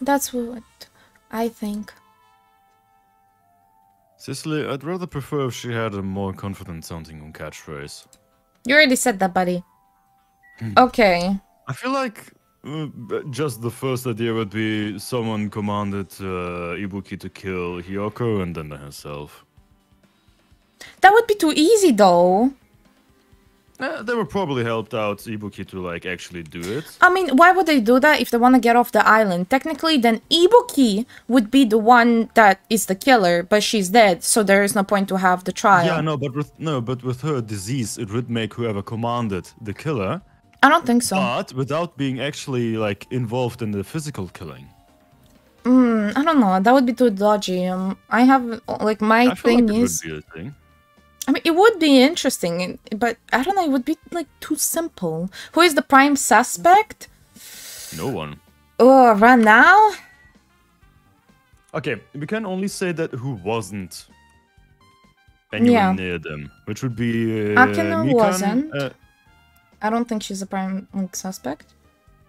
That's what I think. Cicely, I'd rather prefer if she had a more confident sounding catchphrase. You already said that, buddy. Okay. I feel like uh, just the first idea would be someone commanded uh, Ibuki to kill Hiyoko and then herself. That would be too easy, though. Uh, they were probably helped out Ibuki to like actually do it. I mean, why would they do that if they want to get off the island? Technically, then Ibuki would be the one that is the killer, but she's dead, so there is no point to have the trial. Yeah, no, but with no, but with her disease, it would make whoever commanded the killer, I don't think so. but without being actually like involved in the physical killing. Mm, I don't know. That would be too dodgy. Um, I have like my I feel thing like it is. would be a thing. I mean, it would be interesting, but I don't know. It would be like too simple. Who is the prime suspect? No one. Oh, run now. Okay, we can only say that who wasn't anywhere Yeah. near them, which would be uh, Akino Mikan, wasn't. uh, I don't think she's a prime like, suspect.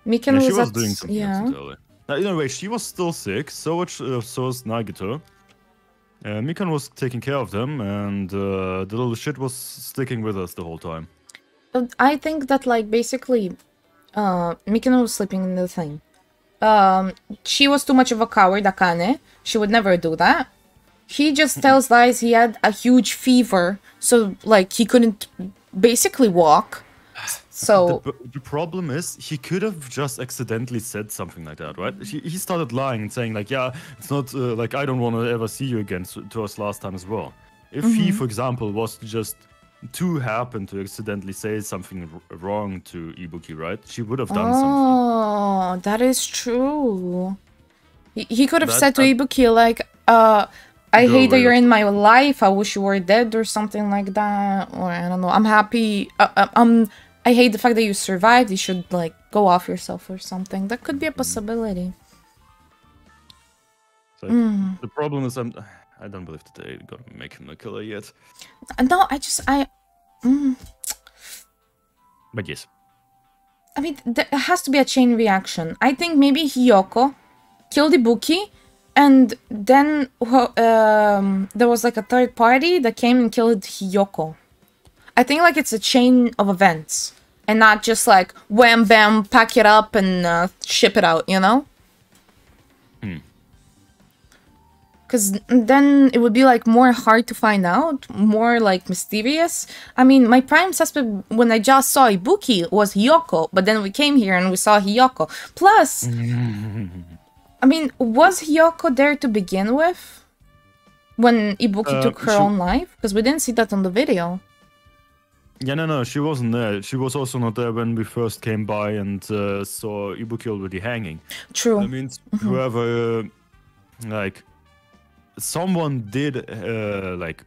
Mikan yeah, was, she was doing something yeah. accidentally. Now, way, she was still sick. So much, uh, so was Nagito. Uh, Mikan was taking care of them, and uh, the little shit was sticking with us the whole time. But I think that like basically, uh, Mikino was sleeping in the thing. Um, she was too much of a coward, Akane. She would never do that. He just tells lies. He had a huge fever, so like he couldn't basically walk. So The, the problem is, he could have just accidentally said something like that, right? He, he started lying and saying like, "Yeah, it's not uh, like I don't want to ever see you again." To, to us last time as well. If he, Mhm. for example, was just to happen to accidentally say something r- wrong to Ibuki, right? She would have done something. Oh, that is true. He, he could have That- said to that- Ibuki like, uh, I hate that you're in my life. I wish you were dead or something like that. Or I don't know. I'm happy. Uh, uh, um, I hate the fact that you survived. You should like go off yourself or something. That could be a possibility. So Mm. the problem is, I'm, I don't believe that they're gonna make him the killer yet. No, I just I. Mm, But yes, I mean, there has to be a chain reaction. I think maybe Hiyoko killed Ibuki, and then um, there was like a third party that came and killed Hiyoko. I think like it's a chain of events, and not just like wham bam, pack it up and uh, ship it out. You know? Hmm. Because then it would be like more hard to find out, more like mysterious. I mean, my prime suspect when I just saw Ibuki was Hiyoko, but then we came here and we saw Hiyoko. Plus, I mean, was Hiyoko there to begin with? When Ibuki Uh, took her she- own life? Because we didn't see that on the video. Yeah, no, no, she wasn't there. She was also not there when we first came by and uh, saw Ibuki already hanging. True. That means Mhm. whoever, uh, like, someone did, uh, like,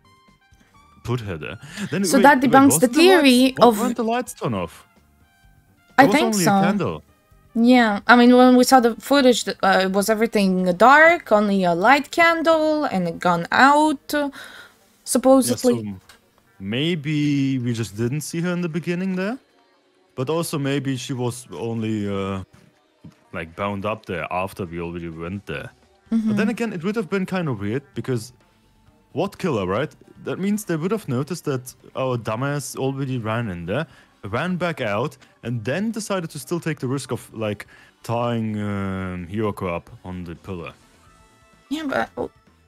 put her there. Then, So wait, that wait, debunks the wasn't theory lights, of- Weren't the lights turned off? I There was think only so. A candle. Yeah, I mean, when we saw the footage, uh, was everything dark, only a light candle, and it gone out, uh, Yeah, supposedly. so maybe we just didn't see her in the beginning there, but also maybe she was only uh, like bound up there after we already went there. But then Mhm. again, it would have been kind of weird because what killer, right? That means they would have noticed that our dumbass already ran in there, ran back out, and then decided to still take the risk of like tying um, Hiyoko up on the pillar. Yeah, but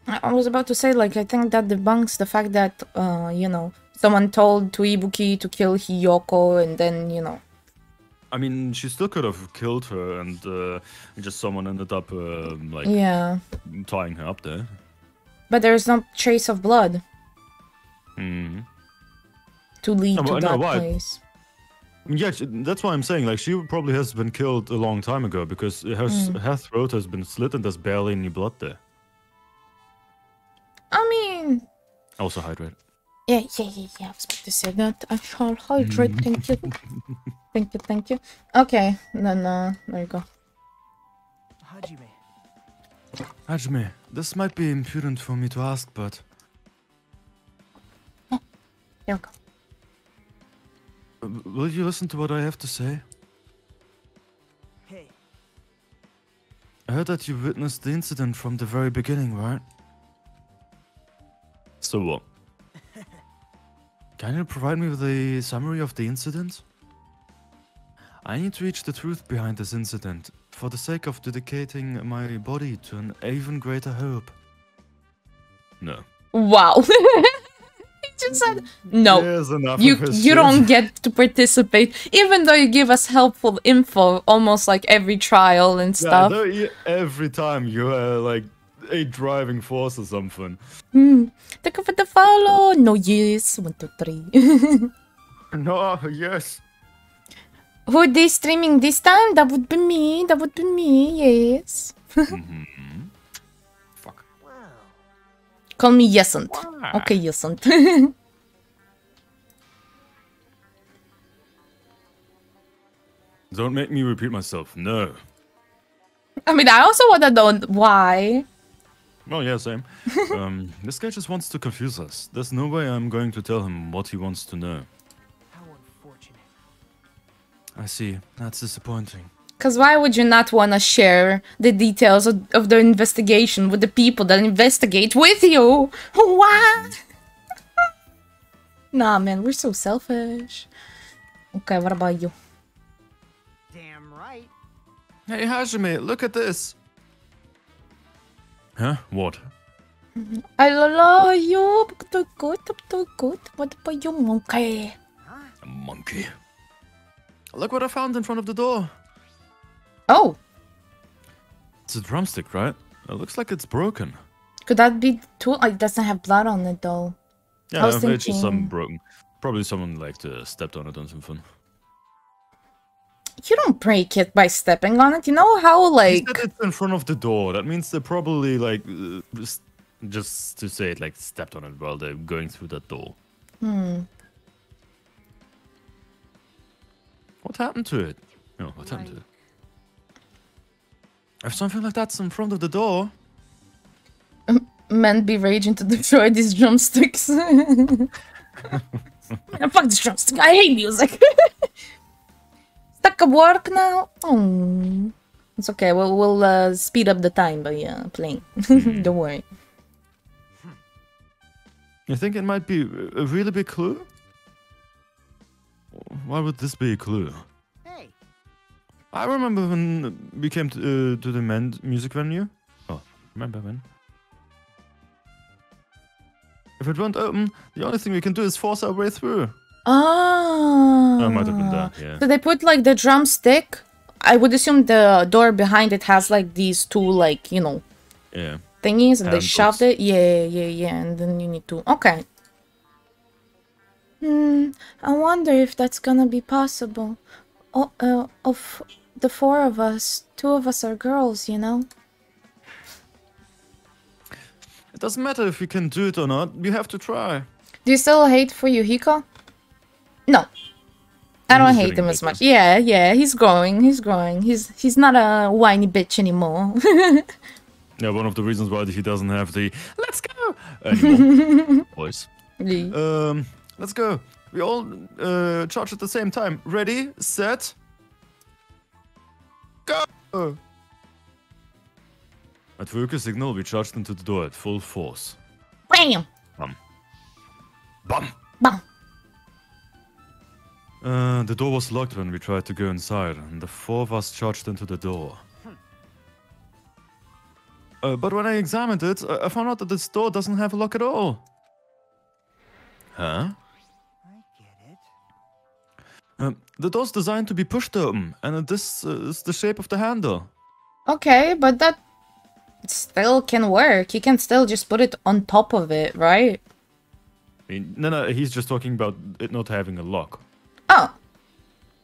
I I was about to say, like, I think that debunks the fact that, uh, you know, someone told to Ibuki to kill Hiyoko, and then, you know. I mean, she still could have killed her, and uh, just someone ended up um like Yeah. tying her up there. But there's no trace of blood hmm to lead No, to that why. place. Yeah, she, that's why I'm saying like she probably has been killed a long time ago because her Mm. her throat has been slit and there's barely any blood there. I mean, Also hydrate. Yeah, yeah, yeah, yeah. I was about to say that. I shall hydrate. Thank you. thank you, thank you. Okay, then, uh, there you go. Hajime. Hajime, this might be impudent for me to ask, but Here we go. uh, will you listen to what I have to say? Hey. I heard that you witnessed the incident from the very beginning, right? So what? Can you provide me with a summary of the incident? I need to reach the truth behind this incident for the sake of dedicating my body to an even greater hope. No. Wow. he just said, no. You you don't get to participate, even though you give us helpful info almost like every trial and Yeah, stuff. e- every time you are like a driving force or something. Hmm. Thank you for the follow. No, yes. One, two, three. No, yes. Who they streaming this time? That would be me. That would be me. Yes. Mm-hmm. Call me Yesant. Okay, Yesant. Don't make me repeat myself. No. I mean, I also want to know why. Oh yeah, same. um, this guy just wants to confuse us. There's no way I'm going to tell him what he wants to know. How unfortunate. I see. That's disappointing. Because why would you not want to share the details of, of the investigation with the people that investigate with you? What? nah, man, we're so selfish. Okay, what about you? Damn right. Hey Hajime, look at this. Huh? What? I love you. Good, good, good, good. What about you, monkey? A monkey. Look what I found in front of the door. Oh, It's a drumstick, right? It looks like it's broken. could that be tool? It doesn't have blood on it though. Yeah, I was it's just some broken. Probably someone like uh, stepped on it on something. You don't break it by stepping on it. You know how like it's in front of the door. That means they probably like uh, just, to say it like stepped on it while they're going through that door. hmm. What happened to it? No, what happened to it? If something like that's in front of the door, men be raging to destroy these drumsticks. Man, fuck this drumstick. I hate music. Stuck at work now. Oh, it's okay. We'll we'll uh, speed up the time by uh, playing. Don't worry. you think it might be a really big clue? Why would this be a clue? Hey. I remember when we came to, uh, to the men music venue. Oh, remember when? If it won't open, the only thing we can do is force our way through. Ah. Oh, might have been that, yeah. So they put like the drumstick. I would assume the door behind it has like these two like you know Yeah. thingies, and they shoved it. Yeah, yeah, yeah. And then you need to. Okay. Hmm. I wonder if that's gonna be possible. Oh, uh, of the four of us, two of us are girls, you know. It doesn't matter if we can do it or not. We have to try. Do you still hate Fuyuhiko? No. I don't He's hate him as much. Yeah, yeah, he's growing. He's growing. He's he's not a whiny bitch anymore. Yeah, one of the reasons why he doesn't have the "Let's go" anymore voice. Yeah. Um, let's go. We all uh, charge at the same time. Ready, set, go. At Vöke signal, we charged into the door at full force. Bam! Bum. Bum. Bum. Uh, the door was locked when we tried to go inside, and the four of us charged into the door. Uh, but when I examined it, I I found out that this door doesn't have a lock at all. Huh? Um, the door's designed to be pushed open, and this uh, is the shape of the handle. Okay, but that still can work. You can still just put it on top of it, right? I mean, no, no, he's just talking about it not having a lock. Oh,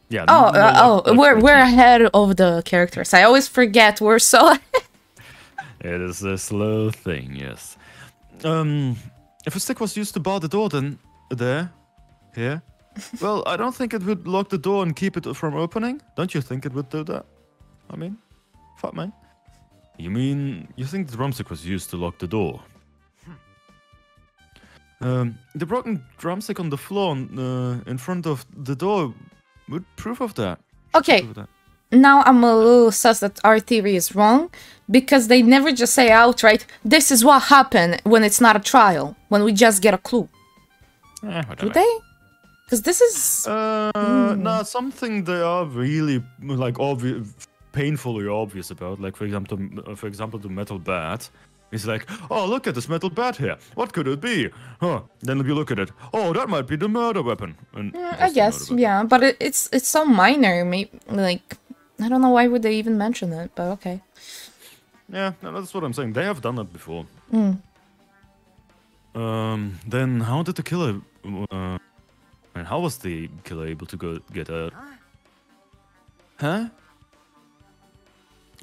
Yeah. oh, no uh, oh! We're we're ahead of the characters. I always forget we're so. It is a slow thing, yes. Um, if a stick was used to bar the door, then there, here. well, I don't think it would lock the door and keep it from opening. Don't you think it would do that? I mean, fuck man. You mean you think the drumstick was used to lock the door? Um, the broken drumstick on the floor uh, in front of the door would proof of that. Okay, of that. now I'm a little sus that our theory is wrong because they never just say outright, "This is what happened" when it's not a trial. When we just get a clue, Eh, do whatever. they? Because this is Uh, no, something they are really like obvious, painfully obvious about. Like for example, uh, for example, the metal bat. It's like, oh, look at this metal bat here. What could it be? Huh? Then you look at it. Oh, that might be the murder weapon. And Mm, I guess, weapon. yeah, but it, it's it's so minor. Maybe like I don't know why would they even mention it, but okay. Yeah, no, that's what I'm saying. They have done that before. Mm. Um, then how did the killer? Uh, and how was the killer able to go get out? Huh?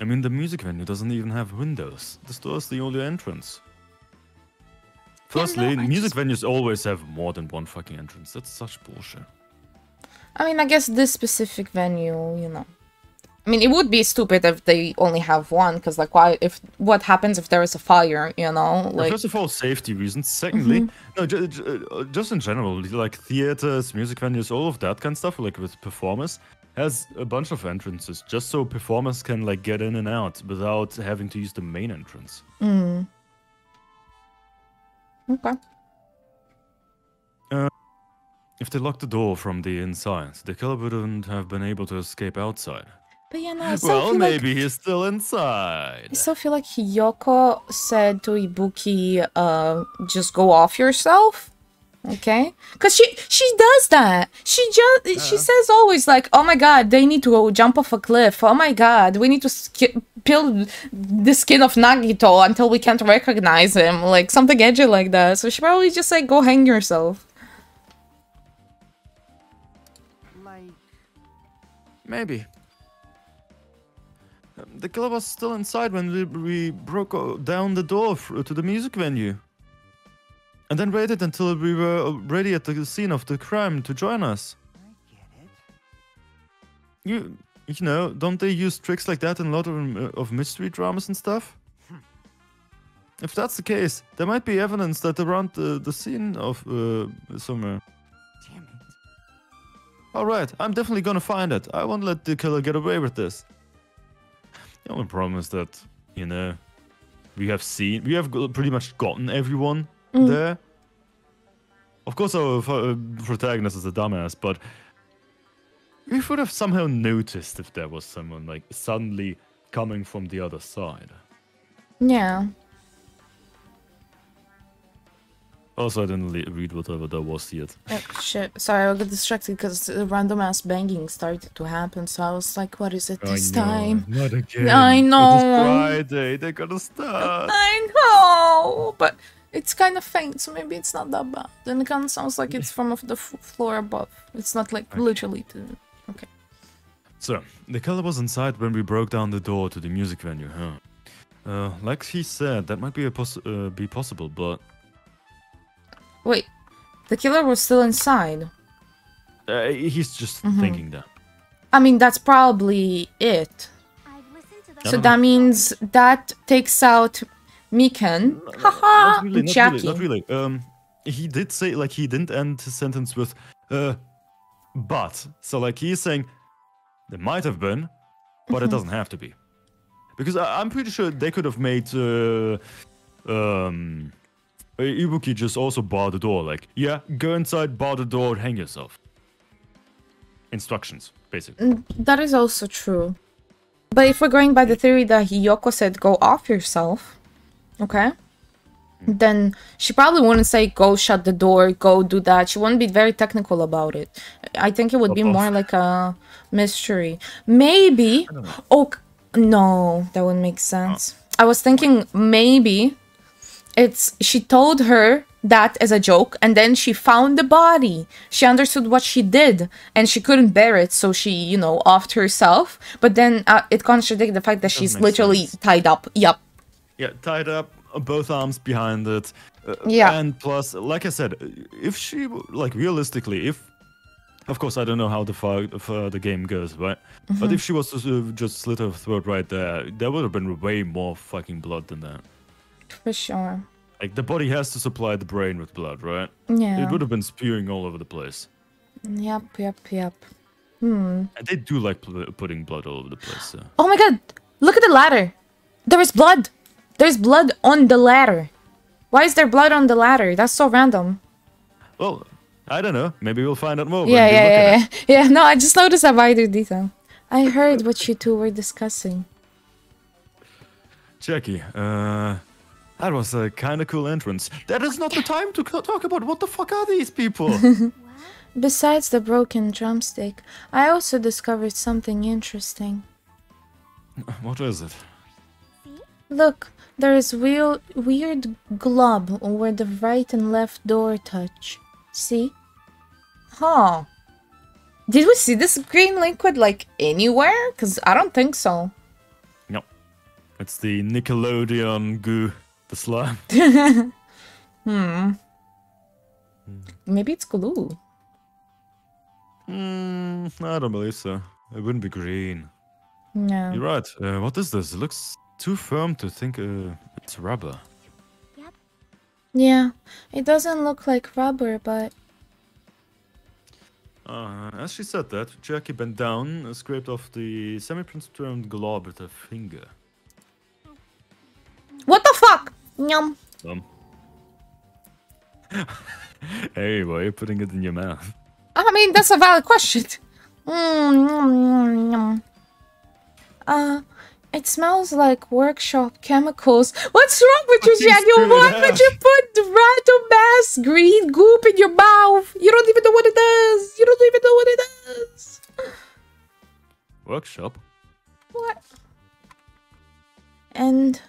I mean, the music venue doesn't even have windows. The store's the only entrance. Firstly, I music venues always have more than one fucking entrance. That's such bullshit. I mean, I guess this specific venue, you know. I mean, it would be stupid if they only have one, because like, why? If what happens if there is a fire? You know, like First of all, safety reasons. Secondly, no, ju- ju- uh, just in general, like theaters, music venues, all of that kind of stuff, like with performers, has a bunch of entrances just so performers can like get in and out without having to use the main entrance. Mm. Okay. If they locked the door from the inside, the killer wouldn't have been able to escape outside. But yeah, know, I still Well, feel like maybe he's still inside. I still feel like Hiyoko said to Ibuki, uh, just go off yourself. Okay? Cause she she does that. She just she says always like, oh my god, they need to go jump off a cliff. Oh my god, we need to sk- peel the skin of Nagito until we can't recognize him. Like something edgy like that. So she probably just like go hang yourself. Like, Maybe. Um, The killer was still inside when we, we broke down the door to the music venue. And then waited until we were already at the scene of the crime to join us. I get it. You, you know, don't they use tricks like that in a lot of, um, of mystery dramas and stuff? If that's the case, there might be evidence that around the, the scene of uh, somewhere. Damn it. All right, I'm definitely gonna find it. I won't let the killer get away with this. The only problem is that, you know, we have seen, we have pretty much gotten everyone Mm. there. Of course, our uh, protagonist is a dumbass, but we would have somehow noticed if there was someone like suddenly coming from the other side. Yeah. Also, I didn't le- read whatever there was yet. Oh, shit. Sorry, I got distracted because the random ass banging started to happen. So I was like, what is it this time? Not again. I know. It is know. Friday. They're gonna start. I know, but it's kind of faint, so maybe it's not that bad. Then it kind of sounds like it's from the f- floor above. It's not like literally to. Okay. So, the killer was inside when we broke down the door to the music venue, huh? Uh, like he said, that might be a poss- uh, be possible, but Wait, the killer was still inside. Uh, he's just Mhm. thinking that. I mean, that's probably it. So that means that takes out Mikan. Haha, not really, not Jackie. really, not really. Um, he did say like he didn't end his sentence with, uh, but. So like he's saying, there might have been, but it Mhm. doesn't have to be, because I- I'm pretty sure they could have made, uh, um, Ibuki just also bar the door. Like, yeah, go inside, bar the door, hang yourself. Instructions, basically. Mm, That is also true. But if we're going by the theory that Hiyoko said go off yourself, okay? Then she probably wouldn't say go shut the door, go do that. She wouldn't be very technical about it. I think it would be more like a mystery. Maybe. Oh, no, that wouldn't make sense. I was thinking maybe it's she told her that as a joke and then she found the body she understood what she did and she couldn't bear it so she you know offed herself but then uh, it contradicts the fact that she's literally tied up yep Yeah, tied up, both arms behind it. Uh, Yeah. And plus, like I said, if she, like, realistically, if. Of course, I don't know how the far, the game goes, right? But Mhm. if she was to uh, just slit her throat right there, there would have been way more fucking blood than that. for sure Like, the body has to supply the brain with blood, right? Yeah. It would have been spewing all over the place. yep yep yep hmm And they do like putting blood all over the place, so. oh my god look at the ladder there is blood there's blood on the ladder why is there blood on the ladder that's so random Well, I don't know. Maybe we'll find out more. when yeah we yeah look at yeah, it. yeah yeah no i just noticed that minor detail i heard what you two were discussing Jackie, uh, that was a kind of cool entrance. That is not the time to talk about what the fuck are these people. Besides the broken drumstick, I also discovered something interesting. what is it? Look, there is weird, weird glob where the right and left door touch. See? Huh. Did we see this green liquid like anywhere? Cause I don't think so. No, it's the Nickelodeon goo, the slime. hmm. Maybe it's glue. Hmm, I don't believe so. It wouldn't be green. No. You're right. Uh, what is this? It looks too firm to think uh, it's rubber. Yeah, it doesn't look like rubber, but Uh, as she said that, Jackie bent down and scraped off the semi-transparent glob with her finger. what the fuck? Yum. Um. hey, why are you putting it in your mouth? I mean, that's a valid question. Mm, yum, yum, yum. Uh, it smells like workshop chemicals. What's wrong with you, Jackie? Why would you put random ass green goop in your mouth? You don't even know what it does. You don't even know what it does. Workshop? What? And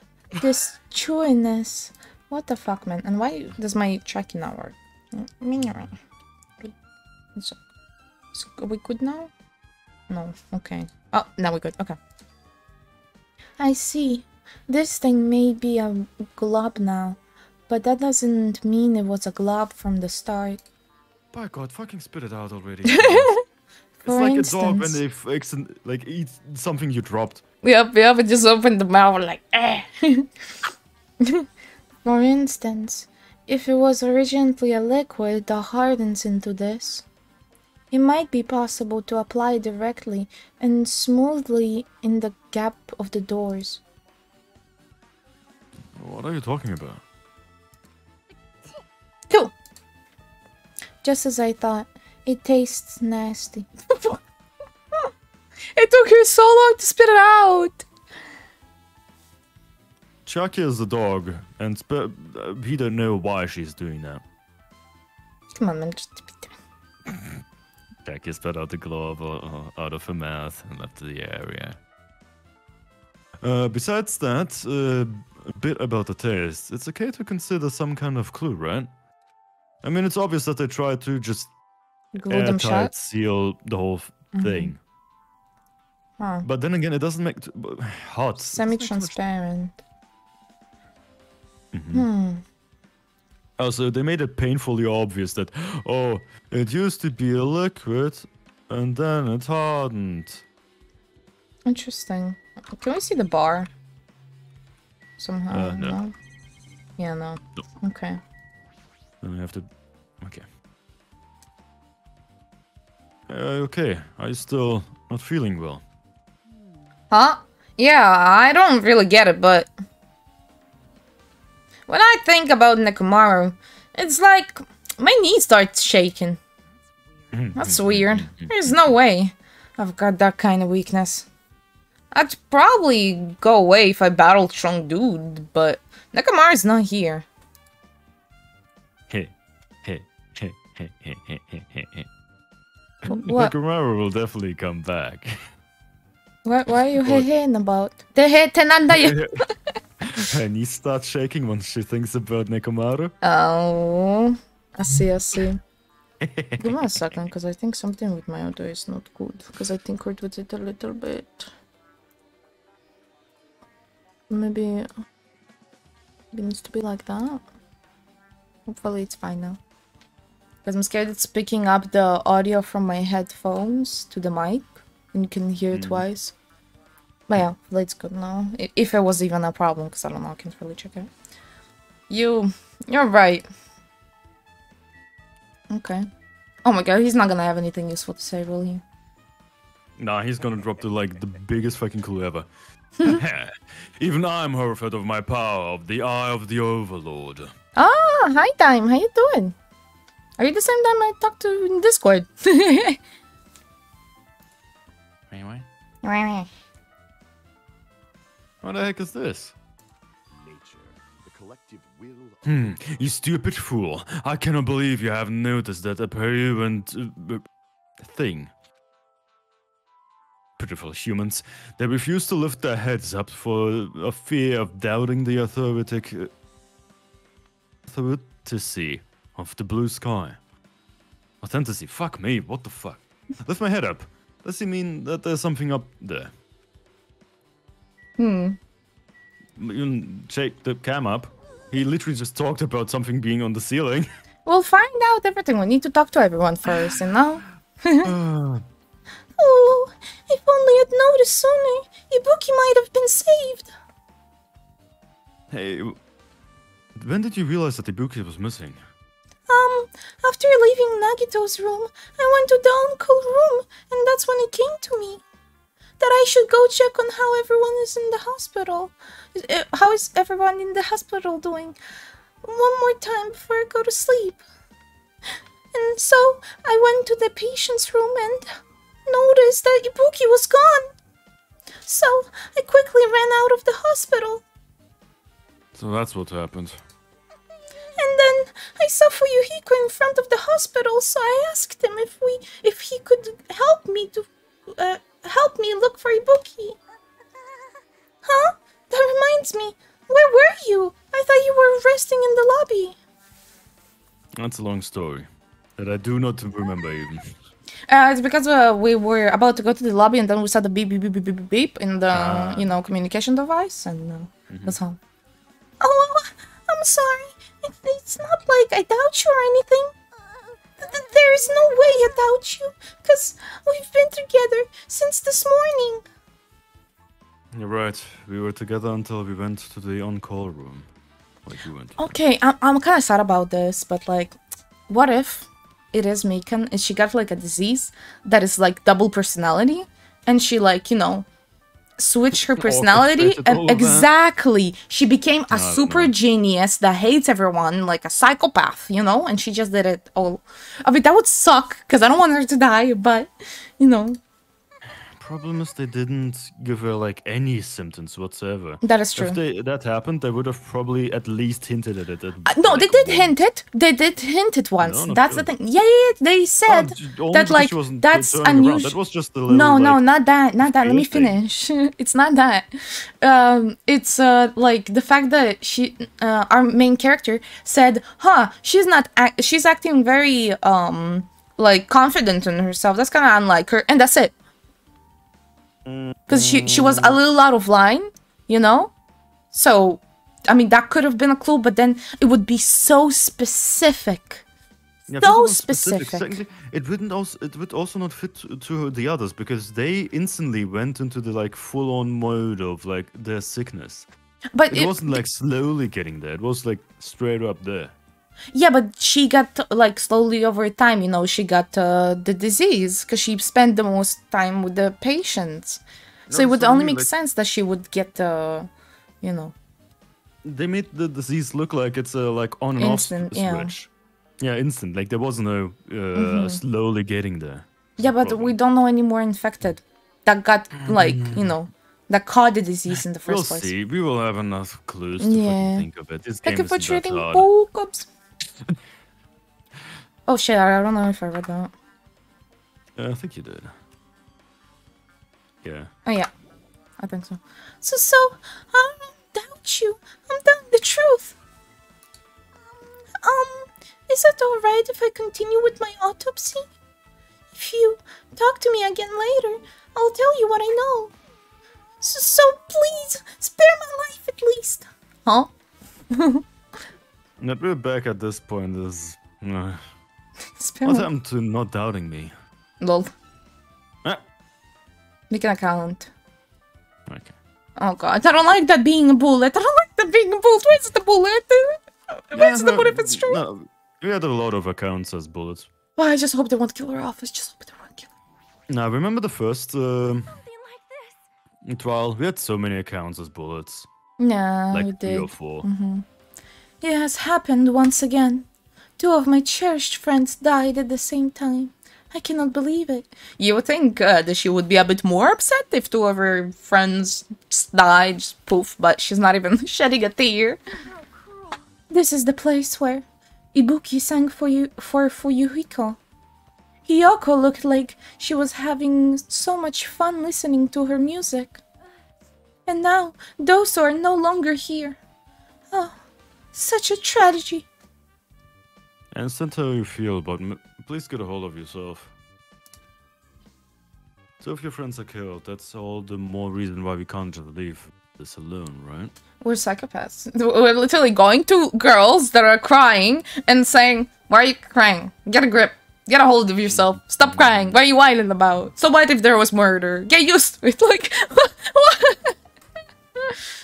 this chewiness. What the fuck, man? And why does my tracking not work? So, we good now? No. Okay. Oh, now we're good. Okay. I see. This thing may be a glob now, but that doesn't mean it was a glob from the start. By God, fucking spit it out already. it's like a dog when they accident- like eat something you dropped. Yep, yep, it just opened the mouth like, eh. For instance, if it was originally a liquid that hardens into this, it might be possible to apply directly and smoothly in the gap of the doors. What are you talking about? Cool. Just as I thought, it tastes nasty. it took her so long to spit it out. Chucky is a dog, and sp- uh, he don't know why she's doing that. Come on, man. Just... Chucky spat out the glove out of her mouth and left the area. Uh, besides that, uh, a bit about the taste. It's okay to consider some kind of clue, right? I mean, it's obvious that they tried to just Glue them shut? seal the whole f- Mhm. thing. Huh. But then again, it doesn't make t- b- hot. Semi-transparent. Mhm. Hmm. Also, they made it painfully obvious that, oh, it used to be a liquid, and then it hardened. Interesting. Can we see the bar? Somehow. Uh, no. Yeah, no. Okay. Then I have to. Okay. Uh, okay, are you still not feeling well? Huh? Yeah, I don't really get it, but when I think about Nekomaru, it's like my knees start shaking. That's weird. There's no way I've got that kind of weakness. I'd probably go away if I battled strong dude, but Nekomaru's not here. what? Nekomaru will definitely come back. What, what are you hating about? The hate and you. Her knees start shaking when she thinks about Nekomaru. Oh, I see, I see. Give me a second, because I think something with my audio is not good. Because I tinkered with it a little bit. Maybe it needs to be like that. Hopefully it's fine now. Because I'm scared it's picking up the audio from my headphones to the mic. And you can hear it hmm. twice. But yeah, let's go now. If it was even a problem, because I don't know, I can't really check it. You, you're right. Okay. Oh my god, he's not gonna have anything useful to say, will he? Nah, he's gonna drop the like the biggest fucking clue ever. Even I'm horrified of my power of the Eye of the Overlord. Ah, hi time. How you doing? Are you the same time I talked to in Discord? Anyway, Nature. What the heck is this? Nature, the collective will of Hmm, you stupid fool. I cannot believe you haven't noticed that apparent uh, thing. Pitiful humans. They refuse to lift their heads up for a fear of doubting the authoritic uh, authority of the blue sky. Authenticity. Fuck me. What the fuck? Lift my head up. Does he mean that there's something up there? Hmm. You shake the cam up. He literally just talked about something being on the ceiling. We'll find out everything. We need to talk to everyone first, you know? Oh, if only I'd noticed sooner, Ibuki might have been saved. hey, when did you realize that Ibuki was missing? Um, after leaving Nagito's room, I went to the on-call room, and that's when it came to me. That I should go check on how everyone is in the hospital. Uh, How is everyone in the hospital doing? One more time before I go to sleep. And so I went to the patient's room and noticed that Ibuki was gone. So I quickly ran out of the hospital. So that's what happened. And then I saw Fuyuhiko in front of the hospital, so I asked him if we if he could help me to uh, help me look for Ibuki. Huh? That reminds me. Where were you? I thought you were resting in the lobby. That's a long story that I do not remember even. Uh, it's because uh, we were about to go to the lobby and then we saw the beep beep beep beep beep, beep in the Ah. you know communication device and uh, that's all. Oh, I'm sorry. It's not like I doubt you or anything. Th- th- There is no way I doubt you, because we've been together since this morning. You're right. We were together until we went to the on-call room. Like you went. Okay, I'm, I'm kind of sad about this, but like, what if it is Mikan and she got like a disease that is like double personality and she like, you know, switched her personality? and exactly. She became a super genius that hates everyone like a psychopath, you know, and she just did it all. I mean, that would suck because I don't want her to die, but you know, Problem is they didn't give her like any symptoms whatsoever. That is true. If they, that happened, they would have probably at least hinted at it. at, Uh, no, they did hint it. They did hint it once. No, That's the thing. Yeah, yeah, yeah, they said j- that like that's unusual. That was just a little, no, no, not that, not that. Let me finish. it's not that. Um, it's uh like the fact that she, uh, our main character said, "Huh, she's not. Act- she's acting very um like confident in herself. That's kind of unlike her." And that's it. Because she she was a mm. little out of line, you know. So I mean, that could have been a clue, but then it would be so specific. Yeah, so all, specific. Secondly, it wouldn't also it would also not fit to, to the others because they instantly went into the like full on mode of like their sickness. But it, it- wasn't like slowly getting there. It was like straight up there. Yeah, but she got like slowly over time. You know, she got uh, the disease because she spent the most time with the patients. So it would so only make like- sense that she would get, uh, you know, They made the disease look like it's a like on and Instant, off yeah. switch. Yeah, instant. Like there was no uh, Mhm. slowly getting there. yeah, but we don't know any more infected that got like you know that caught the disease in the 1st We'll place. see. We will have enough clues to Yeah. think of it. This Thank game you for treating hard. Oh shit! I don't know if I read that. Uh, I think you did. Yeah. Oh yeah, I think so. So so I don't doubt you. I'm telling the truth. Um, is it alright if I continue with my autopsy? If you talk to me again later, I'll tell you what I know. So, so please spare my life at least. Huh? That we're back at this point is. Uh, what my- happened to not doubting me? Lol. Ah. Make an account. Okay. Oh god, I don't like that being a bullet. I don't like that being a bullet. Where's the bullet? Where's the bullet if it's true? No, we had a lot of accounts as bullets. Oh, I just hope they won't kill her off. I just hope they won't kill Now, remember the first um, trial? We had so many accounts as bullets. her. No, like we three did. or 4 hmm It has happened once again. Two of my cherished friends died at the same time. I cannot believe it. You would think uh, that she would be a bit more upset if two of her friends died, just poof, but she's not even shedding a tear. This is the place where Ibuki sang for you for Fuyuhiko. Hiyoko looked like she was having so much fun listening to her music. And now those are no longer here. Oh, such a tragedy. And send how you feel, but m- please get a hold of yourself. So if your friends are killed, that's all the more reason why we can't just leave this alone, right? We're psychopaths. We're literally going to girls that are crying and saying, Why are you crying? Get a grip. Get a hold of yourself. Stop crying. What are you whining about? So what if there was murder? Get used to it. Like, what?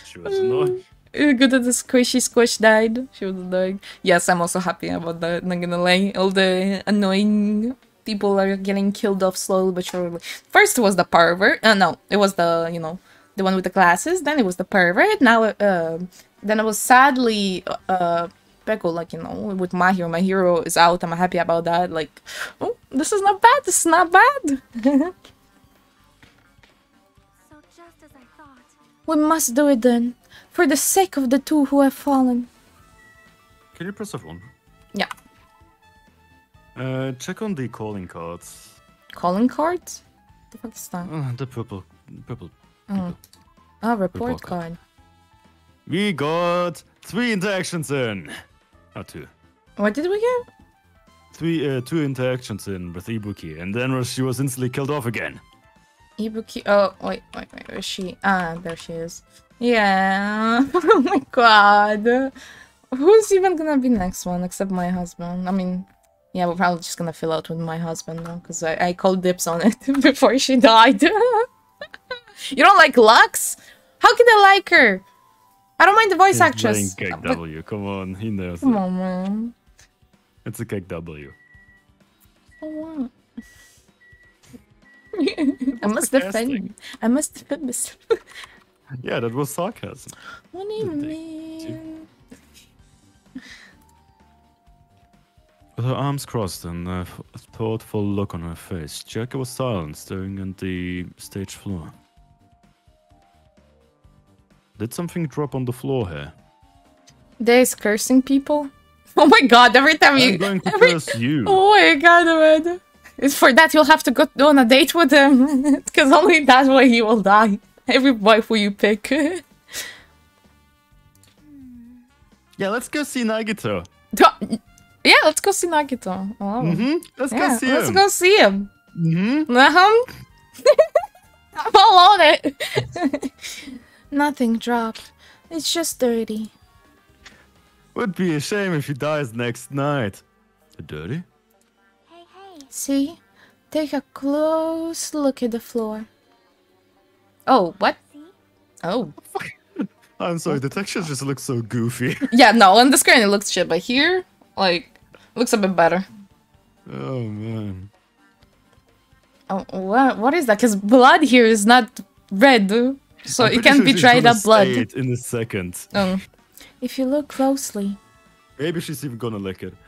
She was annoying. Good that the squishy squish died. She was annoying. Yes, I'm also happy about that. Not gonna lie. All the annoying people are getting killed off slowly but surely. First it was the pervert. Uh, no, it was the you know the one with the glasses. Then it was the pervert. Now, uh, then it was sadly uh Peko. Like you know, with my hero. My hero is out. I'm happy about that. Like, oh, this is not bad. This is not bad. we must do it then, for the sake of the two who have fallen. Can you press F1? Yeah. Uh, check on the calling cards. Calling cards? The fuck is that? Uh, the purple, purple. Oh, oh report Report card. card. We got three interactions in. Not two. What did we get? Three, uh, two interactions in with Ibuki, and then she was instantly killed off again. Ibuki. Oh, wait, wait, wait. Where is she? Ah, there she is. Yeah. oh my god. Who's even gonna be next one except my husband? I mean, yeah, we're probably just gonna fill out with my husband though, because I, I called dips on it before she died. you don't like Lux? How can I like her? I don't mind the voice He's actress. Cake W. Come on, he knows. Come it. on, man. It's a Cake W. So what? I must defend. I must defend myself. Yeah, that was sarcasm. What do you mean? With her arms crossed and a thoughtful look on her face, Chiaki was silent, staring at the stage floor. Did something drop on the floor here? There's cursing people. Oh my god, every time you. I'm going to every- curse you. Oh my god, man. It's for that you'll have to go on a date with him. Because only that way he will die. Every wife will you pick. Yeah, let's go see Nagito. yeah, let's go see Nagito. Oh. Mhm, let's go Yeah, see Let's him. go see him. Mm-hmm. Uh-huh. I'm all on it. Nothing dropped. It's just dirty. Would be a shame if he dies next night. Dirty? See? Take a close look at the floor. Oh, what? Oh. I'm sorry, the texture just looks so goofy. Yeah, no, on the screen it looks shit, but here, like, looks a bit better. oh man. Oh, what? What is that? Because blood here is not red, so I'm it pretty can sure be dried up blood. say it in a second. Oh. If you look closely. Maybe she's even gonna lick it.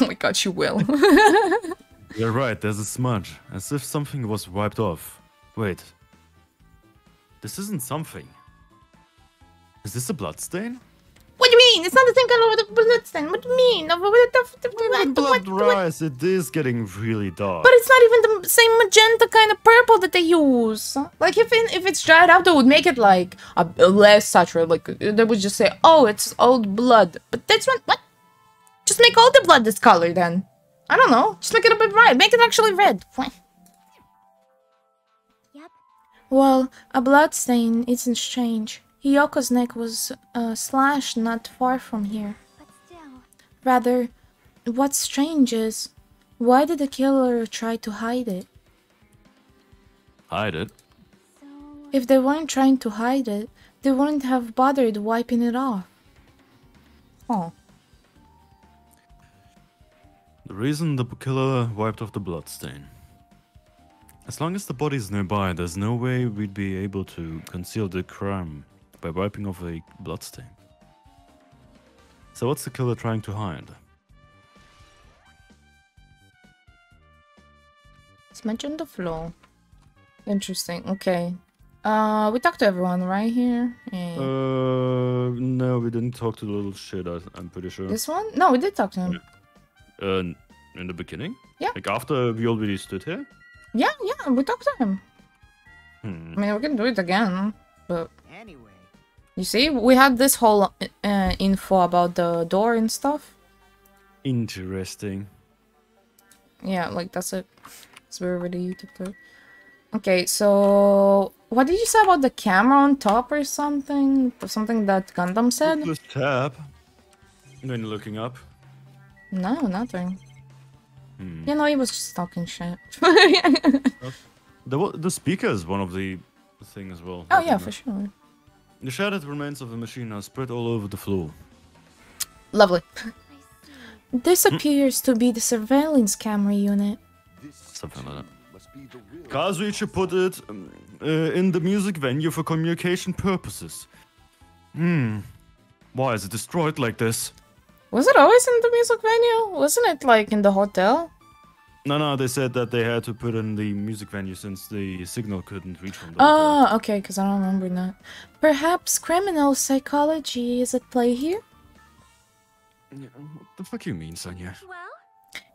Oh my god, she will. You're right, there's a smudge, as if something was wiped off. Wait. This isn't something. Is this a bloodstain? what do you mean? It's not the same color with the blood stain. What do you mean? What the- Blood rise, it is getting really dark. But it's not even the same magenta kind of purple that they use. Like if it, if it's dried out, they would make it like a, a less saturated. Like they would just say, "Oh, it's old blood." But that's what what? Just make all the blood this color then. I don't know. Just make it a bit bright. Make it actually red. Fine. Well, a blood stain isn't strange. Hiyoko's neck was uh, slashed not far from here. Rather, what's strange is, why did the killer try to hide it? Hide it. If they weren't trying to hide it, they wouldn't have bothered wiping it off. Oh. The reason the killer wiped off the bloodstain. As long as the body's nearby, there's no way we'd be able to conceal the crime by wiping off a bloodstain. So what's the killer trying to hide? Smudge on the floor. Interesting. Okay. Uh, we talked to everyone right here. Yeah. Uh, no, we didn't talk to the little shit. I, I'm pretty sure. this one? No, we did talk to him. Uh, in the beginning. Yeah. Like after we already stood here. Yeah, yeah, we talked to him. Hmm. I mean, we can do it again, but Anyway, you see, we had this whole uh, info about the door and stuff. Interesting. Yeah, like that's it. So we already took it. Okay, so what did you say about the camera on top or something? Something that Gundham said? Just tab. When looking up. No, nothing. Hmm. You know, he was just talking shit. The the speaker is one of the thing as well. oh yeah, for it? sure. The shattered remains of the machine are spread all over the floor. Lovely. This appears to be the surveillance camera unit. Something like that. Kazuichi put it um, uh, in the music venue for communication purposes. Hmm. Why is it destroyed like this? Was it always in the music venue? Wasn't it like in the hotel? No, no, they said that they had to put in the music venue since the signal couldn't reach from the oh, hotel. Oh, okay, because I don't remember that. Perhaps criminal psychology is at play here? What the fuck you mean, Sonia?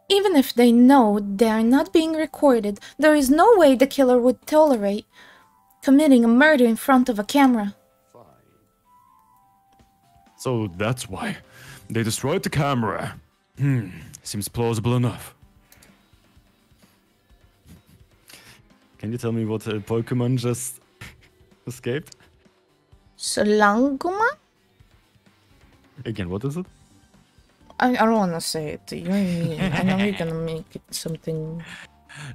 Even if they know they are not being recorded, there is no way the killer would tolerate committing a murder in front of a camera. So that's why. They destroyed the camera. Hmm, seems plausible enough. Can you tell me what uh, Pokemon just escaped? Solanguma? Again, what is it? I, I don't want to say it. You know what I mean? I know you're gonna make it something.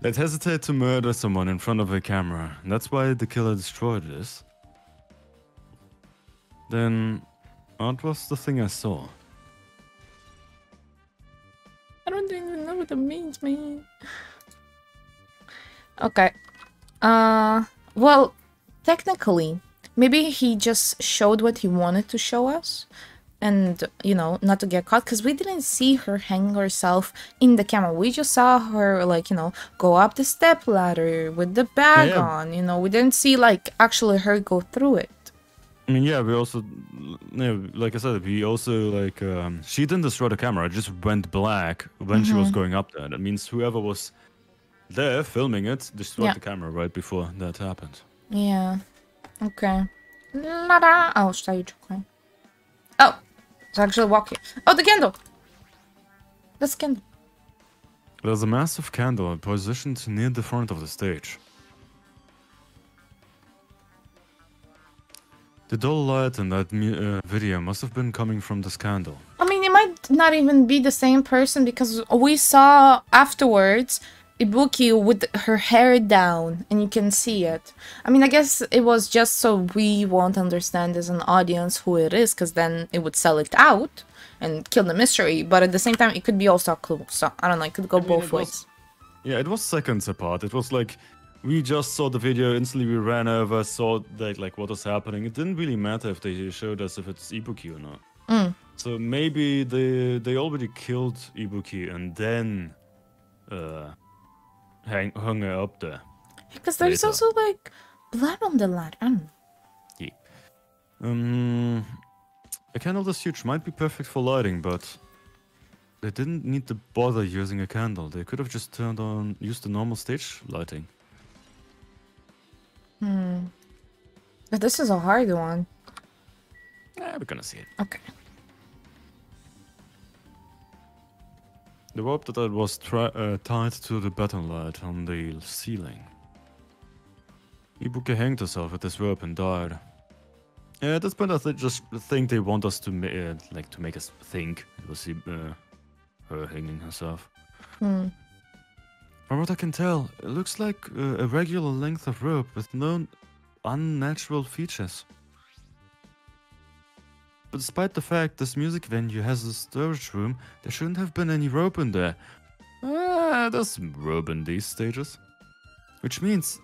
Let's hesitate to murder someone in front of a camera. That's why the killer destroyed this. Then, what was the thing I saw? I don't even know what that means, man. Okay. Uh, well, technically, maybe he just showed what he wanted to show us. And, you know, not to get caught, because we didn't see her hang herself in the camera. We just saw her, like, you know, go up the step ladder with the bag Yeah. on. You know, we didn't see, like, actually her go through it. I mean, yeah, we also, no, like I said, we also like um, she didn't destroy the camera; it just went black when she was Mhm. going up there. That means whoever was there filming it destroyed Yeah. the camera right before that happened. Yeah. Okay. La-da. Oh, stage. Okay. Oh, it's actually walking. Oh, the candle. That's candle. There's a massive candle positioned near the front of the stage. The dull light in that uh, video must have been coming from the scandal. I mean, it might not even be the same person because we saw afterwards Ibuki with her hair down and you can see it. I mean, I guess it was just so we won't understand as an audience who it is because then it would sell it out and kill the mystery. But at the same time, it could be also a clue. So I don't know, it could go I mean, both it was- ways. Yeah, it was seconds apart. It was like we just saw the video, instantly we ran over, saw that like what was happening. It didn't really matter if they showed us if it's Ibuki or not. Mm. So maybe they they already killed Ibuki and then uh hang, hung her up there. Because there's later. also like blood on the ladder. I don't know. Yeah. Um, a candle this huge might be perfect for lighting, but they didn't need to bother using a candle. They could have just turned on, used the normal stage lighting. Hmm. But this is a hard one. Yeah, we're gonna see it. Okay. The rope that was uh, tied to the batten light on the ceiling. Ibuki hanged herself with this rope and died. Yeah, at this point, I th- just think they want us to uh, like to make us think it was uh, her hanging herself. Hmm. From what I can tell, it looks like uh, a regular length of rope with no unnatural features. But despite the fact this music venue has a storage room, there shouldn't have been any rope in there. Ah, there's rope in these stages. Which means,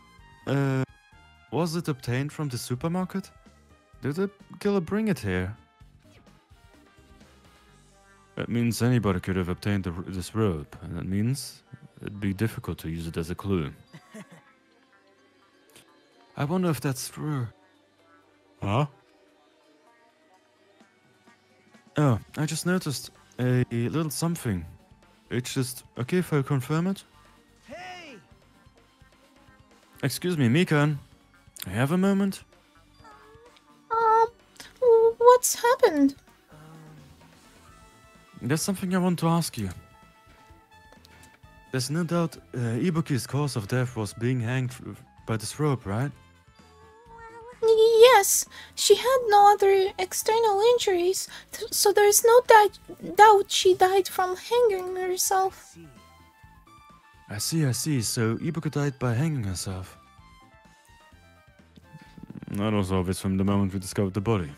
uh, was it obtained from the supermarket? Did the killer bring it here? That means anybody could have obtained the, this rope, and that means it'd be difficult to use it as a clue. I wonder if that's true. Huh? Oh, I just noticed a little something. It's just okay if I confirm it. Hey! Excuse me, Mikan. I have a moment. Um, what's happened? There's something I want to ask you. There's no doubt uh, Ibuki's cause of death was being hanged by this rope, right? Yes, she had no other external injuries, th- so there's no doubt, doubt she died from hanging herself. I see, I see. So Ibuki died by hanging herself. That was obvious from the moment we discovered the body.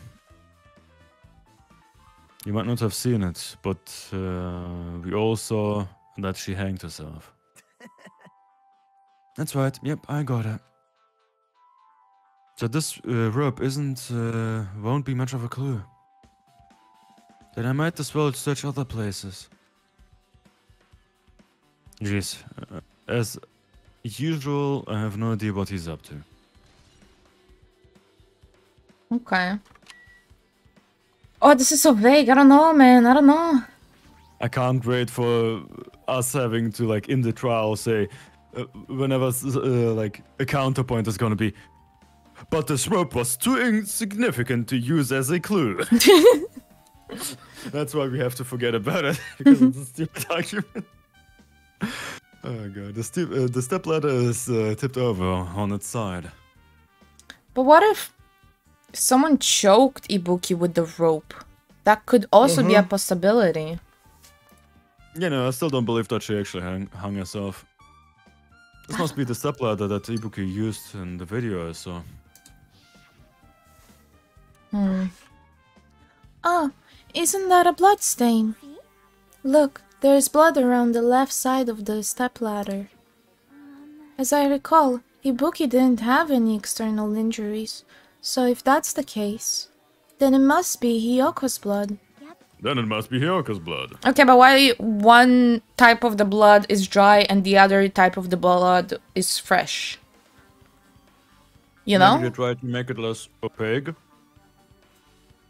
You might not have seen it, but uh, we all saw that she hanged herself. That's right. Yep, I got it. So this uh, rope isn't, uh, won't be much of a clue. Then I might as well search other places. Jeez, uh, as usual, I have no idea what he's up to. Okay. Oh, this is so vague. I don't know, man. I don't know. I can't wait for us having to like in the trial say uh, whenever uh, like a counterpoint is gonna be but this rope was too insignificant to use as a clue that's why we have to forget about it because it's a stupid argument oh god the, stu- uh, the step ladder is uh, tipped over on its side But what if someone choked Ibuki with the rope? That could also be a Mhm. possibility. You know i still don't believe that she actually hung, hung herself this must be the step ladder that ibuki used in the video i saw Hmm. Oh, isn't that a blood stain? Look, there's blood around the left side of the stepladder. As I recall, Ibuki didn't have any external injuries, so if that's the case, then it must be Hiyoko's blood. Then it must be Hiyoko's blood. Okay, but why one type of the blood is dry and the other type of the blood is fresh? You know? Maybe they tried to make it less opaque.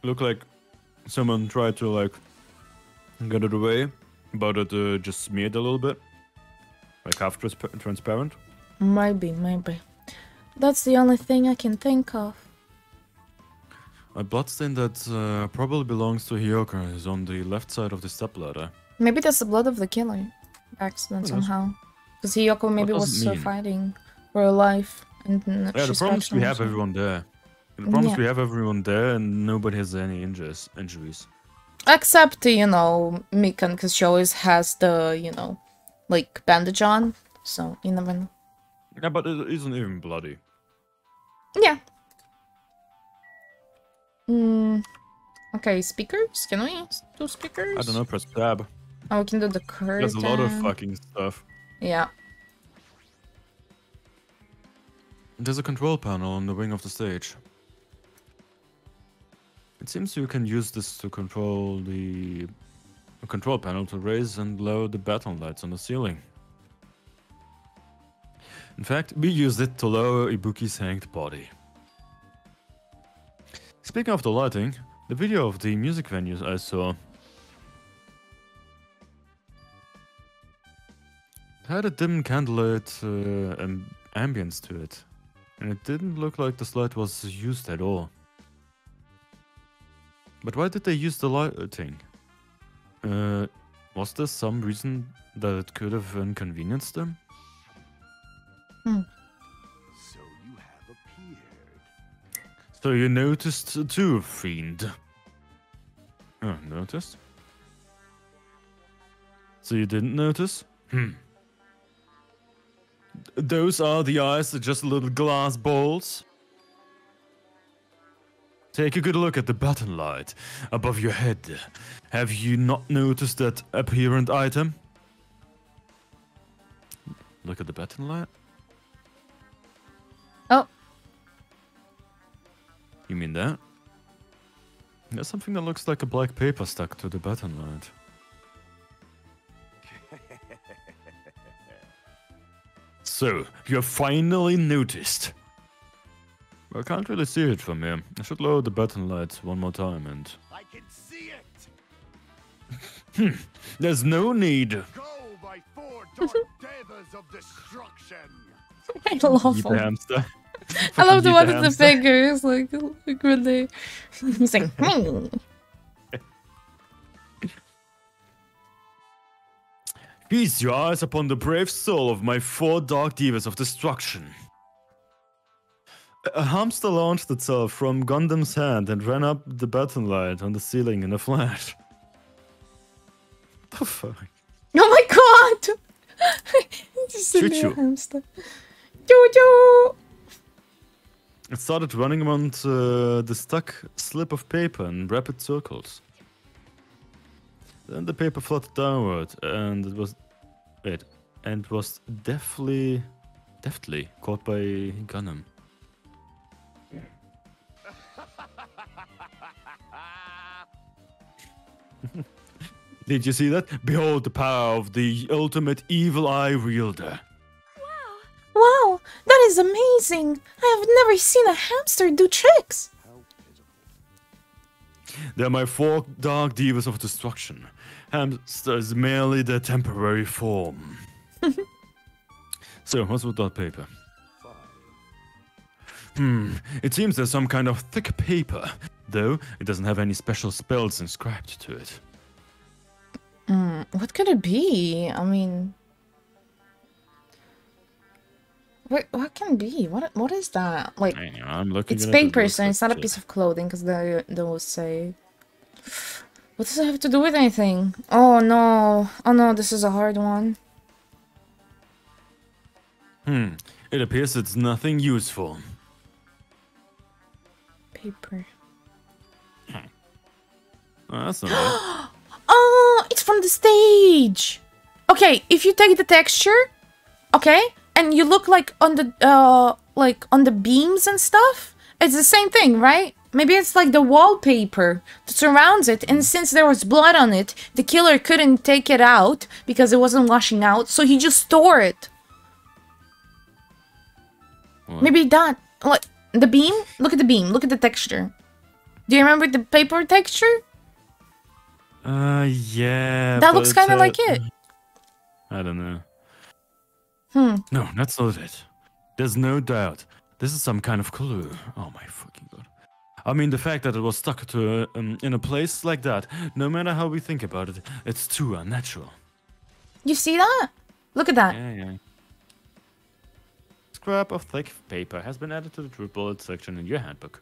Look like someone tried to like get it away, but it uh, just smeared a little bit, like half transpa- transparent. Maybe, maybe. That's the only thing I can think of. A bloodstain that uh, probably belongs to Hiyoko is on the left side of the stepladder. Maybe that's the blood of the killer. Accident somehow. Because Hiyoko maybe was uh, fighting for her life. And Yeah, the problem is we have everyone there. The problem is Yeah. we have everyone there and nobody has any injuries. injuries. Except, you know, Mikan, because she always has the, you know, like bandage on. So you never know. Yeah, but it isn't even bloody. Yeah. Mm. Okay, speakers? Can we do speakers? I don't know, press tab. Oh, we can do the curtain. There's a lot of fucking stuff. Yeah. There's a control panel on the wing of the stage. It seems you can use this to control the a control panel to raise and lower the batten lights on the ceiling. In fact, we used it to lower Ibuki's hanged body. Speaking of the lighting, the video of the music venues I saw had a dim candlelit uh, am- ambience to it, and it didn't look like this light was used at all. But why did they use the lighting? Uh, was there some reason that it could have inconvenienced them? Hmm. So you noticed too, fiend. Oh, noticed? So you didn't notice? Hmm. Those are the eyes, they're just little glass balls. Take a good look at the batten light above your head. Have you not noticed that apparent item? Look at the batten light. You mean that? There's something that looks like a black paper stuck to the batten light. So, you have finally noticed. I can't really see it from here. I should lower the batten lights one more time and... I can see it. Hmm, there's no need. Go by four dark devils of destruction. I love Eat the him. hamster. I love the Fucking one with the fingers, like, like when they. He's like, hmm. Feast your eyes upon the brave soul of my four dark Devas of destruction. A hamster launched itself from Gundham's hand and ran up the batten light on the ceiling in a flash. The fuck? Oh my god! Just a Choo-choo. hamster. Choo choo! It started running around uh, the stuck slip of paper in rapid circles. Then the paper fluttered downward, and it was, wait, and was deftly, deftly caught by Gundham. Did you see that? Behold the power of the ultimate evil eye wielder. Is amazing! I have never seen a hamster do tricks! They're my four dark Devas of destruction. Hamster is merely their temporary form. so, what's with that paper? Hmm, it seems there's some kind of thick paper, though it doesn't have any special spells inscribed to it. Hmm, what could it be? I mean. What, what can be? What what is that? Like I know, I'm looking it's at it, it paper, so it's not a piece of clothing because they they will say. What does it have to do with anything? Oh no! Oh no! This is a hard one. Hmm, it appears it's nothing useful. Paper. Oh, that's not right. Oh, it's from the stage. Okay, if you take the texture, okay, and you look like on the uh like on the beams and stuff, it's the same thing, right? Maybe it's like the wallpaper that surrounds it, and since there was blood on it, the killer couldn't take it out because it wasn't washing out, so he just tore it. What? Maybe that like the beam. Look at the beam. Look at the texture. Do you remember the paper texture? Uh, yeah. That looks kind of uh, like it. I don't know. Hmm. No, that's not it. There's no doubt. This is some kind of clue. Oh my fucking god. I mean, the fact that it was stuck to a, um, in a place like that, no matter how we think about it, it's too unnatural. You see that? Look at that. Yeah, yeah. Scrap of thick paper has been added to the true bullet section in your handbook.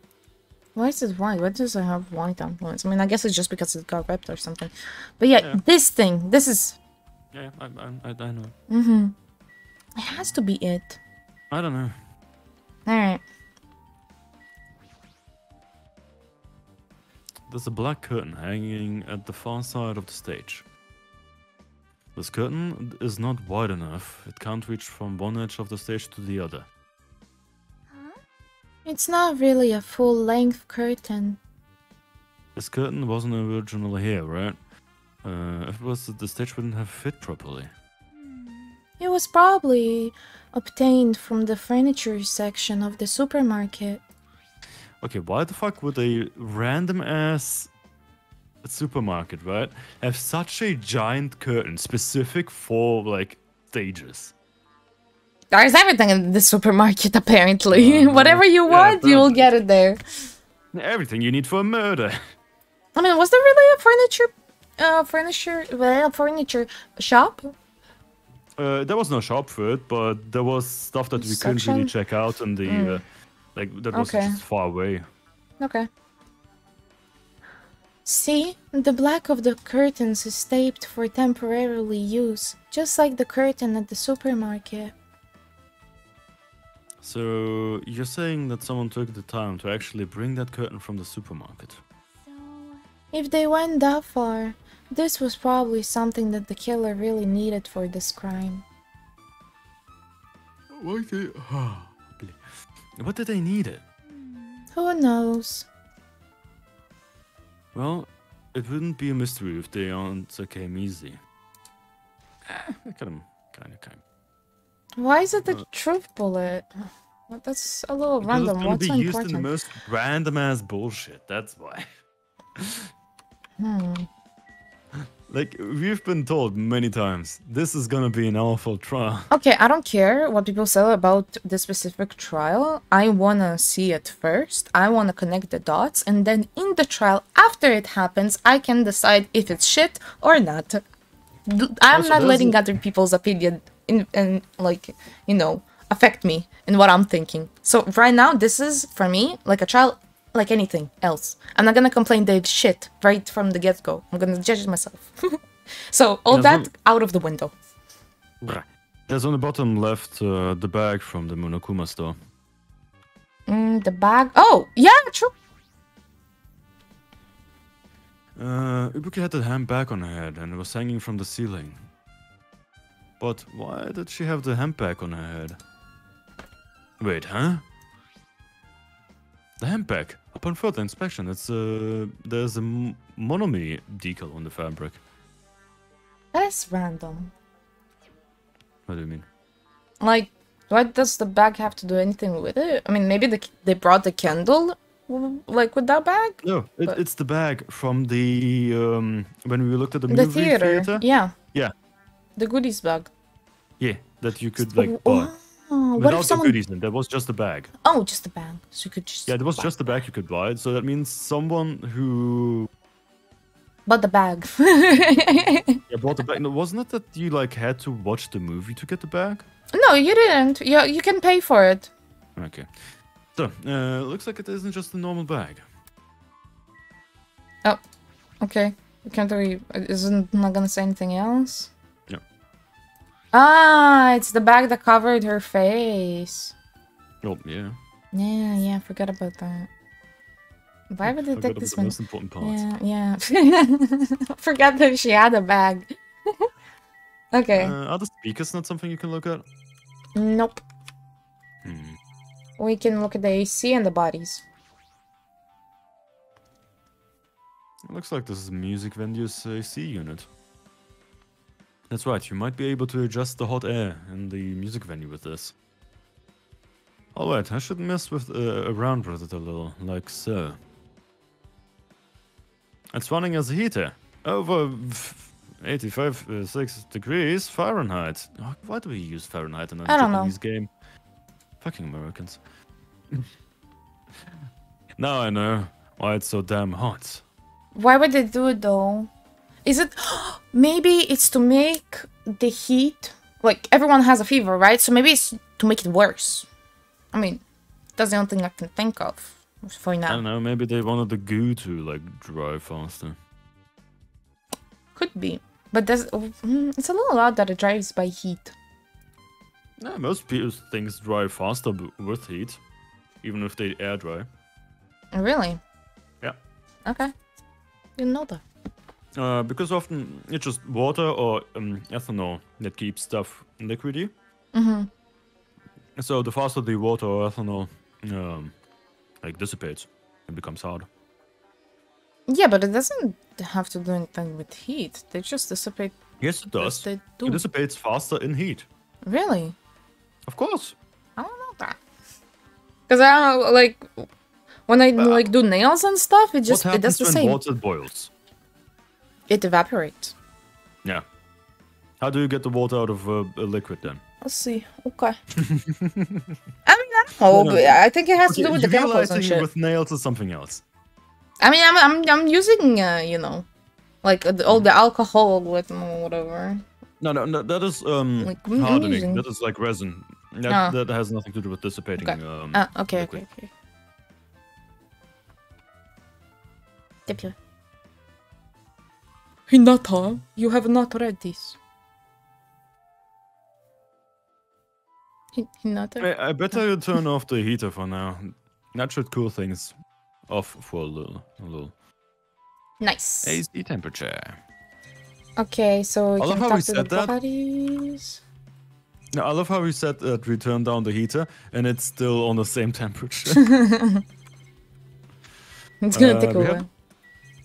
Why is it white? Why does it have white influence? I mean, I guess it's just because it got ripped or something. But yeah, Yeah. this thing, this is. Yeah, I, I, I, I know. Mm-hmm. It has to be it. I don't know. Alright. There's a black curtain hanging at the far side of the stage. This curtain is not wide enough. It can't reach from one edge of the stage to the other. It's not really a full length curtain. This curtain wasn't originally here, right? Uh, if it was, the stage wouldn't have fit properly. It was probably obtained from the furniture section of the supermarket. Okay, why the fuck would a random ass supermarket, right, have such a giant curtain specific for like stages? There's everything in the supermarket, apparently. Whatever you Uh-huh. Yeah, want, you'll get it there. Everything you need for a murder. I mean, was there really a furniture, uh, furniture, well, furniture shop? Uh, there was no shop for it, but there was stuff that we couldn't really check out, and the Mm. uh, like that was Okay. just far away. Okay. See, the black of the curtains is taped for temporarily use, just like the curtain at the supermarket. So you're saying that someone took the time to actually bring that curtain from the supermarket? If they went that far, this was probably something that the killer really needed for this crime. Why did? what did they need it? Who knows? Well, it wouldn't be a mystery if the answer came easy. kind of, kind of, kind. Why is it the Uh, truth bullet? Well, that's a little it's random. gonna What's be so used in the most random ass bullshit. That's why. Hmm. Like we've been told many times, this is gonna be an awful trial. Okay, I don't care what people say about this specific trial. I wanna see it first. I wanna connect the dots, and then in the trial, after it happens, I can decide if it's shit or not. I'm Also, not letting other people's opinion in and like you know affect me and what I'm thinking. So right now, this is for me like a trial, like anything else. I'm not gonna complain that it's shit right from the get go. I'm gonna judge it myself. so all Yeah, that out of the window. There's on the bottom left uh, the bag from the Monokuma store. Mm, the bag. Oh, yeah, true. Uh, Ibuki had the handbag on her head and it was hanging from the ceiling. But why did she have the handbag on her head? Wait, huh? The handbag. Upon further inspection, it's uh, there's a monomi decal on the fabric. That's random. What do you mean? Like, what does the bag have to do anything with it? I mean, maybe the, they brought the candle, like with that bag. No, it, it's the bag from the um when we looked at the, The movie theater. Yeah, Yeah, the goodies bag. yeah, that you could like Oh, what if someone? the goodies in, there was just the bag. Oh, just the bag. So you could just. Yeah, there was just the bag you could buy. It, so that means someone who But the bag. yeah, bought the bag. No, wasn't it that you like had to watch the movie to get the bag? no, you didn't. Yeah, you can pay for it. Okay. So, uh, looks like it isn't just a normal bag. Oh, okay. You can't really. Isn't not gonna say anything else. Ah, it's the bag that covered her face. Oh, yeah. Yeah, yeah, forgot about that. Why would they Forgot take this one? most important part. Yeah, yeah. forgot that she had a bag. okay. Uh, are the speakers not something you can look at? nope. Hmm. We can look at the AC and the bodies. It looks like this is a music venue's AC unit. That's right, you might be able to adjust the hot air in the music venue with this. Alright, I should mess with uh, around with it a little, like so. It's running as a heater. Over 85 uh, 6 degrees Fahrenheit. Oh, why do we use Fahrenheit in a I don't know. Japanese game? Fucking Americans. now I know why it's so damn hot. Why would they do it though? Is it maybe it's to make the heat like everyone has a fever, right? So maybe it's to make it worse. I mean, that's the only thing I can think of. for now. I don't know. Maybe they wanted the goo to like dry faster. Could be. But there's, mm, it's a little odd that it drives by heat. Yeah, most people things dry faster with heat, even if they air dry. Really? Yeah. Okay. Didn't know that. Uh, because often it's just water or um, ethanol that keeps stuff liquidy. Mm-hmm. So the faster the water or ethanol um, like dissipates, it becomes hard. Yeah, but it doesn't have to do anything with heat. They just dissipate. Yes, it does. they It dissipates faster in heat. Really? Of course. I don't know that. Because I don't know, like, when I like do nails and stuff, it just what it does happens the when same. water boils? It evaporates. Yeah. How do you get the water out of uh, a liquid then? Let's see. Okay. I mean, I don't know. No, no. but I think it has to do with the chemicals and shit. with nails or something else. I mean, I'm I'm I'm using uh, you know, like uh, the, all the alcohol with whatever. No, no, no that is um Like, hardening. using- That is like resin. That, Ah. that has nothing to do with dissipating. Okay. Um, Ah, okay, liquid. okay, okay. Dip. Hinata, you have not read this. Hin- Hinata. I, I better you turn off the heater for now. That should cool things off for a little. A little. Nice. AC temperature. Okay, so we I love can how talk we to said the that. bodies. Now, I love how we said that we turned down the heater and it's still on the same temperature. It's gonna Uh, take a while.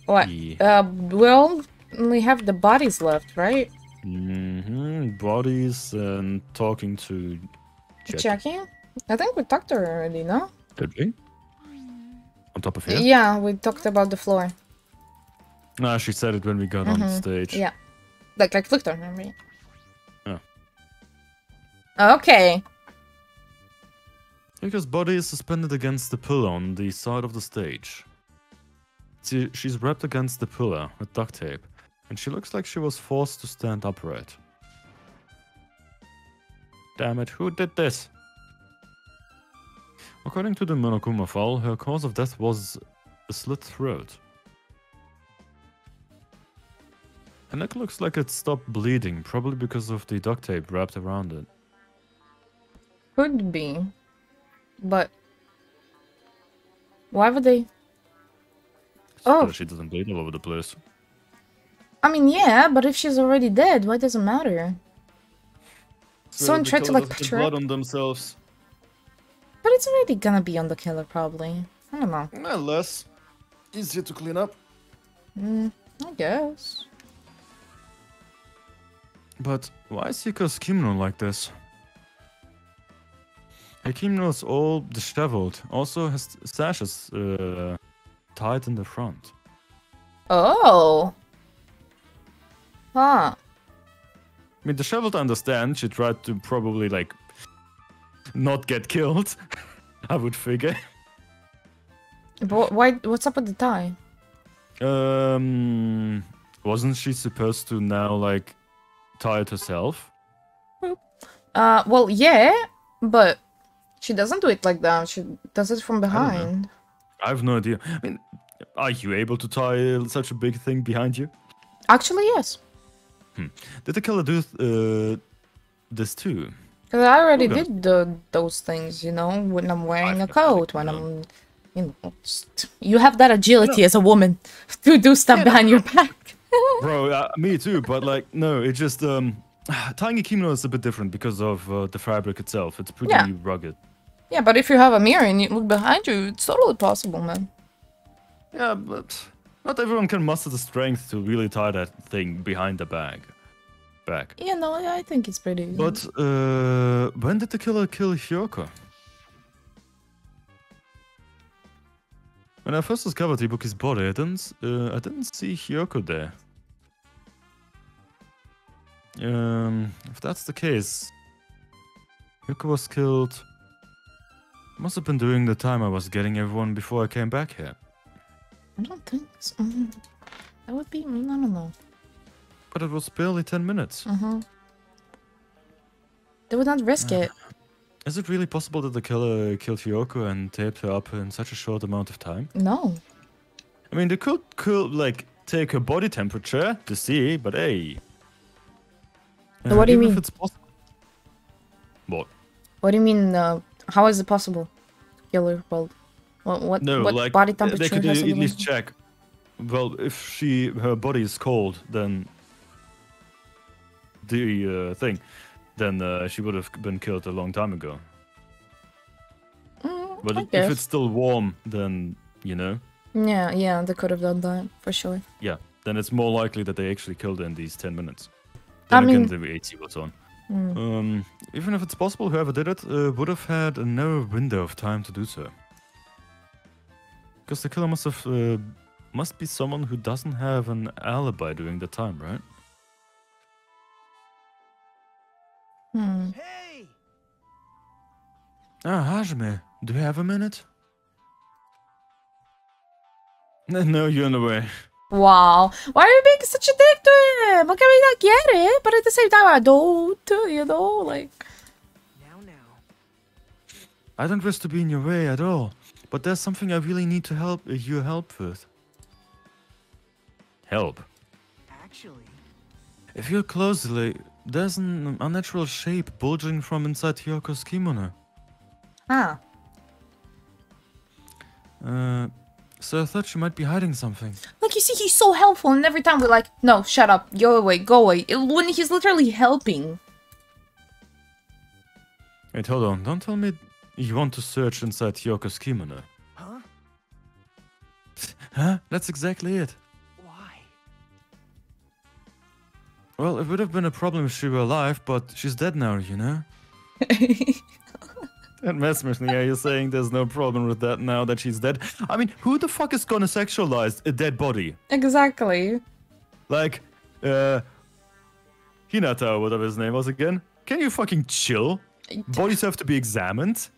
What? Yeah. Uh, well, we have the bodies left, right? hmm Bodies and talking to. Chiaki. Checking. I think we talked to her already, no? Did we? On top of here? Yeah, we talked about the floor. Nah, she said it when we got on Mhm. stage. Yeah. Like, like, looked at her, right? Oh. Okay. Because body is suspended against the pillar on the side of the stage. See, she's wrapped against the pillar with duct tape, and she looks like she was forced to stand upright. Damn it, who did this? According to the Monokuma file, her cause of death was a slit throat. Her neck looks like it stopped bleeding, probably because of the duct tape wrapped around it. Could be. But. Why would they. Oh. So she doesn't bleed all over the place. I mean, yeah, but if she's already dead, why does it matter? Someone tried to, like, doesn't patch get her blood up. on themselves. But it's already gonna be on the killer, probably. I don't know. Well, less easier to clean up. Mm, I guess. But why is Yuka's kimono like this? Her kimono is all disheveled. Also has sashes uh, tied in the front. Oh. Huh. I mean, the disheveled, I understand. She tried to probably like not get killed. I would figure. But why? What's up with the tie? Um, wasn't she supposed to now like tie it herself? Uh, well, yeah, but she doesn't do it like that. She does it from behind. I have no idea. I mean, are you able to tie such a big thing behind you? Actually, yes. Did the killer do uh, this too? Because I already Okay. did the, those things, you know, when I'm wearing a coat, when I'm, you know, just, you have that agility as a woman to do stuff behind your back. Bro, uh, me too. But like, no, it just um, tying a kimono is a bit different because of uh, the fabric itself. It's pretty Yeah. rugged. Yeah, but if you have a mirror and you look behind you, it's totally possible, man. Yeah, but not everyone can muster the strength to really tie that thing behind the bag. Back. Yeah, no, I think it's pretty. easy. But uh, when did the killer kill Hiyoko? When I first discovered Ibuki's body, I didn't, uh, I didn't see Hiyoko there. Um, if that's the case, Hiyoko was killed. Must have been during the time I was getting everyone before I came back here. I don't think so. That would be, I don't know. But it was barely 10 minutes. Uh-huh. They would not risk it. Is it really possible that the killer killed Hiyoko and taped her up in such a short amount of time? No. I mean, they could, could like take her body temperature to see, but hey. So what do you mean? it's possible. What? What do you mean? Uh, how is it possible? Killer. Well, what what, No, what like body temperature they could at least check. Well, if she her body is cold, then the uh, thing, then uh, she would have been killed a long time ago. but I if it's still warm, then you know, Yeah, yeah, they could have done that for sure. yeah, then it's more likely that they actually killed her in these ten minutes. I again, mean- the AC was on. Mm. Um, even if it's possible, whoever did it uh, would have had a narrow window of time to do so. Because the killer must have uh, must be someone who doesn't have an alibi during the time, right? Hmm. Ah, Hajime, do you have a minute? N- No, you're in the way. Wow. Why are you being such a dick to him? How can we not get it? But at the same time, I don't, you know? Like, Now, now. I don't wish to be in your way at all, but there's something I really need to help uh, you help with. Help? Actually, If you look closely, there's an unnatural shape bulging from inside Hiyoko's kimono. ah. Uh, so I thought you might be hiding something. Like, you see, he's so helpful, and every time we're like, no, shut up, go away, go away. When he's literally helping. Wait, hold on. Don't tell me you want to search inside Hiyoko's kimono. huh? Huh? That's exactly it. Why? Well, it would have been a problem if she were alive, but she's dead now, you know? That mess with me. Are you saying there's no problem with that now that she's dead? I mean, who the fuck is gonna sexualize a dead body? Exactly. Like, uh, Hinata or whatever his name was again. Can you fucking chill? Bodies have to be examined.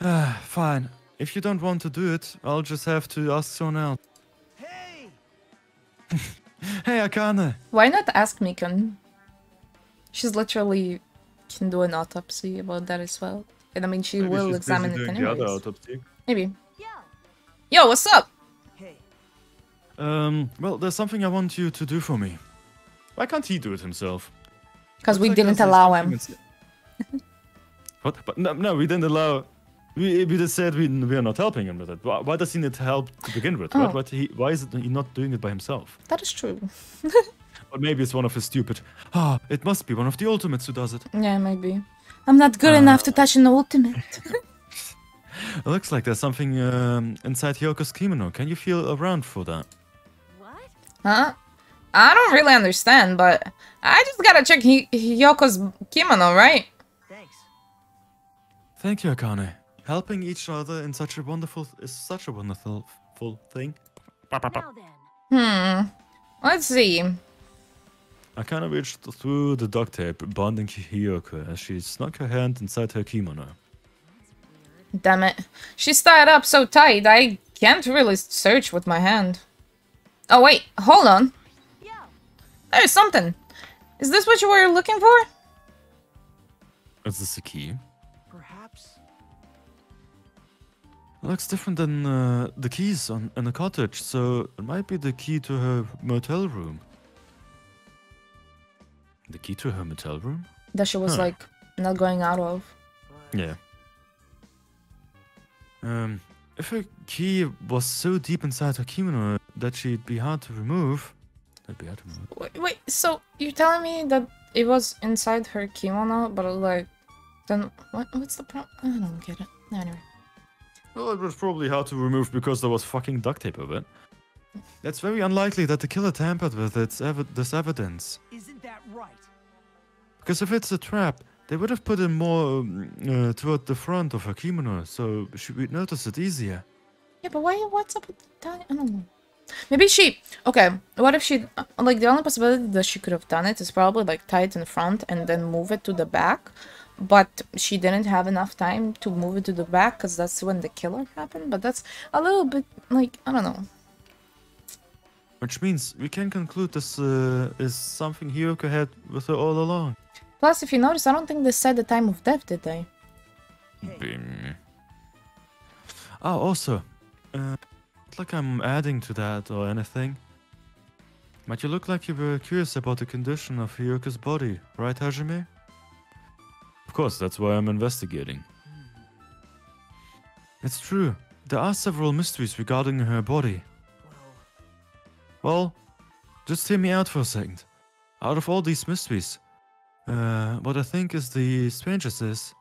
Ah, fine. If you don't want to do it, I'll just have to ask someone else. Hey! Hey, Akane. Why not ask Mikan? She's literally can do an autopsy about that as well. And I mean, she Maybe will examine it doing the other anyways. autopsy. Maybe. Yo, what's up? Um, well, there's something I want you to do for me. Why can't he do it himself? Because we like didn't allow him. What? But no, no, we didn't allow. We, we just said we, we are not helping him with it. Why, why does he need help to begin with? Oh. What, what he, why is it he not doing it by himself? That is true. Or maybe it's one of his stupid. Ah, it must be one of the ultimates who does it. Yeah, maybe. I'm not good enough Ah. to touch an ultimate. It looks like there's something um, inside Hiyoko's kimono. Can you feel around for that? What? Huh? I don't really understand, but I just gotta check Hi- Hiyoko's kimono, right? Thanks. Thank you, Akane. Helping each other in such a wonderful is such a wonderful full thing. Hmm. Let's see. I kind of reached through the duct tape, bonding Hiyoko as she snuck her hand inside her kimono. Damn it. She's tied up so tight, I can't really search with my hand. Oh, wait. Hold on. There's something. Is this what you were looking for? Is this a key? Looks different than uh, the keys on in the cottage, so it might be the key to her motel room. The key to her motel room? That she was, Huh. like, not going out of. Yeah. Um, if her key was so deep inside her kimono that she'd be hard to remove, that'd be hard to remove. Wait, wait, so you're telling me that it was inside her kimono, but, like, then what, what's the problem? I don't get it. Anyway. Well, it was probably hard to remove because there was fucking duct tape over it. It's very unlikely that the killer tampered with its evi- this evidence. Isn't that right? Because if it's a trap, they would have put it more um, uh, toward the front of her kimono, so she would notice it easier. Yeah, but why? What's up with that? I don't know. Maybe she. Okay, what if she? Like the only possibility that she could have done it is probably like tie it in front and then move it to the back, but she didn't have enough time to move it to the back because that's when the killer happened. But that's a little bit like I don't know. Which means we can conclude this uh, is something Hiyoko had with her all along. Plus, if you notice, I don't think they said the time of death, did they? Bing. Oh, also, uh, like I'm adding to that or anything. But you look like you were curious about the condition of Hiyoko's body, right, Hajime? Of course, that's why I'm investigating. It's true. There are several mysteries regarding her body. Well, just hear me out for a second. Out of all these mysteries, uh, what I think is the strangest is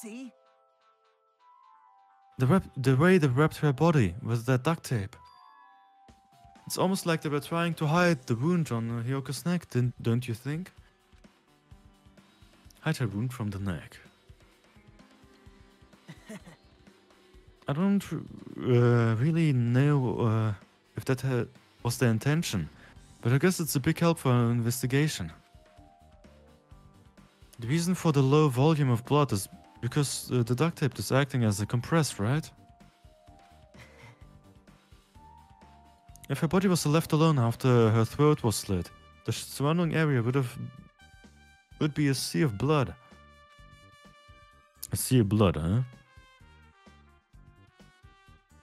See? the wrap, the way they wrapped her body with that duct tape. It's almost like they were trying to hide the wound on Hiyoko's neck, didn't, don't you think? Hide her wound from the neck. I don't uh, really know uh, if that uh, was the intention, but I guess it's a big help for our investigation. The reason for the low volume of blood is because uh, the duct tape is acting as a compress, right? If her body was left alone after her throat was slit, the surrounding area would have would be a sea of blood. A sea of blood, huh?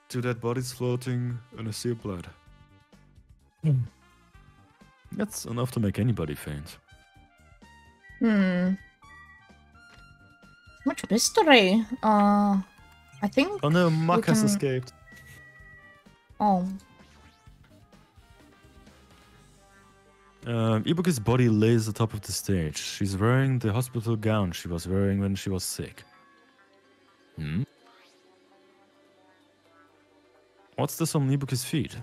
Two dead bodies floating in a sea of blood. That's enough to make anybody faint. Hmm. Much mystery. Uh, I think. Oh no, Muck has can- escaped. Oh, Um, Ibuki's body lays atop of the stage. She's wearing the hospital gown she was wearing when she was sick. Hmm? What's this on Ibuki's feet?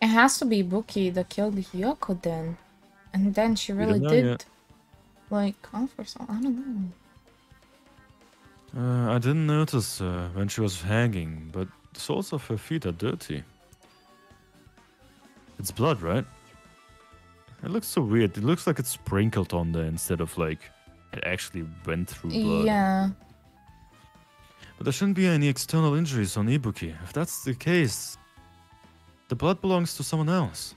it has to be Buki that killed Hiyoko then, and then she really did, yet. like, offer some. I don't know. Uh, I didn't notice uh, when she was hanging, but the soles of her feet are dirty. It's blood, right? It looks so weird. It looks like it's sprinkled on there instead of like it actually went through blood. Yeah. But there shouldn't be any external injuries on Ibuki. If that's the case, the blood belongs to someone else.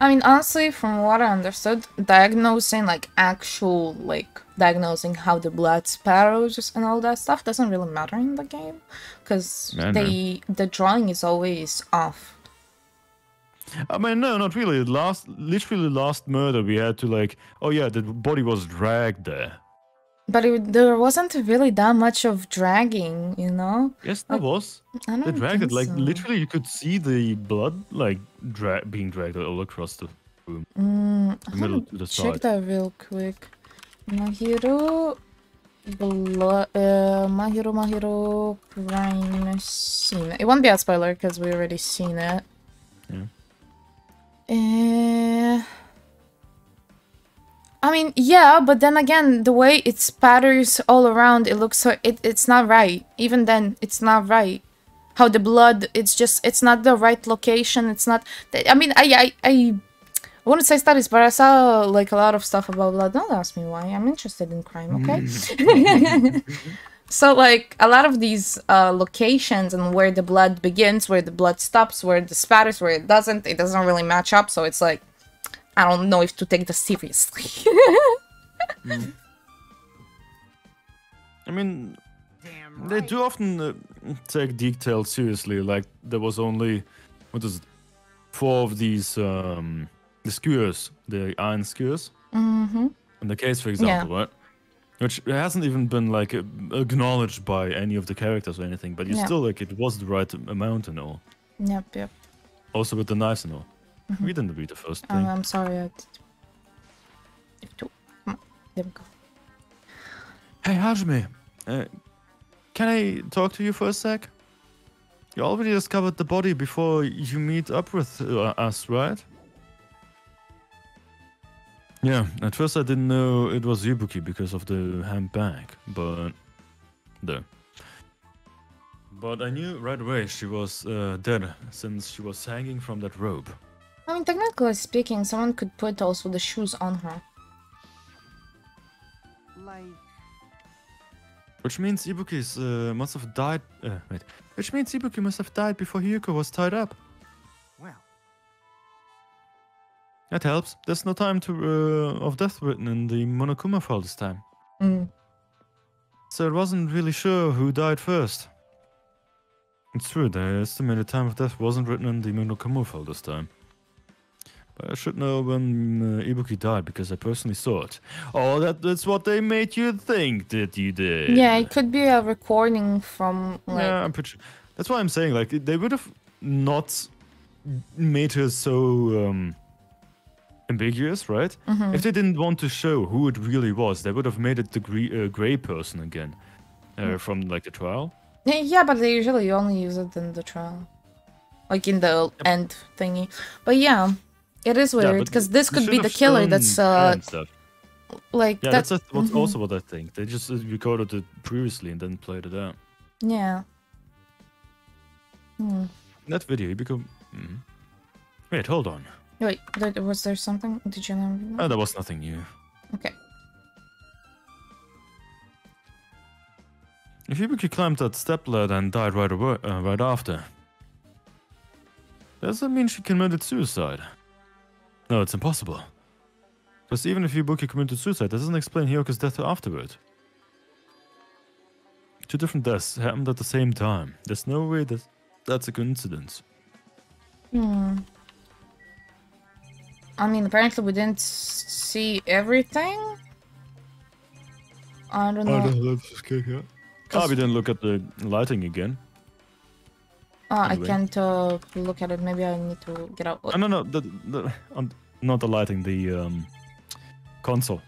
I mean, honestly, from what I understood, diagnosing like actual like diagnosing how the blood spatters and all that stuff doesn't really matter in the game, because they the drawing is always off. I mean, no, not really. Last, literally, last murder, we had to like, oh yeah, the body was dragged there. But it, there wasn't really that much of dragging, you know. Yes, there was. I They dragged it like so. literally. You could see the blood like dra- being dragged all across the room, Mm, the middle let to the check side. that real quick. Mahiru, blood, uh, Mahiru, Mahiru, Prime scene. It won't be a spoiler because we already seen it. Uh, I mean, yeah, but then again, the way it spatters all around, it looks so it, it's not right. Even then, it's not right. How the blood, it's just it's not the right location. It's not. I mean, I I I, I wouldn't say studies, but I saw like a lot of stuff about blood. Don't ask me why. I'm interested in crime. Okay. So like a lot of these uh, locations and where the blood begins, where the blood stops, where the spatters, where it doesn't, it doesn't really match up. So it's like I don't know if to take this seriously. I mean, they do often uh, take details seriously. Like there was only what is it, four of these um the skewers, the iron skewers mm-hmm. in the case, for example, right? Which hasn't even been like acknowledged by any of the characters or anything, but you Yeah. still like it was the right amount and all. Yep, yep. Also with the knives and all. Mhm. We didn't read the first Um, thing. I'm sorry. I did. On, There we go. Hey Hajime, uh, can I talk to you for a sec? You already discovered the body before you meet up with uh, us, right? Yeah, at first I didn't know it was Ibuki because of the handbag, but no. But I knew right away she was uh, dead since she was hanging from that rope. I mean, technically speaking, someone could put also the shoes on her. Like, Which means Ibuki's uh, must have died. Uh, wait. Which means Ibuki must have died before Hiyoko was tied up. That helps. There's no time to uh, of death written in the Monokuma file this time. Mm. So it wasn't really sure who died first. It's true, the estimated time of death wasn't written in the Monokuma file this time. But I should know when uh, Ibuki died because I personally saw it. Oh, that, that's what they made you think that you did. Yeah, it could be a recording from like. Yeah, I'm pretty sure. That's why I'm saying, like, they would have not made her so um, ambiguous, right? Mhm. If they didn't want to show who it really was, they would have made it the gray, uh, gray person again uh, Mm. from, like, the trial. Yeah, Yeah, but they usually only use it in the trial, like in the end thingy. But yeah, it is weird because this could be the killer. That's uh like Yeah, that. that's a- what's mhm. also what I think. They just uh, recorded it previously and then played it out. Yeah. Hmm. That video, you become. mhm. Wait, hold on. Wait, was there something? Did you know? Oh, there was nothing new. Okay. If Ibuki climbed that step ladder and died right away, uh, right after, does that mean she committed suicide? No, it's impossible. Because even if Ibuki committed suicide, that doesn't explain Hiyoko's death afterward. Two different deaths happened at the same time. There's no way that that's a coincidence. Hmm. I mean, apparently we didn't see everything. I don't know. that's okay, yeah. Ah, we didn't look at the lighting again. Ah, I can't uh, look at it. Maybe I need to get out. Oh, no, no, the, the, on, not the lighting, the um, console.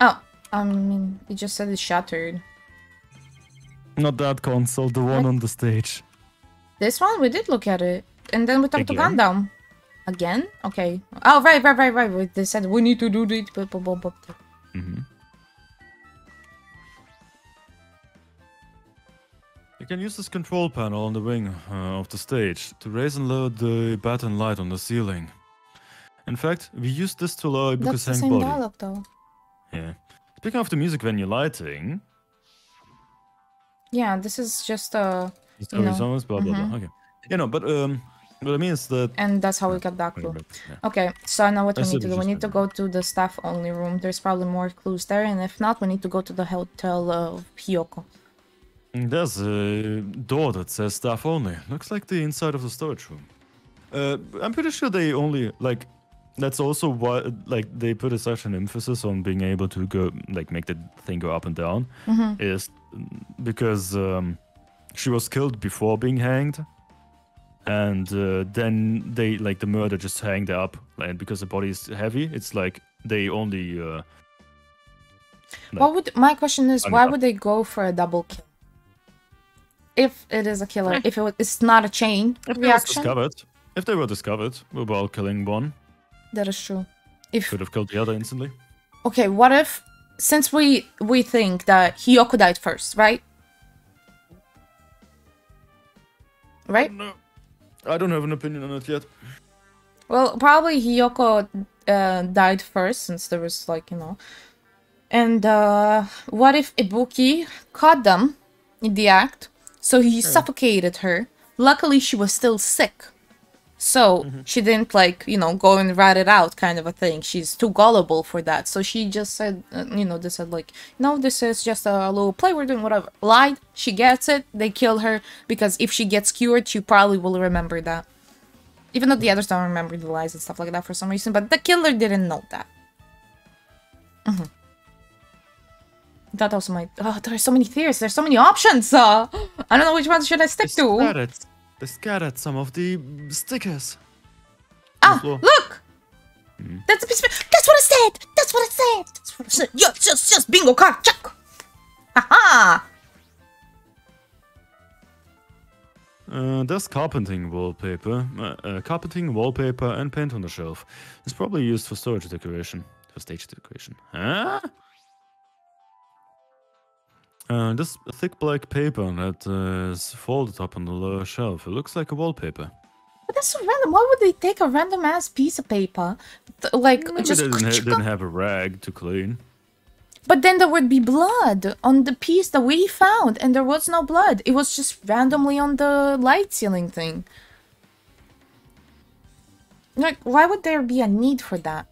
Oh, I mean, it just said it's shattered. Not that console, the one on the stage. This one, we did look at it. And then we talked to Again? Gundham. Again? Okay. Oh, right, right, right, right. right. They said we need to do blah. Mm-hmm. You can use this control panel on the wing uh, of the stage to raise and lower the batten light on the ceiling. In fact, we used this to lower That's Ibuki's the hang same body. dialogue, though. Yeah. Speaking of the music when you're lighting, Yeah, this is just uh, it's you know. always blah blah mhm. blah. Okay. You know, but um, what I mean is that And that's how we got that clue. yeah. Okay, so I know what I we need to do. We need to go to the staff only room. There's probably more clues there, and if not, we need to go to the hotel of Hiyoko. There's a door that says staff only. Looks like the inside of the storage room. Uh, I'm pretty sure they only like. That's also why, like, they put a, such an emphasis on being able to go, like, make the thing go up and down, Mhm. is because um, she was killed before being hanged, and uh, then they, like, the murder just hanged her up, and because the body is heavy, it's like they only. Uh, What would my question is? Why mean, would they go for a double kill? If it is a killer, if it was, it's not a chain if they was reaction, discovered, if they were discovered while killing one, that is true. If could have killed the other instantly. okay, what if since we we think that Hiyoko died first, right? Right? I don't have an opinion on it yet. Well, probably Hiyoko uh, died first, since there was like you know. And uh, what if Ibuki caught them in the act? So he suffocated her. Luckily, she was still sick, so she didn't like you know go and rat it out, kind of a thing. She's too gullible for that. So she just said, uh, you know, they said like, no, this is just a little play. We're doing whatever. Lied. She gets it. They kill her because if she gets cured, she probably will remember that. Even though the others don't remember the lies and stuff like that for some reason, but the killer didn't know that. Mhm. That also my. Oh, there are so many theories. There's so many options. Uh, I don't know which one should I stick to. Scattered. They scattered some of the stickers. Oh, floor. look! Mm-hmm. That's a piece of- That's what I said. That's what I said. That's what I said. Yes, just, just Bingo card. Check. Haha. Uh, there's carpenting wallpaper, uh, uh, carpeting, wallpaper, and paint on the shelf. It's probably used for storage decoration, for stage decoration. Huh? Uh, this thick black paper that uh, is folded up on the lower shelf. It looks like a wallpaper. But that's so random. Why would they take a random ass piece of paper, like Maybe just? they didn't, ha- didn't have a rag to clean. But then there would be blood on the piece that we found, and there was no blood. It was just randomly on the light ceiling thing. Like, why would there be a need for that?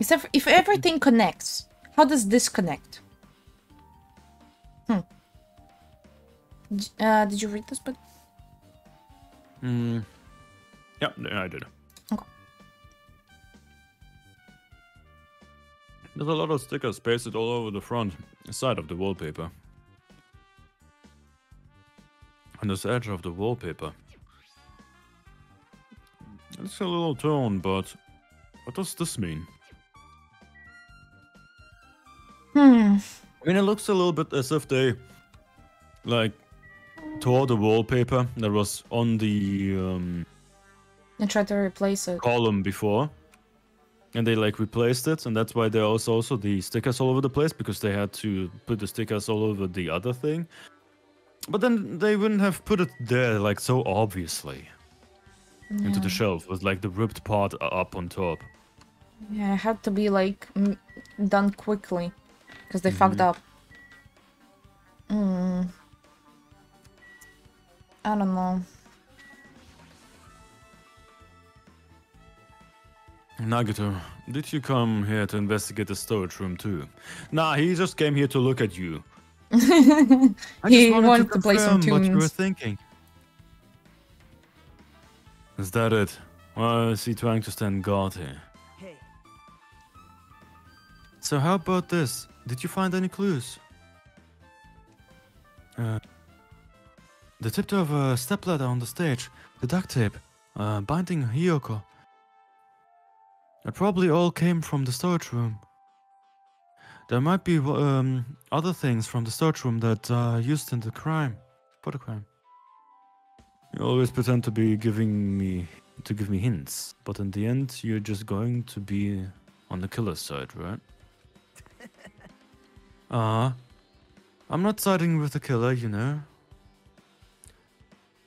Except if everything connects, how does this connect? Hmm. Uh, did you read this book? Mm. Yeah, yeah, I did. Okay. There's a lot of stickers pasted all over the front side of the wallpaper. On this edge of the wallpaper. It's a little torn, but what does this mean? Hmm. I mean, it looks a little bit as if they, like, tore the wallpaper that was on the um, And try to replace it. column before, and they like replaced it, and that's why there was also the stickers all over the place because they had to put the stickers all over the other thing. But then they wouldn't have put it there like so obviously into the Yeah. shelf with like the ripped part up on top. Yeah, it had to be like m- done quickly because they fucked Mhm. up. Hmm. I don't know. Nagito, did you come here to investigate the storage room too? Nah, he just came here to look at you. He wanted wanted to, play some confirm What you were tunes. thinking. Is that it? Why is he trying to stand guard here? Hey, So how about this? Did you find any clues? Uh, the tip of a stepladder on the stage, the duct tape, uh, binding Hiyoko. It probably all came from the storage room. There might be um, other things from the storage room that are used in the crime, for the crime. You always pretend to be giving me to give me hints, but in the end, you're just going to be on the killer's side, right? Uh, I'm not siding with the killer, you know.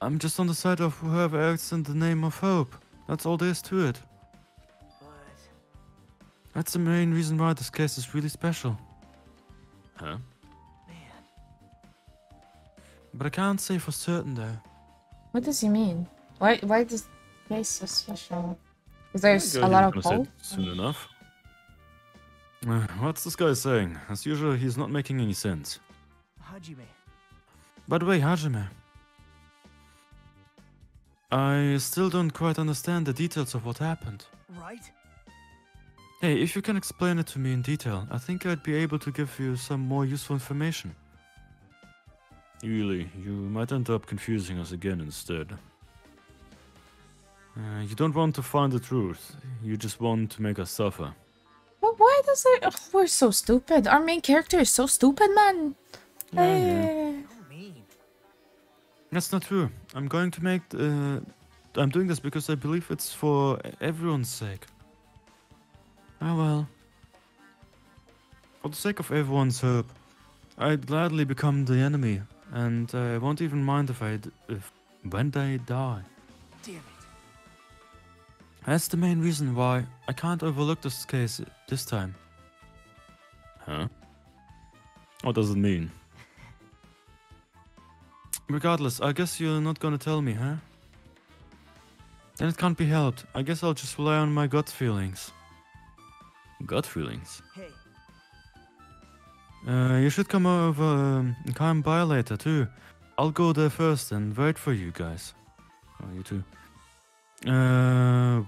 I'm just on the side of whoever acts in the name of hope. That's all there is to it. but That's the main reason why this case is really special. Huh? man, But I can't say for certain though. What does he mean? Why? Why does case so special? Because there's a lot of gonna hope. Soon enough. Uh, what's this guy saying? As usual, he's not making any sense. Hajime. By the way, Hajime. I still don't quite understand the details of what happened. Right? Hey, if you can explain it to me in detail, I think I'd be able to give you some more useful information. Really, you might end up confusing us again instead. Uh, you don't want to find the truth, you just want to make us suffer. But why does it? Ugh, we're so stupid. Our main character is so stupid, man. Eh. That's not true. I'm going to make. Uh, I'm doing this because I believe it's for everyone's sake. Ah well. For the sake of everyone's hope, I'd gladly become the enemy, and I won't even mind if I if when they die. Damn it. That's the main reason why I can't overlook this case this time. Huh? What does it mean? Regardless, I guess you're not gonna tell me, huh? Then it can't be helped. I guess I'll just rely on my gut feelings. Gut feelings? Hey, Uh, you should come over um, and come by later too. I'll go there first and wait for you guys. Oh, you too. Uh,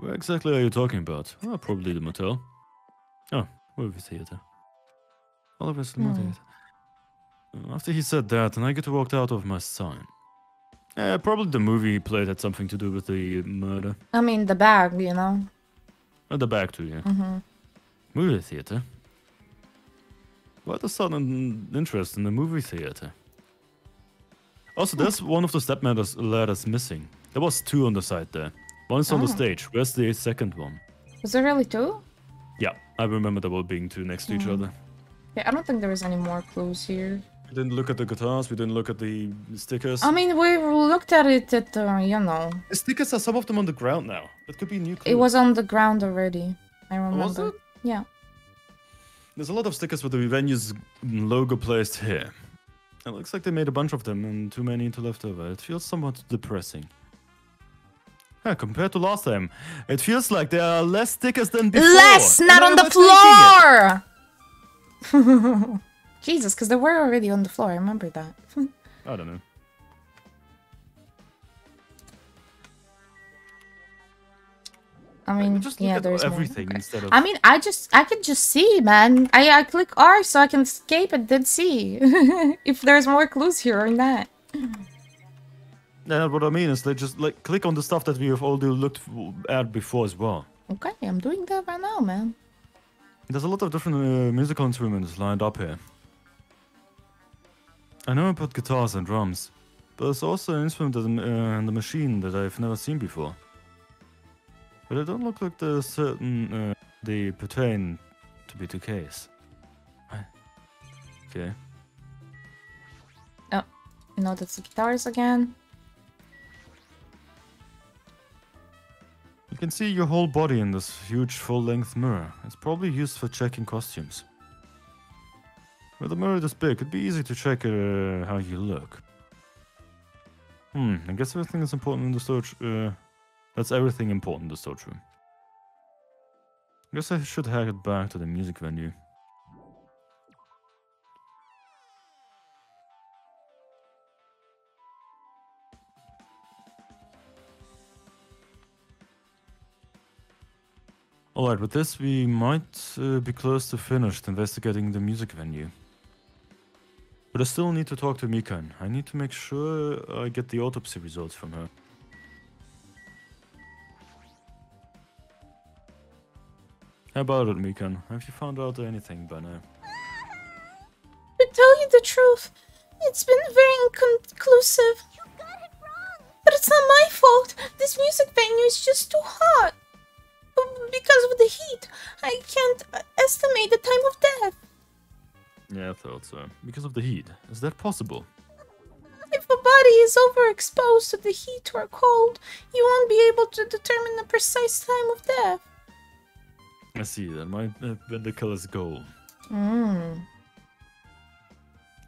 where exactly are you talking about? Oh, probably the motel. Oh, movie theater. Oliver's movie Hmm. theater. Uh, After he said that, and I get walked out of my sign. Yeah, probably the movie he played had something to do with the murder. I mean, the bag, you know. At the bag too, yeah. hmm Movie theater? What a sudden interest in the movie theater. Also, there's one of the step ladders missing. There was two on the side there. One is on the Oh. stage. Where's the second one? Was there really two? Yeah, I remember there were being two next to each Hmm. other. Yeah, I don't think there was any more clues here. We didn't look at the guitars. We didn't look at the stickers. I mean, we looked at it at, uh, you know, the stickers are some of them on the ground now. That could be a new clue. it was on the ground already. I remember. was it? Yeah. There's a lot of stickers with the venue's logo placed here. It looks like they made a bunch of them and too many to left over. It feels somewhat depressing. Yeah, compared to last time, it feels like there are less stickers than before. Less, not on the was thinking it. floor! Jesus, because they were already on the floor. I remember that. I don't know. I mean, just yeah, there's more. everything instead of. I mean, I just, I can just see, man. I, I click R so I can escape and then see if there's more clues here or not. Yeah, what I mean is, they just like click on the stuff that we have already looked at before as well. Okay, I'm doing that right now, man. There's a lot of different uh, musical instruments lined up here. I know about guitars and drums, but there's also an instrument in, uh, in the machine that I've never seen before. But they don't look like the certain uh, they pertain to be the case. Okay. Oh, you know that's the guitars again. You can see your whole body in this huge full-length mirror. It's probably used for checking costumes. With a mirror this big, it'd be easy to check uh, how you look. Hmm, I guess everything is important in the storage. Uh, that's everything important in the storage room. I guess I should head back to the music venue. Alright, with this we might uh, be close to finished investigating the music venue. But I still need to talk to Mikan. I need to make sure I get the autopsy results from her. How about it, Mikan? Have you found out anything by now? To tell you the truth, it's been very inconclusive. But it's not my fault. This music venue is just too hot. Because of the heat, I can't uh, estimate the time of death. Yeah, I thought so. Because of the heat. Is that possible? If a body is overexposed to the heat or cold, you won't be able to determine the precise time of death. I see, that might have been the killer's goal. Mm.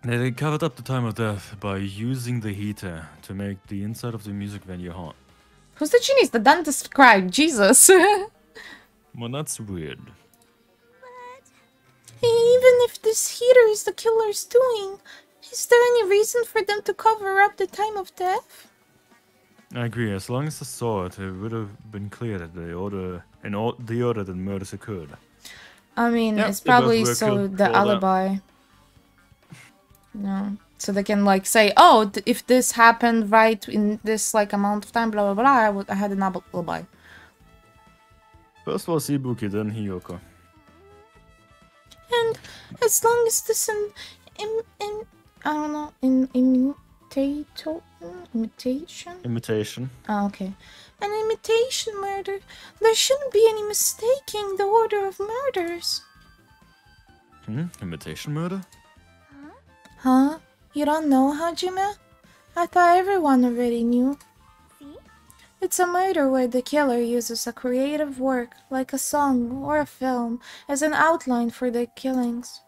They covered up the time of death by using the heater to make the inside of the music venue hot. Who's the genius that done cried, Jesus. Well, that's weird. Even if this heater is the killer's doing, is there any reason for them to cover up the time of death? I agree. As long as I saw it, it would have been clear that the order, in all, the order that murders occurred. I mean, Yep, it's probably so the before that. alibi. No, so they can like say, oh, th- if this happened right in this like amount of time, blah blah blah. I, would, I had an alibi. First was Ibuki, then Hiyoko. And as long as this in, in, in I don't know, in imitato, imitation. Imitation. Oh, okay. An imitation murder. There shouldn't be any mistaking the order of murders. Hmm? Imitation murder? Huh? You don't know, Hajime? I thought everyone already knew. It's a murder where the killer uses a creative work, like a song or a film, as an outline for their killings.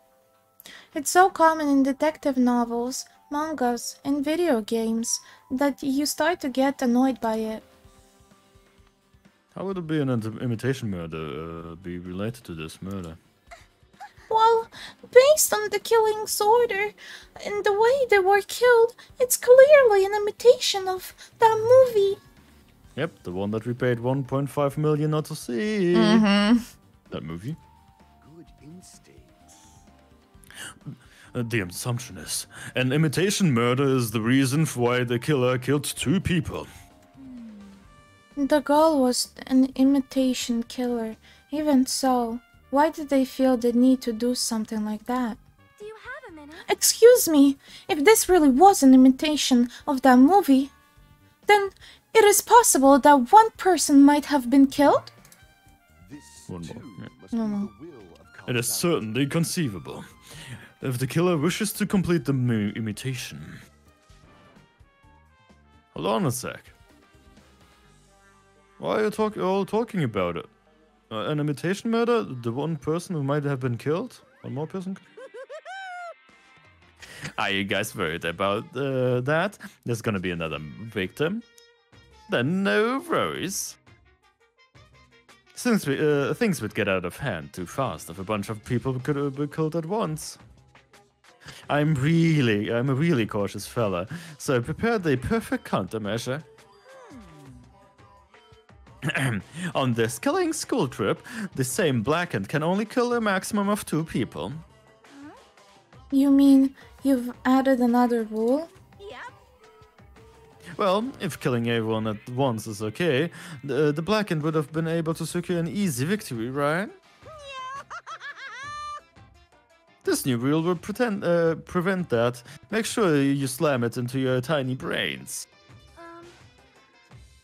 It's so common in detective novels, mangas, and video games that you start to get annoyed by it. How would it be an imitation murder uh, be related to this murder? Well, based on the killing's order and the way they were killed, it's clearly an imitation of that movie. Yep, the one that we paid 1.5 million not to see. Mm-hmm. That movie. Good instincts. Uh, the assumption is an imitation murder is the reason for why the killer killed two people. The girl was an imitation killer. Even so, why did they feel the need to do something like that? Do you have a minute? Excuse me, if this really was an imitation of that movie, then it is possible that one person might have been killed? One more. yeah. No, no. It is certainly conceivable. If the killer wishes to complete the mu- imitation. Hold on a sec. Why are you talk- all talking about it? Uh, an imitation murder? The one person who might have been killed? One more person? Are you guys worried about uh, that? There's gonna be another victim? Then no worries. Since we, uh, things would get out of hand too fast if a bunch of people could uh, be killed at once. I'm really, I'm a really cautious fella, so I prepared the perfect countermeasure. On this killing school trip, the same blackened can only kill a maximum of two people. You mean you've added another rule? Well, if killing everyone at once is okay, the, the blackened would have been able to secure an easy victory, right? This new rule will pretend, uh, prevent that. Make sure you slam it into your tiny brains.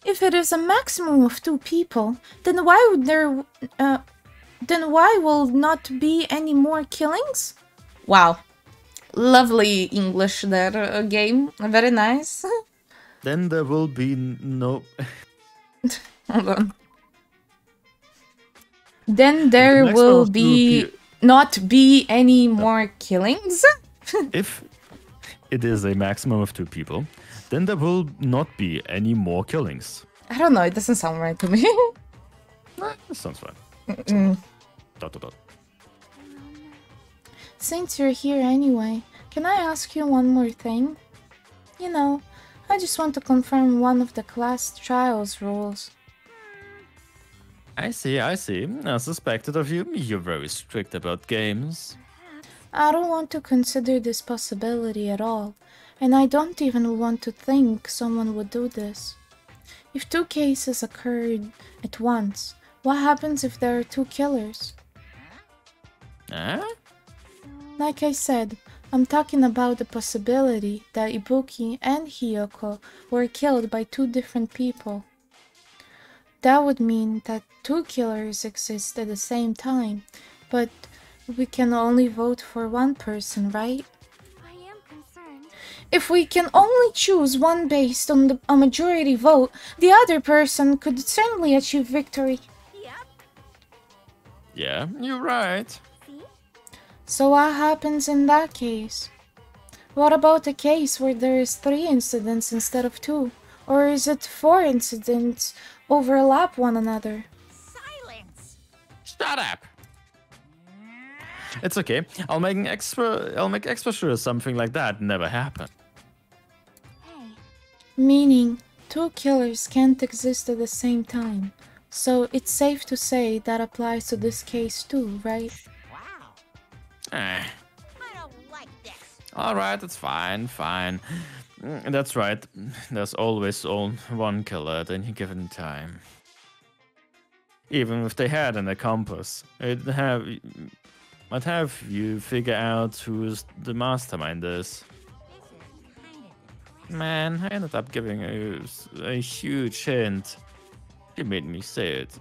If it is a maximum of two people, then why would there, uh, then why will not be any more killings? Wow, lovely English there, uh, game. Very nice. Then there will be no. Hold on. Then there maximum will be not be any more killings. if it is a maximum of two people, then there will not be any more killings. I don't know. It doesn't sound right to me. That sounds fine. Dot dot dot. Since you're here anyway, can I ask you one more thing? You know, I just want to confirm one of the class trials rules. I see, I see. I suspected of you. You're very strict about games. I don't want to consider this possibility at all, and I don't even want to think someone would do this. If two cases occurred at once, what happens if there are two killers? Huh? Like I said, I'm talking about the possibility that Ibuki and Hiyoko were killed by two different people. That would mean that two killers exist at the same time, but we can only vote for one person, right? I am concerned. If we can only choose one based on the, a majority vote, the other person could certainly achieve victory. Yeah, you're right. So what happens in that case? What about a case where there is three incidents instead of two? Or is it four incidents overlap one another? Silence! Shut up. It's okay. I'll make an extra. I'll make extra sure something like that never happened. Meaning, two killers can't exist at the same time. So it's safe to say that applies to this case too, right? Eh. All right, it's fine, fine. Mm, That's right. There's always all one killer at any given time. Even if they had an accomplice, it'd have might have you figure out who's the mastermind is. Man, I ended up giving a, a huge hint. You made me say it.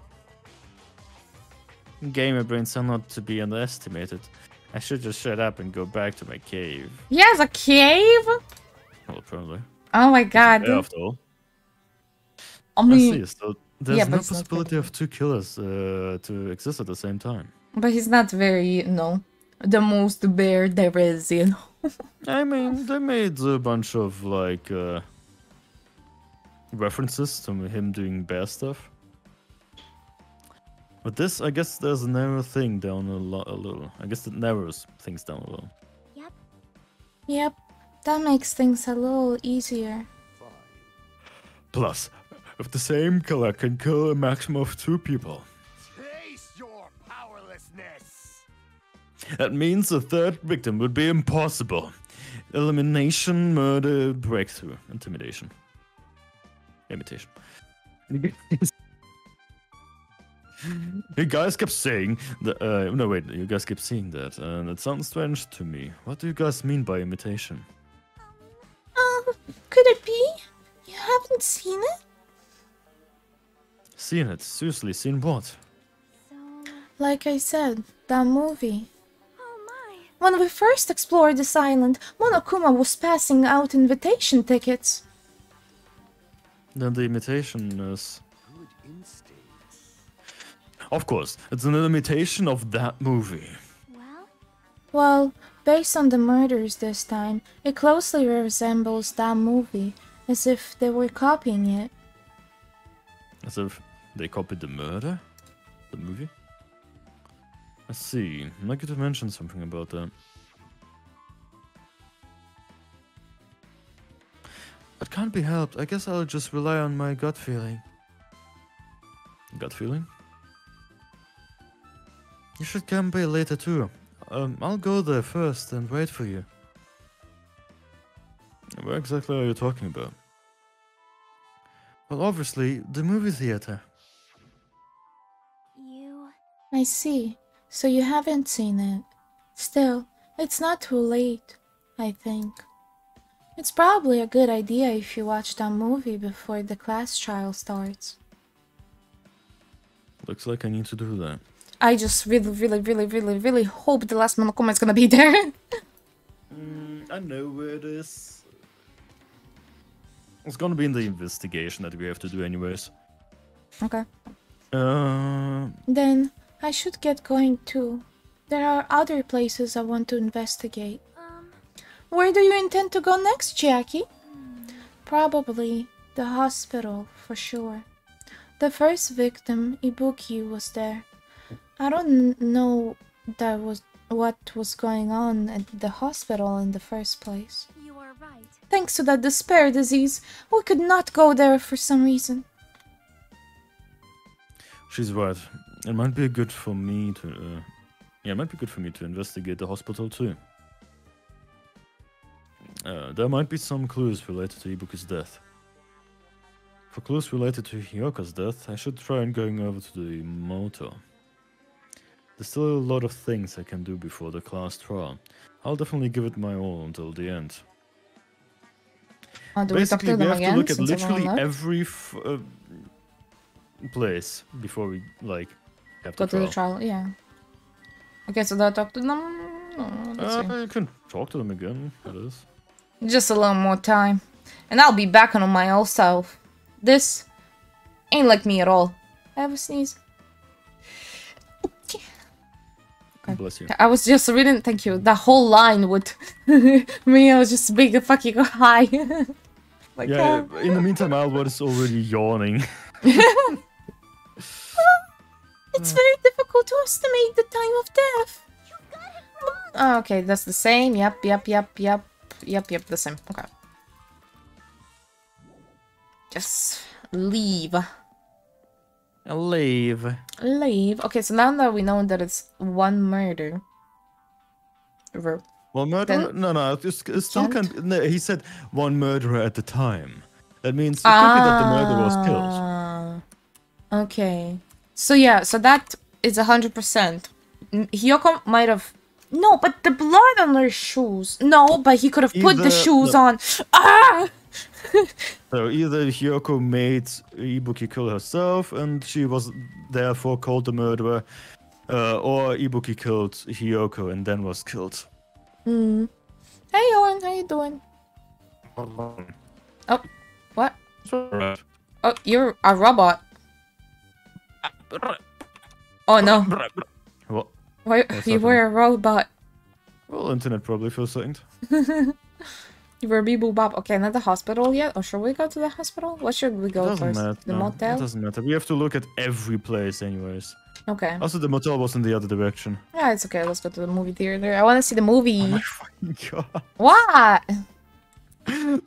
Gamer brains are not to be underestimated. I should just shut up and go back to my cave. He has a cave? Well, probably. Oh my god. After all. I mean. So there's yeah, no but it's not possibility of two killers uh, to exist at the same time. but he's not very, you know, the most bear there is, you know. I mean, they made a bunch of like uh, references to him doing bear stuff. But this, I guess, there's a narrow thing down a, lo- a little. I guess it narrows things down a little. Yep, Yep. that makes things a little easier. Plus, if the same killer can kill a maximum of two people, Taste your powerlessness. that means the third victim would be impossible. Elimination, murder, breakthrough, intimidation, imitation. You guys kept saying that. Uh, no, wait. You guys kept saying that, and it sounds strange to me. What do you guys mean by imitation? Um, could it be? You haven't seen it? Seen it? Seriously, seen what? Like I said, that movie. When we first explored this island, Monokuma was passing out invitation tickets. Then the imitation is. Of course, it's an imitation of that movie. Well, based on the murders this time, it closely resembles that movie, as if they were copying it. As if they copied the murder? The movie? Let's see. Nagito mentioned something about that. It can't be helped. I guess I'll just rely on my gut feeling. Gut feeling? You should come by later too. Um, I'll go there first and wait for you. Where exactly are you talking about? Well, obviously, the movie theater. You. I see. So you haven't seen it. Still, it's not too late, I think. It's probably a good idea if you watch that movie before the class trial starts. Looks like I need to do that. I just really, really, really, really, really hope the last Monokuma is gonna be there. Mm, I know where it is. It's gonna be in the investigation that we have to do anyways. okay. Uh, Then I should get going too. There are other places I want to investigate. Where do you intend to go next, Jackie? Probably the hospital, for sure. The first victim, Ibuki, was there. I don't know that was what was going on at the hospital in the first place. You are right. Thanks to that despair disease, we could not go there for some reason. she's right. It might be good for me to. Uh, yeah, it might be good for me to investigate the hospital too. Uh, there might be some clues related to Ibuki's death. For clues related to Hiyoko's death, I should try and going over to the motel. There's still a lot of things I can do before the class trial. I'll definitely give it my all until the end. We talk Basically, we them have to look at literally every uh, place before we like have Go the to the trial. yeah. Okay, so do I talk to them? No. Uh, you can talk to them again. It is. Just a little more time. And I'll be back on my old self. This ain't like me at all. I have a sneeze. Bless you. I was just reading, thank you, the whole line would me. I was just being a fucking high. like, yeah. uh, In the meantime, Albert is already yawning. it's very difficult to estimate the time of death. Oh, okay, that's the same. Yep, yep, yep, yep, yep, yep, the same. Okay. Just leave. Leave. Leave. Okay, so now that we know that it's one murder. Ver- Well, murder? Then- no, no. It's, it's still Gent? can. No, he said one murderer at the time. That means it could be that the murderer was killed. Ah, Okay. So yeah, so that is a hundred percent. N- Hiyoko might have. No, but the blood on her shoes. No, but he could have put the shoes no. on. Ah! So either Hiyoko made Ibuki kill herself, and she was therefore called the murderer, uh, or Ibuki killed Hiyoko and then was killed. Hmm. Hey, Owen, how you doing? Oh, what? Right. Oh, you're a robot. Oh no. What? Why What's you were a robot? Well, internet probably for a second. You were a bee boo bop. Okay, not the hospital yet. Or should we go to the hospital? What should we go doesn't first? matter. The no, motel? It doesn't matter. We have to look at every place, anyways. Okay. Also, the motel was in the other direction. Yeah, it's okay. Let's go to the movie theater. I want to see the movie. Oh my fucking God. What?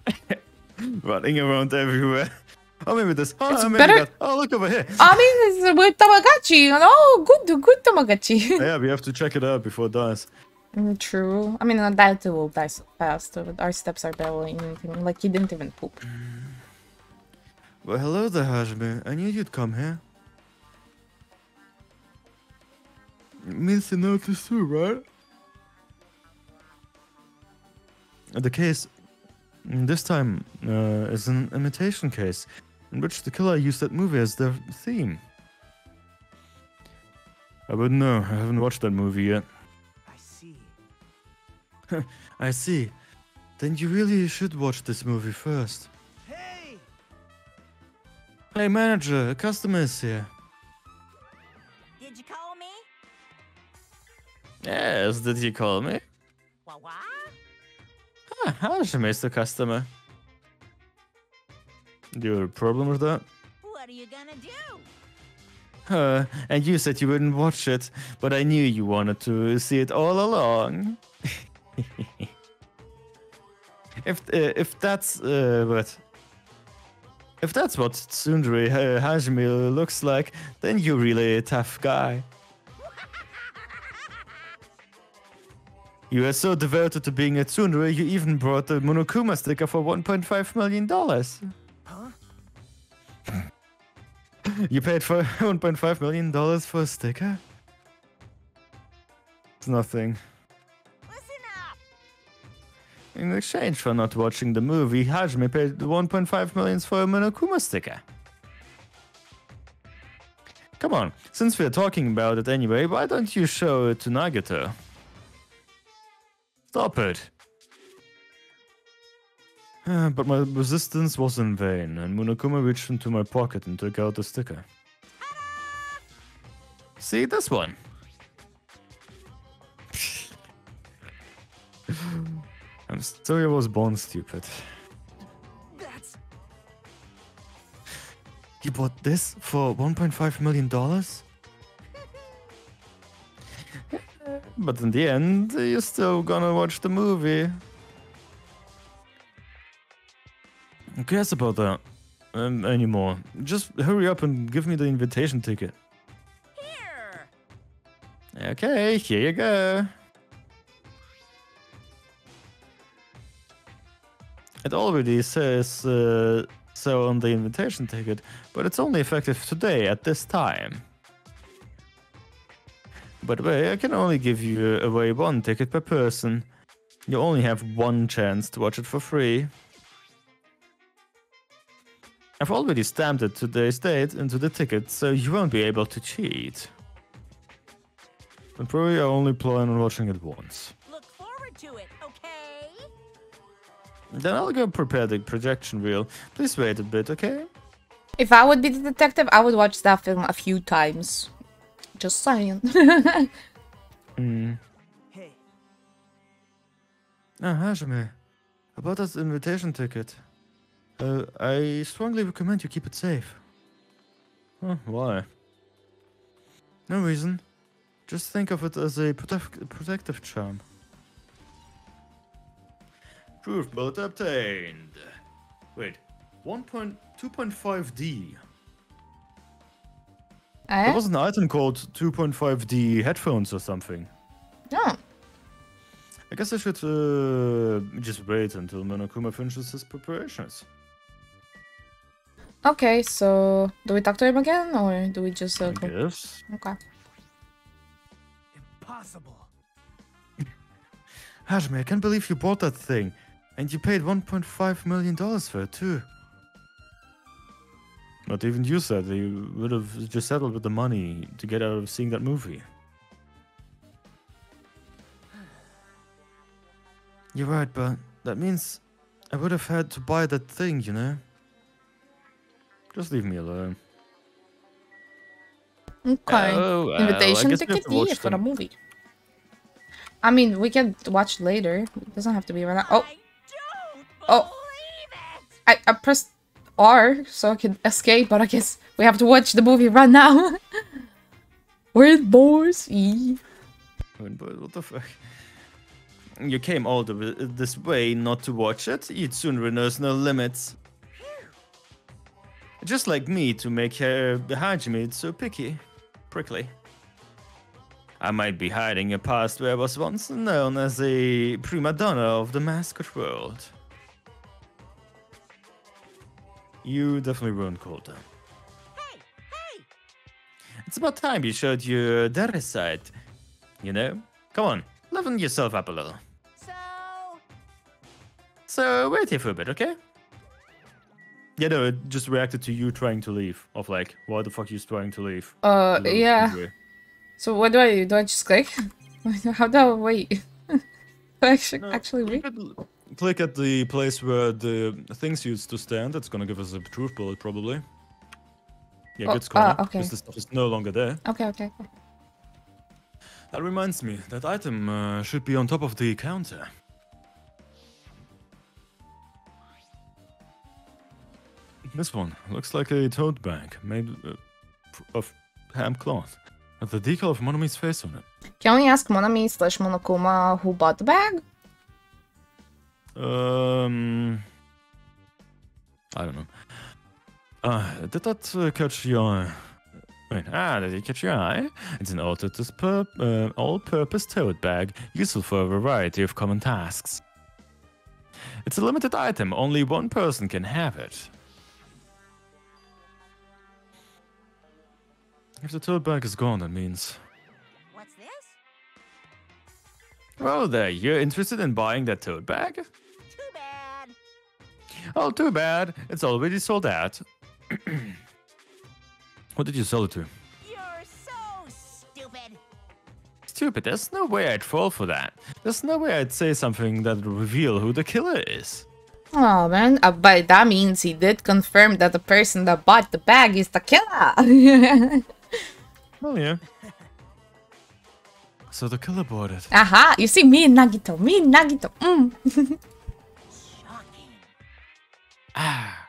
Running around everywhere. Oh, maybe this. Oh, It's maybe better- that. Oh, look over here. I mean, it's with Tamagotchi. Oh, good, good Tamagotchi. yeah, we have to check it out before it dies. Mm, True. I mean, that too will die so fast. Our steps are barely anything. Like, he didn't even poop. Well, hello there, Hajime. I knew you'd come here. Means you noticed too, right? The case mm, this time uh, is an imitation case in which the killer used that movie as their theme. I wouldn't know. I haven't watched that movie yet. I see. Then you really should watch this movie first. Hey! Hey, manager, a customer is here. Did you call me? Yes, did you call me? What? What? Ah, Hajime is the customer. Do you have a problem with that? What are you gonna do? Uh, and you said you wouldn't watch it, but I knew you wanted to see it all along. if uh, if that's uh, what if that's what Tsundere uh, Hajime looks like, then you're really a tough guy. You are so devoted to being a Tsundere, you even brought the Monokuma sticker for 1.5 million dollars. Huh? You paid for 1.5 million dollars for a sticker? It's nothing. In exchange for not watching the movie, Hajime paid 1.5 million for a Monokuma sticker. Come on, since we're talking about it anyway, why don't you show it to Nagito? Stop it. But my resistance was in vain, and Monokuma reached into my pocket and took out the sticker. See this one? I'm sorry I was born stupid. That's You bought this for 1.5 million dollars? but in the end, you're still gonna watch the movie. Who cares about that um, anymore? Just hurry up and give me the invitation ticket. Here! Okay, here you go. It already says uh, so on the invitation ticket, but it's only effective today at this time. By the way, I can only give you away one ticket per person. You only have one chance to watch it for free. I've already stamped it today's date into the ticket, so you won't be able to cheat. And probably I only plan on watching it once. Then I'll go prepare the projection reel. Please wait a bit, okay? If I would be the detective, I would watch that film a few times. Just saying. Hmm. hey. Ah, Hajime. About that invitation ticket. Uh, I strongly recommend you keep it safe. Huh, why? No reason. Just think of it as a protect- protective charm. Proof bullet obtained. Wait, 1.2.5D. Eh? There was an item called 2.5D headphones or something. Oh. I guess I should uh, just wait until Monokuma finishes his preparations. Okay, so do we talk to him again or do we just uh, I go? guess. Okay. Impossible. Hajime, I can't believe you bought that thing. And you paid 1.5 million dollars for it too. Not even you said that you would have just settled with the money to get out of seeing that movie. You're right, but that means I would have had to buy that thing, you know? Just leave me alone. Okay. Oh, well, I Invitation guess we have ticket to yeah, for the them. movie. I mean, we can watch later. It doesn't have to be right now. Oh. Oh. I, I pressed R so I can escape, but I guess we have to watch the movie right now. Weird boys. Wait, but What the fuck? You came all the this way not to watch it? Itsune knows no limits. Just like me to make her Hajime so picky, prickly. I might be hiding a past where I was once known as a prima donna of the mascot world. You definitely ruined Colton. Hey, hey! It's about time you showed your dark side. You know? Come on, liven yourself up a little. So, So wait here for a bit, okay? Yeah, no, it just reacted to you trying to leave. Of like, why the fuck are you trying to leave? Uh, Little yeah. Tsundere. So what do I do? Do I just click? How do I wait? do I actually, actually wait? Click at the place where the things used to stand. It's gonna give us a truth bullet, probably. Yeah, Oh, good corner. ah, okay. Because the stuff is no longer there. Okay, okay. okay. That reminds me, that item uh, should be on top of the counter. This one looks like a tote bag made uh, of ham cloth with the decal of Monomi's face on it. Can we ask Monomi slash Monokuma who bought the bag? Um, I don't know. Uh, did that uh, catch your eye? Wait, ah, did it catch your eye? It's an all-purpose, uh, all-purpose tote bag, useful for a variety of common tasks. It's a limited item, only one person can have it. If the tote bag is gone, that means... What's this? Well, there, you're interested in buying that tote bag? Too bad. Oh, too bad. It's already sold out. what did you sell it to? You're so stupid. Stupid. There's no way I'd fall for that. There's no way I'd say something that would reveal who the killer is. Oh man, uh, but that means he did confirm that the person that bought the bag is the killer. Oh, yeah. So the killer bought it. Aha, you see me and Nagito, me and Nagito. Mm. Ah.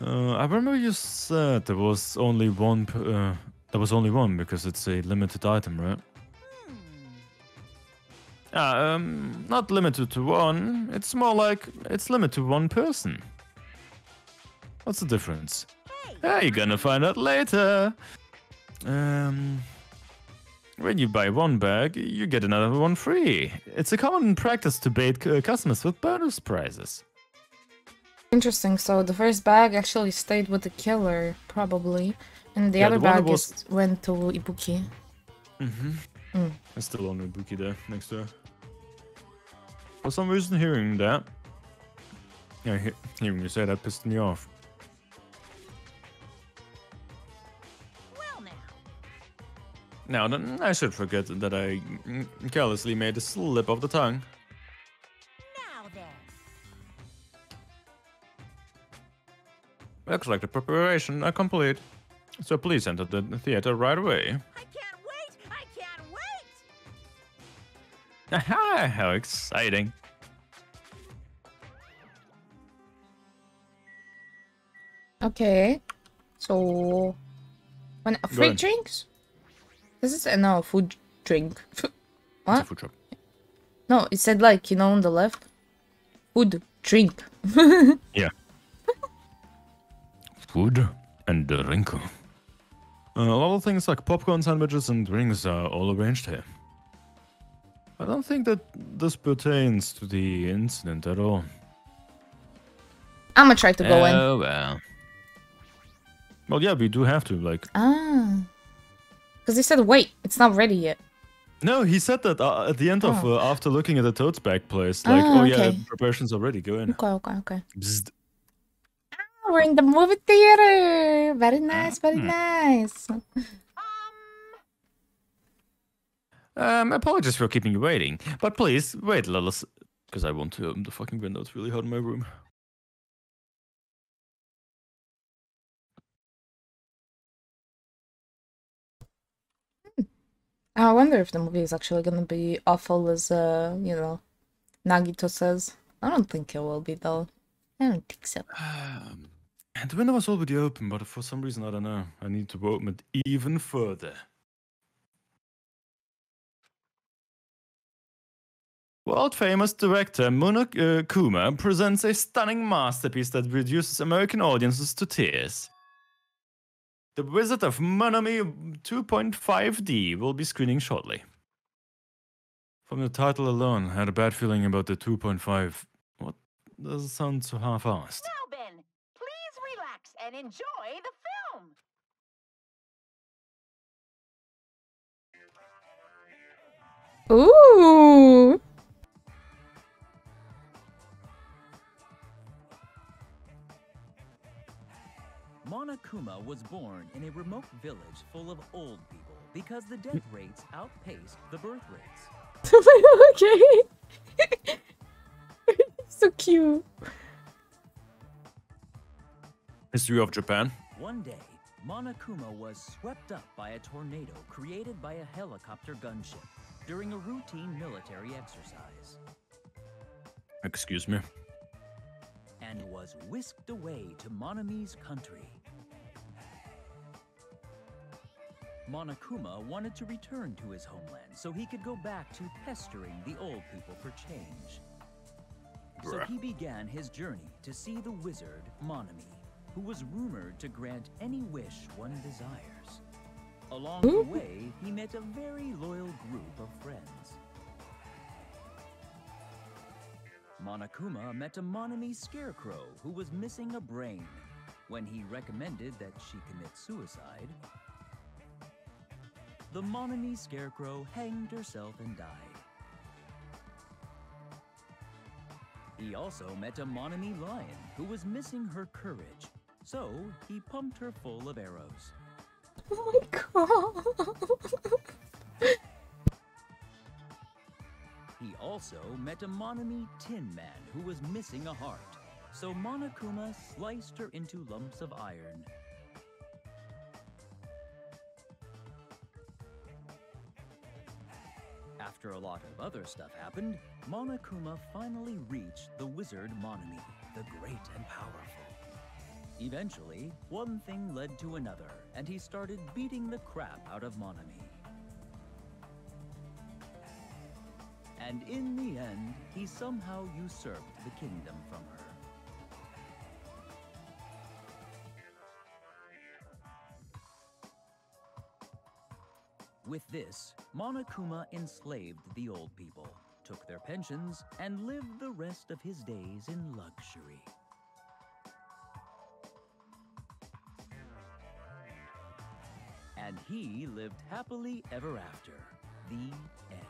Uh, I remember you said there was only one. Uh, there was only one because it's a limited item, right? Ah, um, not limited to one. It's more like it's limited to one person. What's the difference? Ah, you're gonna find out later. Um, when you buy one bag, you get another one free. It's a common practice to bait uh, customers with bonus prizes. Interesting. So the first bag actually stayed with the killer, probably, and the Yeah, other the bag was- is, went to Ibuki. Mm-hmm. Mm. It's still on Ibuki there, next to her. For some reason, hearing that, yeah, hearing you say that pissed me off. Now, then, I should forget that I carelessly made a slip of the tongue. Now then. Looks like the preparation are complete. So please enter the theater right away. I can't wait. I can't wait. Aha, how exciting. Okay. So, when Go free ahead. drinks? This is uh, no food drink. What? food shop. No, it said like you know on the left. Food drink. Yeah. Food and drink. Uh, a lot of things like popcorn sandwiches and drinks are all arranged here. I don't think that this pertains to the incident at all. I'ma try to go in. Oh, well. Well, yeah, we do have to, like... Ah. Because he said wait, it's not ready yet. No, he said that uh, at the end of, Oh. uh, after looking at the totes bag place. Like, Ah, oh yeah, okay. preparations are ready, go in. Okay, okay, okay. Bzzzt. Ah, We're in the movie theater. Very nice, very Mhm. nice. Um, apologies for keeping you waiting, but please wait a little, because I want to open the fucking window. It's really hot in my room. I wonder if the movie is actually gonna be awful as uh, you know, Nagito says. I don't think it will be though. I don't think so. Um, and the window was already open, but for some reason I don't know. I need to open it even further. World famous director Muna uh, Kuma presents a stunning masterpiece that reduces American audiences to tears. The Wizard of Monomi 2.5D will be screening shortly. From the title alone, I had a bad feeling about the 2.5. What does it sound so half-assed? Now then, please relax and enjoy the film. Ooh. Monokuma was born in a remote village full of old people because the death rates outpaced the birth rates. okay. so cute. History of Japan. One day, Monokuma was swept up by a tornado created by a helicopter gunship during a routine military exercise. Excuse me. and was whisked away to Monomi's country. Monokuma wanted to return to his homeland so he could go back to pestering the old people for change. So he began his journey to see the wizard Monomi, who was rumored to grant any wish one desires. Along the hmm? way, he met a very loyal group of friends. Monokuma met a Monomi scarecrow who was missing a brain. When he recommended that she commit suicide, the Monomi scarecrow hanged herself and died. He also met a Monomi lion who was missing her courage, so he pumped her full of arrows. Oh my god. He also met a Monomi Tin Man who was missing a heart, so Monokuma sliced her into lumps of iron. After a lot of other stuff happened, Monokuma finally reached the wizard Monomi, the great and powerful. Eventually, one thing led to another, and he started beating the crap out of Monomi. And in the end, he somehow usurped the kingdom from her. With this, Monokuma enslaved the old people, took their pensions, and lived the rest of his days in luxury. And he lived happily ever after. The end.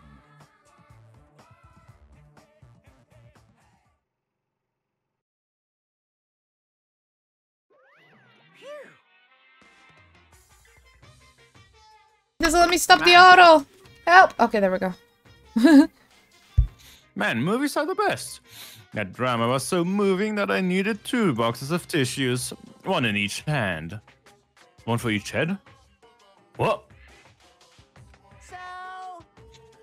Doesn't let me stop the auto. Help. Okay, there we go. Man, movies are the best. That drama was so moving that I needed two boxes of tissues, one in each hand. One for each head? What? So,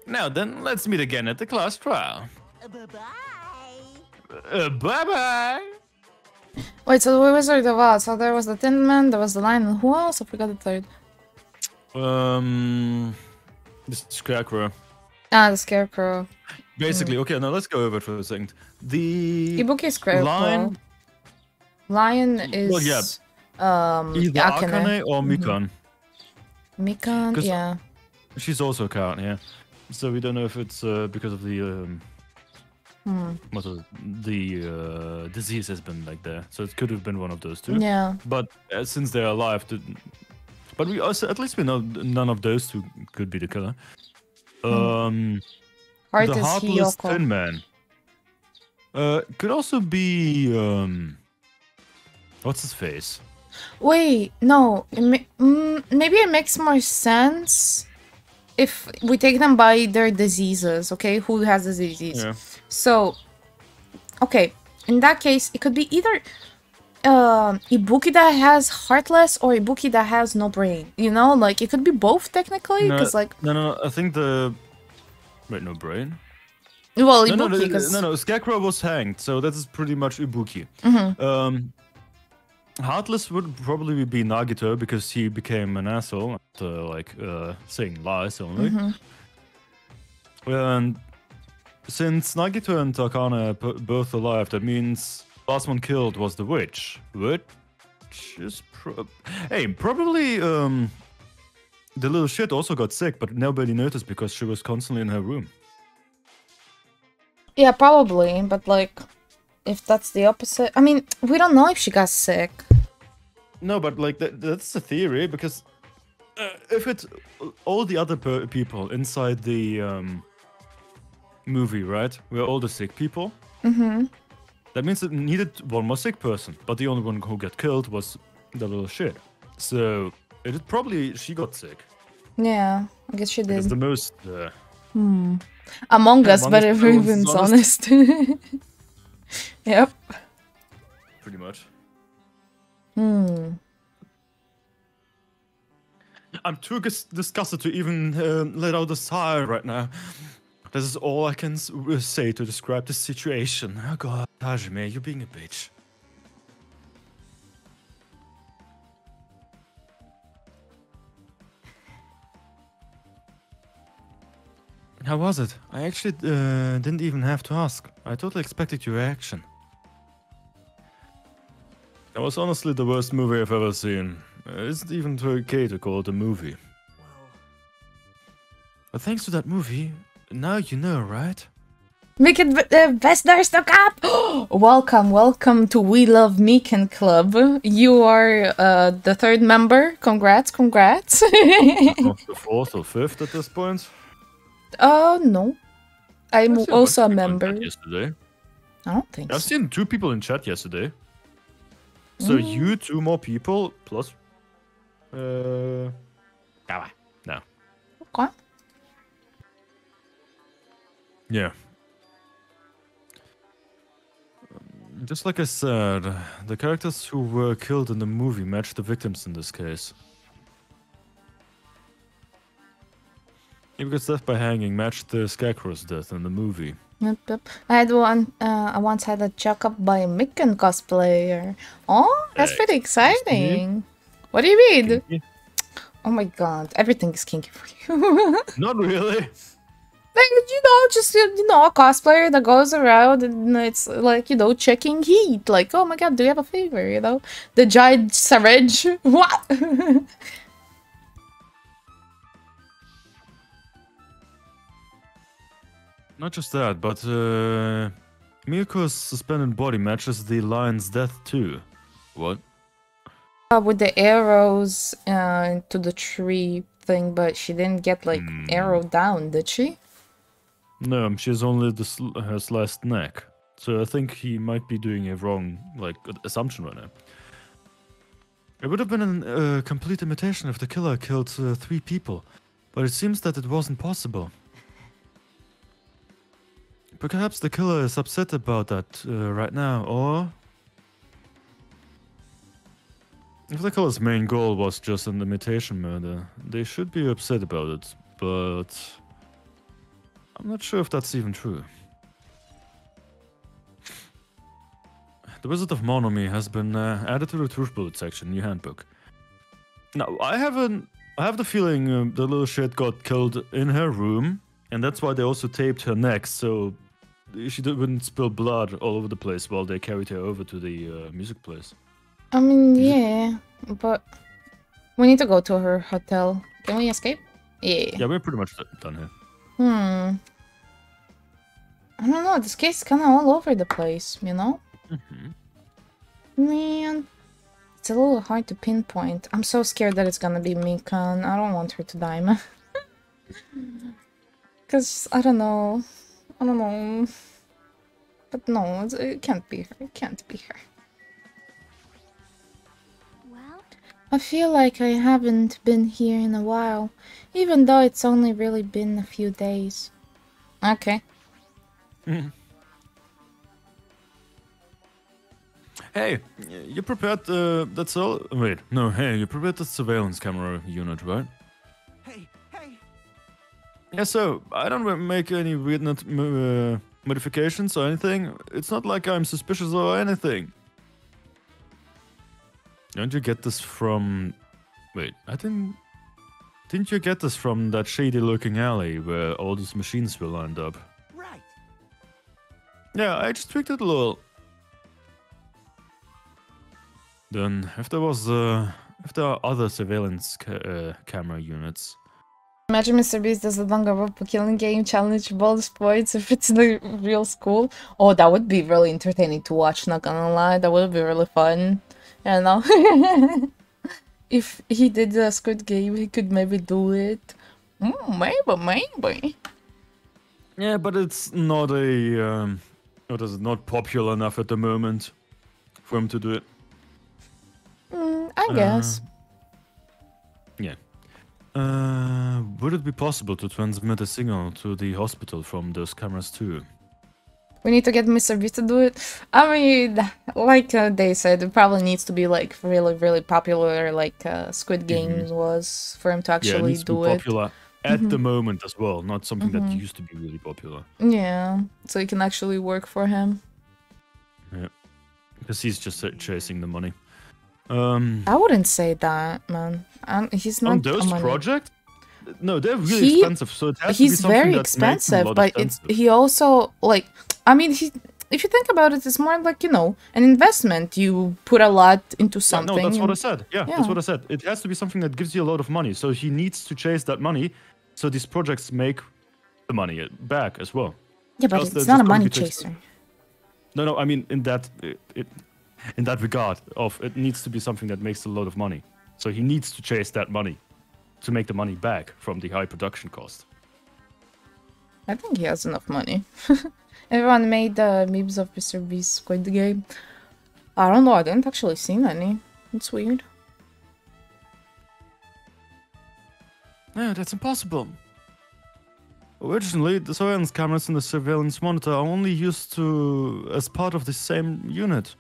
Now then, let's meet again at the class trial. bye bye. Uh, bye bye. Wait, so the wizard of Oz. So there was the Tin Man, there was the lion, and who else? I forgot the third. Um, the scarecrow. Ah, the scarecrow. Basically, okay. Now let's go over it for a second. The Ibuki scarecrow. lion, Lion is Well, yeah. um either Akane. Akane or Mhm. Mikan. Mikan, 'Cause- yeah. She's also a count, yeah. So we don't know if it's uh, because of the um, Hmm. was the uh, disease has been like there. So it could have been one of those two. Yeah. But uh, since they're alive, the, but we also at least we know none of those two could be the killer. Um, Heart the heartless Hiyoko. Tin Man. Uh, could also be um, what's his face? Wait, no. Mm, maybe it makes more sense if we take them by their diseases, okay? Who has the disease? Yeah. So, okay, in that case, it could be either um Ibuki that has heartless or Ibuki that has no brain. You know, like it could be both technically, No, because like, no, no, no, I think the wait, no brain. well, no, no, no, Ibuki, because no, no, Scarecrow was hanged, so that is pretty much Ibuki. Mhm. Um, Heartless would probably be Nagito because he became an asshole after like uh, saying lies only. Mhm. And since Nagito and Takana are both alive, that means last one killed was the witch. Which is pro- hey, probably um, the little shit also got sick, but nobody noticed because she was constantly in her room. yeah, probably, but like, if that's the opposite, I mean, we don't know if she got sick. No, but like that, that's the theory because uh, if it's all the other per- people inside the um, movie, right? We're all the sick people. Mm-hmm. That means it needed one more sick person, but the only one who got killed was the little shit. So it probably she got sick. Yeah, I guess she did. the most. Uh, Hmm. Among Us, Among but Us, everyone's everyone's honest. yep. pretty much. Hmm. I'm too dis- disgusted to even uh, let out a sigh right now. This is all I can say to describe the situation. Oh god, Hajime, you're being a bitch. How was it? I actually uh, didn't even have to ask. I totally expected your reaction. That was honestly the worst movie I've ever seen. Uh, It's even okay to call it a movie. But thanks to that movie, now you know, right? Make it uh, best there stuck up. welcome, welcome to We Love Meekin Club. You are uh, the third member. Congrats, congrats. Not the fourth or fifth at this point. Oh no, I'm I've seen a also a bunch of people in member. Yesterday. I don't think I've so. seen two people in chat yesterday. So Mm. you, two more people, plus. Uh. No. Okay. Yeah. Just like I said, the characters who were killed in the movie match the victims in this case. Because death by hanging matched the Scarecrow's death in the movie. Yep, yep. I had one. Uh, I once had a chuck up by a Mikan cosplayer. Oh, that's Hey, pretty exciting. What do you mean? Oh my god, everything is kinky for you. Not really. Like you know, just you know, a cosplayer that goes around and it's like you know checking heat. Like, oh my god, do you have a favor? You know, the giant syringe. What? Not just that, but uh, Hiyoko's suspended body matches the lion's death too. What? uh, with the arrows uh, to the tree thing, but she didn't get like arrow down, did she? No, um, she has only the sl- her sliced neck. So I think he might be doing a wrong like assumption right now. It would have been a uh, complete imitation if the killer killed uh, three people, but it seems that it wasn't possible. Perhaps the killer is upset about that uh, right now, or if the killer's main goal was just an imitation murder, they should be upset about it. But I'm not sure if that's even true. The Wizard of Monomi has been uh, added to the Truth Bullet section, new handbook. Now, I haven't. I have the feeling um, the little shit got killed in her room, and that's why they also taped her neck so she wouldn't spill blood all over the place while they carried her over to the uh, music place. I mean, yeah, but we need to go to her hotel. Can we escape? Yeah. Yeah, we're pretty much done here. Hmm. I don't know. This case is kind of all over the place, you know? Man, it's a little hard to pinpoint. I'm so scared that it's gonna be Mikan. I don't want her to die, man. Cause I don't know. I don't know. But no, it can't be her. It can't be her. I feel like I haven't been here in a while, even though it's only really been a few days. Okay. Hey, you prepared uh, that's all. Wait, no, hey, you prepared the surveillance camera unit, right? Hey, hey. Yeah, so I don't make any weird not, uh, modifications or anything. It's not like I'm suspicious or anything. Don't you get this from? Wait, I didn't. Didn't you get this from that shady-looking alley where all these machines were lined up? Right. Yeah, I just tweaked it a little. Then, if there was, uh, if there are other surveillance ca- uh, camera units, Imagine Mr. Beast does a Dunga Rope killing game challenge bonus points if it's in a real school. Oh, that would be really entertaining to watch, not gonna lie. That would be really fun. You know? if he did the Squid Game, he could maybe do it. Mm, maybe, maybe. Yeah, but it's not a um, what is it? Not popular enough at the moment for him to do it. Mm, I guess. Yeah. Uh, would it be possible to transmit a signal to the hospital from those cameras too? We need to get Mr. Beast to do it. I mean, like uh, they said, it probably needs to be like really, really popular, like uh, Squid Games was, for him to Mm-hmm. yeah, it actually needs to be do it. popular at Mhm. the moment as well, not something that Mhm. used to be really popular. Yeah, so it can actually work for him. Yeah, because he's just uh, chasing the money. Um, I wouldn't say that, man. Um, he's not on those projects, no, they're really He- expensive. So it has to be he's something very that makes him a expensive, but sense it's he also like I mean he if you think about it, it's more like you know an investment. You put a lot into Yeah, something. no, that's what I said. Yeah, Yeah. that's what I said. It has to be something that gives you a lot of money. So he needs to chase that money. So these projects make the money back as well. Yeah, but Else it's not a money chaser. No, no, I mean in that it, it, in that regard of it needs to be something that makes a lot of money. So he needs to chase that money to make the money back from the high production cost. I think he has enough money. Everyone made the memes of Mr. Beast Squid Game. I don't know. I didn't actually see any. It's weird. No, that's impossible. Originally, the surveillance cameras and the surveillance monitor are only used to as part of the same unit.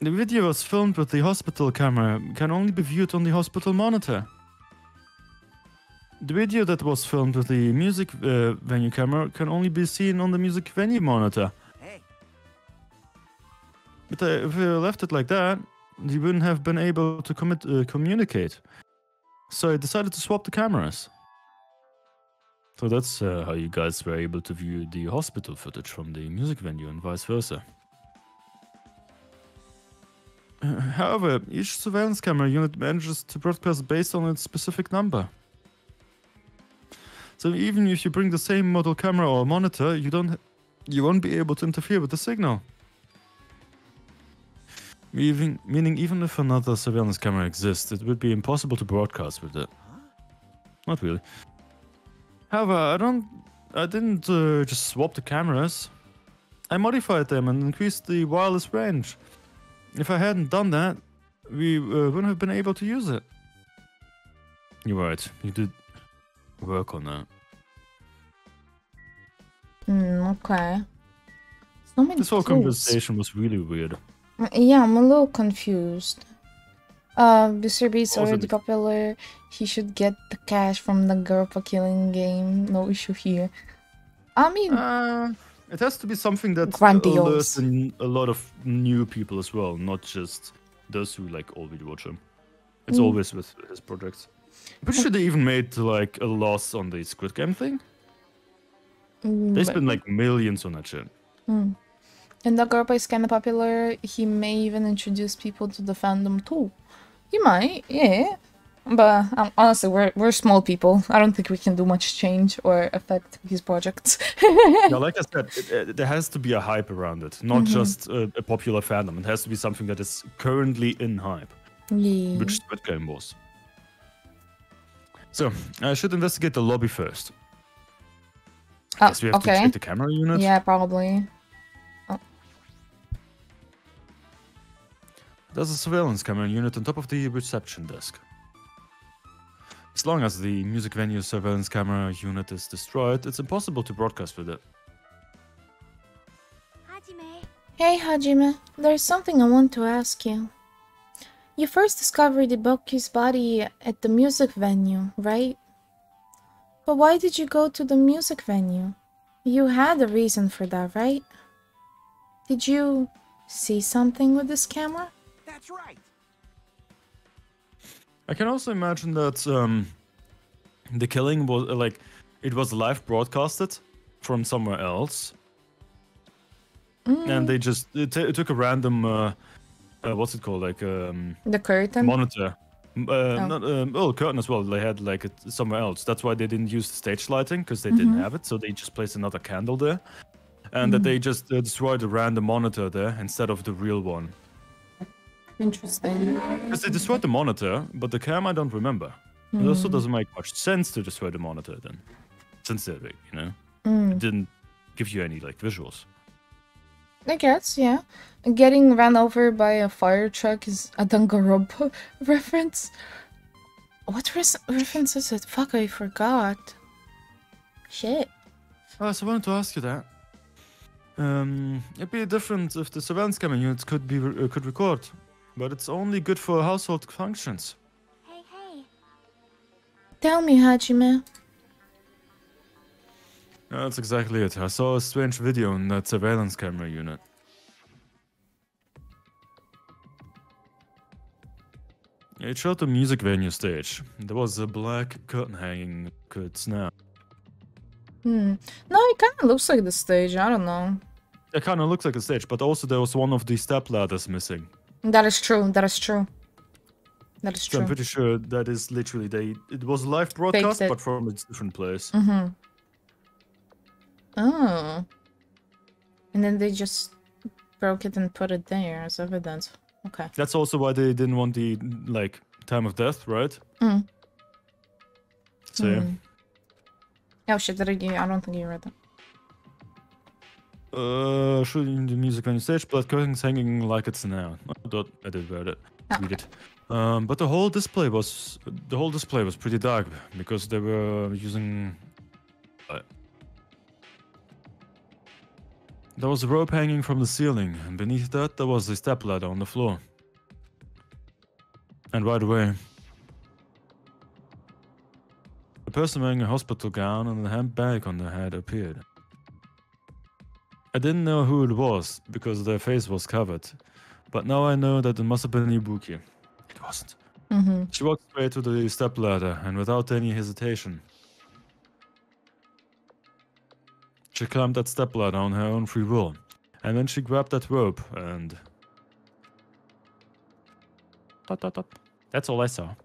The video was filmed with the hospital camera can only be viewed on the hospital monitor. The video that was filmed with the music uh, venue camera can only be seen on the music venue monitor. Hey. But uh, if we left it like that, you wouldn't have been able to commit, uh, communicate. So I decided to swap the cameras. So that's uh, how you guys were able to view the hospital footage from the music venue and vice versa. Uh, However, each surveillance camera unit manages to broadcast based on its specific number. So even if you bring the same model camera or monitor, you don't, you won't be able to interfere with the signal. Even, meaning, even if another surveillance camera exists, it would be impossible to broadcast with it. Not really. However, I don't, I didn't uh, just swap the cameras. I modified them and increased the wireless range. If I hadn't done that, we uh, wouldn't have been able to use it. You're right. You did work on that. Hmm, okay. So many This whole clues. conversation was really weird. Uh, Yeah, I'm a little confused. Uh, Mr. Beast Also already popular. He should get the cash from the Gerpa killing game. No issue here. I mean, Uh, it has to be something that Grandiose. in a lot of new people as well, not just those who like already watch him. It's Mm. always with his projects. I'm pretty sure they even made like a loss on the Squid Game thing. mm, They spent like millions on that shit. Hmm. And the Gerpa is kind of popular. He may even introduce people to the fandom too. He might, yeah. But um, honestly, we're we're small people. I don't think we can do much change or affect his projects. yeah, like I said, it, it, there has to be a hype around it, not Mhm. just a, a popular fandom. It has to be something that is currently in hype, yeah. which Squid Game was. So I should investigate the lobby first. Ah, Guess we have okay. to check the camera unit. Yeah, probably. There's a surveillance camera unit on top of the reception desk. As long as the music venue surveillance camera unit is destroyed, it's impossible to broadcast with it. Hajime. Hey Hajime, there's something I want to ask you. You first discovered Ibuki's body at the music venue, right? But why did you go to the music venue? You had a reason for that, right? Did you see something with this camera? That's right. I can also imagine that um, the killing was uh, like it was live broadcasted from somewhere else, and they just it, it took a random uh, uh, what's it called like um, The curtain? monitor. Uh, Oh. Not um, oh curtain as well. They had like it somewhere else. That's why they didn't use the stage lighting because they didn't Mhm. have it. So they just placed another candle there, and that Mm. they just uh, destroyed a random monitor there instead of the real one. Interesting. Because they destroyed the monitor, but the cam I don't remember. It also Hmm. doesn't make much sense to destroy the monitor then, since they're big, you know. Mm. It didn't give you any like visuals. I guess, yeah. Getting ran over by a fire truck is a Danganronpa reference. What res- reference is it? Fuck, I forgot. Shit. Oh, so I wanted to ask you that. Um, it'd be different if the surveillance camera units could be re- uh, could record, but it's only good for household functions. Hey, hey. Tell me, Hajime. That's exactly it. I saw a strange video on that surveillance camera unit. It showed the music venue stage. There was a black curtain hanging could snap. Hmm. No, it kind of looks like the stage. I don't know. It kind of looks like a stage, but also there was one of the step ladders missing. That is true. That is true. That is So true. I'm pretty sure that is literally they. It was a live broadcast, but from a different place. Mm-hmm. Oh. And then they just broke it and put it there as evidence. Okay. That's also why they didn't want the like time of death, right? Mm. So. Hmm. Oh shit, did I, I don't think you read that. Uh, shooting the music on the stage, blood curtains hanging like it's now. I did, I did read it, Ah. read it. Um, but the whole display was the whole display was pretty dark because they were using. There was a rope hanging from the ceiling, and beneath that there was a stepladder on the floor. And right away, a person wearing a hospital gown and a handbag on their head appeared. I didn't know who it was because their face was covered, but now I know that it must have been Ibuki. It wasn't. Mm-hmm. She walked straight to the stepladder and without any hesitation. She climbed that stepladder on her own free will, and then she grabbed that rope and. That's all I saw.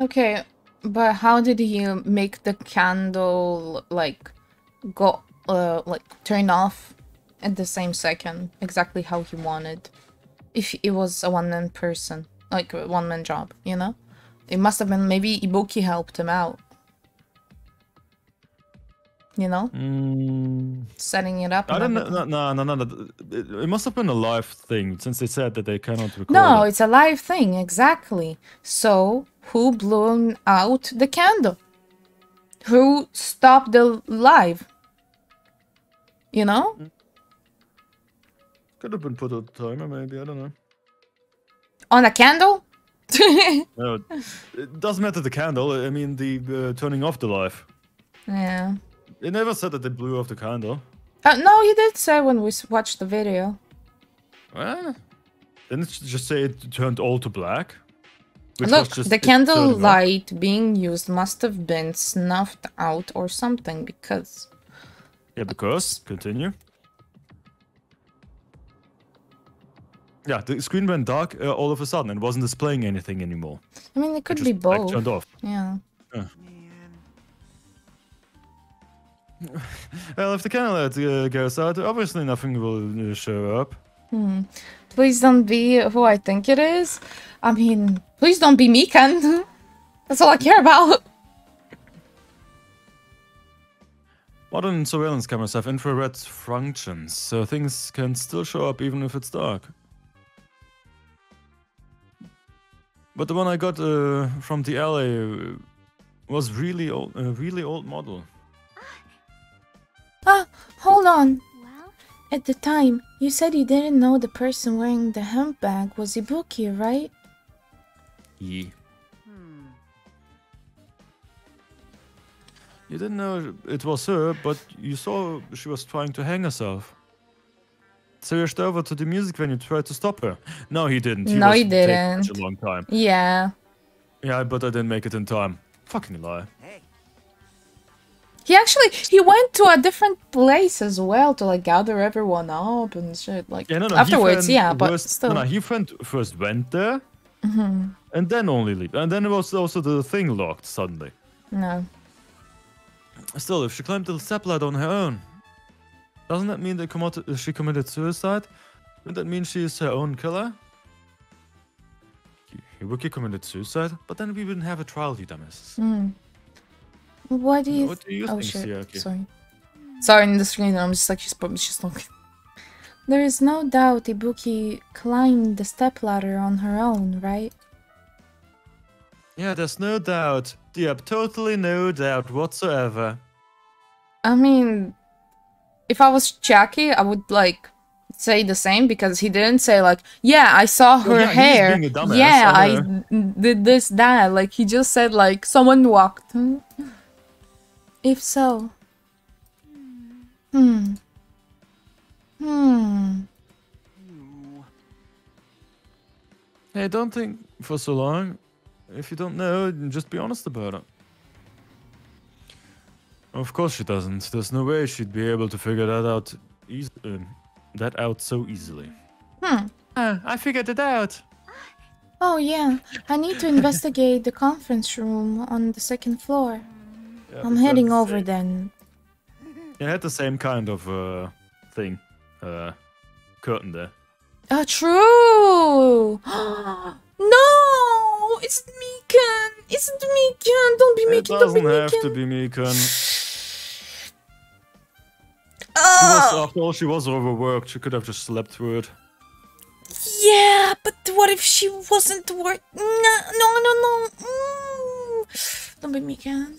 Okay, but how did he make the candle like go uh like turn off at the same second exactly how he wanted? If it was a one man person, like one man job, you know? It must have been maybe Ibuki helped him out. You know? Mm, Setting it up. I don't know. No, no, no, no. It, must have been a live thing since they said that they cannot record No, it. it's a live thing, exactly. So, who blew out the candle? Who stopped the live? You know? Could have been put on the timer, maybe. I don't know. On a candle? No, it doesn't matter the candle. I mean, the uh, turning off the live. yeah. They never said that they blew off the candle. Uh, no, he did say when we watched the video. Well, didn't it just say it turned all to black? Which Look, the candle light being used must have been snuffed out or something because. Yeah, because continue. Yeah, the screen went dark uh, all of a sudden and wasn't displaying anything anymore. I mean, it could just, be like, both. turned off. Yeah. Well, if the candle light uh, goes out, obviously nothing will uh, show up. Hmm. Please don't be who I think it is. I mean, please don't be Mikan. That's all I care about. Modern surveillance cameras have infrared functions, so things can still show up even if it's dark. But the one I got uh, from the alley uh, was really old, a really old model. Ah, hold on. At the time, you said you didn't know the person wearing the handbag was Ibuki, right? Yeah. You didn't know it was her, but you saw she was trying to hang herself. So you rushed over to the music venue to try to stop her. No, he didn't. No, he taking Such didn't. a long time. Yeah. Yeah, but I didn't make it in time. Fucking lie. He actually he went to a different place as well to like gather everyone up and shit. Like Yeah, no, no. afterwards, yeah, but first, still. No, no, he friend first went there Mhm. and then only leave, and then it was also the thing locked suddenly. No. Still, if she climbed the stepladder on her own, doesn't that mean that commo- she committed suicide? Wouldn't that mean she is her own killer? Hibuki committed suicide, but then we wouldn't have a trial, you dumbass. Hmm. What do you? What do you oh think, shit! Chiaki? Sorry. Sorry, in the screen, I'm just like she's probably she's looking. There is no doubt Ibuki climbed the stepladder on her own, right? Yeah, there's no doubt. Yep, totally no doubt whatsoever. I mean, if I was Jackie, I would like say the same because he didn't say like, yeah, I saw Well, her yeah, hair. yeah, I I did this that. Like he just said like someone walked. If so. Hmm. Hmm. Hey, don't think for so long. If you don't know, just be honest about it. Of course she doesn't. There's no way she'd be able to figure that out uh, that out so easily. Hmm. I figured it out. Oh yeah, I need to investigate the conference room on the second floor. Yeah, I'm heading over it. then. It had the same kind of uh, thing. Uh, curtain there. Ah, true. no, it's Mikan. It's Mikan. Don't be Mikan. It making. Don't be doesn't have Mikan. to be Mikan. Ah. was, after all, she was overworked. She could have just slept through it. Yeah, but what if she wasn't work? No, no, no, no. Mm. Don't be Mikan.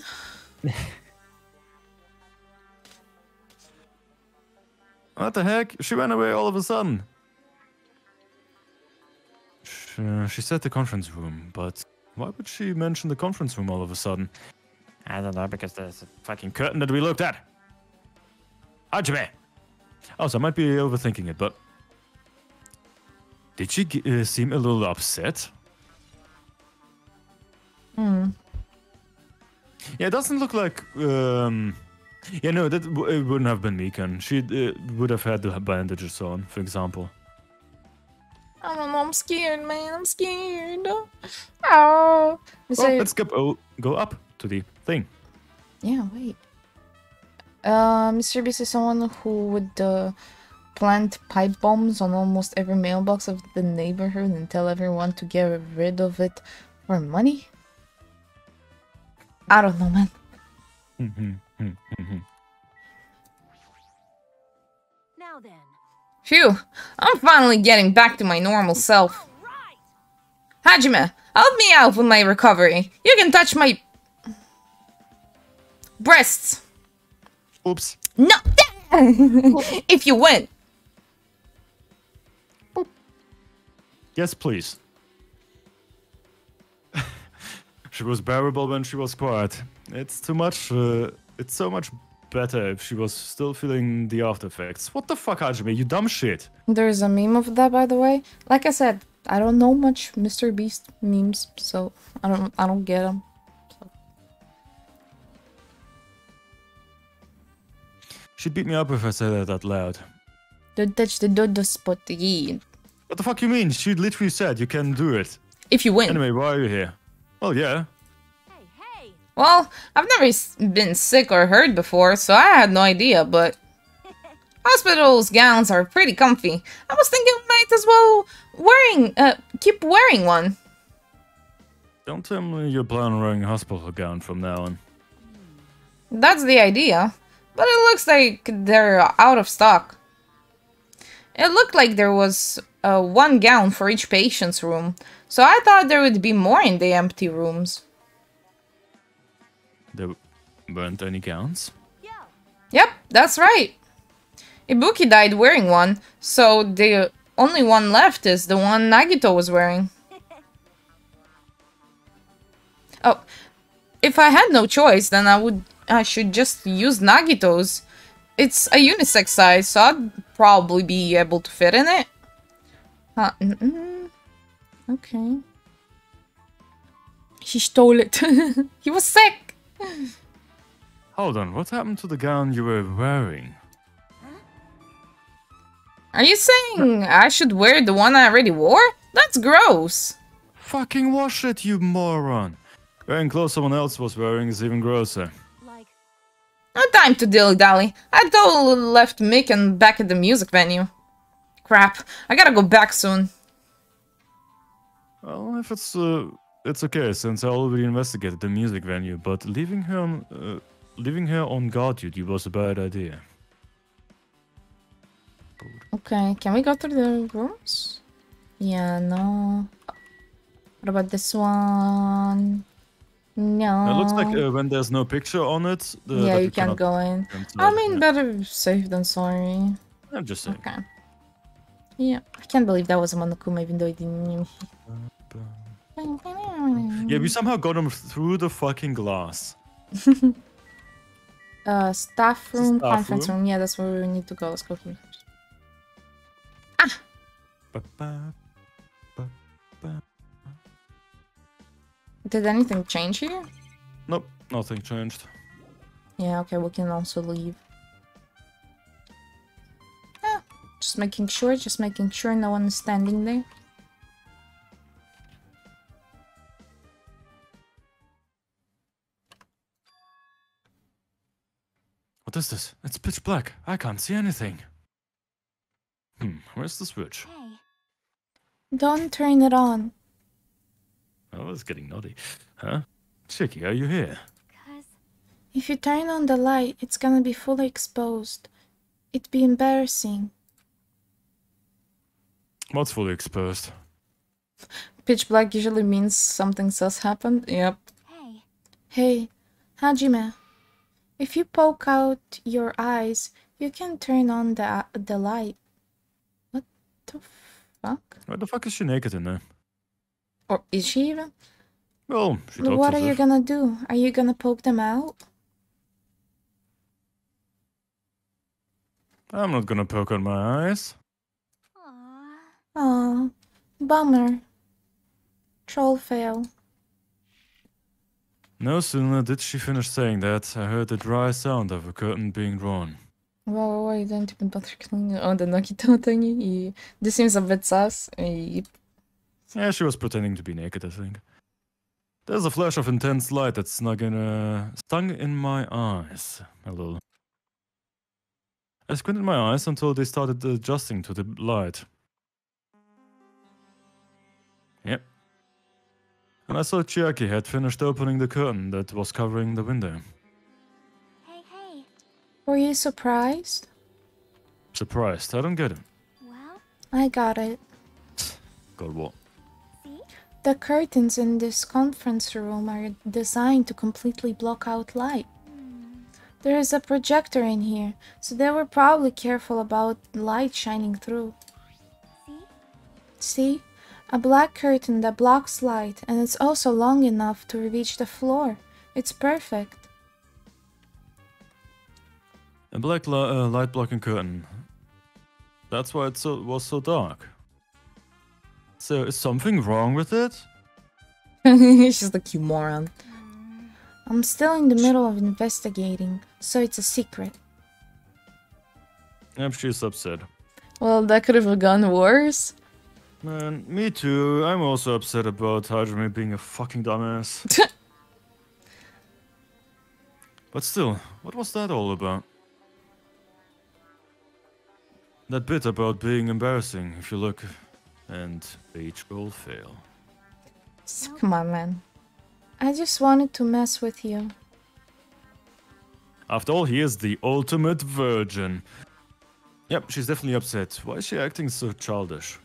What the heck? She ran away all of a sudden. She, she said the conference room, but why would she mention the conference room all of a sudden? I don't know, because there's a fucking curtain that we looked at. Hajime! Also, I might be overthinking it, but. Did she uh, seem a little upset? Hmm. Yeah, it doesn't look like. Um, yeah, no, that w- it wouldn't have been Mikan. She uh, would have had the bandages on, for example. I don't know. I'm scared, man. I'm scared. Oh. Well, let's go, oh, go up to the thing. Yeah, wait. Uh, Mr. Beast is someone who would uh, plant pipe bombs on almost every mailbox of the neighborhood and tell everyone to get rid of it for money. I don't know, man. Now then. Phew, I'm finally getting back to my normal self. Hajime, help me out with my recovery. You can touch my breasts. Oops. No, if you win. Yes, please. She was bearable when she was quiet. It's too much. Uh, it's so much better if she was still feeling the after effects. What the fuck, Hajime? You dumb shit. There's a meme of that, by the way. Like I said, I don't know much Mr. Beast memes, so I don't, I don't get them. She'd beat me up if I said that out loud. Don't touch the dodo spot again. What the fuck you mean? She literally said you can do it. If you win. Anyway, why are you here? Well, yeah. Well, I've never been sick or hurt before, so I had no idea, but hospitals gowns are pretty comfy. I was thinking might as well wearing uh keep wearing one. Don't tell me you plan on wearing a hospital gown from now on. That's the idea. But it looks like they're out of stock. It looked like there was uh, one gown for each patient's room, so I thought there would be more in the empty rooms. There weren't any gowns. Yep, that's right. Ibuki died wearing one, so the only one left is the one Nagito was wearing. Oh, if I had no choice, then I would I should just use Nagito's. It's a unisex size, so I'd probably be able to fit in it. Uh, mm -mm. Okay. He stole it. he was sick. Hold on, what happened to the gown you were wearing? Are you saying I should wear the one I already wore? That's gross. Fucking wash it, you moron! Wearing clothes someone else was wearing is even grosser. No time to dilly dally. I totally left Mikan back at the music venue. Crap, I gotta go back soon. Well, if it's uh, it's okay since I already investigated the music venue, but leaving her on uh, leaving her on guard duty was a bad idea. Okay, can we go through the rooms? Yeah, no. What about this one? No. It looks like uh, when there's no picture on it. Uh, yeah, that you can't go in. I mean, Yeah. better safe than sorry. I'm just saying. Okay. Yeah, I can't believe that was a Monokuma even though it didn't. Yeah, we somehow got him through the fucking glass. uh, staff room, Staff conference room? room. Yeah, that's where we need to go. Let's go here. Ba-ba. Did anything change here? Nope, nothing changed. Yeah, okay, we can also leave. Yeah, just making sure, just making sure no one is standing there. What is this? It's pitch black. I can't see anything. Hmm, where's the switch? Don't turn it on. Oh, it's getting naughty. Huh? Chiaki, are you here? If you turn on the light, it's gonna be fully exposed. It'd be embarrassing. What's fully exposed? Pitch black usually means something sus happened. Yep. Hey. Hey, Hajime. If you poke out your eyes, you can turn on the the light. What the fuck? Why the fuck is she naked in there? Or is she even? Well, she talks What are you if- gonna do? Are you gonna poke them out? I'm not gonna poke on my eyes. Aw, bummer. Troll fail. No sooner did she finish saying that, I heard the dry sound of a curtain being drawn. Wow, why you don't bother cleaning on the? И- This seems a bit sus. Yeah, she was pretending to be naked, I think. There's a flash of intense light that snug in, uh, stung in my eyes. A little. I squinted my eyes until they started adjusting to the light. Yep. And I saw Chiaki had finished opening the curtain that was covering the window. Hey, hey. Were you surprised? Surprised, I don't get it. Well, I got it. God, what? The curtains in this conference room are designed to completely block out light. Hmm. There is a projector in here, so they were probably careful about light shining through. See? See? A black curtain that blocks light, and it's also long enough to reach the floor. It's perfect. A black li- uh, light blocking curtain. That's why it so was so dark. So is something wrong with it? She's like, you moron. I'm still in the middle of investigating, so it's a secret. Yep, she's upset. Well, that could have gone worse. Man, me too. I'm also upset about Hajime being a fucking dumbass. but still, what was that all about? That bit about being embarrassing if you look and each goal fail. Come on, man. I just wanted to mess with you. After all, he is the ultimate virgin. Yep, she's definitely upset. Why is she acting so childish?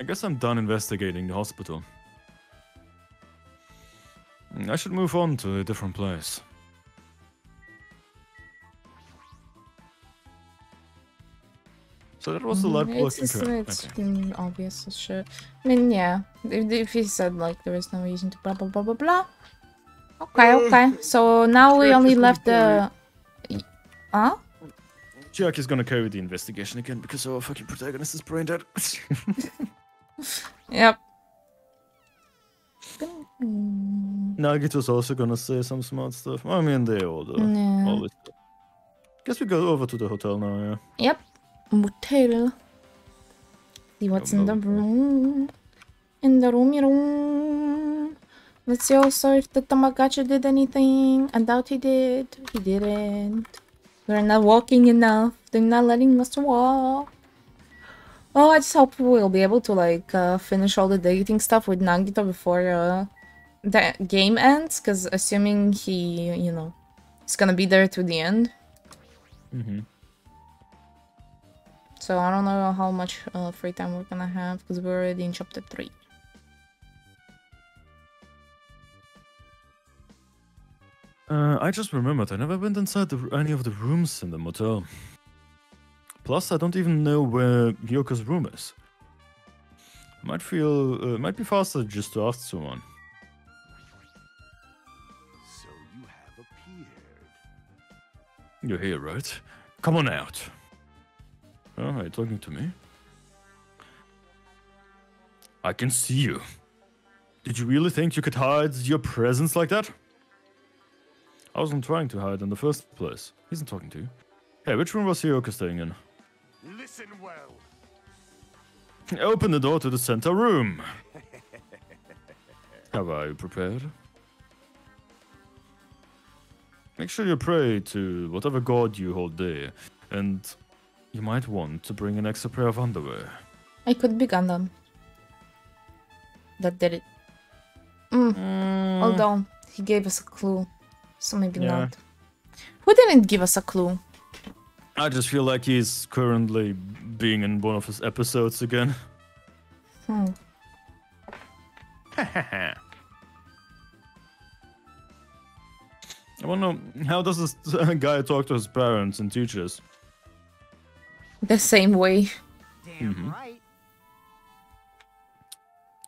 I guess I'm done investigating the hospital. Mm, I should move on to a different place. So that was the light Mm, It's, it's, it's Okay. obvious as shit. I mean, yeah. If, if he said, like, there is no reason to blah blah blah blah blah. Okay, okay. So now we only left the. Huh? Jack is gonna carry the investigation again because our fucking protagonist is brain dead. Yep. Nagito's also gonna say some smart stuff. I mean, they all do. Yeah. Always. Guess we go over to the hotel now, yeah. Yep. Motel. See what's in the room. In the roomy room. Let's see also if the Tamagotchi did anything. I doubt he did. He didn't. They're not walking enough. They're not letting us walk. Oh, I just hope we'll be able to like uh, finish all the dating stuff with Nagito before uh, the game ends. Because assuming he, you know, is gonna be there to the end. Mm-hmm. So I don't know how much uh, free time we're gonna have because we're already in chapter three. Uh, I just remembered I never went inside the, any of the rooms in the motel. Plus, I don't even know where Hiyoko's room is. Might feel, uh, might be faster just to ask someone. So you have appeared. You're here, right? Come on out. Oh, are you talking to me? I can see you. Did you really think you could hide your presence like that? I wasn't trying to hide in the first place. He isn't talking to you. Hey, which room was Yoko staying in? Listen well. Open the door to the center room. Have I prepared? Make sure you pray to whatever god you hold dear, and you might want to bring an extra pair of underwear. I could be Gundham. That did it. Mm. Hold on. He gave us a clue. So maybe Yeah. not. Who didn't give us a clue? I just feel like he's currently being in one of his episodes again. Hmm. I wonder how does this guy talk to his parents and teachers? The same way. Damn Mhm. right.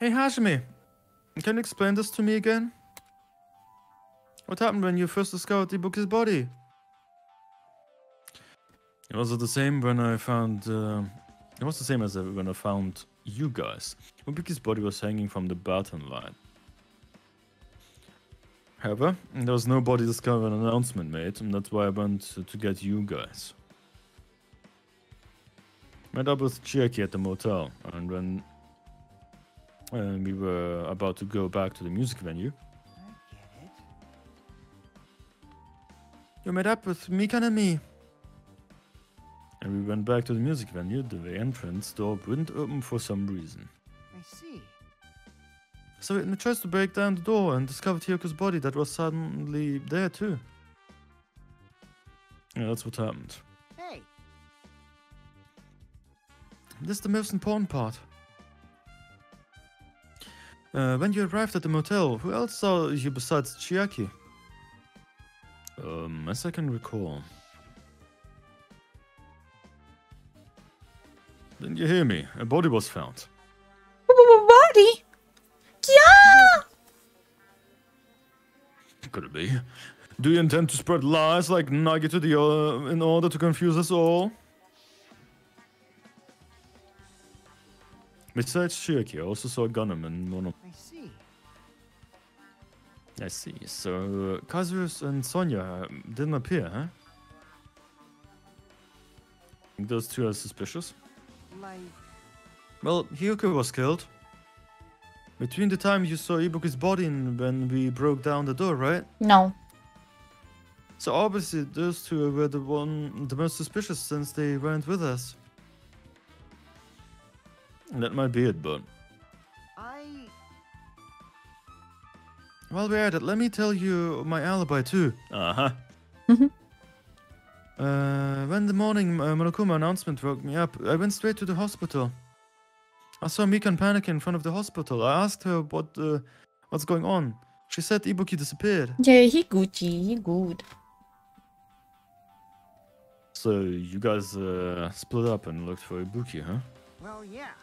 Hey Hajime, can you explain this to me again? What happened when you first discovered Ibuki's body? It was the same when I found. Uh, it was the same as uh, when I found you guys. Ibuki's body was hanging from the batten line. However, there was no body discovered and announcement made, and that's why I went to, get you guys. Met up with Chiaki at the motel, and when uh, we were about to go back to the music venue, I get it. you met up with Mikan and me. And we went back to the music venue. The entrance door wouldn't open for some reason. I see. So we chose to break down the door and discovered Hiyoko's body that was suddenly there too. Yeah, that's what happened. Hey, This is the most important part. Uh, when you arrived at the motel, who else saw you besides Chiaki? Um, as I can recall. Didn't you hear me? A body was found. Body? Yeah! Could it be? Do you intend to spread lies like Nagito the uh, in order to confuse us all? Besides Chiaki, I also saw Gundham in one of I see. I see. So, uh, Kazuichi and Sonia um, didn't appear, huh? Those two are suspicious? Like, Well, Hiyoko was killed. Between the time you saw Ibuki's body and when we broke down the door, right? No. So obviously those two were the one, the most suspicious since they weren't with us. That might be it, but I. while we're at it, let me tell you my alibi too. Uh huh. Uh, when the morning uh, Monokuma announcement woke me up, I went straight to the hospital. I saw Mikan panic in front of the hospital. I asked her what uh, what's going on. She said Ibuki disappeared. Yeah, he Gucci, he good. So you guys uh, split up and looked for Ibuki, huh? Well, yeah.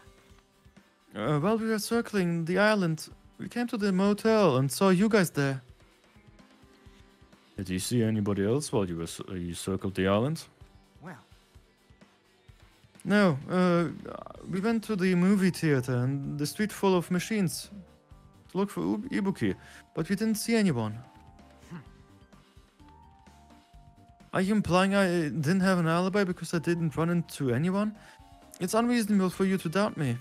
Uh, while we were circling the island, we came to the motel and saw you guys there. Did you see anybody else while you were uh, you circled the island? Well, No. Uh, we went to the movie theater and the street full of machines to look for Ub- Ibuki, but we didn't see anyone. Are you implying I didn't have an alibi because I didn't run into anyone? It's unreasonable for you to doubt me.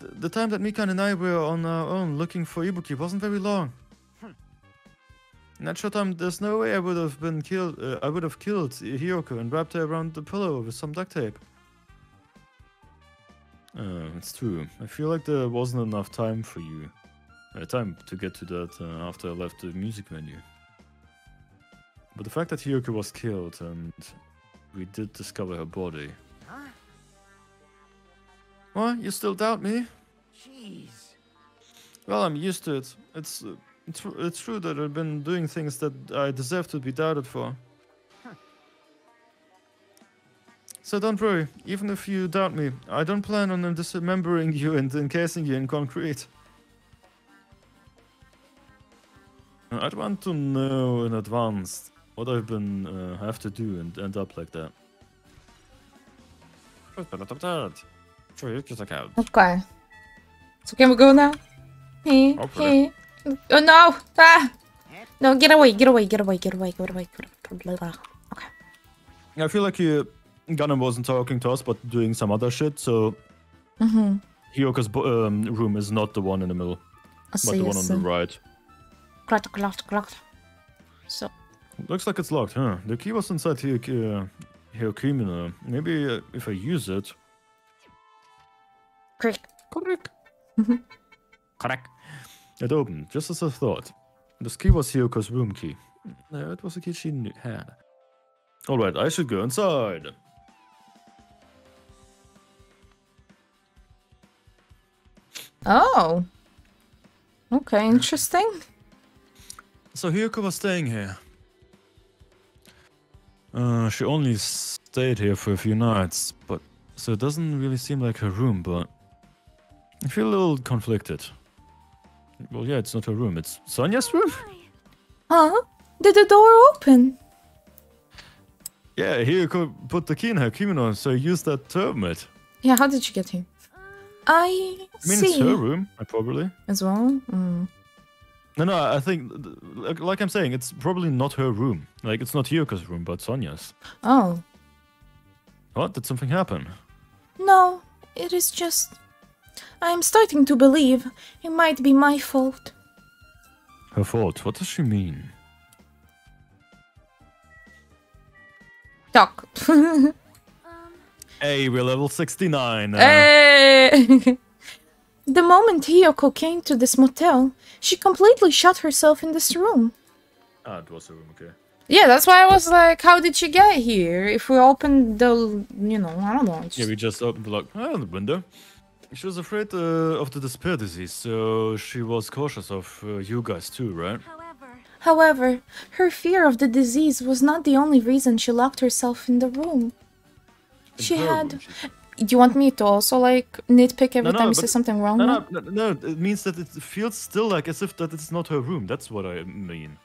The, the time that Mikan and I were on our own looking for Ibuki wasn't very long. In that short time, there's no way I would have been killed. Uh, I would have killed Hiyoko and wrapped her around the pillow with some duct tape. Uh, it's true. I feel like there wasn't enough time for you. Uh, time to get to that uh, after I left the music venue. But the fact that Hiyoko was killed and we did discover her body. huh? What? You still doubt me? Jeez. Well, I'm used to it. It's uh, it's, it's true that I've been doing things that I deserve to be doubted for. Huh. So don't worry, even if you doubt me, I don't plan on dismembering you and encasing you in concrete. I'd want to know in advance what I've been uh, have to do and end up like that. Okay. So can we go now? Hey, Hopefully. hey. Oh no! Ah! No, get away, get away, get away, get away, get away, get away. Okay. I feel like you, Gundham wasn't talking to us, but doing some other shit. So Mm-hmm. Hiyoko's um, room is not the one in the middle, I but see, the I one on see. the right. Clocked, clocked, clocked. So, Looks like it's locked, huh? The key was inside here, uh, Hyokimina. Maybe uh, if I use it. Correct. Correct. Correct. It opened, just as I thought. This key was Hiyoko's room key. No, it was a key she knew- had. Alright, I should go inside. oh. Okay, interesting. So Hiyoko was staying here. Uh, she only stayed here for a few nights, but so it doesn't really seem like her room, but I feel a little conflicted. Well, yeah, it's not her room, it's Sonia's room? Huh? Did the door open? Yeah, Hiyoko put the key in her kimono, so I used that to open it. Yeah, how did you get here? I, I mean, see. it's her room, probably. As well? Mm. No, no, I think, like, like I'm saying, it's probably not her room. Like, it's not Hiyoko's room, but Sonia's. Oh. What? Did something happen? No, it is just. I'm starting to believe it might be my fault. Her fault? What does she mean? Talk. Hey, we're level 69 now. Hey! the moment Hiyoko came to this motel, she completely shut herself in this room. Ah, it was her room, okay. Yeah, that's why I was like, how did she get here? If we opened the, you know, I don't know. it's Yeah, we just opened the lock. Oh, the window. She was afraid uh, of the despair disease, so she was cautious of uh, you guys too, right? However, her fear of the disease was not the only reason she locked herself in the room. In She her had. room, she- Do you want me to also like nitpick every No, time you say something wrong? No, no, no, no, it means that it feels still like as if that it's not her room. That's what I mean.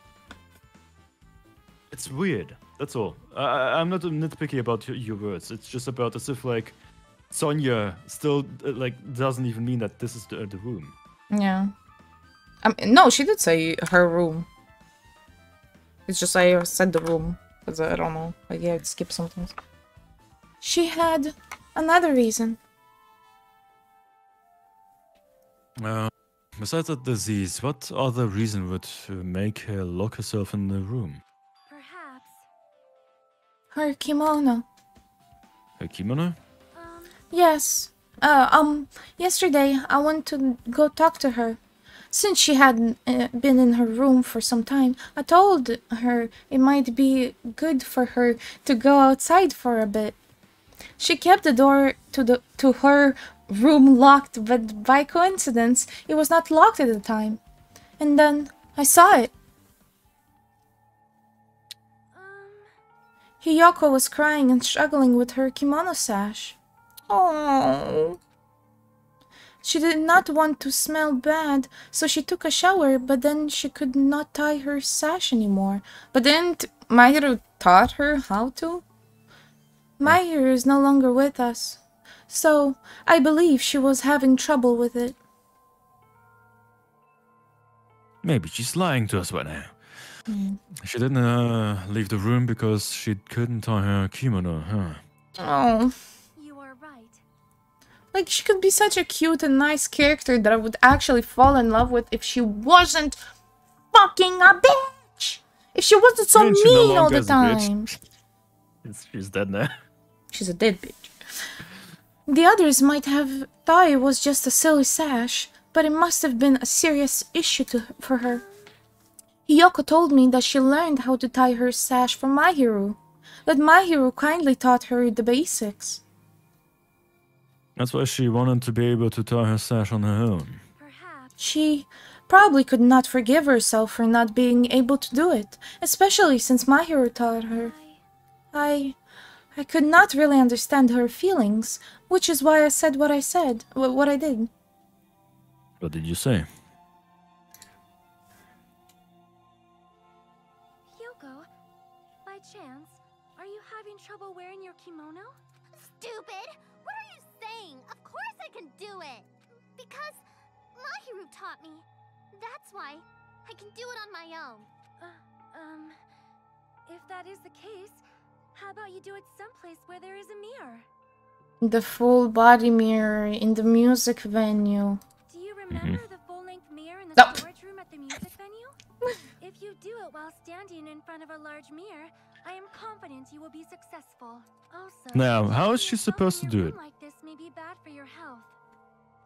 It's weird. That's all. I, I- I'm not nitpicky about your, your words. It's just about as if like Sonia still uh, like doesn't even mean that this is the, the room. Yeah. I mean, no, she did say her room. It's just I said the room. Because I don't know. Like, yeah, I skip sometimes. She had another reason. Uh, besides that disease, what other reason would uh, make her lock herself in the room? Perhaps her kimono. Her kimono? Yes. Uh, um, yesterday I went to go talk to her. Since she had uh, been in her room for some time, I told her it might be good for her to go outside for a bit. She kept the door to the to her room locked, but by coincidence, it was not locked at the time. And then I saw it. Hiyoko was crying and struggling with her kimono sash. Oh. She did not want to smell bad, so she took a shower, but then she could not tie her sash anymore. But didn't Mahiru taught her how to? Mahiru is no longer with us, so I believe she was having trouble with it. Maybe she's lying to us right now. Hmm. She didn't uh, leave the room because she couldn't tie her kimono, huh? Oh. You are right. Like, she could be such a cute and nice character that I would actually fall in love with if she wasn't fucking a bitch! If she wasn't so I mean, no all the time. She's dead now. She's a dead bitch. The others might have thought it was just a silly sash, but it must have been a serious issue to, for her. Hiyoko told me that she learned how to tie her sash from Mahiru, that Mahiru kindly taught her the basics. That's why she wanted to be able to tie her sash on her own. She probably could not forgive herself for not being able to do it, especially since Mahiru taught her. I I could not really understand her feelings, which is why I said what I said, what I did. What did you say? Taught me. That's why I can do it on my own. Uh, um, if that is the case, how about you do it someplace where there is a mirror? The full body mirror in the music venue. Do you remember the full-length mirror in the Nope. storage room at the music venue? if you do it while standing in front of a large mirror, I am confident you will be successful. Also, Now, how is she supposed to do it? like this may be bad for your health.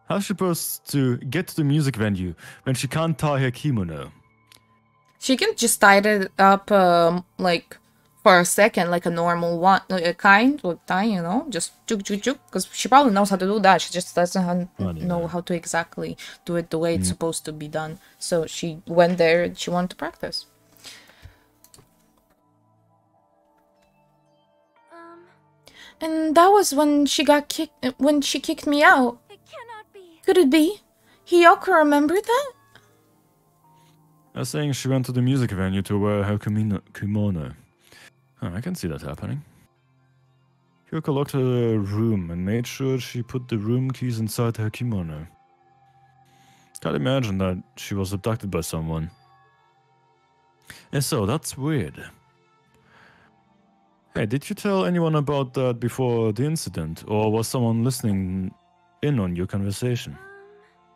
How's she supposed to get to the music venue when she can't tie her kimono? She can just tie it up, um, like for a second, like a normal one, a kind of tie, you know, just juk juk juk. Because she probably knows how to do that. She just doesn't ha- Funny, know how to exactly do it the way it's supposed to be done. So she went there. and She wanted to practice. Um, And that was when she got kicked. When she kicked me out. Could it be? Hiyoko remembered that? I was saying she went to the music venue to wear her kimono. Oh, I can see that happening. Hiyoko locked her room and made sure she put the room keys inside her kimono. Can't imagine that she was abducted by someone. And so, that's weird. Hey, did you tell anyone about that before the incident? Or was someone listening in on your conversation?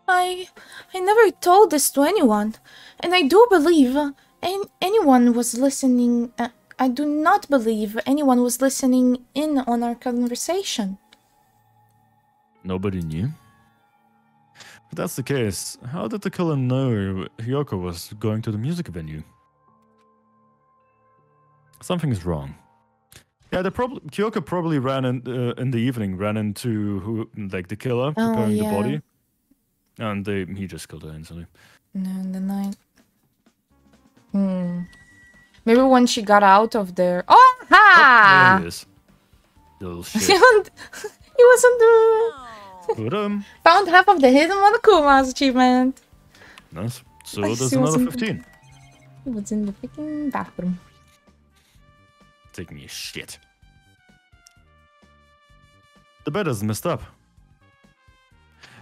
I I never told this to anyone, and I do believe uh, an anyone was listening. Uh, I do not believe anyone was listening in on our conversation. Nobody knew? If that's the case, how did the killer know Hiyoko was going to the music venue? Something is wrong. Yeah, the problem. Hiyoko probably ran in uh, in the evening, ran into who, like the killer, Oh, preparing yeah. the body, and they, he just killed her instantly. No, in the night. Hmm. Maybe when she got out of there. Oh, ha! There he is. Little he wasn't the found half of the hidden Monokuma's achievement. Nice. So I there's see what's another in- 15. He was in the freaking bathroom. Taking me a shit. The bed is messed up.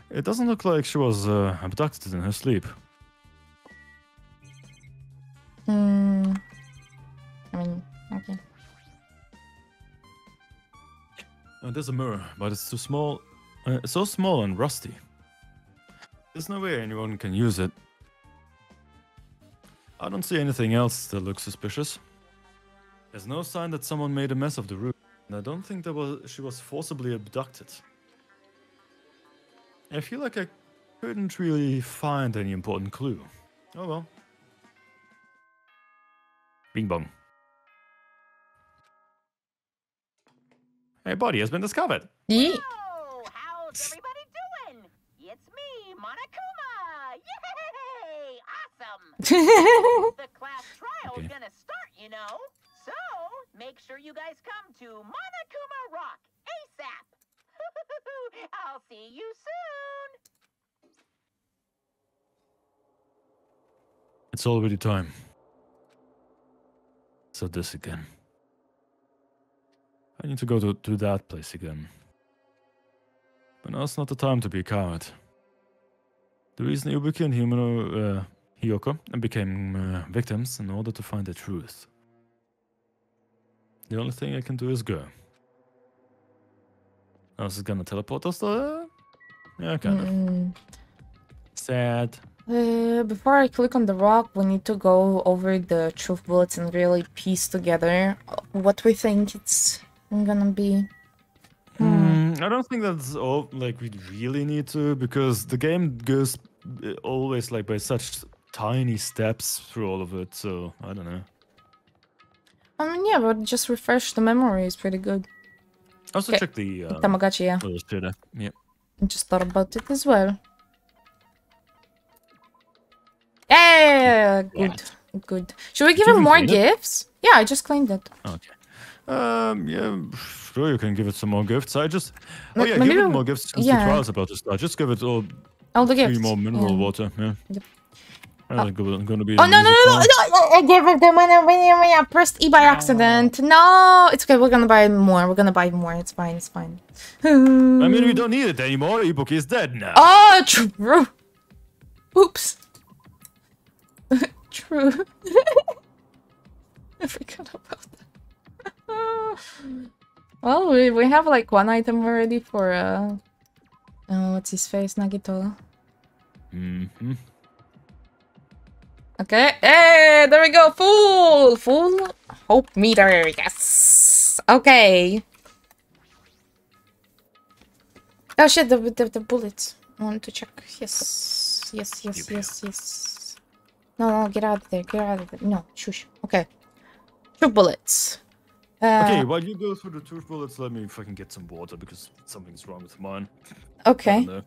It doesn't look like she was uh, abducted in her sleep. Hmm. I mean, okay. Uh, there's a mirror, but it's too small. Uh, it's so small and rusty. There's no way anyone can use it. I don't see anything else that looks suspicious. There's no sign that someone made a mess of the room. And I don't think that was she was forcibly abducted. I feel like I couldn't really find any important clue. Oh well. Bing bong. Hey, body has been discovered. Yeah. Oh, how's everybody doing? It's me, Monokuma! Yay! Awesome! the class trial's Okay. gonna start, you know. Make sure you guys come to Monokuma Rock ASAP! I'll see you soon! It's already time. So this again. I need to go to, to that place again. But now's not the time to be a coward. The reason Ibuki and Himeno, uh, Hiyoko became uh, victims in order to find the truth. The only thing I can do is go. I was gonna teleport us there? Yeah, kind of. Mm. Sad. Uh, before I click on the rock, we need to go over the truth bullets and really piece together what we think it's gonna be. Mm, I don't think that's all. Like we really need to because the game goes uh, always like by such tiny steps through all of it. So I don't know. I mean, yeah, but just refresh the memory is pretty good. I also Okay. check the um, Tamagotchi, yeah. little shit, uh, Yeah. I just thought about it as well. Yeah, good, good. Should we give you him more reclaim it? gifts? Yeah, I just claimed it. Okay. Um, yeah, sure, you can give it some more gifts. I just, oh yeah, maybe give it more gifts since yeah. the trial's about to start. Just give it all All the three gifts. more mineral yeah. water. Yeah. Yep. I think it's gonna be. Oh no no no no! no, I gave it the money when I pressed E by accident. No, it's okay. We're gonna buy more. We're gonna buy more. It's fine. It's fine. I mean, we don't need it anymore. Ibuki is dead now. Oh, true. Oops. true. I forgot about that. well, we, we have like one item already for uh, uh what's his face, Nagito. Mm-hmm. Okay, hey, there we go. Full, full hope meter. Yes. Okay. Oh shit, the the, the bullets. I want to check. Yes, yes, yes, yes, yes. No, no, get out of there. Get out of there. No, shush. Okay. Two bullets. Uh, okay, while you go through the two bullets, let me fucking get some water because something's wrong with mine. Okay. I don't know.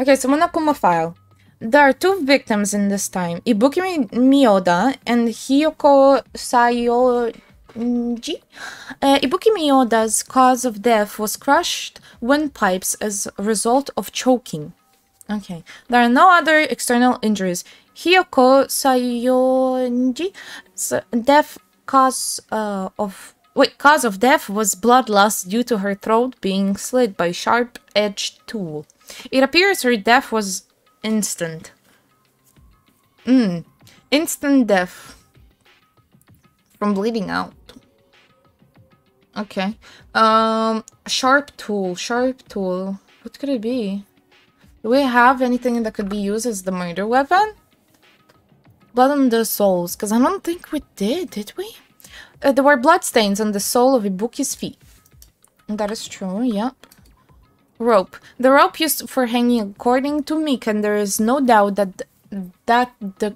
Okay, so Monokuma file. There are two victims in this time, Ibuki Mi- Mioda and Hiyoko Saionji. Uh, Ibuki Mioda's cause of death was crushed windpipes as a result of choking. Okay, there are no other external injuries. Hiyoko Saionji's death cause uh, of wait cause of death was blood loss due to her throat being slit by sharp-edged tool. It appears her death was instant. Mm. Instant death. From bleeding out. Okay. Um sharp tool, sharp tool. What could it be? Do we have anything that could be used as the murder weapon? Blood on the soles, because I don't think we did, did we? Uh, there were bloodstains on the sole of Ibuki's feet. That is true, yep. Rope. The rope used for hanging, according to Mikan, there is no doubt that that the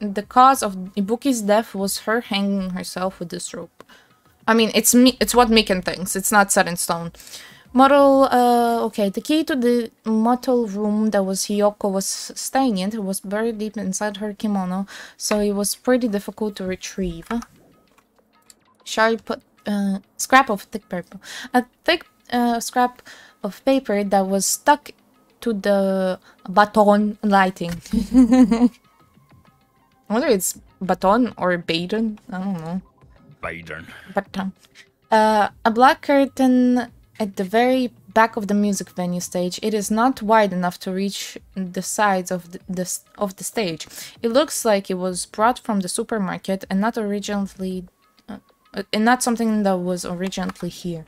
the cause of Ibuki's death was her hanging herself with this rope. I mean, it's me. It's what Mikan thinks. It's not set in stone. Model. Uh, okay. The key to the motel room that was Hiyoko was staying in was buried deep inside her kimono, so it was pretty difficult to retrieve. Sharp uh, scrap of thick paper. A thick uh, scrap of paper that was stuck to the batten lighting. I wonder if it's baton or baton. I don't know. Biden. Baton. Uh, a black curtain at the very back of the music venue stage. It is not wide enough to reach the sides of the, the of the stage. It looks like it was brought from the supermarket and not originally, uh, uh, and not something that was originally here.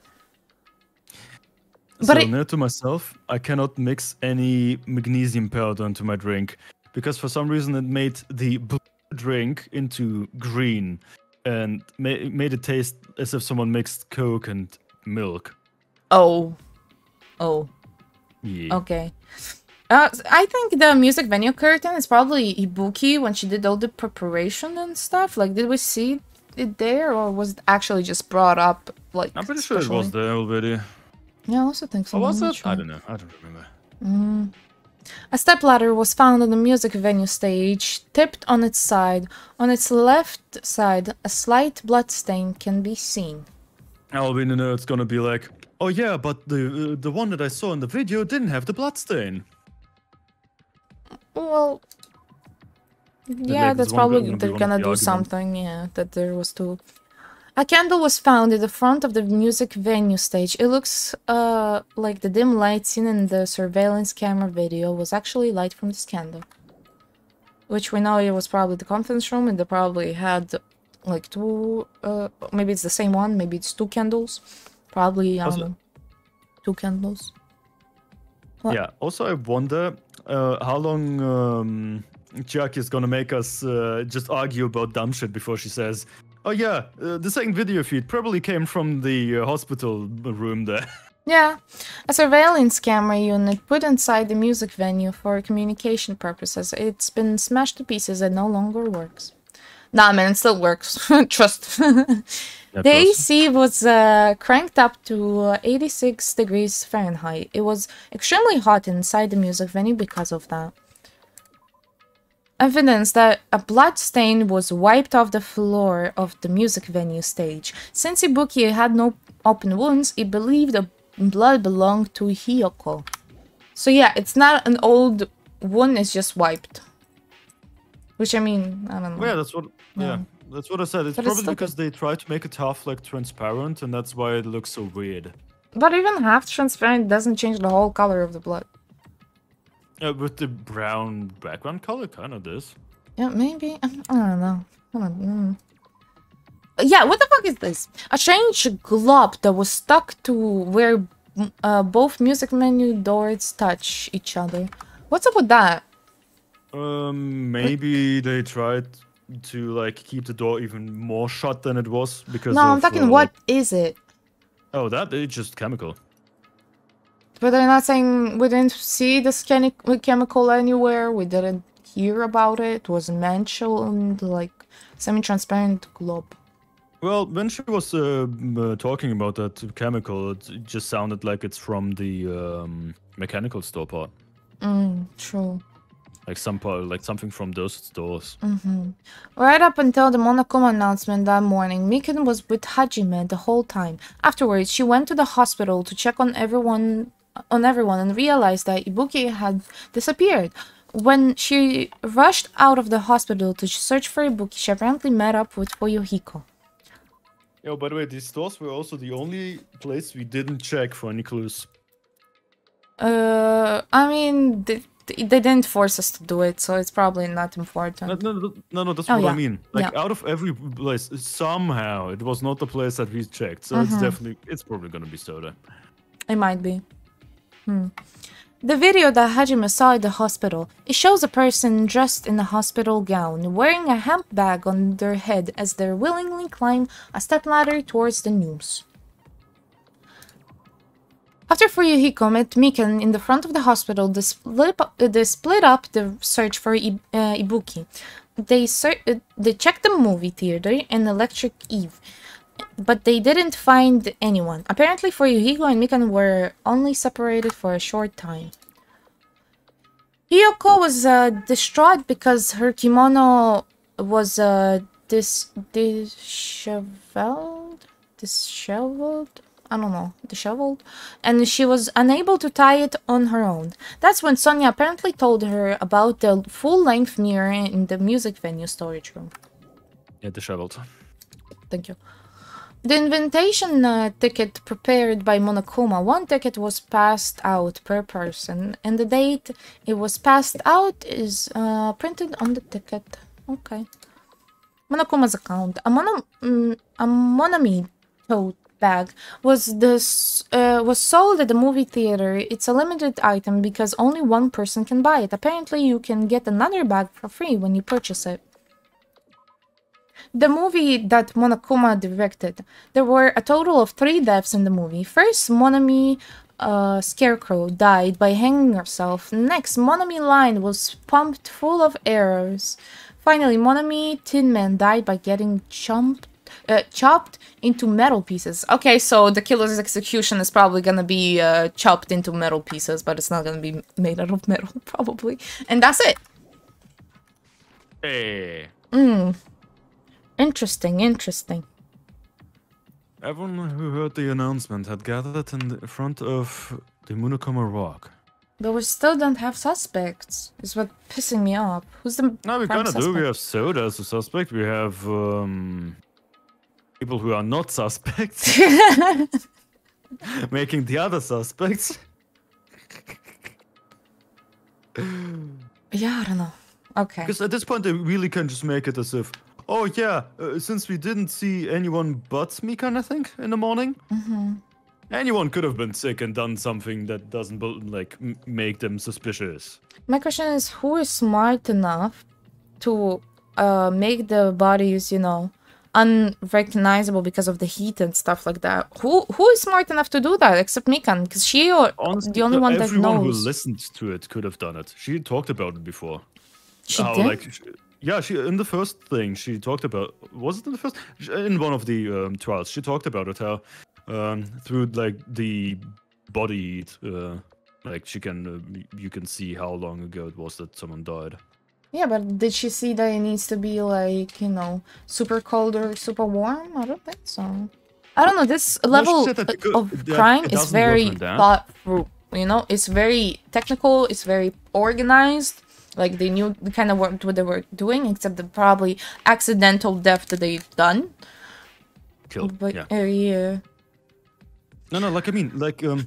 But so it- note to myself, I cannot mix any magnesium powder into my drink because for some reason it made the blue drink into green and ma- made it taste as if someone mixed Coke and milk. Oh. Oh. Yeah. Okay. Uh, I think the music venue curtain is probably Ibuki when she did all the preparation and stuff. Like, did we see it there, or was it actually just brought up? Like, I'm pretty sure it was there already. Yeah, I also think so. Or was I'm not it? I don't know. I don't remember. Mm. A stepladder was found on the music venue stage, tipped on its side. On its left side, a slight blood stain can be seen. Alvin and it's gonna be like, oh yeah, but the uh, the one that I saw in the video didn't have the blood stain. Well, yeah, that's probably they're one of gonna the do arguments. something. Yeah, that there was two. A candle was found at the front of the music venue stage. It looks uh like the dim light seen in the surveillance camera video was actually light from this candle. Which we know it was probably the conference room, and they probably had like two. Uh, maybe it's the same one. Maybe it's two candles. Probably I don't know. Two candles. What? Yeah. Also, I wonder uh, how long um, Jack is gonna make us uh, just argue about dumb shit before she says, "Oh yeah, uh, the second video feed probably came from the uh, hospital room there." Yeah, a surveillance camera unit put inside the music venue for communication purposes. It's been smashed to pieces and no longer works. Nah, man, it still works. Trust. the. AC was uh, cranked up to uh, 86 degrees Fahrenheit. It was extremely hot inside the music venue because of that. Evidence that a blood stain was wiped off the floor of the music venue stage. Since Ibuki had no open wounds, he believed the blood belonged to Hiyoko. So yeah, it's not an old wound, it's just wiped. Which I mean, I don't know. Yeah, that's what. Yeah, Yeah. that's what I said. It's But probably still because they tried to make it half like transparent, and that's why it looks so weird. But even half transparent doesn't change the whole color of the blood. Uh, with the brown background color, kind of does. Yeah, maybe. I don't know. I don't know. Yeah, what the fuck is this? A strange glob that was stuck to where mm, uh, both music menu doors touch each other. What's up with that? Um, maybe they tried to like keep the door even more shut than it was because. no, I'm of, talking. uh, what is it? Oh, that it's just chemical. But they're not saying we didn't see this chemical anywhere. We didn't hear about it. It was mentioned like semi-transparent globe. Well, when she was uh, uh, talking about that chemical, it just sounded like it's from the um, mechanical store part, Mm, true. like some part, like something from those stores. hmm Right up until the Monokuma announcement that morning, Mikan was with Hajime the whole time. Afterwards, she went to the hospital to check on everyone on everyone and realized that Ibuki had disappeared. When she rushed out of the hospital to search for Ibuki, she apparently met up with Fuyuhiko. Oh, by the way, these stores were also the only place we didn't check for any clues. Uh, I mean, they, they didn't force us to do it, so it's probably not important. No, no, no, no, that's Oh, what yeah. I mean. Like Yeah. out of every place, somehow it was not the place that we checked. So it's Mhm. definitely, it's probably gonna be Soda. It might be. Hmm. The video that Hajime saw at the hospital, it shows a person dressed in a hospital gown, wearing a hemp bag on their head as they willingly climb a stepladder towards the news. After Fuyuhiko met Mikan in the front of the hospital, they split, up- they split up the search for I- uh, Ibuki. They, uh, they checked the movie theater and Electric Eve, but they didn't find anyone. Apparently, Fuyuhiko and Mikan were only separated for a short time. Hiyoko was uh, distraught because her kimono was uh, dis disheveled, disheveled. I don't know, disheveled, and she was unable to tie it on her own. That's when Sonia apparently told her about the full-length mirror in the music venue storage room. Yeah, disheveled. Thank you. The invitation uh, ticket prepared by Monokuma, one ticket was passed out per person, and the date it was passed out is uh, printed on the ticket. Okay. Monokuma's account. A, mono, mm, a Monomi tote bag was this uh, was sold at the movie theater. It's a limited item because only one person can buy it. Apparently, you can get another bag for free when you purchase it. The movie that Monokuma directed, there were a total of three deaths in the movie. First, Monomi uh, Scarecrow died by hanging herself. Next, Monomi Line was pumped full of arrows. Finally, Monomi Tin Man died by getting chomped, uh, chopped into metal pieces. Okay, so the killer's execution is probably gonna be uh, chopped into metal pieces, but it's not gonna be made out of metal, probably. And that's it. Hey. Mm. Interesting, interesting. Everyone who heard the announcement had gathered in the front of the Monokuma Rock. But we still don't have suspects. Is what pissing me off. Who's the No, we kind of do. We have Soda as a suspect. We have um, people who are not suspects making the other suspects. Yeah, I don't know. Okay. Because at this point, they really can just make it as if, oh yeah, uh, since we didn't see anyone but Mikan, I think, in the morning, hmm anyone could have been sick and done something that doesn't like m- make them suspicious. My question is, who is smart enough to uh, make the bodies, you know, unrecognizable because of the heat and stuff like that? Who who is smart enough to do that except Mikan? Because she or the only one that knows. everyone who listened to it could have done it. She talked about it before. She How, did? Like, yeah, she in the first thing she talked about. Was it in the first? In one of the um, trials, she talked about it. How um, through like the body, heat, uh, like she can, uh, you can see how long ago it was that someone died. Yeah, but did she see that it needs to be like, you know, super cold or super warm? I don't think so. I don't know. This level said that it go- of that crime is very like thought through. You know, it's very technical. It's very organized. Like they knew the kind of work what they were doing, except the probably accidental death that they've done. Killed. But yeah. uh, yeah. No, no, like I mean, like um,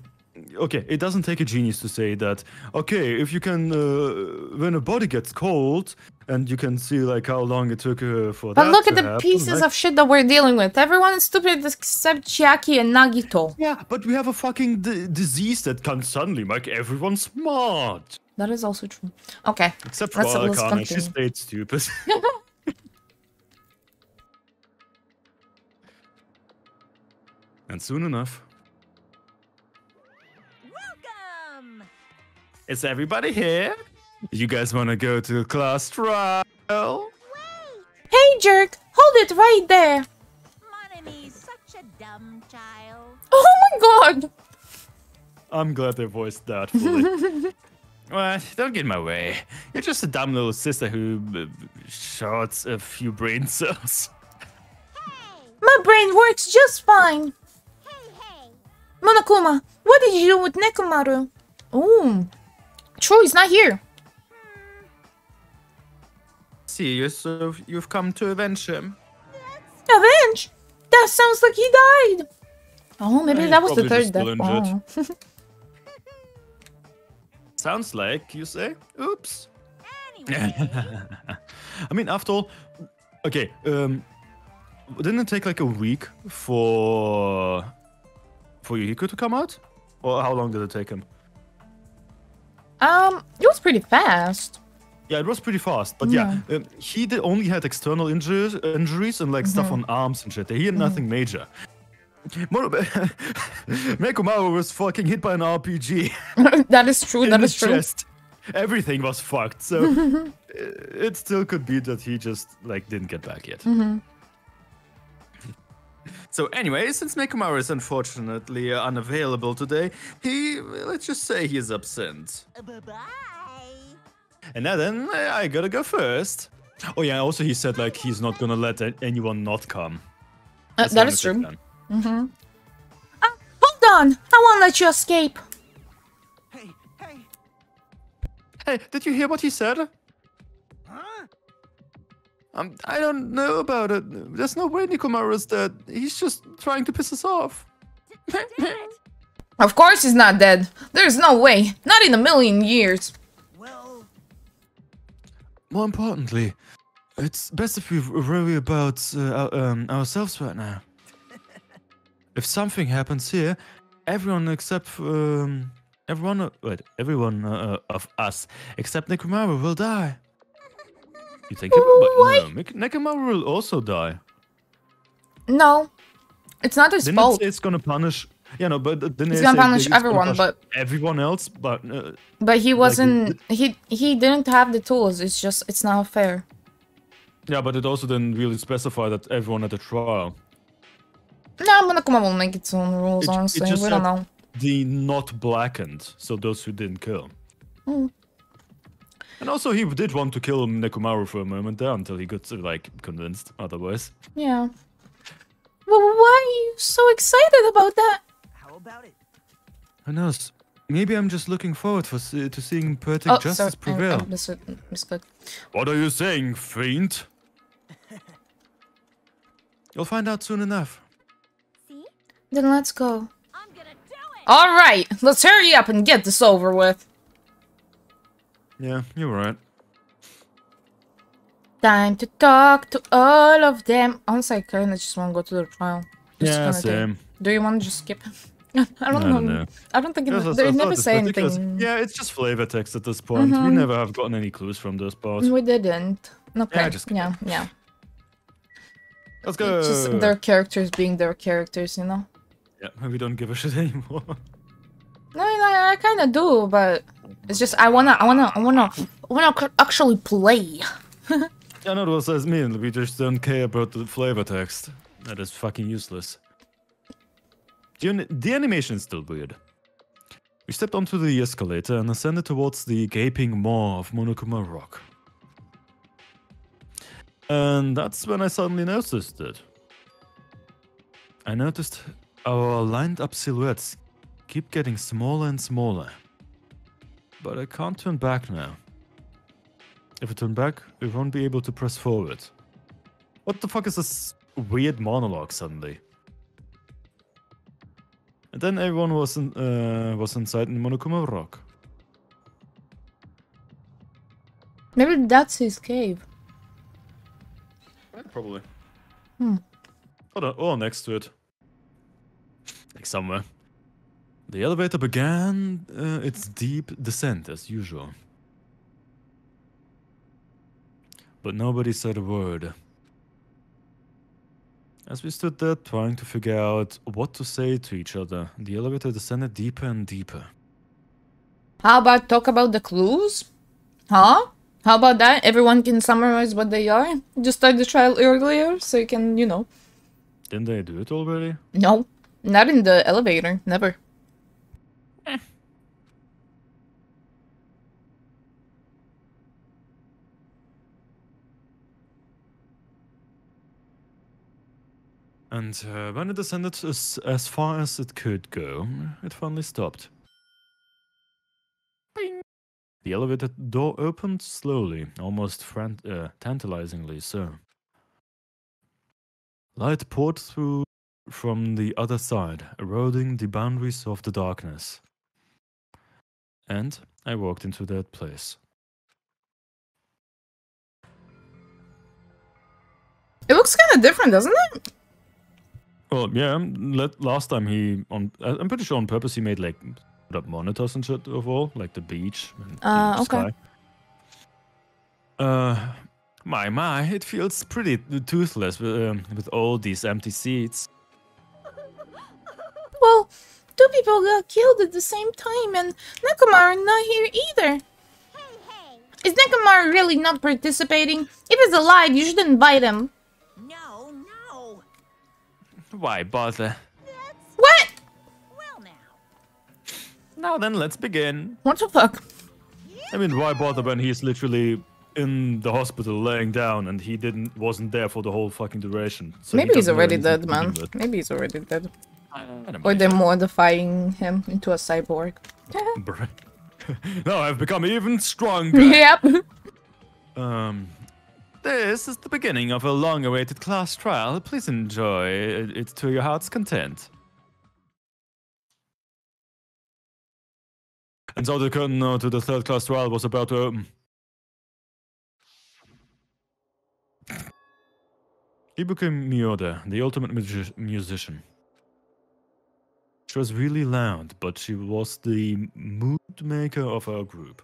okay, it doesn't take a genius to say that. Okay, if you can, uh, when a body gets cold, and you can see like how long it took uh, for But that look to at the happen, pieces right? of shit that we're dealing with. Everyone is stupid except Chiaki and Nagito. Yeah, but we have a fucking d- disease that can suddenly make everyone smart. That is also true. Okay. Except for let's, let's Akane, she stayed stupid. and soon enough. Welcome! Is everybody here? You guys want to go to class trial? Hey, jerk! Hold it right there! Monomi's such a dumb child. Oh my god! I'm glad they voiced that fully. well, don't get in my way. You're just a dumb little sister who uh, shorts a few brain cells. My brain works just fine! Hey, hey. Monokuma, what did you do with Nekomaru? Ooh. True, he's not here. See you, so you've come to avenge him. Avenge? That sounds like he died! Oh, maybe he's that was the third death. still. Wow. Sounds like you say. Oops. I mean, after all, okay. Um, didn't it take like a week for Fuyuhiko to come out, or how long did it take him? um, it was pretty fast. Yeah, it was pretty fast, but yeah, um, he did only had external injuries, injuries and like stuff Mhm. on arms and shit. He had nothing major. Moro- Nekomaru was fucking hit by an RPG. that is true, in that the is true. chest. Everything was fucked, so uh, it still could be that he just like didn't get back yet. Mhm. So anyway, since Nekomaru is unfortunately uh, unavailable today, he let's just say he is absent. And now then, I gotta go first. Oh yeah, also he said like he's not gonna let anyone not come. Uh, As that long is as they true. can. Mm-hmm. Uh, hold on! I won't let you escape! Hey, hey. Hey, did you hear what he said? Um, I don't know about it. There's no way Nekomaru is dead. He's just trying to piss us off. Of course he's not dead. There's no way. Not in a million years. More importantly, it's best if we worry about uh, um, ourselves right now. if something happens here, everyone except um, everyone, uh, wait, everyone uh, of us except Nekomaru will die. You think but no, Nekomaru will also die. No. It's not his Didn't fault. say it's gonna punish? Yeah, no, but He's gonna punish that it's gonna everyone, but- everyone else, but uh, But he wasn't. he he didn't have the tools. It's just. It's not fair. yeah, but it also didn't really specify that everyone at the trial. No, Monokuma will make its own rules, It- it honestly. just We don't know. The not blackened, so those who didn't kill. Hmm. And also, he did want to kill Nekomaru for a moment there until he got like convinced otherwise. Yeah. Well, why are you so excited about that? How about it? Who knows? Maybe I'm just looking forward for se- to seeing perfect Oh, justice sorry. I- prevail. I mis- misclicked. What are you saying, fiend? You'll find out soon enough. Then let's go. All right, let's hurry up and get this over with. Yeah, you're right. Time to talk to all of them. Honestly, I kind of just want to go to the trial. Just Yeah, kinda same. Do you want to just skip? I don't I know. don't know. I don't think it, Yes, I- I they thought never say ridiculous. anything. Yeah, it's just flavor text at this point. We Mhm. never have gotten any clues from this part. We didn't. Okay. just yeah, yeah. Let's go. It's just their characters being their characters, you know. Yeah, we don't give a shit anymore. No, I, I kind of do, but it's just I wanna, I wanna, I wanna, I wanna actually play. Yeah, no, it was as me, and we just don't care about the flavor text. That is fucking useless. The, the animation is still weird. We stepped onto the escalator and ascended towards the gaping maw of Monokuma Rock. And that's when I suddenly noticed it. I noticed our lined up silhouettes keep getting smaller and smaller. But I can't turn back now. If I turn back, we won't be able to press forward. What the fuck is this weird monologue suddenly? And then everyone was in, uh, was inside in Monokuma Rock. Maybe that's his cave. Probably. Hmm. Or, or next to it. Like somewhere. The elevator began uh, its deep descent as usual. But nobody said a word. As we stood there trying to figure out what to say to each other, the elevator descended deeper and deeper. How about talk about the clues? Huh? How about that? Everyone can summarize what they are. Just start the trial earlier so you can, you know. Didn't they do it already? No, not in the elevator. Never. And uh, when it descended as, as far as it could go, it finally stopped. The elevator door opened slowly, almost uh, tantalizingly so. Light poured through from the other side, eroding the boundaries of the darkness. And I walked into that place. It looks kind of different, doesn't it? Well, yeah. um, Let, last time he on, I- I'm pretty sure on purpose he made like put up monitors and shit of all, like the beach and Uh, the okay. sky. Uh, my my, it feels pretty toothless with, um, with all these empty seats. Well, two people got killed at the same time, and Nekomaru not here either. Is Nekomaru really not participating? If he's alive, you should invite him. No, no. Why bother? What? Well, now. Now then, let's begin. What the fuck? I mean, why bother when he's literally in the hospital laying down and he didn't wasn't there for the whole fucking duration? So he Maybe he's already dead, man. Maybe he's already dead. I Or they're modifying him into a cyborg. Now I've become even stronger. yep. Um, this is the beginning of a long-awaited class trial. Please enjoy it to your heart's content. And so the curtain uh, to the third class trial was about to open. Ibuki Mioda, the ultimate musi- musician. She was really loud, but she was the mood maker of our group.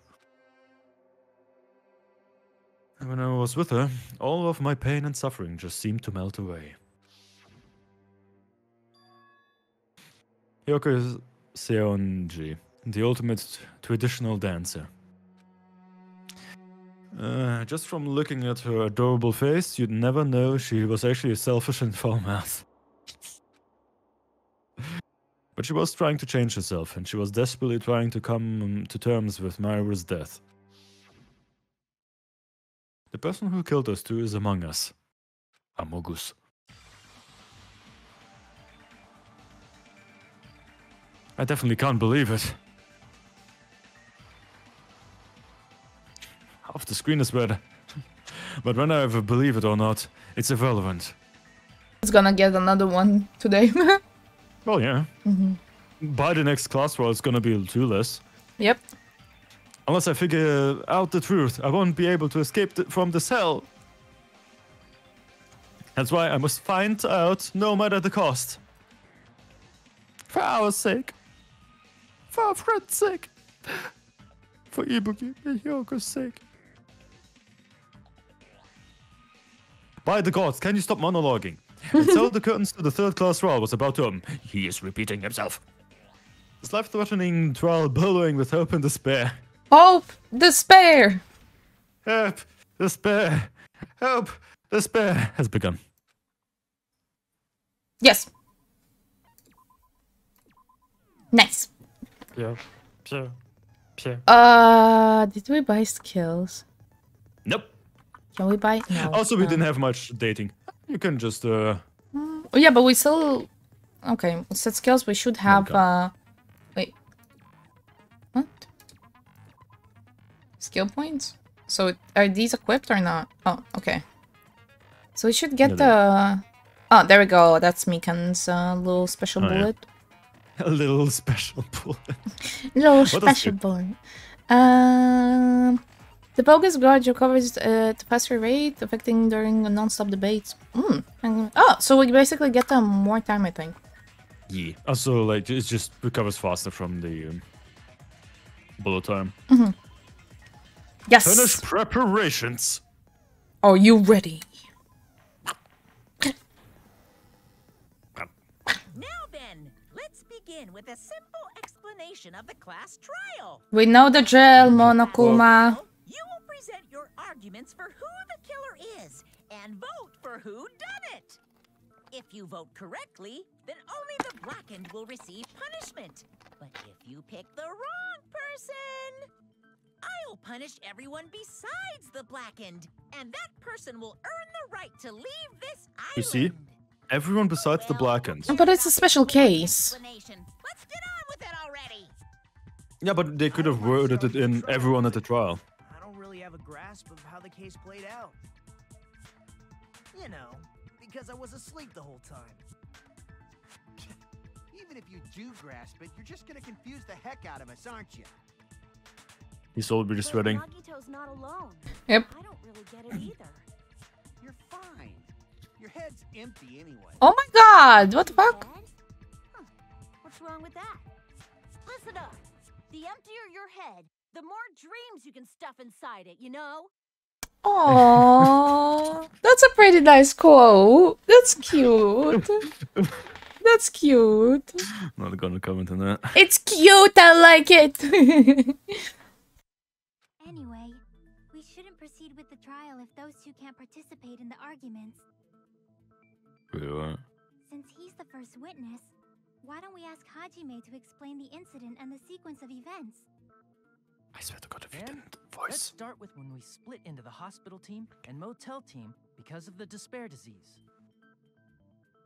When I was with her, all of my pain and suffering just seemed to melt away. Yoko Saionji, the ultimate traditional dancer. Uh, just from looking at her adorable face, you'd never know she was actually a selfish and foul mouth. but she was trying to change herself, and she was desperately trying to come to terms with Mahiru's death. The person who killed us two is among us. Amogus. I definitely can't believe it. Half the screen is red. but when I ever believe it or not, it's irrelevant. It's gonna get another one today. Well, yeah. hmm By the next class well, it's gonna be two less. Yep. Unless I figure out the truth, I won't be able to escape th- from the cell. That's why I must find out no matter the cost. For our sake. For our friend's sake. For Ibuki and Hiyoko's sake. By the gods, can you stop monologuing? and so the curtains to the third class trial was about to open. He is repeating himself. His life threatening trial bellowing with hope and despair. Hope, despair. Help! Despair! Help! Despair has begun. Yes. Nice. Yeah. Sure. Sure. Uh, did we buy skills? Nope. Can we buy? No. Also, we no. didn't have much dating. You can just uh, Oh yeah, but we still. Okay, set skills. We should have. Okay. uh Skill points. So it- are these equipped or not? Oh, okay. So we should get Yeah, the. Oh, there we go. That's Mikan's uh, little special Oh, yeah. bullet. a little special bullet. Little What special bullet. Um, the bogus guard recovers uh, at a faster rate, affecting during a non-stop debates. Mm. and- oh, so we basically get them more time, I think. Yeah. Also, like it just recovers faster from the um, bullet time. Mhm. Yes. Finish preparations. Are you ready? Now then, let's begin with a simple explanation of the class trial. We know the drill, Monokuma. You will present your arguments for who the killer is and vote for who done it. If you vote correctly, then only the blackened will receive punishment. But if you pick the wrong person, I'll punish everyone besides the blackened, and that person will earn the right to leave this You see, everyone besides the blackened. But it's a special case. Let's get on with it already. Yeah, but they could have worded it in everyone at the trial. I don't really have a grasp of how the case played out. You know, because I was asleep the whole time. Even if you do grasp it, you're just gonna confuse the heck out of us, aren't you? He's already sweating. Nagito's not alone. Yep. I don't really get it either. You're fine. Your head's empty anyway. Oh my god, what the fuck? What's wrong with that? Listen up. The emptier your head, the more dreams you can stuff inside it, you know? Aww, that's a pretty nice quote. That's cute. That's cute. Not gonna comment on that. It's cute. I like it. Anyway, we shouldn't proceed with the trial if those two can't participate in the arguments. Yeah. Since he's the first witness, why don't we ask Hajime to explain the incident and the sequence of events? I swear to God, if you Then, didn't let's voice. start with when we split into the hospital team and motel team because of the despair disease.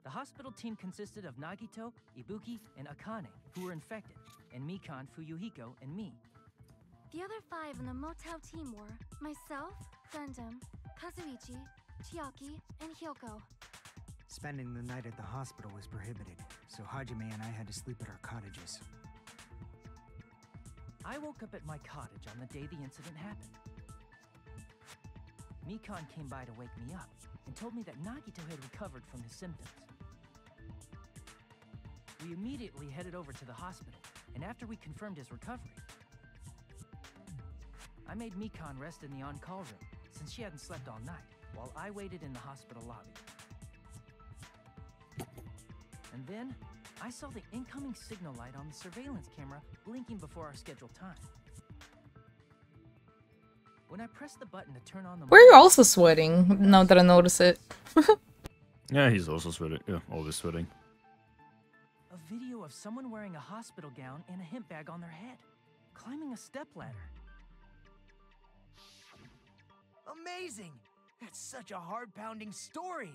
The hospital team consisted of Nagito, Ibuki, and Akane, who were infected, and Mikan, Fuyuhiko, and me. The other five in the motel team were myself, Gundham, Kazuichi, Chiaki, and Hiyoko. Spending the night at the hospital was prohibited, so Hajime and I had to sleep at our cottages. I woke up at my cottage on the day the incident happened. Mikan came by to wake me up and told me that Nagito had recovered from his symptoms. We immediately headed over to the hospital, and after we confirmed his recovery, I made Mikan rest in the on-call room since she hadn't slept all night, while I waited in the hospital lobby. And then, I saw the incoming signal light on the surveillance camera blinking before our scheduled time. When I pressed the button to turn on the We're also sweating now that I notice it. Yeah, he's also sweating. Yeah, always sweating. a video of someone wearing a hospital gown and a hemp bag on their head, climbing a stepladder. Amazing! That's such a heart-pounding story.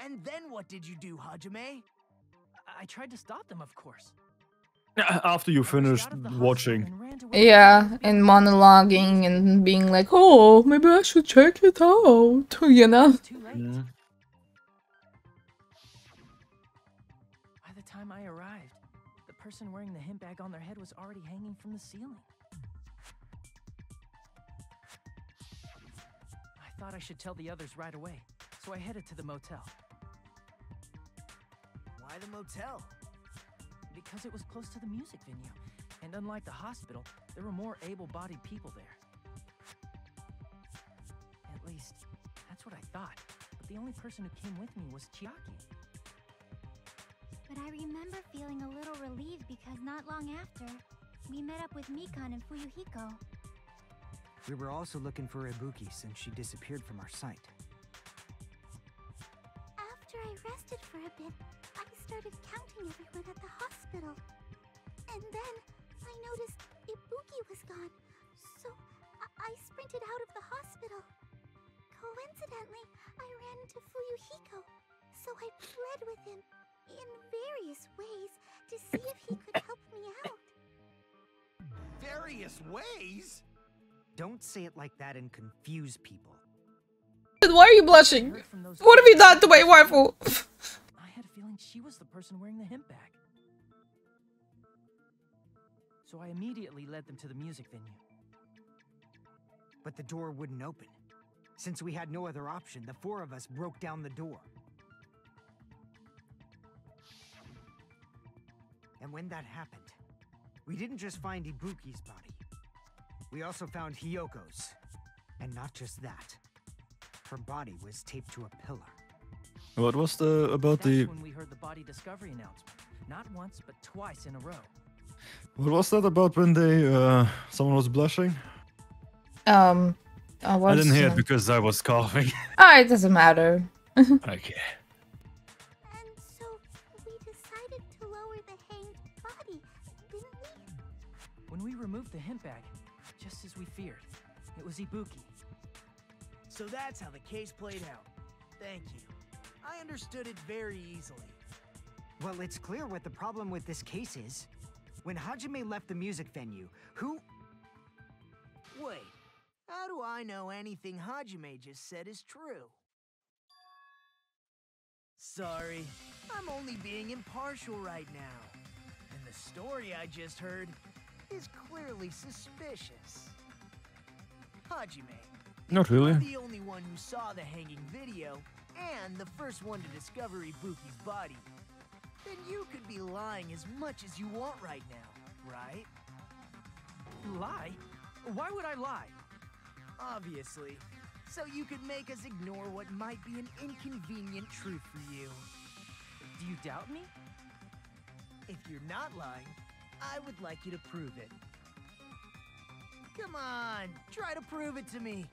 And then what did you do, Hajime? I, I tried to stop them, of course. After you finished watching. Yeah, and monologuing and being like, oh, maybe I should check it out, you know? Yeah. Mm-hmm. By the time I arrived, the person wearing the hemp bag on their head was already hanging from the ceiling. Thought I should tell the others right away, so I headed to the motel. Why the motel? Because it was close to the music venue, and unlike the hospital, there were more able bodied people there. At least, that's what I thought. But the only person who came with me was Chiaki. But I remember feeling a little relieved because not long after, we met up with Mikan and Fuyuhiko. We were also looking for Ibuki since she disappeared from our sight. After I rested for a bit, I started counting everyone at the hospital. And then I noticed Ibuki was gone. So I, I sprinted out of the hospital. Coincidentally, I ran into Fuyuhiko, so I fled with him in various ways to see if he could help me out. Various ways? Don't say it like that and confuse people. Why are you blushing? What have you done to my waifu? I had a feeling she was the person wearing the hemp bag. So I immediately led them to the music venue. But the door wouldn't open. Since we had no other option, the four of us broke down the door. And when that happened, we didn't just find Ibuki's body. We also found Hiyoko's. And not just that. Her body was taped to a pillar. What was the about That's the when we heard the body discovery announcement. Not once, but twice in a row. what was that about when they uh someone was blushing? Um, I, I didn't hear uh, it because I was coughing. Ah, it doesn't matter. okay. And so we decided to lower the hanged body, didn't we? When we removed the hemp bag, just as we feared, it was Ibuki. So that's how the case played out. Thank you. I understood it very easily. Well, it's clear what the problem with this case is. When Hajime left the music venue, who Wait, how do I know anything Hajime just said is true? Sorry, I'm only being impartial right now. And the story I just heard is clearly suspicious. Hajime, Not really. you're the only one who saw the hanging video and the first one to discover Ibuki's body. Then you could be lying as much as you want right now, right? Lie? Why would I lie? Obviously. So you could make us ignore what might be an inconvenient truth for you. Do you doubt me? If you're not lying, I would like you to prove it. Come on, try to prove it to me.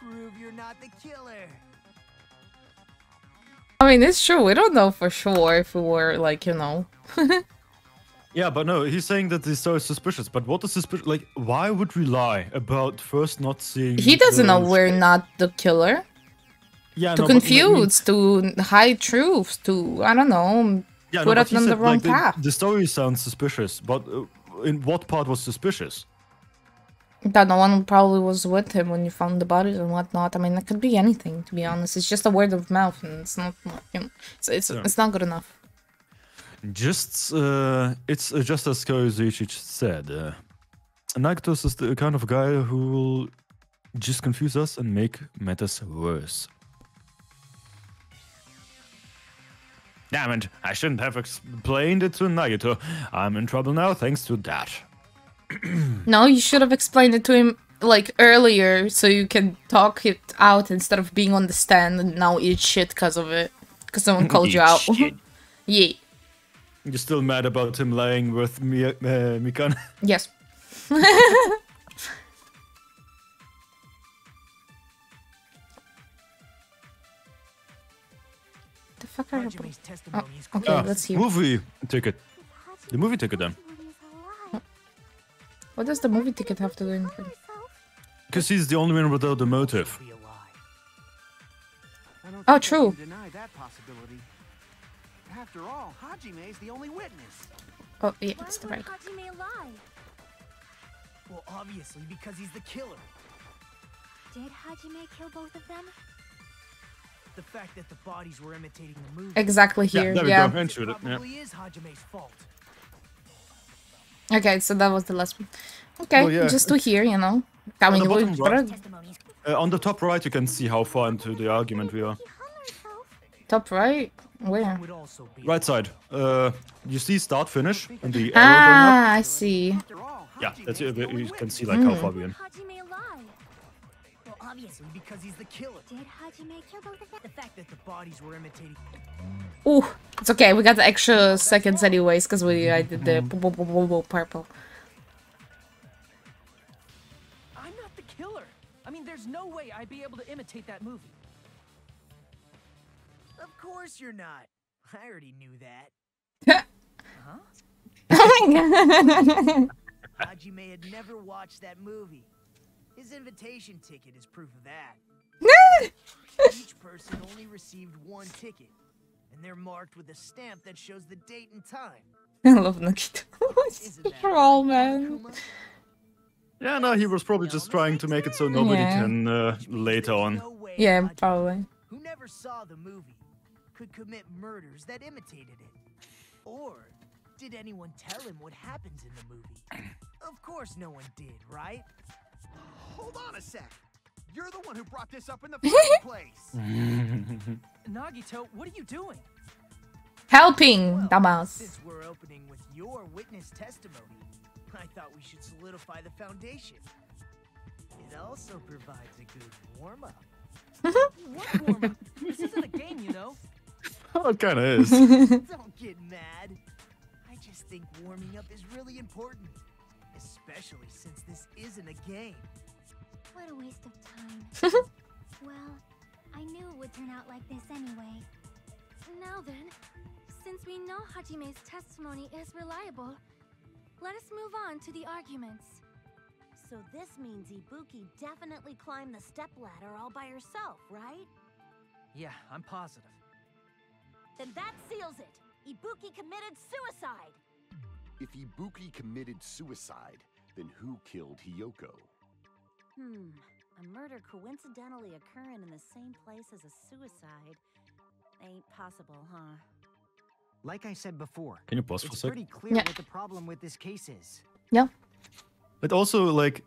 Prove you're not the killer. I mean, it's true. We don't know for sure if we were like, you know. Yeah, but no, he's saying that this story is suspicious. But what is suspicious? Like, why would we lie about first not seeing? He doesn't know we're not the killer. Yeah, to no, but, I mean- confuse, to hide truths, to I don't know, Yeah, put us he on the wrong like, path. the story sounds suspicious, but uh, in what part was suspicious? That no one probably was with him when you found the bodies and whatnot. I mean, it could be anything. To be honest, it's just a word of mouth, and it's not, you know, it's it's, Yeah. it's not good enough. Just, uh, it's uh, just as Kazuichi said. Uh, is the kind of guy who will just confuse us and make matters worse. Damn it, I shouldn't have explained it to Nagito. I'm in trouble now thanks to that. No, you should have explained it to him like earlier, so you can talk it out instead of being on the stand and now eat shit because of it, because someone called you out. yeah. You're still mad about him lying with Mi- uh, Mikan? Yes. the fuck are you? Hajime's Oh, okay, Ah, let's hear. Movie ticket. The movie ticket then. What does the movie ticket have to do with anything? Because he's the only one without the motive. Oh, true. deny that possibility. After all, Hajime is the only witness. Oh, yeah, Why it's the right. Hajime lie? Well, obviously, because he's the killer. Did Hajime kill both of them? The fact that the bodies were imitating the movie. Exactly Yeah, here. there we Yeah. go. Into it, yeah. Is Hajime's fault. Okay, so that was the last one. Okay, Well, yeah. just to hear, you know. I On the bottom right- Uh, on the top right, you can see how far into the argument we are. top right. Where? Right side. Uh, you see start finish and the arrow going up. Ah, I see. Yeah, that's it. You can see like how Mm. far we're in. Hajime obviously, because he's the killer. Did Hajime kill both of them? The fact that the bodies were imitating. Ooh, it's okay. We got the extra seconds anyways because we I did the purple. I'm not the killer. I mean, there's no way I'd be able to imitate that movie. Of course you're not. I already knew that. Oh my god. Hajime had never watched that movie. His invitation ticket is proof of that. Each person only received one ticket, and they're marked with a stamp that shows the date and time. I love Nagito. Troll man. Yeah, no, he was probably just trying to make it so nobody Yeah. can uh, later on. Yeah, probably. Who never saw the movie could commit murders that imitated it. Or did anyone tell him what happens in the movie? Of course no one did, right? Hold on a sec. You're the one who brought this up in the first place. Nagito, what are you doing? Helping, dumbass. Since we're opening with your witness testimony, I thought we should solidify the foundation. It also provides a good warm-up. What warm-up? this isn't a game, you know. Oh, it kind of is. Don't get mad. I just think warming up is really important, especially since this isn't a game. What a waste of time. well, I knew it would turn out like this anyway. Now then, since we know Hajime's testimony is reliable, let us move on to the arguments. So this means Ibuki definitely climbed the stepladder all by herself, right? Yeah, I'm positive. Then that seals it. Ibuki committed suicide. If Ibuki committed suicide, then who killed Hiyoko? Hmm. A murder coincidentally occurring in the same place as a suicide. Ain't possible, huh? Like I said before, Can you pause for a it's sec? pretty clear Yeah. what the problem with this case is. Yeah. But also, like,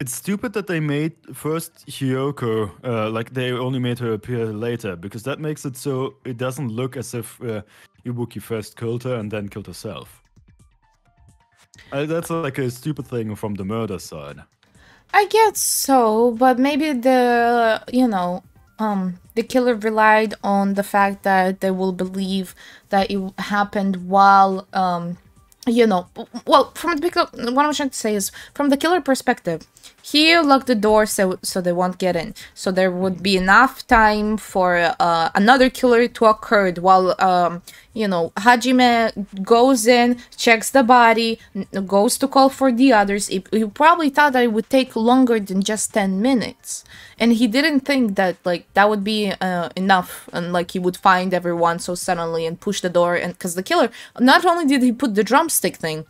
it's stupid that they made first Hiyoko, uh, like they only made her appear later, because that makes it so it doesn't look as if uh, Ibuki first killed her and then killed herself. Uh, that's like a stupid thing from the murder side. I guess so, but maybe the you know, um, the killer relied on the fact that they will believe that it happened while um, you know, well, from the what I'm trying to say is from the killer perspective, he locked the door so so they won't get in, so there would be enough time for uh, another killer to occur while um, you know, Hajime goes in, checks the body, goes to call for the others. He, he probably thought that it would take longer than just 10 minutes. And he didn't think that, like, that would be uh, enough and, like, he would find everyone so suddenly and push the door. And because the killer, not only did he put the drumstick thing,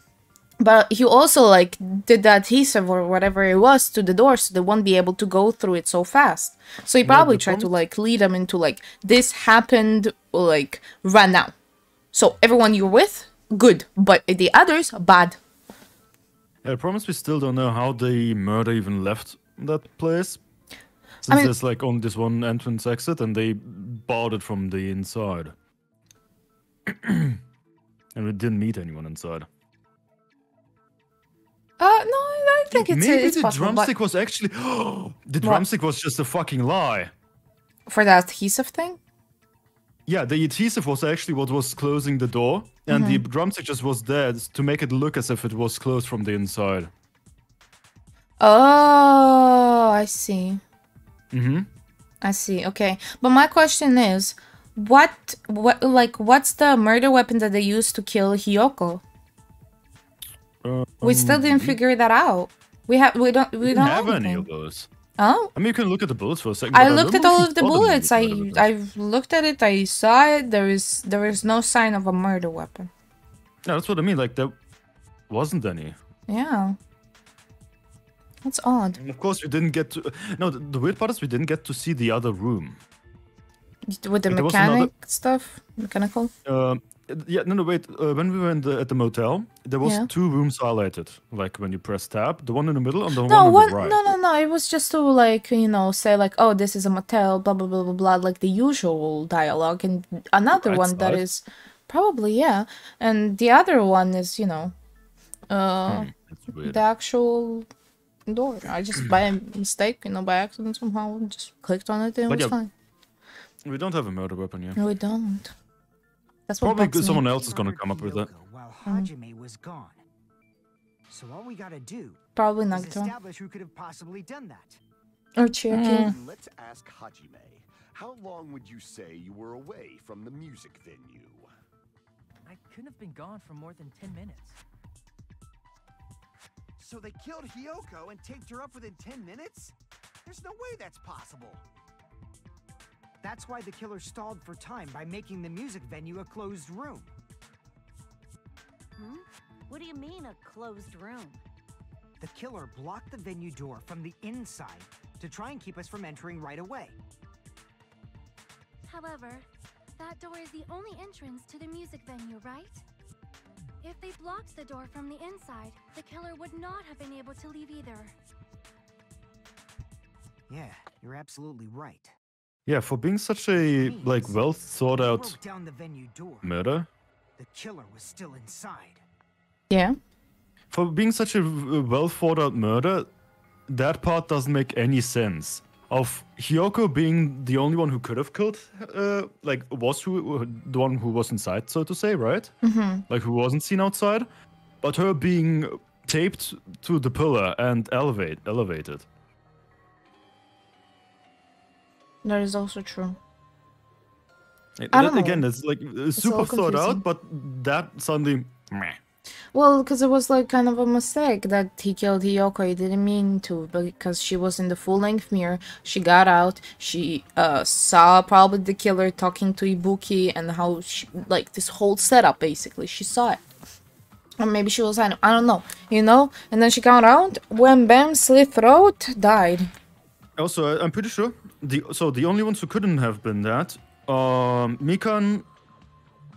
but he also, like, did the adhesive or whatever it was to the door so they won't be able to go through it so fast. So he probably tried to, like, lead them into, like, this happened, like, right now. So everyone you're with, good, but the others, bad. I promise we still don't know how the murder even left that place. Since mean- there's like only this one entrance exit and they barred it from the inside. and we didn't meet anyone inside. Uh, no, I think it's, Maybe it's the possible. drumstick was actually. the drumstick was just a fucking lie. for the adhesive thing? Yeah, the adhesive was actually what was closing the door, and the Mhm. drumstick just was there to make it look as if it was closed from the inside. Oh, I see. Mm-hmm. I see. Okay, but my question is, what, what, like, what's the murder weapon that they used to kill Hiyoko? We still didn't figure that out. We have, we don't, we Um, don't have any of those. Oh, I mean, you can look at the bullets for a second. I looked don't at all of the bullets. I, inside of it. I've looked at it. I saw it. There is, there is no sign of a murder weapon. No, that's what I mean. Like there wasn't any. Yeah. That's odd. And of course, we didn't get to. No, the, the weird part is we didn't get to see the other room. With the Like, mechanic another- stuff, mechanical. Um, yeah, no, no, wait. Uh, when we were in the, at the motel, there was Yeah. two rooms highlighted. Like when you press tab, the one in the middle and the No, one one, on the right. no, no, no. It was just to like you know say like, oh, this is a motel, blah blah blah blah blah, like the usual dialogue, and another Right one that side. is probably yeah, and the other one is you know, uh, weird. the actual door. I just by mistake, you know, by accident somehow just clicked on it and it But was yeah, fine. We don't have a murder weapon yet. No, we don't. That's what Probably bugs someone else is gonna come up with it. While Mm. Hajime was gone. So all we gotta do Probably is Nagito establish who could have possibly done that. or Cherokee. Let's ask Hajime. How long would you say you were away from the music venue? I couldn't have been gone for more than 10 minutes. So they killed Hiyoko and taped her up within 10 minutes? There's no way that's possible. That's why the killer stalled for time by making the music venue a closed room. Hmm? What do you mean, a closed room? The killer blocked the venue door from the inside to try and keep us from entering right away. However, that door is the only entrance to the music venue, right? If they blocked the door from the inside, the killer would not have been able to leave either. Yeah, you're absolutely right. Yeah, for being such a like well thought out down the venue door. murder, The killer was still inside. Yeah. for being such a well thought out murder, that part doesn't make any sense. Of Hiyoko being the only one who could have killed, uh, like was who the one who was inside, so to say, right? Mhm. Like who wasn't seen outside, but her being taped to the pillar and elevate elevated. That is also true. It- I don't that- Again, it's like uh, all super thought out, but that suddenly, meh. Well, because it was like kind of a mistake that he killed Hiyoko. He didn't mean to, because she was in the full length mirror. She got out. She uh saw probably the killer talking to Ibuki and how she like this whole setup basically. She saw it. Or maybe she was I don't, know, you know. And then she got out. When bam, slit throat, died. Also, I- I'm pretty sure the so the only ones who couldn't have been that, are Mikan,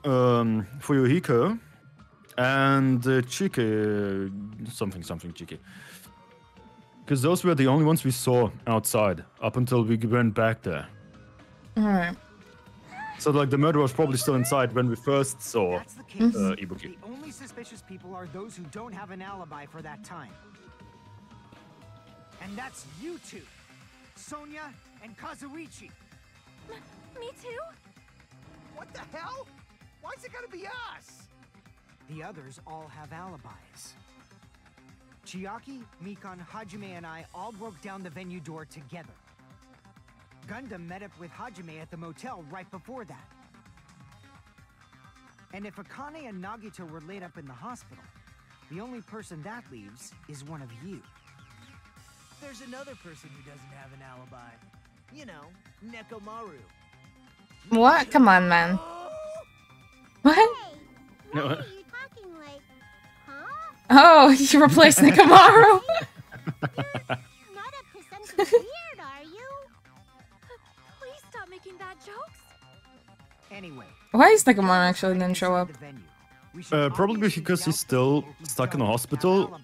um, Fuyuhiko, and uh, Chiaki, something something Chiaki. Because those were the only ones we saw outside up until we went back there. Alright. So like the murderer was probably still inside when we first saw That's the uh, Ibuki. The only suspicious people are those who don't have an alibi for that time. And that's you two, Sonia and Kazuichi. Me too? What the hell? Why's it gotta be us? The others all have alibis. Chiaki, Mikan, Hajime, and I all broke down the venue door together. Gundham met up with Hajime at the motel right before that. And if Akane and Nagito were laid up in the hospital, the only person that leaves is one of you. There's another person who doesn't have an alibi. You know, Nekomaru. What? Come on, man. What? Why are you talking like, huh? Oh, you replaced Nekomaru. Not up to something weird, are you? Please stop making bad jokes. Anyway, Why is Nekomaru actually didn't show up? Uh, probably because he's still stuck in a hospital.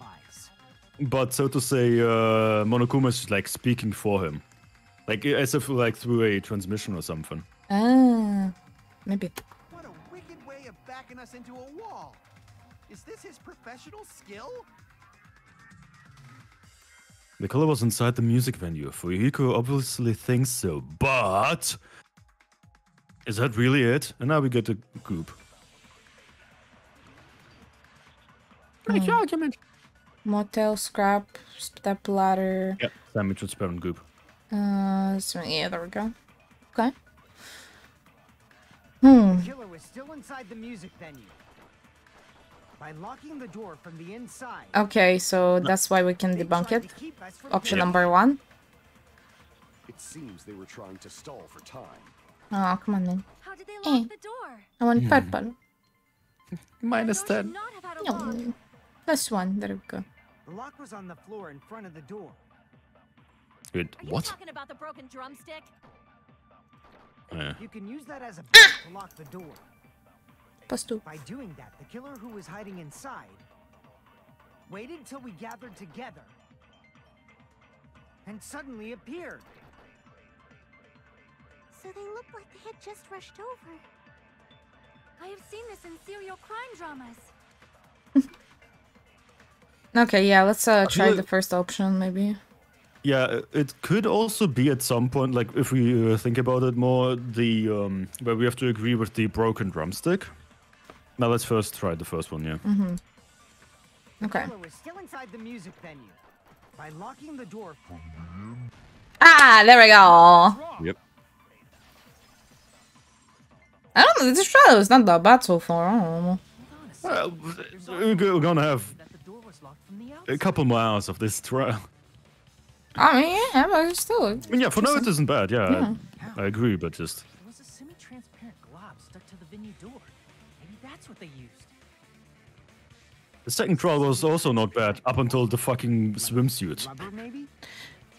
But so to say, uh, Monokuma is like speaking for him, like as if like through a transmission or something. Ah, maybe. What a wicked way of backing us into a wall. Is this his professional skill? The killer was inside the music venue. Fuyuhiko obviously thinks so, but is that really it? And now we get the goop. Make your argument. Motel, scrap, step ladder. Yep, sandwich with sperm goop. Uh, so yeah, there we go. Okay. Hmm. The killer was still inside the music venue. By locking the door from the inside, Okay, so that's why we can debunk it. Option Yep. number one. It seems they were trying to stall for time. Oh, come on then. How did they Eh. the door? I want Hmm. purple. Minus ten. Not have had a lock. No. Plus one. There we go. The lock was on the floor in front of the door. Wait, Are you what? talking about the broken drumstick? Yeah. You can use that as a pick to lock the door. Plus two. By doing that, the killer who was hiding inside waited till we gathered together and suddenly appeared. So they looked like they had just rushed over. I have seen this in serial crime dramas. Okay, yeah, let's uh, try like- the first option maybe. Yeah, uh, it could also be at some point, like if we uh, think about it more, the um, where we have to agree with the broken drumstick. Now let's first try the first one, yeah. Mm-hmm. Okay. killer was still inside the music venue. By locking the door from Ah, there we go. Yep. I don't know. This trailer is not that bad so far. I don't know. Well, we're gonna have That the door was locked from the a couple more hours of this trial. I mean, yeah, but still. I mean, yeah, for now it isn't bad. Yeah, Yeah. I, I agree, but just There was a semi-transparent glob stuck to the venue door. Maybe that's what they used. the second trial was also not bad up until the fucking swimsuit.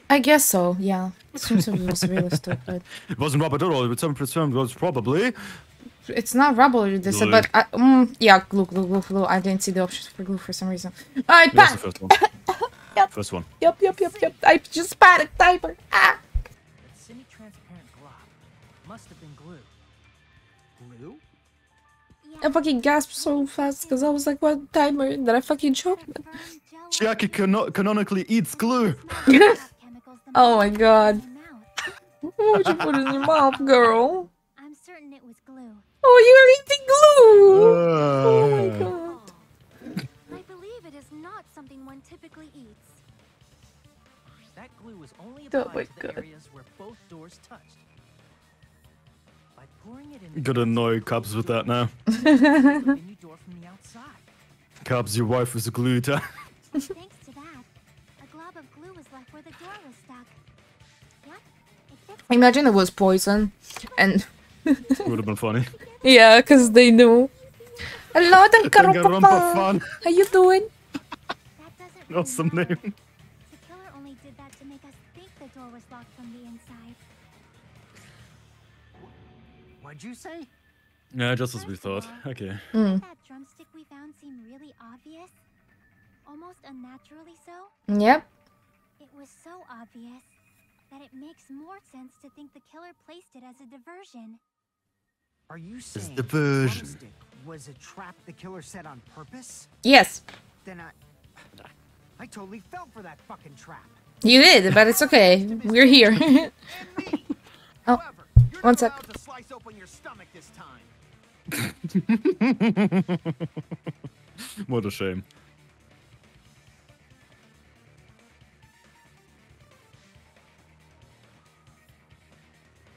I guess so. Yeah, swimsuit was really stupid. It wasn't rubber at all. With some percent was probably. It's not rubber, they said, but I, mm, yeah, glue, glue, glue, glue. I didn't see the options for glue for some reason. All right, That's first one. Yep. First one. Yep, yep, yep, yep. I just panicked diaper. Ah. Semi-transparent glob must have been glue. Glue? I fucking gasped so fast because I was like, what timer? That I fucking choked. Chiaki cano- canonically eats glue. oh my god. What would you put in your mouth, girl? I'm certain it was glue. Oh, you're eating glue! oh my ah. god. I believe it is not something one typically eats. That glue was only Oh applied my to the God. areas where both doors touched. By pouring it in Gotta annoy Cubs with that now. the door from the outside. Cubs, your wife is a glue eater. Thanks to that, a glob of glue was left where the door was stuck. Yep, Imagine it was poison. And It Would have been funny. yeah, because they knew. Hello, Danganronpa Danganronpa. fan. How you doing? Awesome name. The killer only did that to make us think the door was locked from the inside. What'd you say? Yeah, just as we thought. Okay. Mm. That drumstick we found seemed really obvious. Almost unnaturally so. Yep. It was so obvious that it makes more sense to think the killer placed it as a diversion. Are you saying the version. drumstick was a trap the killer set on purpose? Yes, Then I... I totally fell for that fucking trap. you did, but it's okay. We're here. oh, one sec. To slice open your stomach this time. what a shame.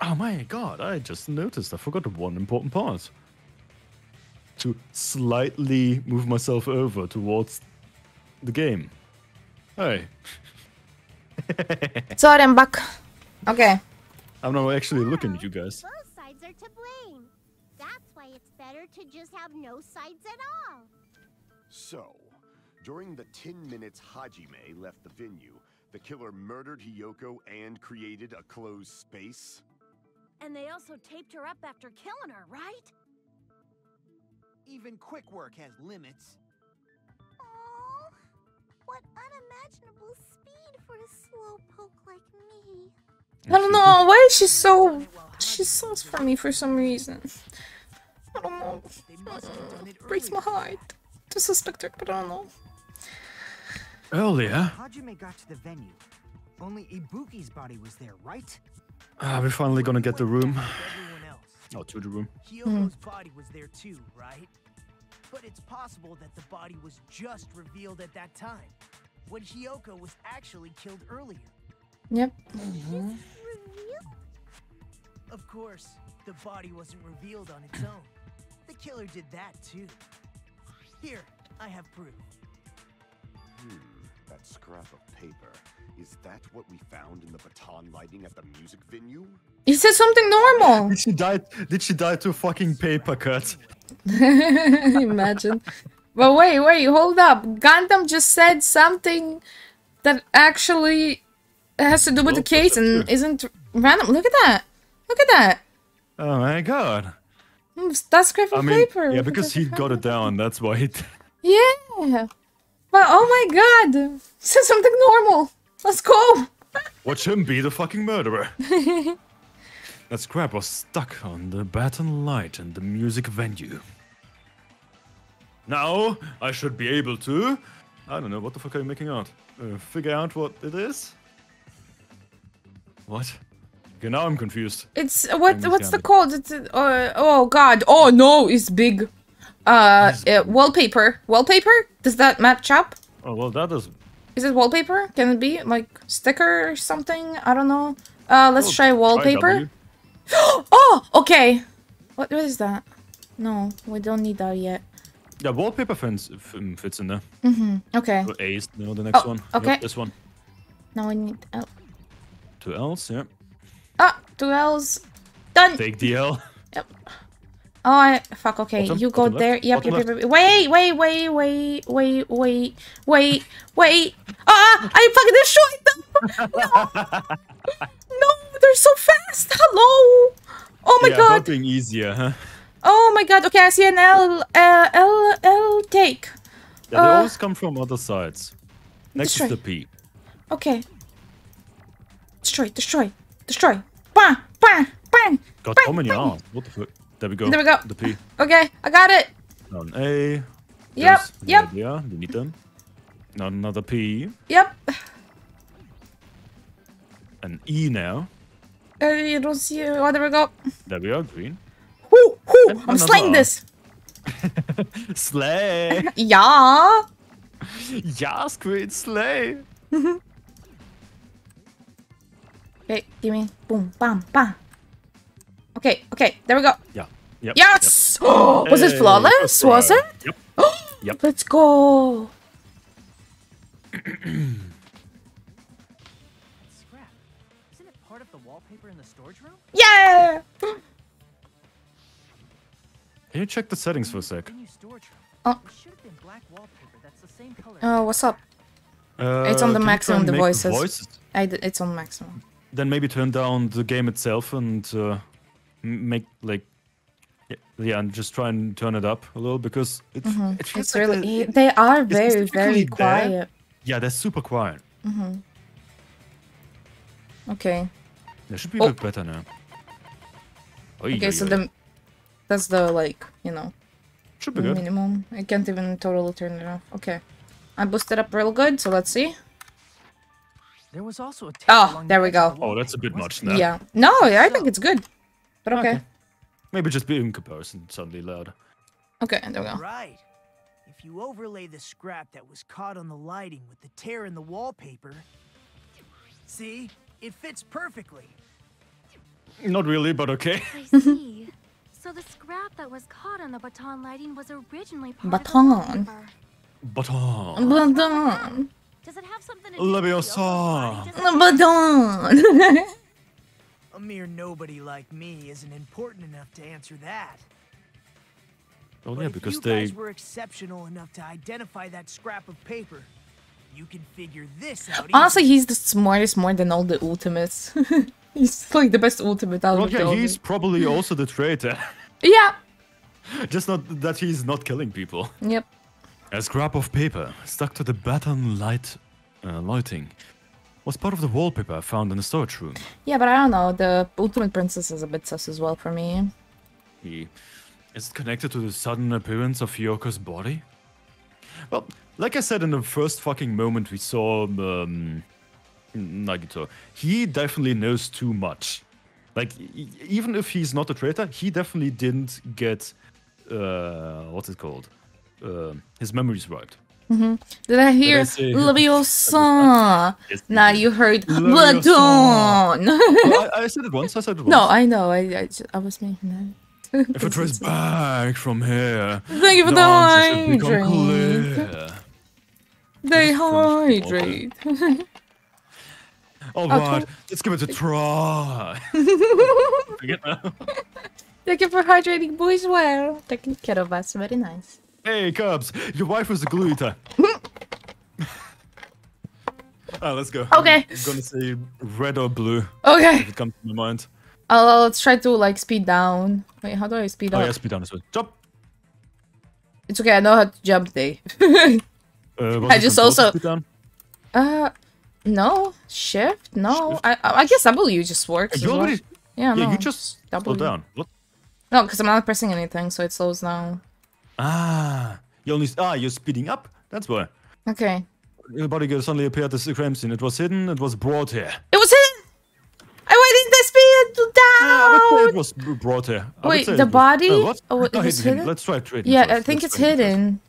Oh my god, I just noticed I forgot one important part. To slightly move myself over towards the game. Hey, Sorry, I'm back. Okay. I'm not actually looking at you guys. Both sides are to blame. That's why it's better to just have no sides at all. So, during the 10 minutes Hajime left the venue, the killer murdered Hiyoko and created a closed space? And they also taped her up after killing her, right? Even quick work has limits. Oh, what unimaginable speed for a slowpoke like me. I don't know. Why is she so. She sucks for me for some reason. I don't know. Breaks my heart to suspect her, but I don't know. Earlier, Hajime got to the venue. Only Ibuki's body was there, right? Ah, we're finally gonna get the room. Everyone. Oh, to the room. Hiyoko's body was there too, right? But it's possible that the body was just revealed at that time, when Hiyoko was actually killed earlier. Yep. Of course, the body wasn't revealed on its own. The killer did that too. Here, I have proof. Hmm, that scrap of paper. Is that what we found in the batten lighting at the music venue? He said something normal. Did she die? Did she die to a fucking paper cut? Imagine. But wait, wait, hold up. Gundham just said something that actually has to do with the case and isn't random. Look at that. Look at that. Oh my god. Hmm, That's scrap I of mean, paper. yeah, because he got it down. That's why. He Yeah. But oh my god. Said something normal. Let's go. Watch him be the fucking murderer. that scrap was stuck on the batten light in the music venue. Now I should be able to. I don't know what the fuck are you making out. Uh, figure out what it is. What? Okay, now I'm confused. It's what? What's the code? It's uh, oh god. Oh no, it's big. Uh, uh, wallpaper. Wallpaper? Does that match up? Oh well, that is. Is it wallpaper? Can it be like sticker or something? I don't know. Uh, let's try wallpaper. oh, okay. What, what is that? No, we don't need that yet. Yeah, wallpaper fits, fits in there. Mm-hmm. Okay. So A's, you know, the next Oh, one. okay. Yep, this one. Now I need L. Two L's, yeah. Ah, two L's. Done. Take the L. Oh, I fuck. Okay, Bottom, you go left, there. Yep, yep, yep, yep. Wait, wait, wait, wait, wait, wait, wait, wait. Ah, I fucking destroyed them. No, no, they're so fast. Hello. Oh my yeah, god. About being easier, huh? Oh my god. Okay, I see an L, uh, L, L take. Yeah, they Uh, always come from other sides. Next Destroy. is the P. Okay. Destroy, destroy, destroy. Bang, bang, bang. Got bang, how many bang. R's? What the fuck? There we go. There we go. The P. Okay, I got it. An A. Yep, the yep. idea, we need them. Now another P. Yep. An E now. Uh, you don't see. Oh, there we go. There we are, green. Whoo, whoo. I'm another slaying R. this. Slay! Yeah. Yeah, green slay! Okay, give me. Boom, bam, bam. Okay, okay, there we go. Yeah. Yep. Yes! yep. Was it flawless? first Was try. it? Yep. Yep. Let's go. Scrap. Isn't it part of the wallpaper in the storage room? Yeah! Can you check the settings for a sec? Storage room. Oh. It should have been black wallpaper that's the same color. Oh, what's up? Uh, it's on the can you try maximum, the make voices. voices? I d- it's on maximum. Then maybe turn down the game itself and uh, m- make like yeah, yeah, and just try and turn it up a little because it, Mhm. it feels It's like really. the- they are it's very, specifically very there. quiet. Yeah, they're super quiet. hmm Okay. They should be Oh. a bit better now. Oy, Okay, oy, so oy. the that's the like you know Should be good. minimum. I can't even totally turn it off. Okay, I boosted up real good. So let's see. There was also a Oh, there we go. Oh, that's a bit much now. Yeah. No, I think it's good. But okay. Maybe just be in comparison suddenly louder. Okay, there we go. Right. If you overlay the scrap that was caught on the lighting with the tear in the wallpaper, see, it fits perfectly. Not really, but okay. I see. so the scrap that was caught on the batten lighting was originally part Baton. of the wallpaper. Baton. Baton. Does it have something to do with Leviosa. Baton. A mere nobody like me isn't important enough to answer that. Oh But yeah, if because you they guys were exceptional enough to identify that scrap of paper, you can figure this out. Honestly, easily. he's the smartest more than all the ultimates. he's like the best ultimate out Well, of yeah, all he's probably also the traitor. Yeah. Just not that he's not killing people. Yep. A scrap of paper stuck to the batten light uh, lighting was part of the wallpaper I found in the storage room. Yeah, but I don't know. The ultimate princess is a bit sus as well for me. He is it connected to the sudden appearance of Yoko's body? Well, like I said in the first fucking moment we saw um, Nagito, he definitely knows too much. Like, even if he's not a traitor, he definitely didn't get, uh, what's it called? Uh, his memories wiped. Hmm Did I hear Leviosa? Now you heard. Baton. Well, I, I said it once, I said it once. no, I know. I I, I was making that. If it was back from here, Thank you for the hydrate. They hydrate. All Oh, right, let's give it a try. Thank you for hydrating boys well. Taking care of us. Very nice. Hey, Cubs, your wife was a glue eater. Ah, let's go. Okay. I'm gonna say red or blue. Okay. If it comes to my mind. Uh, let's try to like speed down. Wait, how do I speed Oh, up? yeah, speed down this way. Jump. It's okay. I know how to jump. Day. Uh, I just control to also- speed down? Uh, no shift. No, I I I guess W just works. You as well. already- Yeah, yeah, no. you just slow down. What? No, because I'm not pressing anything, so it slows down. Ah, you only ah, you're speeding up. That's why. Okay. Your body suddenly appeared as a crime scene. It was hidden. It was brought here. It was hidden. I didn't I speed I would say down? it was brought here. I Wait, the it was- body? Uh, what? Oh, it was hidden, hidden? Let's try trading. Yeah, first. I think Let's it's hidden.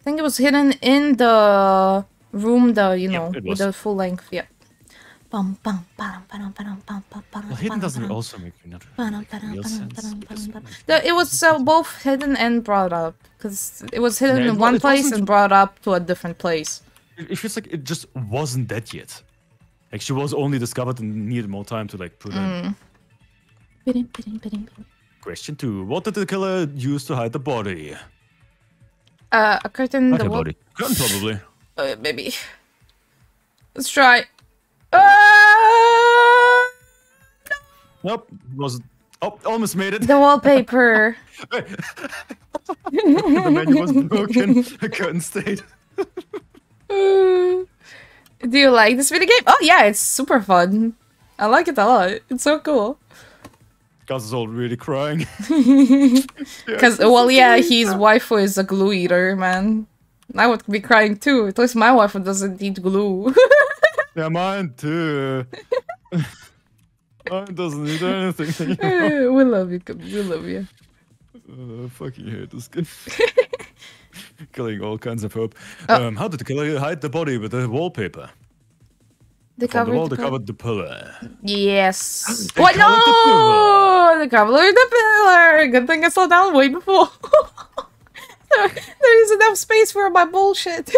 I think it was hidden in the room, the you know, it with the full length. Yeah. Bum, bum, ba-dum, ba-dum, ba-dum, bum, bum, ba-dum. hidden doesn't also make not real sense. It was uh, both hidden and brought up because it was hidden Yeah, in one place and brought up to a different place. It it feels like it just wasn't dead yet. Like she was only discovered and needed more time to like put in. Mm. Bidding. Question two: What did the killer use to hide the body? Uh, a curtain. Not The her wall. body. Gun probably. Uh, maybe. Let's try. Uh, Nope. Was oh almost made it. the wallpaper. the menu was broken. The curtain stayed. Uh, Do you like this video game? Oh yeah, it's super fun. I like it a lot. It's so cool. Gus is all really crying. Because well, yeah, his wife is a glue eater, man. I would be crying too. At least my wife doesn't eat glue. Yeah, mine too. mine doesn't need anything. We love you. We love you. Uh, fucking hate this game. Killing all kinds of hope. Oh. Um, how did the killer hide the body with the wallpaper? They From the covered wall, the they covered the pillar. Yes. They what? the No! The covered the pillar. Good thing I saw down way before. there, there is enough space for my bullshit.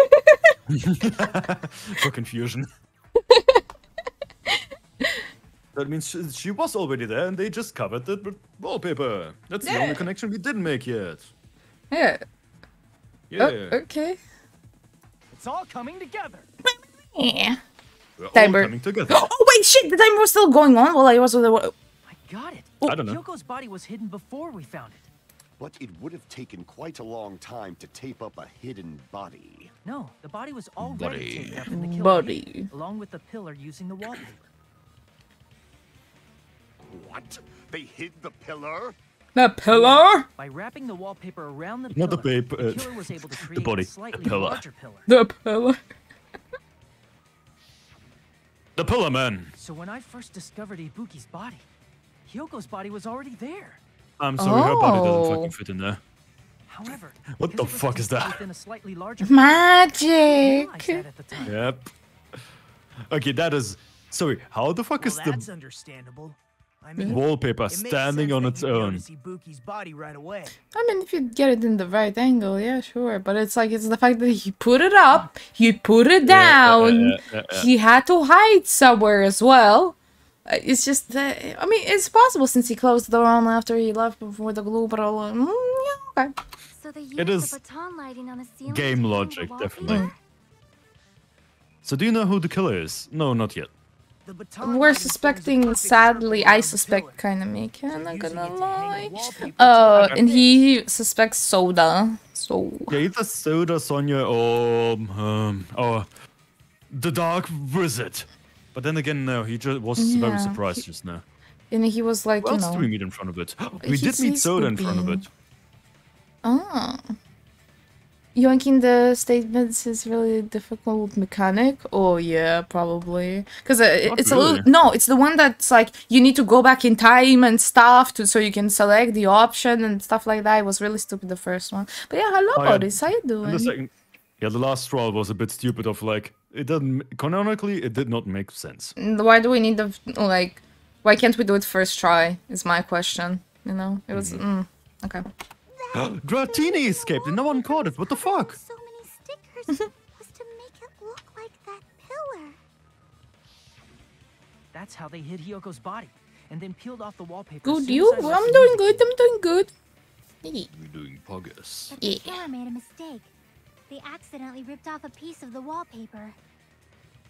For confusion. that means she, she was already there and they just covered it with wallpaper. That's the only connection we didn't make yet. yeah. Yeah. Oh, okay. It's all coming together. Yeah. We're Timer. coming together. Oh wait, shit! The timer was still going on while I was with the. Got it. I don't know. Hiyoko's body was hidden before we found it. But it would have taken quite a long time to tape up a hidden body. No, the body was already Body. taped up in the killer Body. hid, along with the pillar using the wallpaper. What? They hid the pillar? The pillar. By wrapping the wallpaper around the Not pillar, the paper, the uh, killer was able to the body, a the pillar. larger pillar. The pillar. The pillar man. So when I first discovered Ibuki's body, Hiyoko's body was already there. I'm sorry, her body doesn't Oh. fucking fit in there. However, What the because it was fuck is that? a slightly larger Magic. realized that at the time. Yep. Okay, that is. Sorry, how the fuck Well, is the understandable. I mean, wallpaper it standing sense on its own? notice body right away. I mean, if you get it in the right angle, yeah, sure. But it's like it's the fact that he put it up, he put it Yeah, yeah, down. yeah, yeah, yeah. He had to hide somewhere as well. Uh, It's just that I mean, it's possible since he closed the door on after he left before the glue bottle. Mm, yeah, okay. So they It used is the batten lighting on the ceiling Game to the logic, wallpaper? definitely. So, do you know who the killer is? No, not yet. We're lighting forms a suspecting, sadly, I suspect kind of Mika, I'm not gonna it to lie. the Uh, and he suspects Soda. So, Yeah, either Soda, Sonia, or um, or the Dark Wizard. But then again, no, he just was Yeah, very surprised he- just now. and he was like, you else know. did we meet in front of it? we did meet Soda in front of it. Ah. Yoinking the statements is really difficult mechanic. Oh yeah, probably. Because uh, Not it's a little no, it's the one that's like you need to go back in time and stuff to so you can select the option and stuff like that. It was really stupid the first one. But yeah, hello, Oh, yeah. Boris. How you doing? The yeah, the last straw was a bit stupid. Of like, it doesn't canonically, it did not make sense. Mm, Why do we need the like? Why can't we do it first try? Is my question. You know, it was Mm-hmm. mm, okay. Dratini escaped and no one caught it. What the fuck? So many stickers was to make it look like that pillar. That's how they hid Hiyoko's body, and then peeled off the wallpaper. as Good, you? I left I'm doing good. I'm doing good. Yeah. We're doing progress. Yeah. the killer made a mistake. They accidentally ripped off a piece of the wallpaper.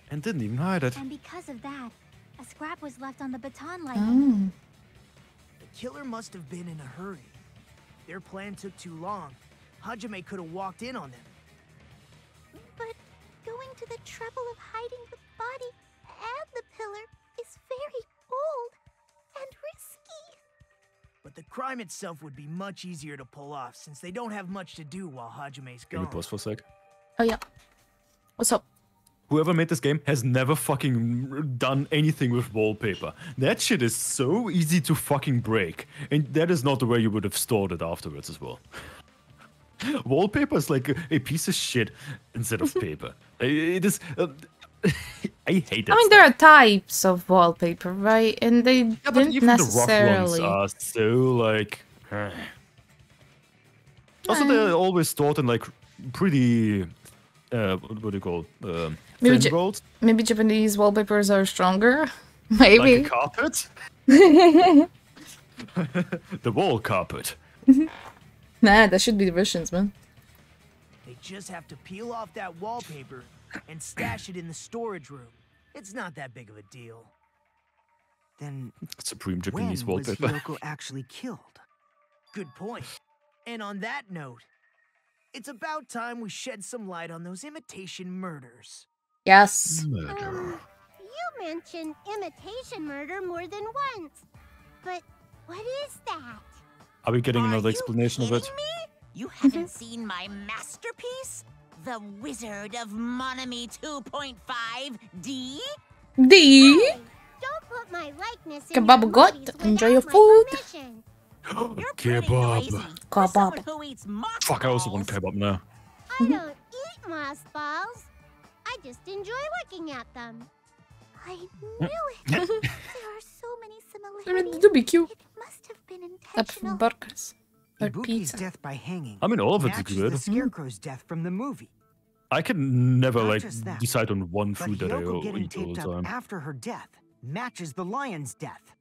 And didn't even hide it. And because of that, a scrap was left on the batten lighting. Oh. The killer must have been in a hurry. Their plan took too long. Hajime could have walked in on them. But going to the trouble of hiding the body and the pillar is very bold and risky. But the crime itself would be much easier to pull off since they don't have much to do while Hajime's Can we gone. pause for a sec? Oh yeah. What's up? Whoever made this game has never fucking done anything with wallpaper. That shit is so easy to fucking break. And that is not the way you would have stored it afterwards as well. wallpaper is like a, a piece of shit instead of paper. It is. Uh, I hate that. I mean, there are types of wallpaper, right? And they yeah, but didn't even the rough ones are so like. eh. Also, they're always stored in like pretty. Uh, what, what do you call? Um, Maybe, Ja- maybe Japanese wallpapers are stronger. like Maybe. a carpet, the wall carpet. nah, that should be the Russians, man. They just have to peel off that wallpaper and stash it in the storage room. It's not that big of a deal. Then Supreme Japanese when Japanese was wallpaper. Hiyoko actually killed? Good point. And on that note, it's about time we shed some light on those imitation murders. Yes. Um, you mentioned imitation murder more than once. But what is that? Are we getting another explanation of it? Me? You haven't seen my masterpiece? The Wizard of Monomi 2.5D? D. Don't put my likeness in Kebab your got. Enjoy your food. Kebab. Kebab. Fuck, I also want kebab now. I mm-hmm. don't eat moss balls. I just enjoy looking at them. I knew mm. it. there are so many similarities. Do be cute. It must have been Up intentional. burgers. Or Ibuki's pizza. death by hanging. I mean, all of it is good. the mm-hmm. Scarecrow's death from the movie. I can never Not like that, decide on one food that I Hiyoko will getting eat all taped the up time. after her death matches the lion's death.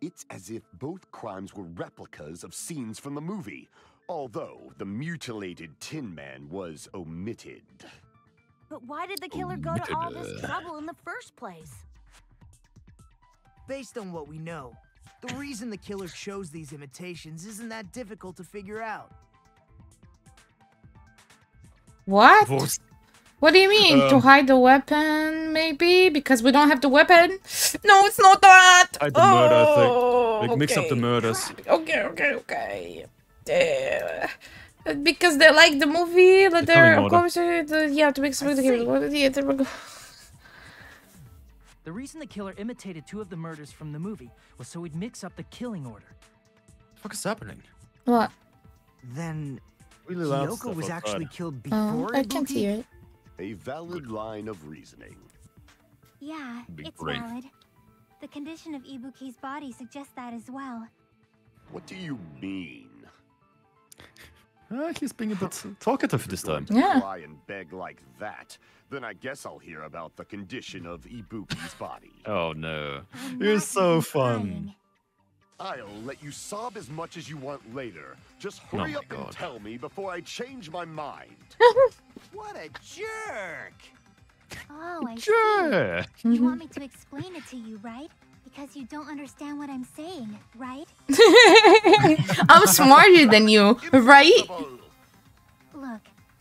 It's as if both crimes were replicas of scenes from the movie, although the mutilated Tin Man was omitted. But why did the killer go to all this trouble in the first place? Based on what we know, the reason the killer chose these imitations isn't that difficult to figure out. What? What? What do you mean? to Um, hide the weapon, maybe? Because we don't have the weapon? No, it's not that! Hide the murder, I think. Oh, Like, mix up the murders. Okay, okay, okay. Uh, because they like the movie, that It's they're, of course, uh, yeah, to mix with the yeah, there we go. The reason the killer imitated two of the murders from the movie was so he'd mix up the killing order. What the fuck is happening? What? Then Really loud was outside. actually killed Oh, before I can't hear it. A valid line of reasoning. Yeah, Big it's brain. valid. The condition of Ibuki's body suggests that as well. What do you mean? Ah, he's being a bit talkative this time. Yeah. Cry and beg like that, then I guess I'll hear about the condition of Ibuki's body. Oh no. You're so fun. I'll let you sob as much as you want later. Just Oh hurry my up and tell me before I change my mind. What a jerk! Oh, I Sure. see. You want me to explain it to you, right? Because you don't understand what I'm saying, right? I'm smarter than you, right? Look,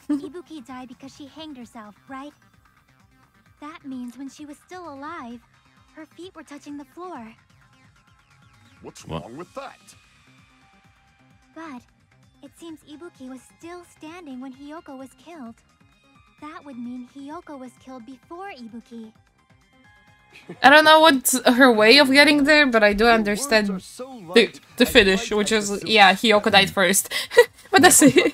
Ibuki died because she hanged herself, right? That means when she was still alive, her feet were touching the floor. What's wrong with that? But it seems Ibuki was still standing when Hiyoko was killed. That would mean Hiyoko was killed before Ibuki. I don't know what's her way of getting there, but I do understand the, the finish, which is, yeah, Hiyoko died first. but that's it.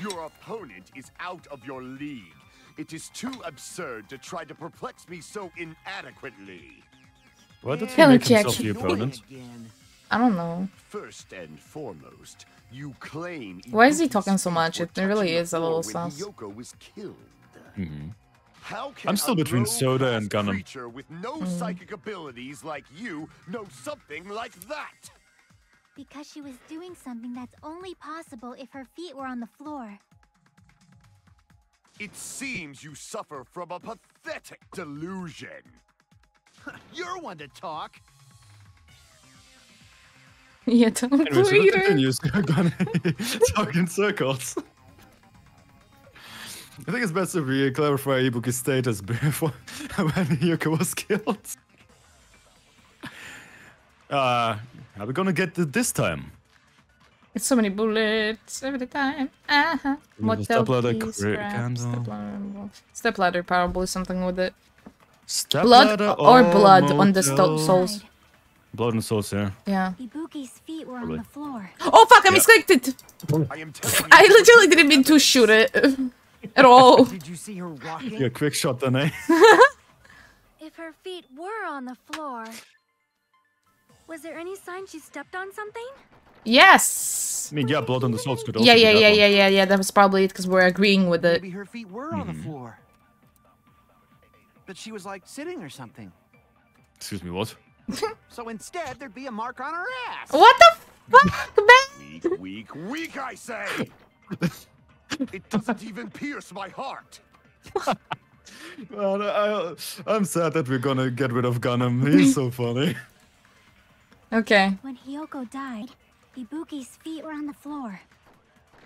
Your opponent is out of your league. It is too absurd to try to perplex me so inadequately. Why did he Hello, make himself the opponent? I don't know. First and foremost, you claim Why is he talking so much? It really is a little floor when sus. Hiyoko was killed. How can I'm still a between Soda and low-class Gundham. creature with no Mm. psychic abilities like you know something like that? Because she was doing something that's only possible if her feet were on the floor. It seems you suffer from a pathetic delusion. You're one to talk. Yeah, don't Anyway, so read that continues. Gonna talk in circles. I think it's best if we clarify Ibuki's status before when Hiyoko was killed. Uh, are we gonna get it this time? It's so many bullets every time. Uh-huh. With the Motel stepladder, keys, cra- scraps, candle. stepladder. Stepladder, probably something with it. Step Blood Stepladder or or blood on the sto- soles. Blood and soles, yeah. Yeah. Ibuki's feet were Probably. on the floor. Oh fuck! I Yeah. misclicked it. I am I literally didn't mean to shoot it. at all. Did you see her walking? Yeah, quick shot then, eh? If her feet were on the floor, was there any sign she stepped on something? Yes. I mean, yeah, blood on the socks could also Yeah, be yeah, that yeah, one. yeah, yeah, yeah. That was probably it because we're agreeing with it. Maybe her feet were on the Mhm. floor. But she was like sitting or something. Excuse me, what? So instead, there'd be a mark on her ass. What the fuck, man? Weak, weak, weak, I say! It doesn't even pierce my heart. Man, I, I'm sad that we're gonna get rid of Gundham. He's so funny. Okay. When Hiyoko died, Ibuki's feet were on the floor.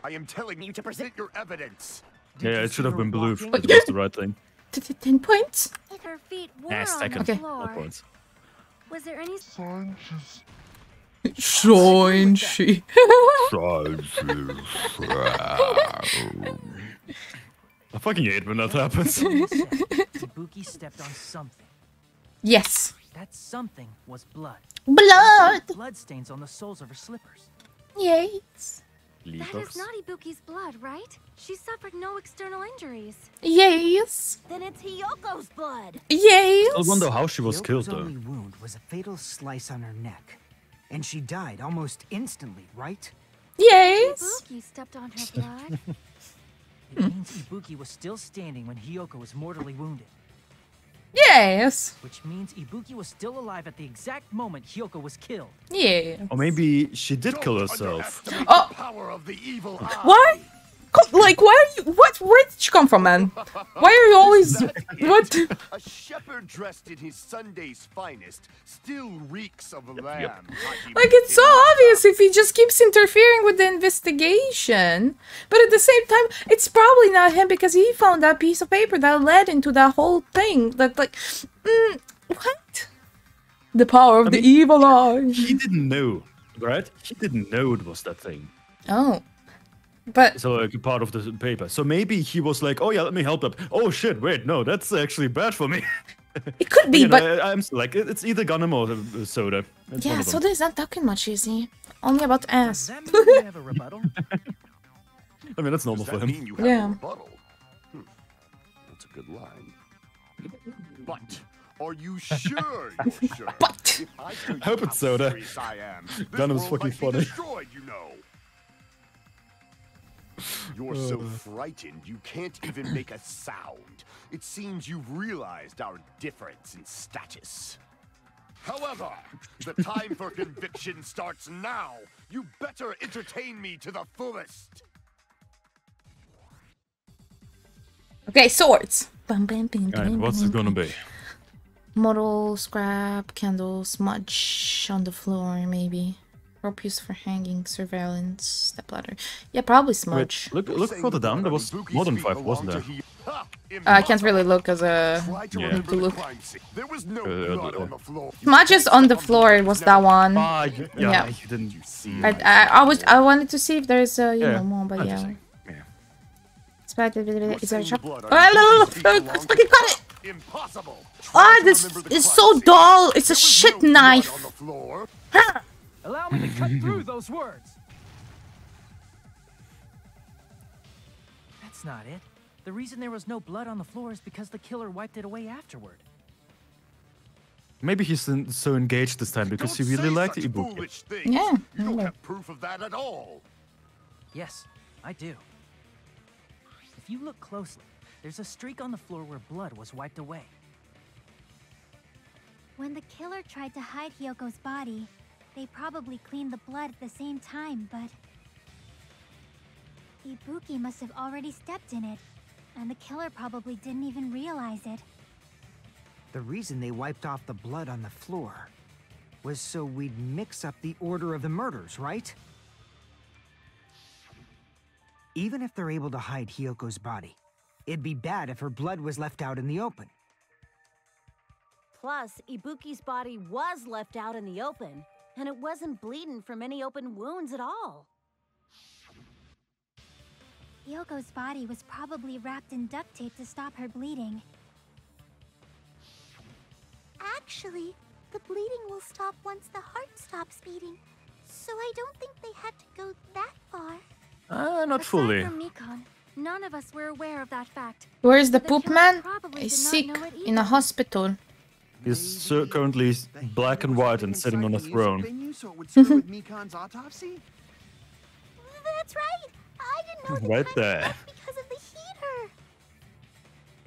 I am telling you to present your evidence. Yeah, it should have been blue. walking? It was the right thing. Ten points. If her feet were Nah, on second. the Okay. floor, No points. was there any sign Shine she. I fucking hate when that happens. Ibuki stepped on something. yes. That something was blood. Blood. Blood stains on the soles of her slippers. Yes. That is not Ibuki's blood, right? She suffered no external injuries. Yes. Then it's Hiyoko's blood. Yes. I wonder how she was Hiyoko's killed, though. only wound was a fatal slice on her neck. And she died almost instantly, right? Yes. Ibuki stepped on her blood. It hmm. means Ibuki was still standing when Hiyoko was mortally wounded. Yes. Which means Ibuki was still alive at the exact moment Hiyoko was killed. Yeah. Or maybe she did kill herself. Oh. Power of the evil eye. What? Co- Like, where are you? What? Where did you come from, man? Why are you always? What? A shepherd dressed in his Sunday's finest still reeks of lamb. Hajime Like, it's so obvious if he just keeps interfering with the investigation. But at the same time, it's probably not him because he found that piece of paper that led into that whole thing. That, like, mm, what? The power of the evil eye. He didn't know, right? He didn't know it was that thing. Oh. But So like part of the paper. So maybe he was like, "Oh yeah, let me help them." Oh shit, wait, no, that's actually bad for me. it could be, You know, but I- I'm like, it's either Gundham or uh, Soda. It's yeah, soda is not talking much, is he? Only about ass. Does that mean we have a rebuttal? I mean, that's normal Does for that him. you have Yeah. a rebuttal? Hmm. That's a good line. But are you sure you're sure? But If I Hope it's soda. serious I am, this Gundham's fucking funny. destroyed, you know. You're so Uh. frightened you can't even make a sound. It seems you've realized our difference in status. However, the time for conviction starts now. You better entertain me to the fullest. okay, swords. Bum, bum, bum, Alright, bum, what's bum, it gonna bum. be? Model, scrap, candle, smudge on the floor, maybe. Rope used for hanging, surveillance, stepladder. Yeah, probably Wait, smudge. look, look further down. There was more than five, wasn't there? Uh, I can't really look as a. Try to Yeah. remember To look. There was no Uh, blood uh, on the floor. Smudge is on the floor. It was that one. Y- yeah, Yeah. you didn't. I, I, I was I wanted to see if there's uh, you Yeah, know more, but I yeah. just- yeah. Spot- Is there a saying shop? Oh, on no, no, no, Ibuki's no, no, fucking cut it! Impossible. Ah, this is so dull. It's a There was shit no blood knife. On the floor. Allow me to cut through those words. That's not it. The reason there was no blood on the floor is because the killer wiped it away afterward. Maybe he's in- so engaged this time because he Don't really liked such Ibuki. foolish things. Yeah, You don't have proof of that at all. Yes, I do. If you look closely, there's a streak on the floor where blood was wiped away. When the killer tried to hide Hiyoko's body, they probably cleaned the blood at the same time, but... Ibuki must have already stepped in it, and the killer probably didn't even realize it. The reason they wiped off the blood on the floor was so we'd mix up the order of the murders, right? Even if they're able to hide Hiyoko's body, it'd be bad if her blood was left out in the open. Plus, Ibuki's body was left out in the open, and it wasn't bleeding from any open wounds at all. Hiyoko's body was probably wrapped in duct tape to stop her bleeding. Actually, the bleeding will stop once the heart stops beating. So I don't think they had to go that far. Ah, not Aside fully. from Mikan, None of us were aware of that fact. Where's the The poop man? probably He's sick in a hospital. He's so currently black and white and sitting on a throne. Venue so it would screw with Mikan's autopsy? That's right. I didn't know Right there. because of the heater.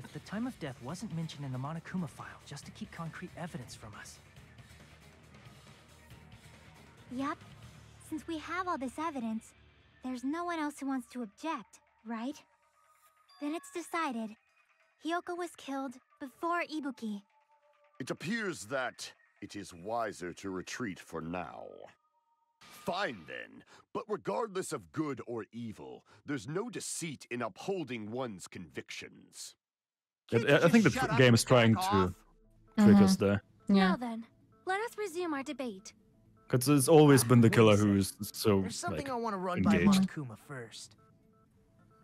If the time of death wasn't mentioned in the Monokuma file just to keep concrete evidence from us. Yep. Since we have all this evidence, there's no one else who wants to object, right? Then it's decided. Hiyoko was killed before Ibuki. It appears that it is wiser to retreat for now. Fine then, but regardless of good or evil, there's no deceit in upholding one's convictions. I, I think the shut tr- up game is trying back to trick us Mhm. there. Yeah. Now then, let us resume our debate. Because it's always been the killer who's so There's something like I want to run by engaged. Monokuma first.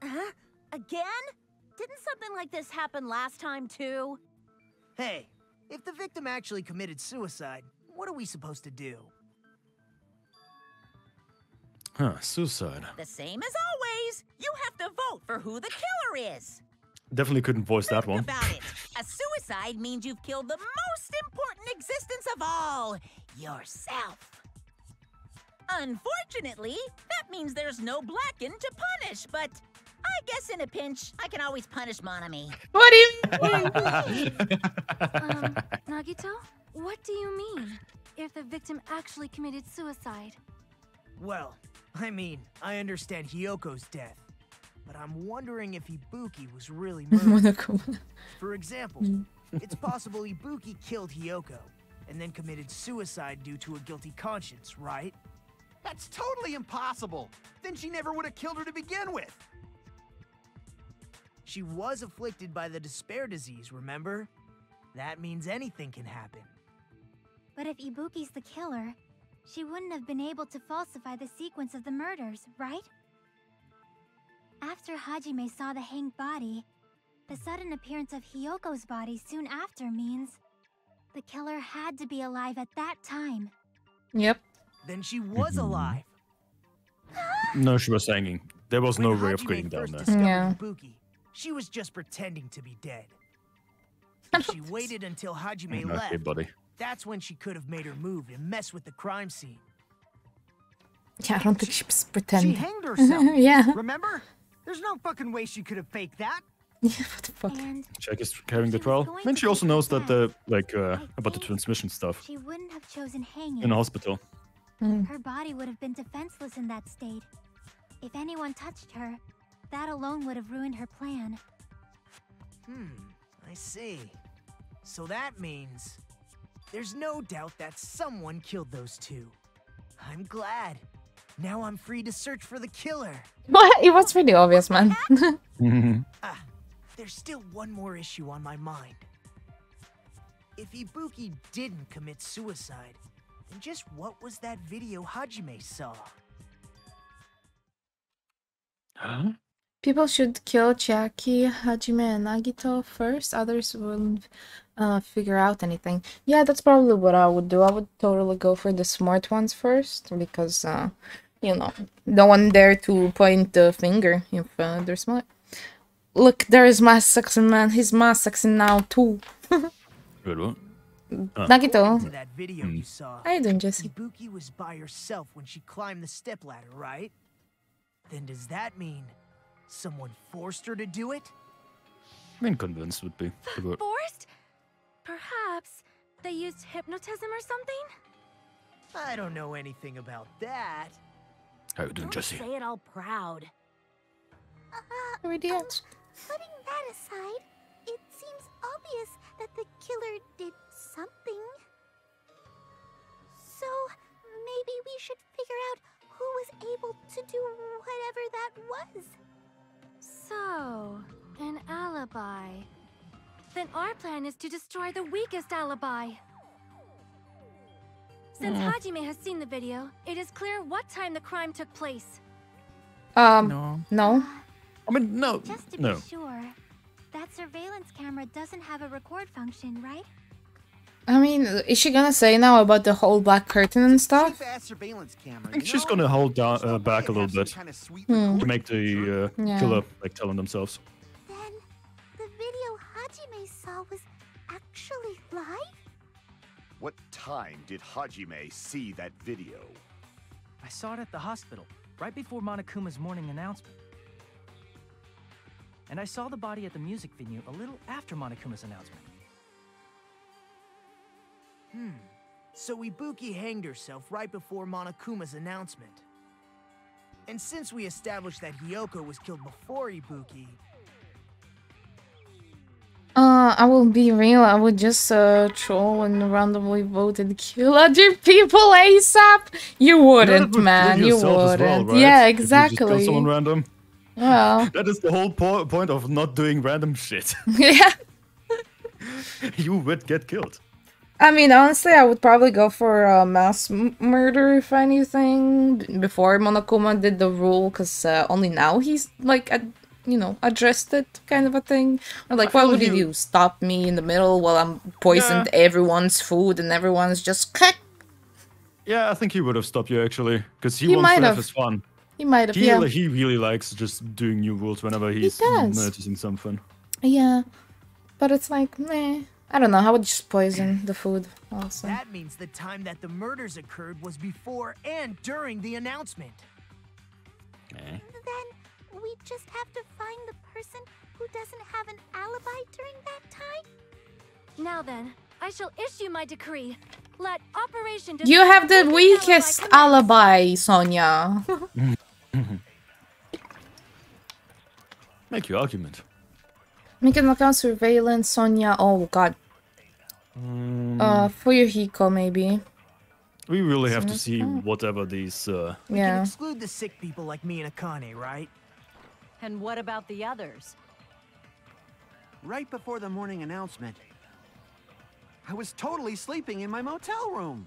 Huh? Again? Didn't something like this happen last time, too? Hey, if the victim actually committed suicide, what are we supposed to do? Huh, suicide. The same as always. You have to vote for who the killer is. Definitely couldn't voice that one. About it. A suicide means you've killed the most important existence of all yourself. Unfortunately, that means there's no Blacken to punish, but I guess in a pinch, I can always punish Monomi. What do you Um, Nagito, what do you mean? If the victim actually committed suicide? Well, I mean, I understand Hiyoko's death, but I'm wondering if Ibuki was really murdered. For example, it's possible Ibuki killed Hiyoko and then committed suicide due to a guilty conscience, right? That's totally impossible. Then she never would have killed her to begin with. She was afflicted by the despair disease, remember? That means anything can happen. But if Ibuki's the killer, she wouldn't have been able to falsify the sequence of the murders, right? After Hajime saw the hanged body, the sudden appearance of Hiyoko's body soon after means the killer had to be alive at that time. Yep. Then she was alive. No, she was hanging. There was no When way of Hajime getting down first there. discovered Yeah. Ibuki, she was just pretending to be dead. She waited until Hajime Okay, left. buddy. That's when she could have made her move and mess with the crime scene. Yeah, I don't think she was pretending. She pretending. hanged herself. yeah. Remember? There's no fucking way she could have faked that. Yeah, what the fuck? And Jack is carrying the trial. And she also knows that the like uh, about the transmission stuff she wouldn't have chosen hanging. in a hospital. Her body would have been defenseless in that state. If anyone touched her, that alone would have ruined her plan. Hmm, I see. So that means there's no doubt that someone killed those two. I'm glad. Now I'm free to search for the killer. What? It was pretty obvious, man. Ah, there's still one more issue on my mind. If Ibuki didn't commit suicide, then just what was that video Hajime saw? Huh? People should kill Chiaki, Hajime, and Nagito first. Others won't uh, figure out anything. Yeah, that's probably what I would do. I would totally go for the smart ones first because, uh, you know, no one dare to point the finger if uh, they're smart. Look, there is my sexy man. He's my sexy now too. Good one. Ah. Nagito. To that video you saw. How you doing, Jesse? Ibuki was by herself when she climbed the stepladder, right? Then does that mean someone forced her to do it? I mean, convinced would be the. Forced? Perhaps they used hypnotism or something? I don't know anything about that. How you doing, Jesse? Say it all proud. Uh, idiots. Putting that aside, it seems obvious that the killer did something. So maybe we should figure out who was able to do whatever that was. So, an alibi. Then our plan is to destroy the weakest alibi. Since Mm. Hajime has seen the video, it is clear what time the crime took place. Um, no. No. I mean, no. Just to No. be sure, that surveillance camera doesn't have a record function, right? I mean, is she gonna say now about the whole black curtain and stuff? I think she's gonna hold down uh, back a little bit Hmm. to make the uh, Yeah. killer like telling themselves. Then the video Hajime saw was actually live? What time did Hajime see that video? I saw it at the hospital, right before Monokuma's morning announcement. And I saw the body at the music venue a little after Monokuma's announcement. Hmm. So Ibuki hanged herself right before Monokuma's announcement. And since we established that Hiyoko was killed before Ibuki, Uh, I will be real. I would just uh troll and randomly vote and kill other people ASAP. You wouldn't, would man. You wouldn't. well, right? Yeah, If you just kill exactly. someone random. Well, That is the whole po- point of not doing random shit. yeah. you would get killed. I mean, honestly, I would probably go for uh, mass m- murder if anything before Monokuma did the rule, because uh, only now he's like, ad- you know, addressed it, kind of a thing. Or like, feel would he he- do? Stop me in the middle while I'm poisoned everyone's food and everyone's just click. Yeah, I think he would have stopped you actually, because he, He wants might to have his fun. He might have, He, yeah. he really likes just doing new rules whenever he's does. noticing something. Yeah, but it's like, meh. I don't know. How would just poison the food also. that means the time that the murders occurred was before and during the announcement. Eh? Then we just have to find the person who doesn't have an alibi during that time? Now then, I shall issue my decree. Let Operation You have the Wicked weakest alibi, Sonia. Make your argument. Make an account surveillance, Sonia. Oh god. Mm, Uh, Fuyuhiko maybe. we really have to see fun. whatever these. Uh, We can Yeah. exclude the sick people like me and Akane, right? And what about the others? Right before the morning announcement, I was totally sleeping in my motel room.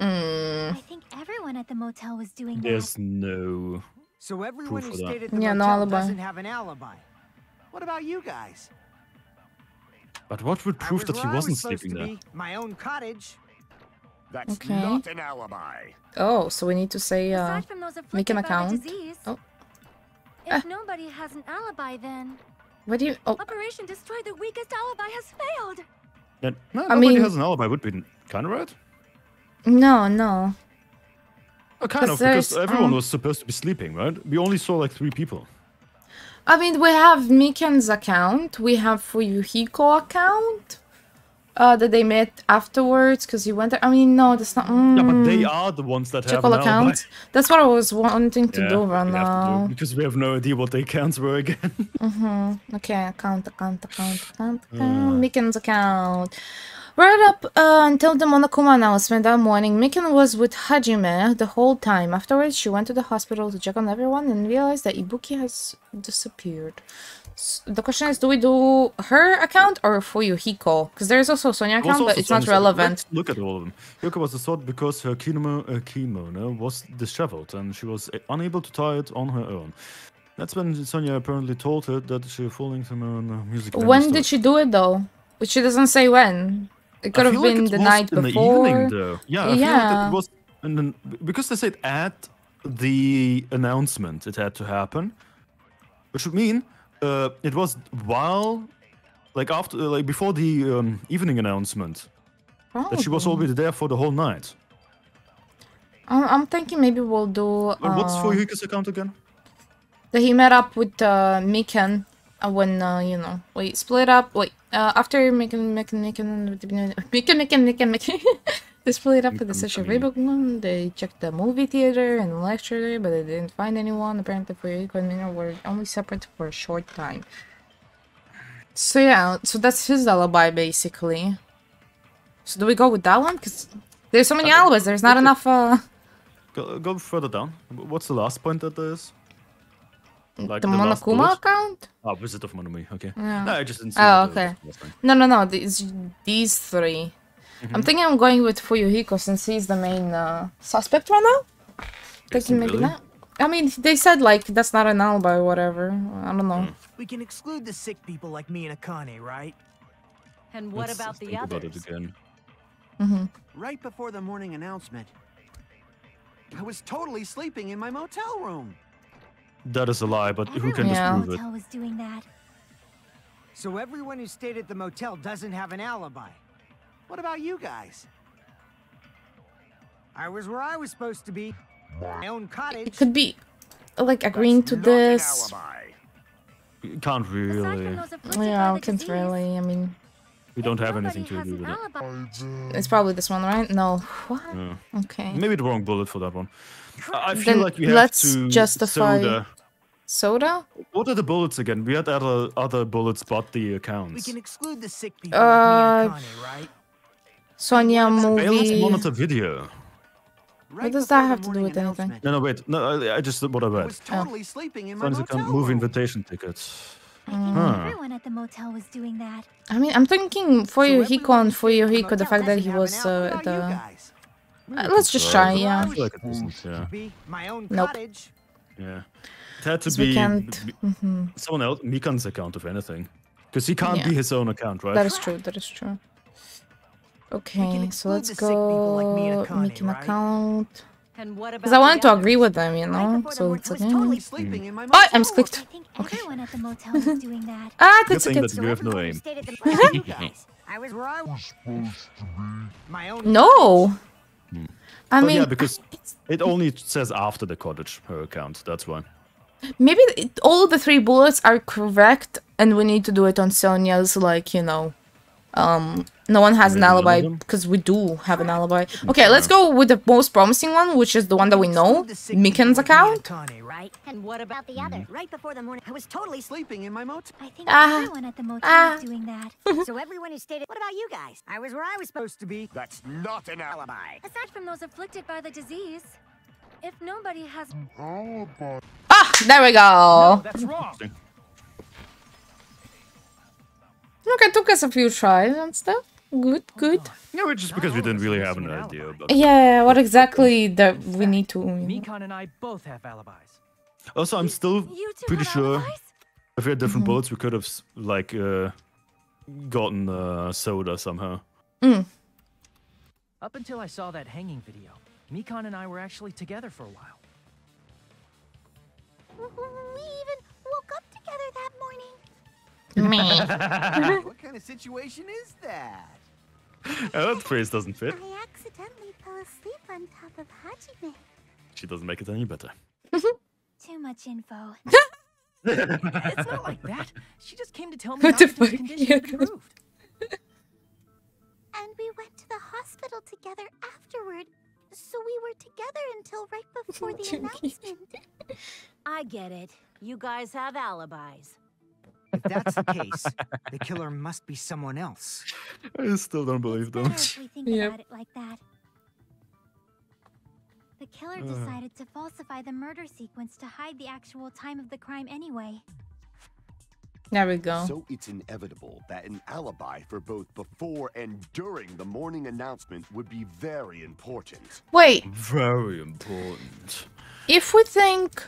Mm. I think everyone at the motel was doing that. there's no. So everyone Proof who of that. stayed at the Yeah, no motel alibi. doesn't have an alibi. What about you guys? But what would prove that he was wasn't supposed sleeping there? My own cottage. That's Okay. not an alibi. Oh, so we need to say uh Aside from those make an afflicted by the account. disease, Oh, if nobody has an alibi, then what do you? Oh, Operation Destroy the Weakest alibi has failed. Then, no, I nobody mean- has an alibi. Would be kind of right. no, no. Oh, kind of, 'Cause because everyone um, was supposed to be sleeping, right? We only saw like three people. I mean, we have Mikan's account. We have Fuyuhiko account. Uh, that they met afterwards because he went there. I mean, no, that's not. Yeah, but they mm, are the ones that Check have all alibi. accounts. That's what I was wanting to Yeah, do right to do, now. because we have no idea what the accounts were again. Mm-hmm. Okay, account, account, account, account, Uh. account. Mikan's account. Right up uh, until the Monokuma announcement that morning, Mikan was with Hajime the whole time. Afterwards, she went to the hospital to check on everyone and realized that Ibuki has disappeared. S- The question is, do we do her account or Fuyuhiko? Because there's also Sonia Was account, but it's not relevant. Look at all of them. Hiyoko was assaulted because her kimono, uh, kimono was disheveled and she was uh, unable to tie it on her own. That's when Sonia apparently told her that she was falling from a music. When did she do it though? But she doesn't say when. It could I have feel like been the night in before. The evening, though. Yeah, I feel like yeah. it was and then because they said at the announcement it had to happen, which would mean uh, it was while, like after, like before the um, evening announcement, that she was already there for the whole night. I'm, I'm thinking maybe we'll do. Uh, What's uh, Fuyuhiko's account again? that he met up with uh, Mikan uh, when uh, you know wait split up wait uh, after making making making Mikan Mikan Mikan Mikan they split up with the Session. Ribbon they checked the movie theater and the lecture but they didn't find anyone. Apparently Fuyuhiko and Mina were only separate for a short time. So yeah so that's his alibi basically. So do we go with that one? Because there's so many alibis there's not enough uh Go, go further down. What's the last point that there is? Like the last Monokuma account Ah, Visit of Monomi. Okay. Yeah. No, I just didn't see. Oh, what okay. was. No, no, no. These these 3 i I'm Mhm. thinking I'm going with Fuyuhiko since he's the main uh, suspect right now. Thinking maybe really? not. I mean, they said like that's not an alibi or whatever. I don't know. We can exclude the sick people like me and Akane, right? And what Let's about the think about it others? again. Mhm. Right before the morning announcement, I was totally sleeping in my motel room. That is a lie, but who can Yeah. disprove it? Was doing that. So everyone who stayed at the motel doesn't have an alibi. What about you guys? I was where I was supposed to be. My own cottage. It could be like agreeing to this. You can't really. Yeah, we can't really. I mean, We don't have anything to do with it. it's probably this one, right? No. What? Yeah. Okay. Maybe the wrong bullet for that one. I I feel Then like we have let's to justify- soda. Soda? What are the bullets again? We had other other bullets, but the accounts. We can exclude the sick people Uh, like me and right? Sonia Hey, let's monitor video. What does that have to do with anything? No, no, wait. No, I, I just what I read. Totally sleeping in my Friends motel account move invitation tickets. Mm. Huh. Everyone at the motel was doing that. I mean, I'm thinking Fuyuhiko and Fuyuhiko, the fact that he was uh, the. Uh, let's just try, yeah. I feel like it isn't, yeah. My own Nope. Yeah. It had to we be can't- mhm. someone else, Mikan's account, of anything. Because he can't Yeah. be his own account, right? That is true. That is true. Okay, so let's the sick people like me and go Akane, right? account. And what about Because I wanted to agree with them, you know. So it's like, mm. sleeping in my oh, I'm clicked. Everyone at the motel was doing. Ah, Good that's a thing kid. that you have no aim. Stayed at the motel, you guys. I was where I was supposed to be. My own. No. I But mean, yeah, because it only says after the cottage her account. That's why. maybe it, all the three bullets are correct, and we need to do it on Sonia's. Like you know, um, no one has an Maybe none of alibi because we do have an alibi. Okay, let's go with the most promising one, which is the one that we know, Mikan's account. Right? And what about the other? Right before the morning, I was totally sleeping in my motel. I think Ah. everyone at the motel Ah. was doing that. so everyone who stayed. What about you guys? I was where I was supposed to be. That's not an alibi. Aside from those afflicted by the disease, if nobody has Ah, there we go. That's wrong. Look, it took us a few tries and stuff. Good, good. Yeah, but just because we didn't really have an idea about it. Yeah, what exactly that we need to. Mikan and I both have alibis. Also, I'm still pretty sure if we had different bullets, we could have like uh, gotten uh, soda somehow. Mm. Up until I saw that hanging video, Mikan and I were actually together for a while. We even woke up together that morning. what kind of situation is that? Oh, yeah, that phrase doesn't fit. I accidentally fell asleep on top of Hajime. She doesn't make it any better. Too much info. it's not like that. She just came to tell me What the Nagito's fuck? condition Yeah. had improved. And we went to the hospital together afterward. So we were together until right before the announcement. I get it. You guys have alibis. If that's the case, the killer must be someone else. I still don't believe them. Better if we think Yep. about it like. The killer Ugh. decided to falsify the murder sequence to hide the actual time of the crime anyway. There we go. So it's inevitable that an alibi for both before and during the morning announcement would be very important. Wait, Very important. if we think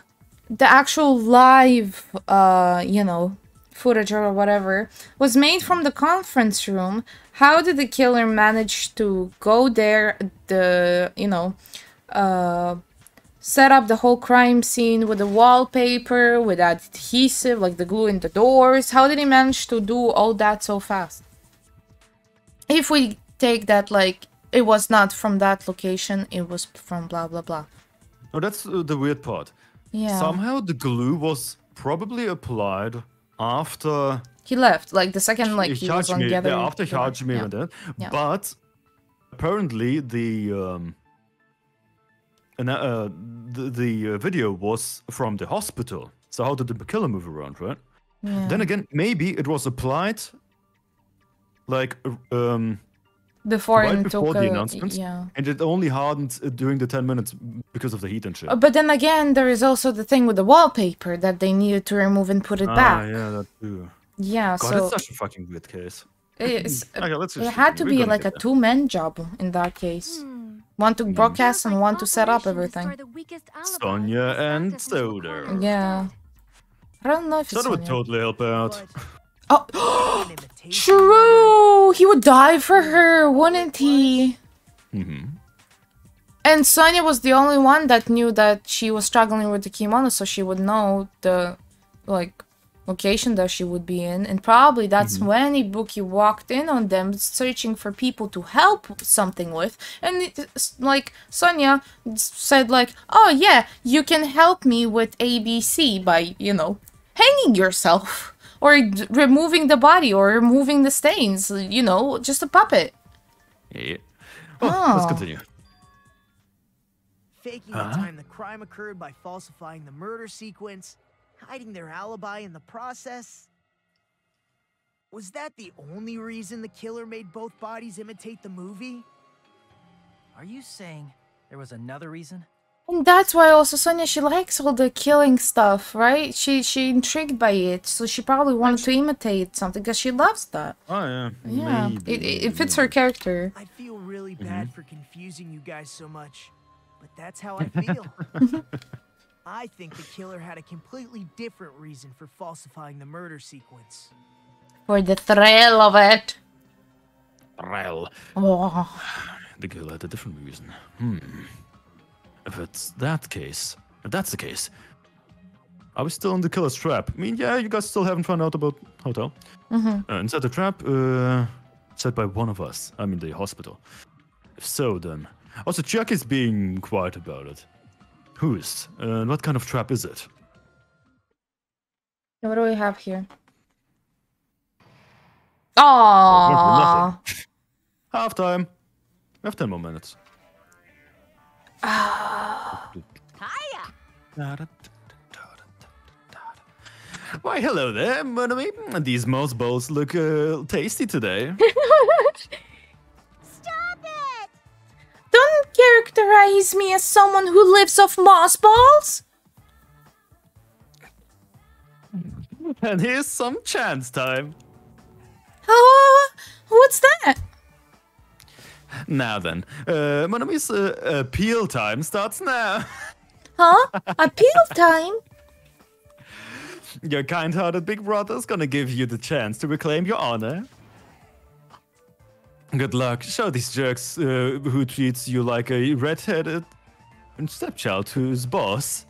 the actual live, uh, you know, footage or whatever was made from the conference room, how did the killer manage to go there, the, you know, uh, set up the whole crime scene with the wallpaper, with adhesive, like the glue in the doors? How did he manage to do all that so fast? If we take that, like, it was not from that location, it was from blah blah blah. No, that's uh, the weird part. Yeah. Somehow the glue was probably applied after He left, like the second like he was on the other. yeah, after Hajime yeah. went. Yeah. But apparently the um, and, uh, the, the uh, video was from the hospital. So how did the killer move around, right? Yeah. Then again, maybe it was applied like um Before right and before took the a- announcement, yeah. and it only hardened uh, during the ten minutes because of the heat and shit. Uh, But then again, there is also the thing with the wallpaper that they needed to remove and put it ah, back. yeah, that too. Yeah, God, so that's such a fucking weird case. it's, okay, let's it had to we're be like a two-man job in that case. One to broadcast and one to set up everything. Sonia and Soda. Yeah. I don't know if Soda would totally help out. Oh, true! He would die for her, wouldn't he? Mm-hmm. And Sonia was the only one that knew that she was struggling with the kimono, so she would know the like location that she would be in. And probably that's Mhm. when Ibuki walked in on them, searching for people to help something with. And it's like Sonia s- said, like, "Oh yeah, you can help me with ABC by you know hanging yourself." Or d- removing the body, or removing the stains, you know, just a puppet. Yeah. Well, oh, let's Oh. continue. Faking Huh? the time the crime occurred by falsifying the murder sequence, hiding their alibi in the process. Was that the only reason the killer made both bodies imitate the movie? Are you saying there was another reason? And that's why also Sonia she likes all the killing stuff, right? She she intrigued by it, so she probably wanted to imitate something because she loves that. Oh yeah. Yeah, Maybe, it, it, it fits her character. I feel really bad for confusing you guys so much, but that's how I feel. I think the killer had a completely different reason for falsifying the murder sequence. For the thrill of it. Rel. Oh. The girl had a different reason. Hmm. If it's that case, if that's the case, are we still in the killer's trap? I mean, yeah, you guys still haven't found out about hotel. Mhm. Uh, inside the trap, uh, set by one of us. I mean, the hospital. If so, then. Also, Chuck is being quiet about it. Who is? Uh, what kind of trap is it? What do we have here? Oh. Half time. We have 10 more minutes. Why, hello there, Monomi. These mouse balls look uh, tasty today. Stop it! Don't characterize me as someone who lives off moss balls. and here's some chance time. Oh, what's that? Now then, uh, Monomi's uh, appeal time starts now. Huh? Appeal time? Your kind-hearted big brother's gonna give you the chance to reclaim your honor. Good luck. Show these jerks uh, who treats you like a red-headed stepchild to his boss.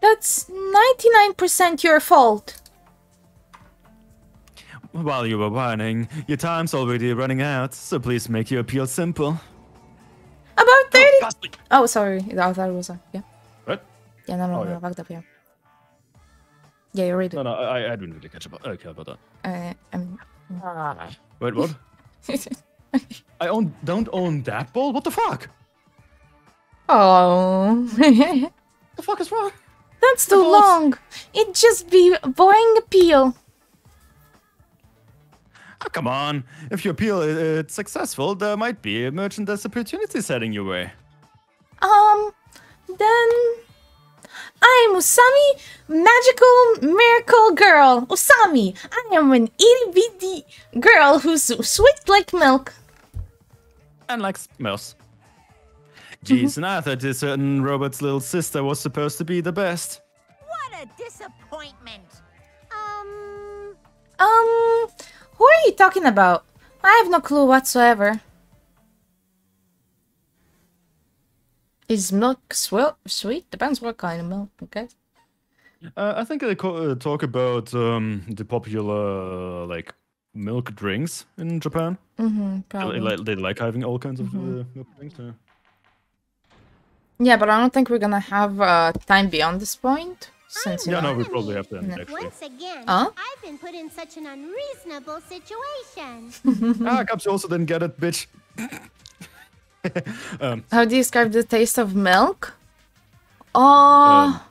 That's 99% your fault. While you were whining, your time's already running out, so please make your appeal simple. About 30. Oh, sorry. I thought it was a. Yeah. What? Yeah, no, no, Oh, no. yeah. Fucked up, yeah. Yeah, you read it. No, no, I, I didn't really catch about, okay about that. Uh, um, Wait, what? I own, don't own that ball? What the fuck? oh. the fuck is wrong? That's too long. It just be boring appeal. Oh, come on. If your appeal is uh, successful, there might be a merchandise opportunity setting your way. Um, then I'm Usami, magical miracle girl. Usami, I am an itty bitty girl who's sweet like milk. And like mouse. Jeez, and I thought this certain Robert's little sister was supposed to be the best. What a disappointment. Um, Um, who are you talking about? I have no clue whatsoever. Is milk swe- sweet? Depends what kind of milk, okay? Uh, I think they uh, talk about um, the popular uh, like milk drinks in Japan. Mm-hmm, They, like, they like having all kinds of Mhm. uh, milk drinks. Yeah. Yeah, but I don't think we're gonna have uh, time beyond this point. Since Yeah, you no, know- we probably have to end No. actually. once again, Huh? I've been put in such an unreasonable situation. ah, Caps also didn't get it, bitch. um, How do you describe the taste of milk? Oh,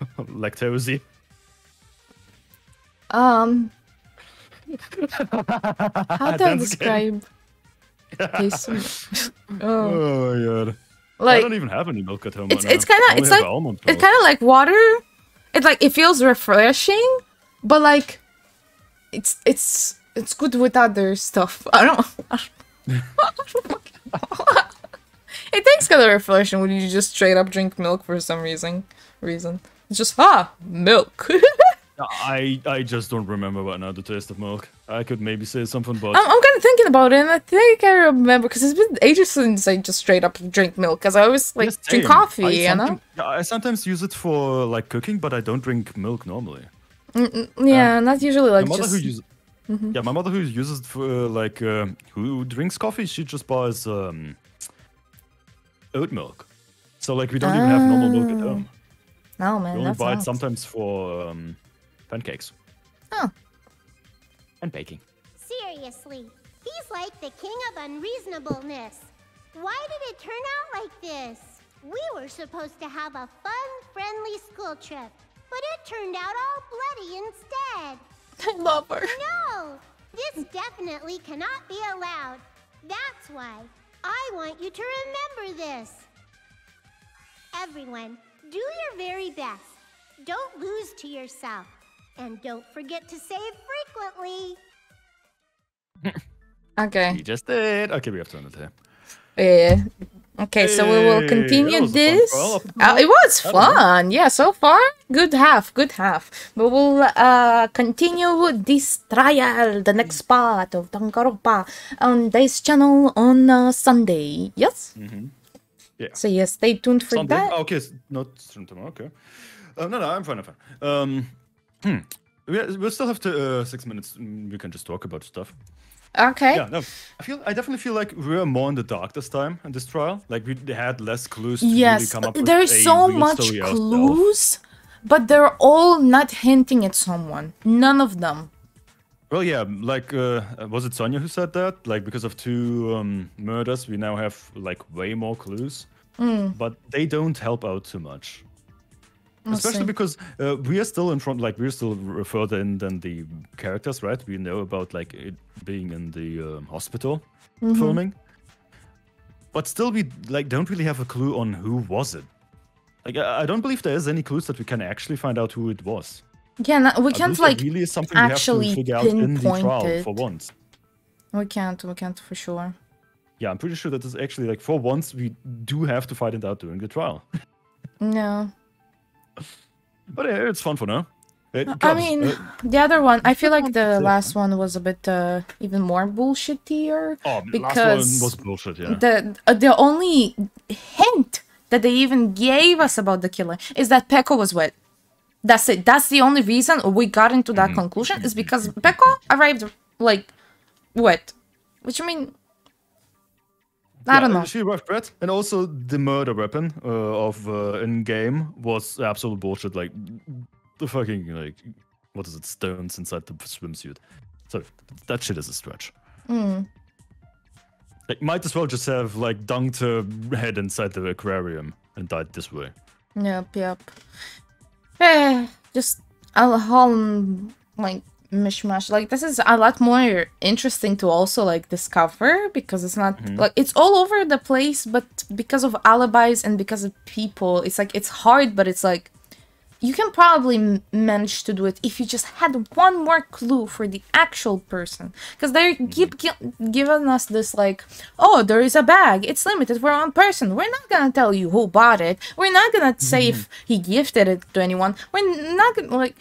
lactosey. um, how do I describe taste of oh. Oh my god. I don't even have any milk at home. It's right it's kind of it's like it's kind of like water. It's like it feels refreshing, but like it's it's it's good with other stuff. I don't. I don't it tastes kind of refreshing when you just straight up drink milk for some reason. Reason it's just ah milk. I I just don't remember right now the taste of milk. I could maybe say something, but I'm, I'm kind of thinking about it, and I think I remember because it's been ages since I just straight up drink milk. Because I always like drink coffee, I you know. I sometimes use it for like cooking, but I don't drink milk normally. Mm, mm, yeah, not usually like my mother just. who uses Mhm. yeah, my mother who uses it for uh, like uh, who drinks coffee, she just buys um, oat milk. So like we don't even have normal milk at home. No man, we only that's buy it sometimes for um, pancakes Oh. and baking. Seriously, he's like the king of unreasonableness. Why did it turn out like this? We were supposed to have a fun, friendly school trip, but it turned out all bloody instead. I love her. No, this definitely cannot be allowed. That's why I want you to remember this. Everyone, do your very best. Don't lose to yourself. And don't forget to save frequently. Okay. You just did. Okay, we have to end it here. Yeah. Okay, so we will continue that was a fun this. trial. Uh, it was fun. Yeah, so far, good half, good half. But we'll uh, continue this trial, the next part of Danganronpa on this channel on uh, Sunday. Yes? Mm-hmm. Yeah. So, yes, stay tuned for Sunday? that. Oh, okay, s- not from tomorrow. Okay. Uh, no, no, I'm fine. I'm fine. Um, hmm. We we still have to uh, six minutes. mm, We can just talk about stuff. Okay. Yeah. No, I feel. I definitely feel like we're more in the dark this time in this trial. Like we had less clues to really Yes, come up with there is so much clues, but they're all not hinting at someone. None of them. Well, yeah, like uh, was it Sonia who said that? Like because of two um, murders, we now have like way more clues, Mm. but they don't help out too much. We'll Especially see. because uh, we are still in front, like we're still further in than the characters, right? We know about like it being in the um, hospital Mhm. filming, but still we like don't really have a clue on who was it. Like I I don't believe there is any clues that we can actually find out who it was. Yeah, no, we can't like really is something we have to actually figure out in the trial it. for once. We can't. We can't for sure. Yeah, I'm pretty sure that is actually like for once we do have to find it out during the trial. No. But yeah, it's fun for now. It I comes, mean, uh, the other one. I feel like the to last one was a bit uh, even more bullshittier oh, because last one was bullshit. Yeah. the uh, the only hint that they even gave us about the killer is that Peko was wet. That's it. That's the only reason we got into that Mm-hmm. conclusion is because Peko arrived like wet, which I mean, I Yeah, don't know. She arrived red, and also the murder weapon uh, of uh, in game was absolute bullshit. Like the fucking like what is it? Stones inside the swimsuit. So that shit is a stretch. Mm. Like might as well just have like dunked her head inside the aquarium and died this way. Yep, yep. Eh, just a whole like mishmash. Like this is a lot more interesting to also like discover because it's not Mhm. like it's all over the place, but because of alibis and because of people, it's like it's hard, but it's like you can probably m- manage to do it if you just had one more clue for the actual person. Because they keep gi- giving us this like oh there is a bag. It's limited for one person. We're not gonna tell you who bought it. We're not gonna say if he gifted it to anyone. We're not gonna like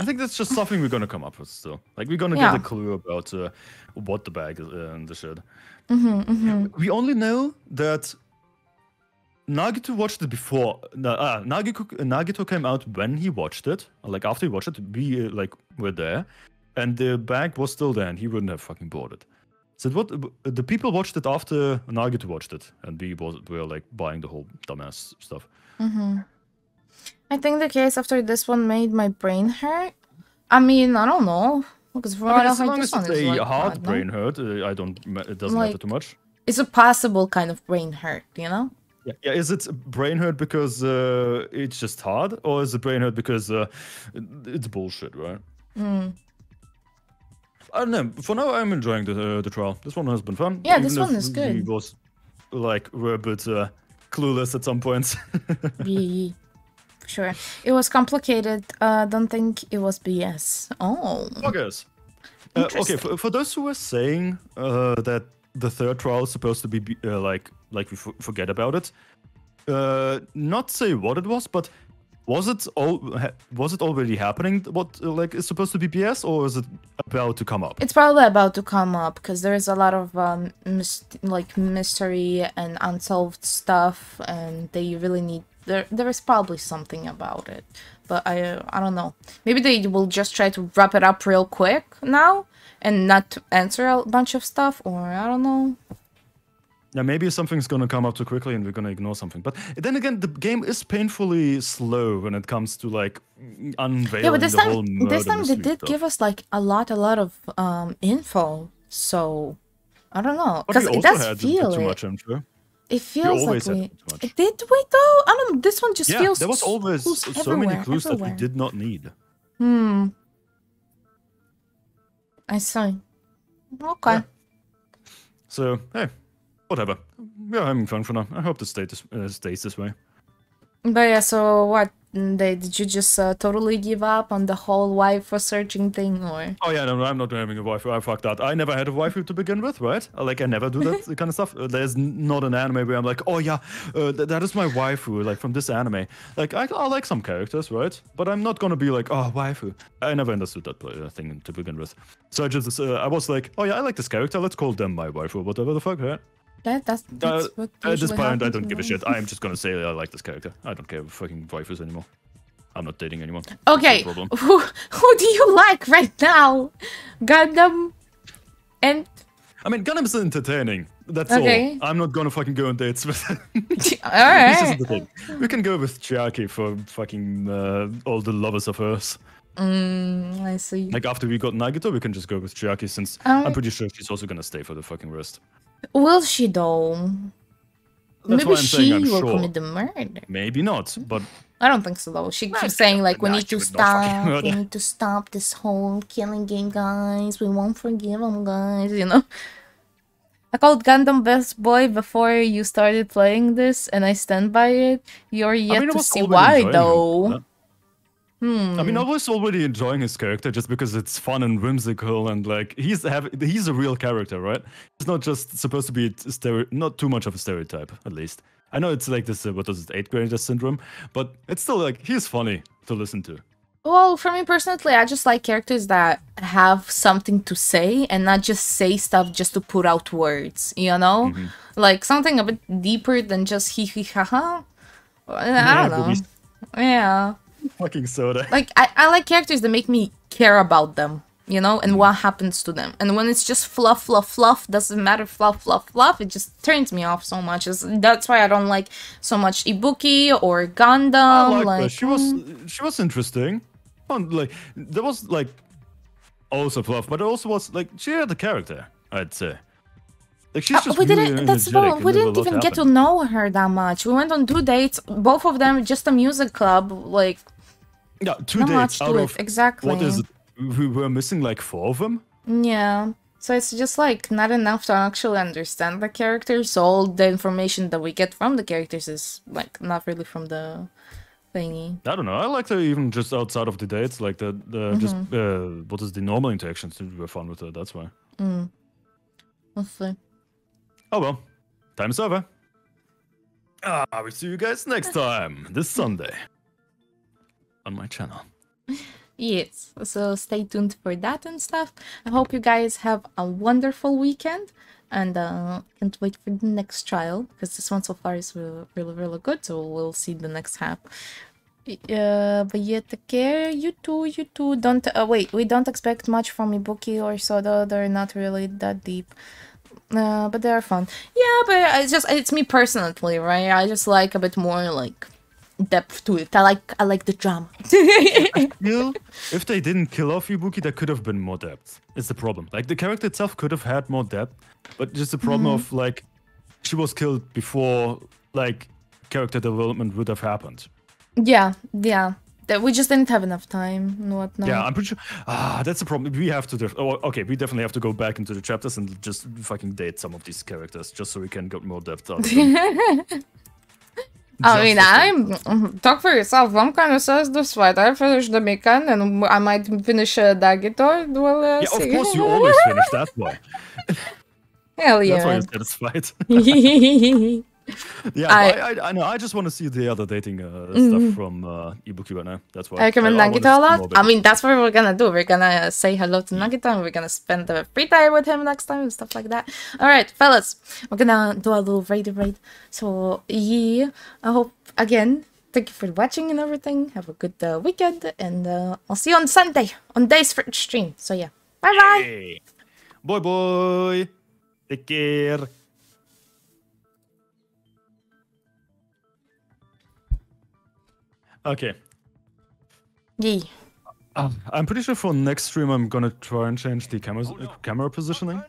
I think that's just something we're gonna come up with still. Like we're gonna Yeah. get a clue about uh, what the bag is uh, and the shit. hmm hmm We only know that Nagito watched it before. Uh, Nagito, Nagito came out when he watched it. Like after he watched it, we uh, like were there, and the bag was still there, and he wouldn't have fucking bought it. So what the people watched it after Nagito watched it, and we was were like buying the whole dumbass stuff. hmm I think the case after this one made my brain hurt. I mean, I don't know. Because from I mean, I as long as it's a like hard brain hurt, uh, I don't. It doesn't matter too much. It's a possible kind of brain hurt, you know? Yeah, yeah. Is it brain hurt because uh, it's just hard, or is it brain hurt because uh, it's bullshit, right? Mm. I don't know. For now, I'm enjoying the uh, the trial. This one has been fun. Yeah, this one is We good. was like we're a bit uh, clueless at some points. Yeah, sure. It was complicated. Uh, don't think it was BS. Oh. okay. Uh, okay, for, for those who were saying uh, that the third trial is supposed to be uh, like like we f- forget about it, uh, not say what it was, but Was it all? ha- Was it already happening? What like is supposed to be BS, or is it about to come up? It's probably about to come up because there is a lot of um, like mystery and unsolved stuff, and they really need there. There is probably something about it, but I I don't know. Maybe they will just try to wrap it up real quick now and not answer a bunch of stuff, or I don't know. Yeah, maybe something's gonna come up too quickly and we're gonna ignore something. But then again, the game is painfully slow when it comes to like unveiling yeah, but this the whole time murder this time they did stuff. give us like a lot, a lot of um info. So I don't know because it does had a bit feel too it. much info. It feels like we did we though. I don't know. This one just yeah, feels there was always so everywhere, many clues that everywhere. we did not need. Hmm. I see. Okay. So hey, whatever. We're having fun for now. I hope the state uh, stays this way. But yeah, so what? Mm, They, did you just uh, totally give up on the whole wife for searching thing, or? Oh yeah, no, I'm not having a waifu. I fucked that. I never had a waifu to begin with, right? Like I never do that kind of stuff. Uh, There's not an anime where I'm like, oh yeah, uh, th- that is my waifu, like from this anime. Like I, I like some characters, right? But I'm not gonna be like, oh waifu. I never understood that uh, thing to begin with. So I just, uh, I was like, oh yeah, I like this character. Let's call them my waifu, or whatever the fuck, right? That, that's, that's Uh, at this point, I don't give a shit. I'm just gonna say I like this character. I don't care fucking waifus anymore. I'm not dating anyone. No Okay, who who do you like right now? Gundham and I mean, Gundham is entertaining. That's Okay. all. I'm not gonna fucking go on dates with. This Alright. is the thing. We can go with Chiaki for fucking uh, all the lovers of hers. mm, I see. Like after we got Nagito, we can just go with Chiaki since Um, I'm pretty sure she's also gonna stay for the fucking rest. Will she though? That's Maybe she will sure. commit the murder. Maybe not, but I don't think so though. She keeps saying like we need to would not fucking stop, we need to stop this whole killing game, guys. We won't forgive them, guys. You know. I called Gundham Best Boy before you started playing this, and I stand by it. You're yet mean, to see why though. Hmm. I mean, I was already enjoying his character just because it's fun and whimsical and like he's have he's a real character, right? He's not just supposed to be not too much of a stereotype, at least. I know it's like this, uh, what is it, eighth grader syndrome, but it's still like he's funny to listen to. Well, for me personally, I just like characters that have something to say and not just say stuff just to put out words, you know? Mm-hmm. Like something a bit deeper than just hee hee ha ha. I don't know. Yeah. Fucking soda. Like I, I like characters that make me care about them, you know, and what happens to them. And when it's just fluff, fluff, fluff, doesn't matter, fluff, fluff, fluff, it just turns me off so much. It's, that's why I don't like so much Ibuki or Gundham. I like her. like She was she was interesting. Like there was like also fluff, but it also was like she had a character. I'd say. Like she's Uh, just we really didn't. That's well, we didn't even get to know her that much. We went on two dates, both of them just a music club. Like Yeah, two not dates out of exactly. What is it? We were missing like four of them. yeah. So it's just like not enough to actually understand the characters. So all the information that we get from the characters is like not really from the thingy. I don't know. I like to even just outside of the dates, like the the just Mm-hmm. uh, what is the normal interactions were fun with her. That's why. Mm. See. Oh well, time is over. Ah, we see you guys next time this Sunday on my channel. Yes, so stay tuned for that and stuff. I hope you guys have a wonderful weekend and uh, can't wait for the next trial because this one so far is really, really, really good. So we'll see the next half. Uh, but yeah, take care. You too, you too. Don't uh, wait. We don't expect much from Ibuki or Soda. They're not really that deep. Uh, but they're fun. Yeah, but it's just it's me personally, right? I just like a bit more like depth to it. I like I like the drama. If they didn't kill off Ibuki, there could have been more depth. It's the problem. Like the character itself could have had more depth, but just the problem Mhm. of like she was killed before like character development would have happened. Yeah, yeah. That we just didn't have enough time and whatnot. Yeah, I'm pretty sure. Ah, that's the problem. We have to. Def- oh, okay, we definitely have to go back into the chapters and just fucking date some of these characters, just so we can get more depth out of them. I mean, I'm talk for yourself. I'm kind of says this fight. I finished the Mikan and I might finish uh, Nagito. Well, uh, yeah, of see. course you always finish that one. Hell yeah! That's why you're satisfied. Yeah, I- I, I, I know. I just want to see the other dating uh, Mhm. stuff from uh, Ibuki right now. That's why. I recommend wanna Nagito a lot. I mean, that's what we're gonna do. We're gonna say hello to Nagito and we're gonna spend the free time with him next time and stuff like that. All right, fellas, we're gonna do a little raid raid. So yeah, I hope again. Thank you for watching and everything. Have a good uh, weekend, and uh, I'll see you on Sunday on Days for Stream. So yeah, bye bye. Hey. Boy, boy. Take care. Okay. Yee. Uh, I'm pretty sure for next stream I'm gonna try and change the camera camera positioning.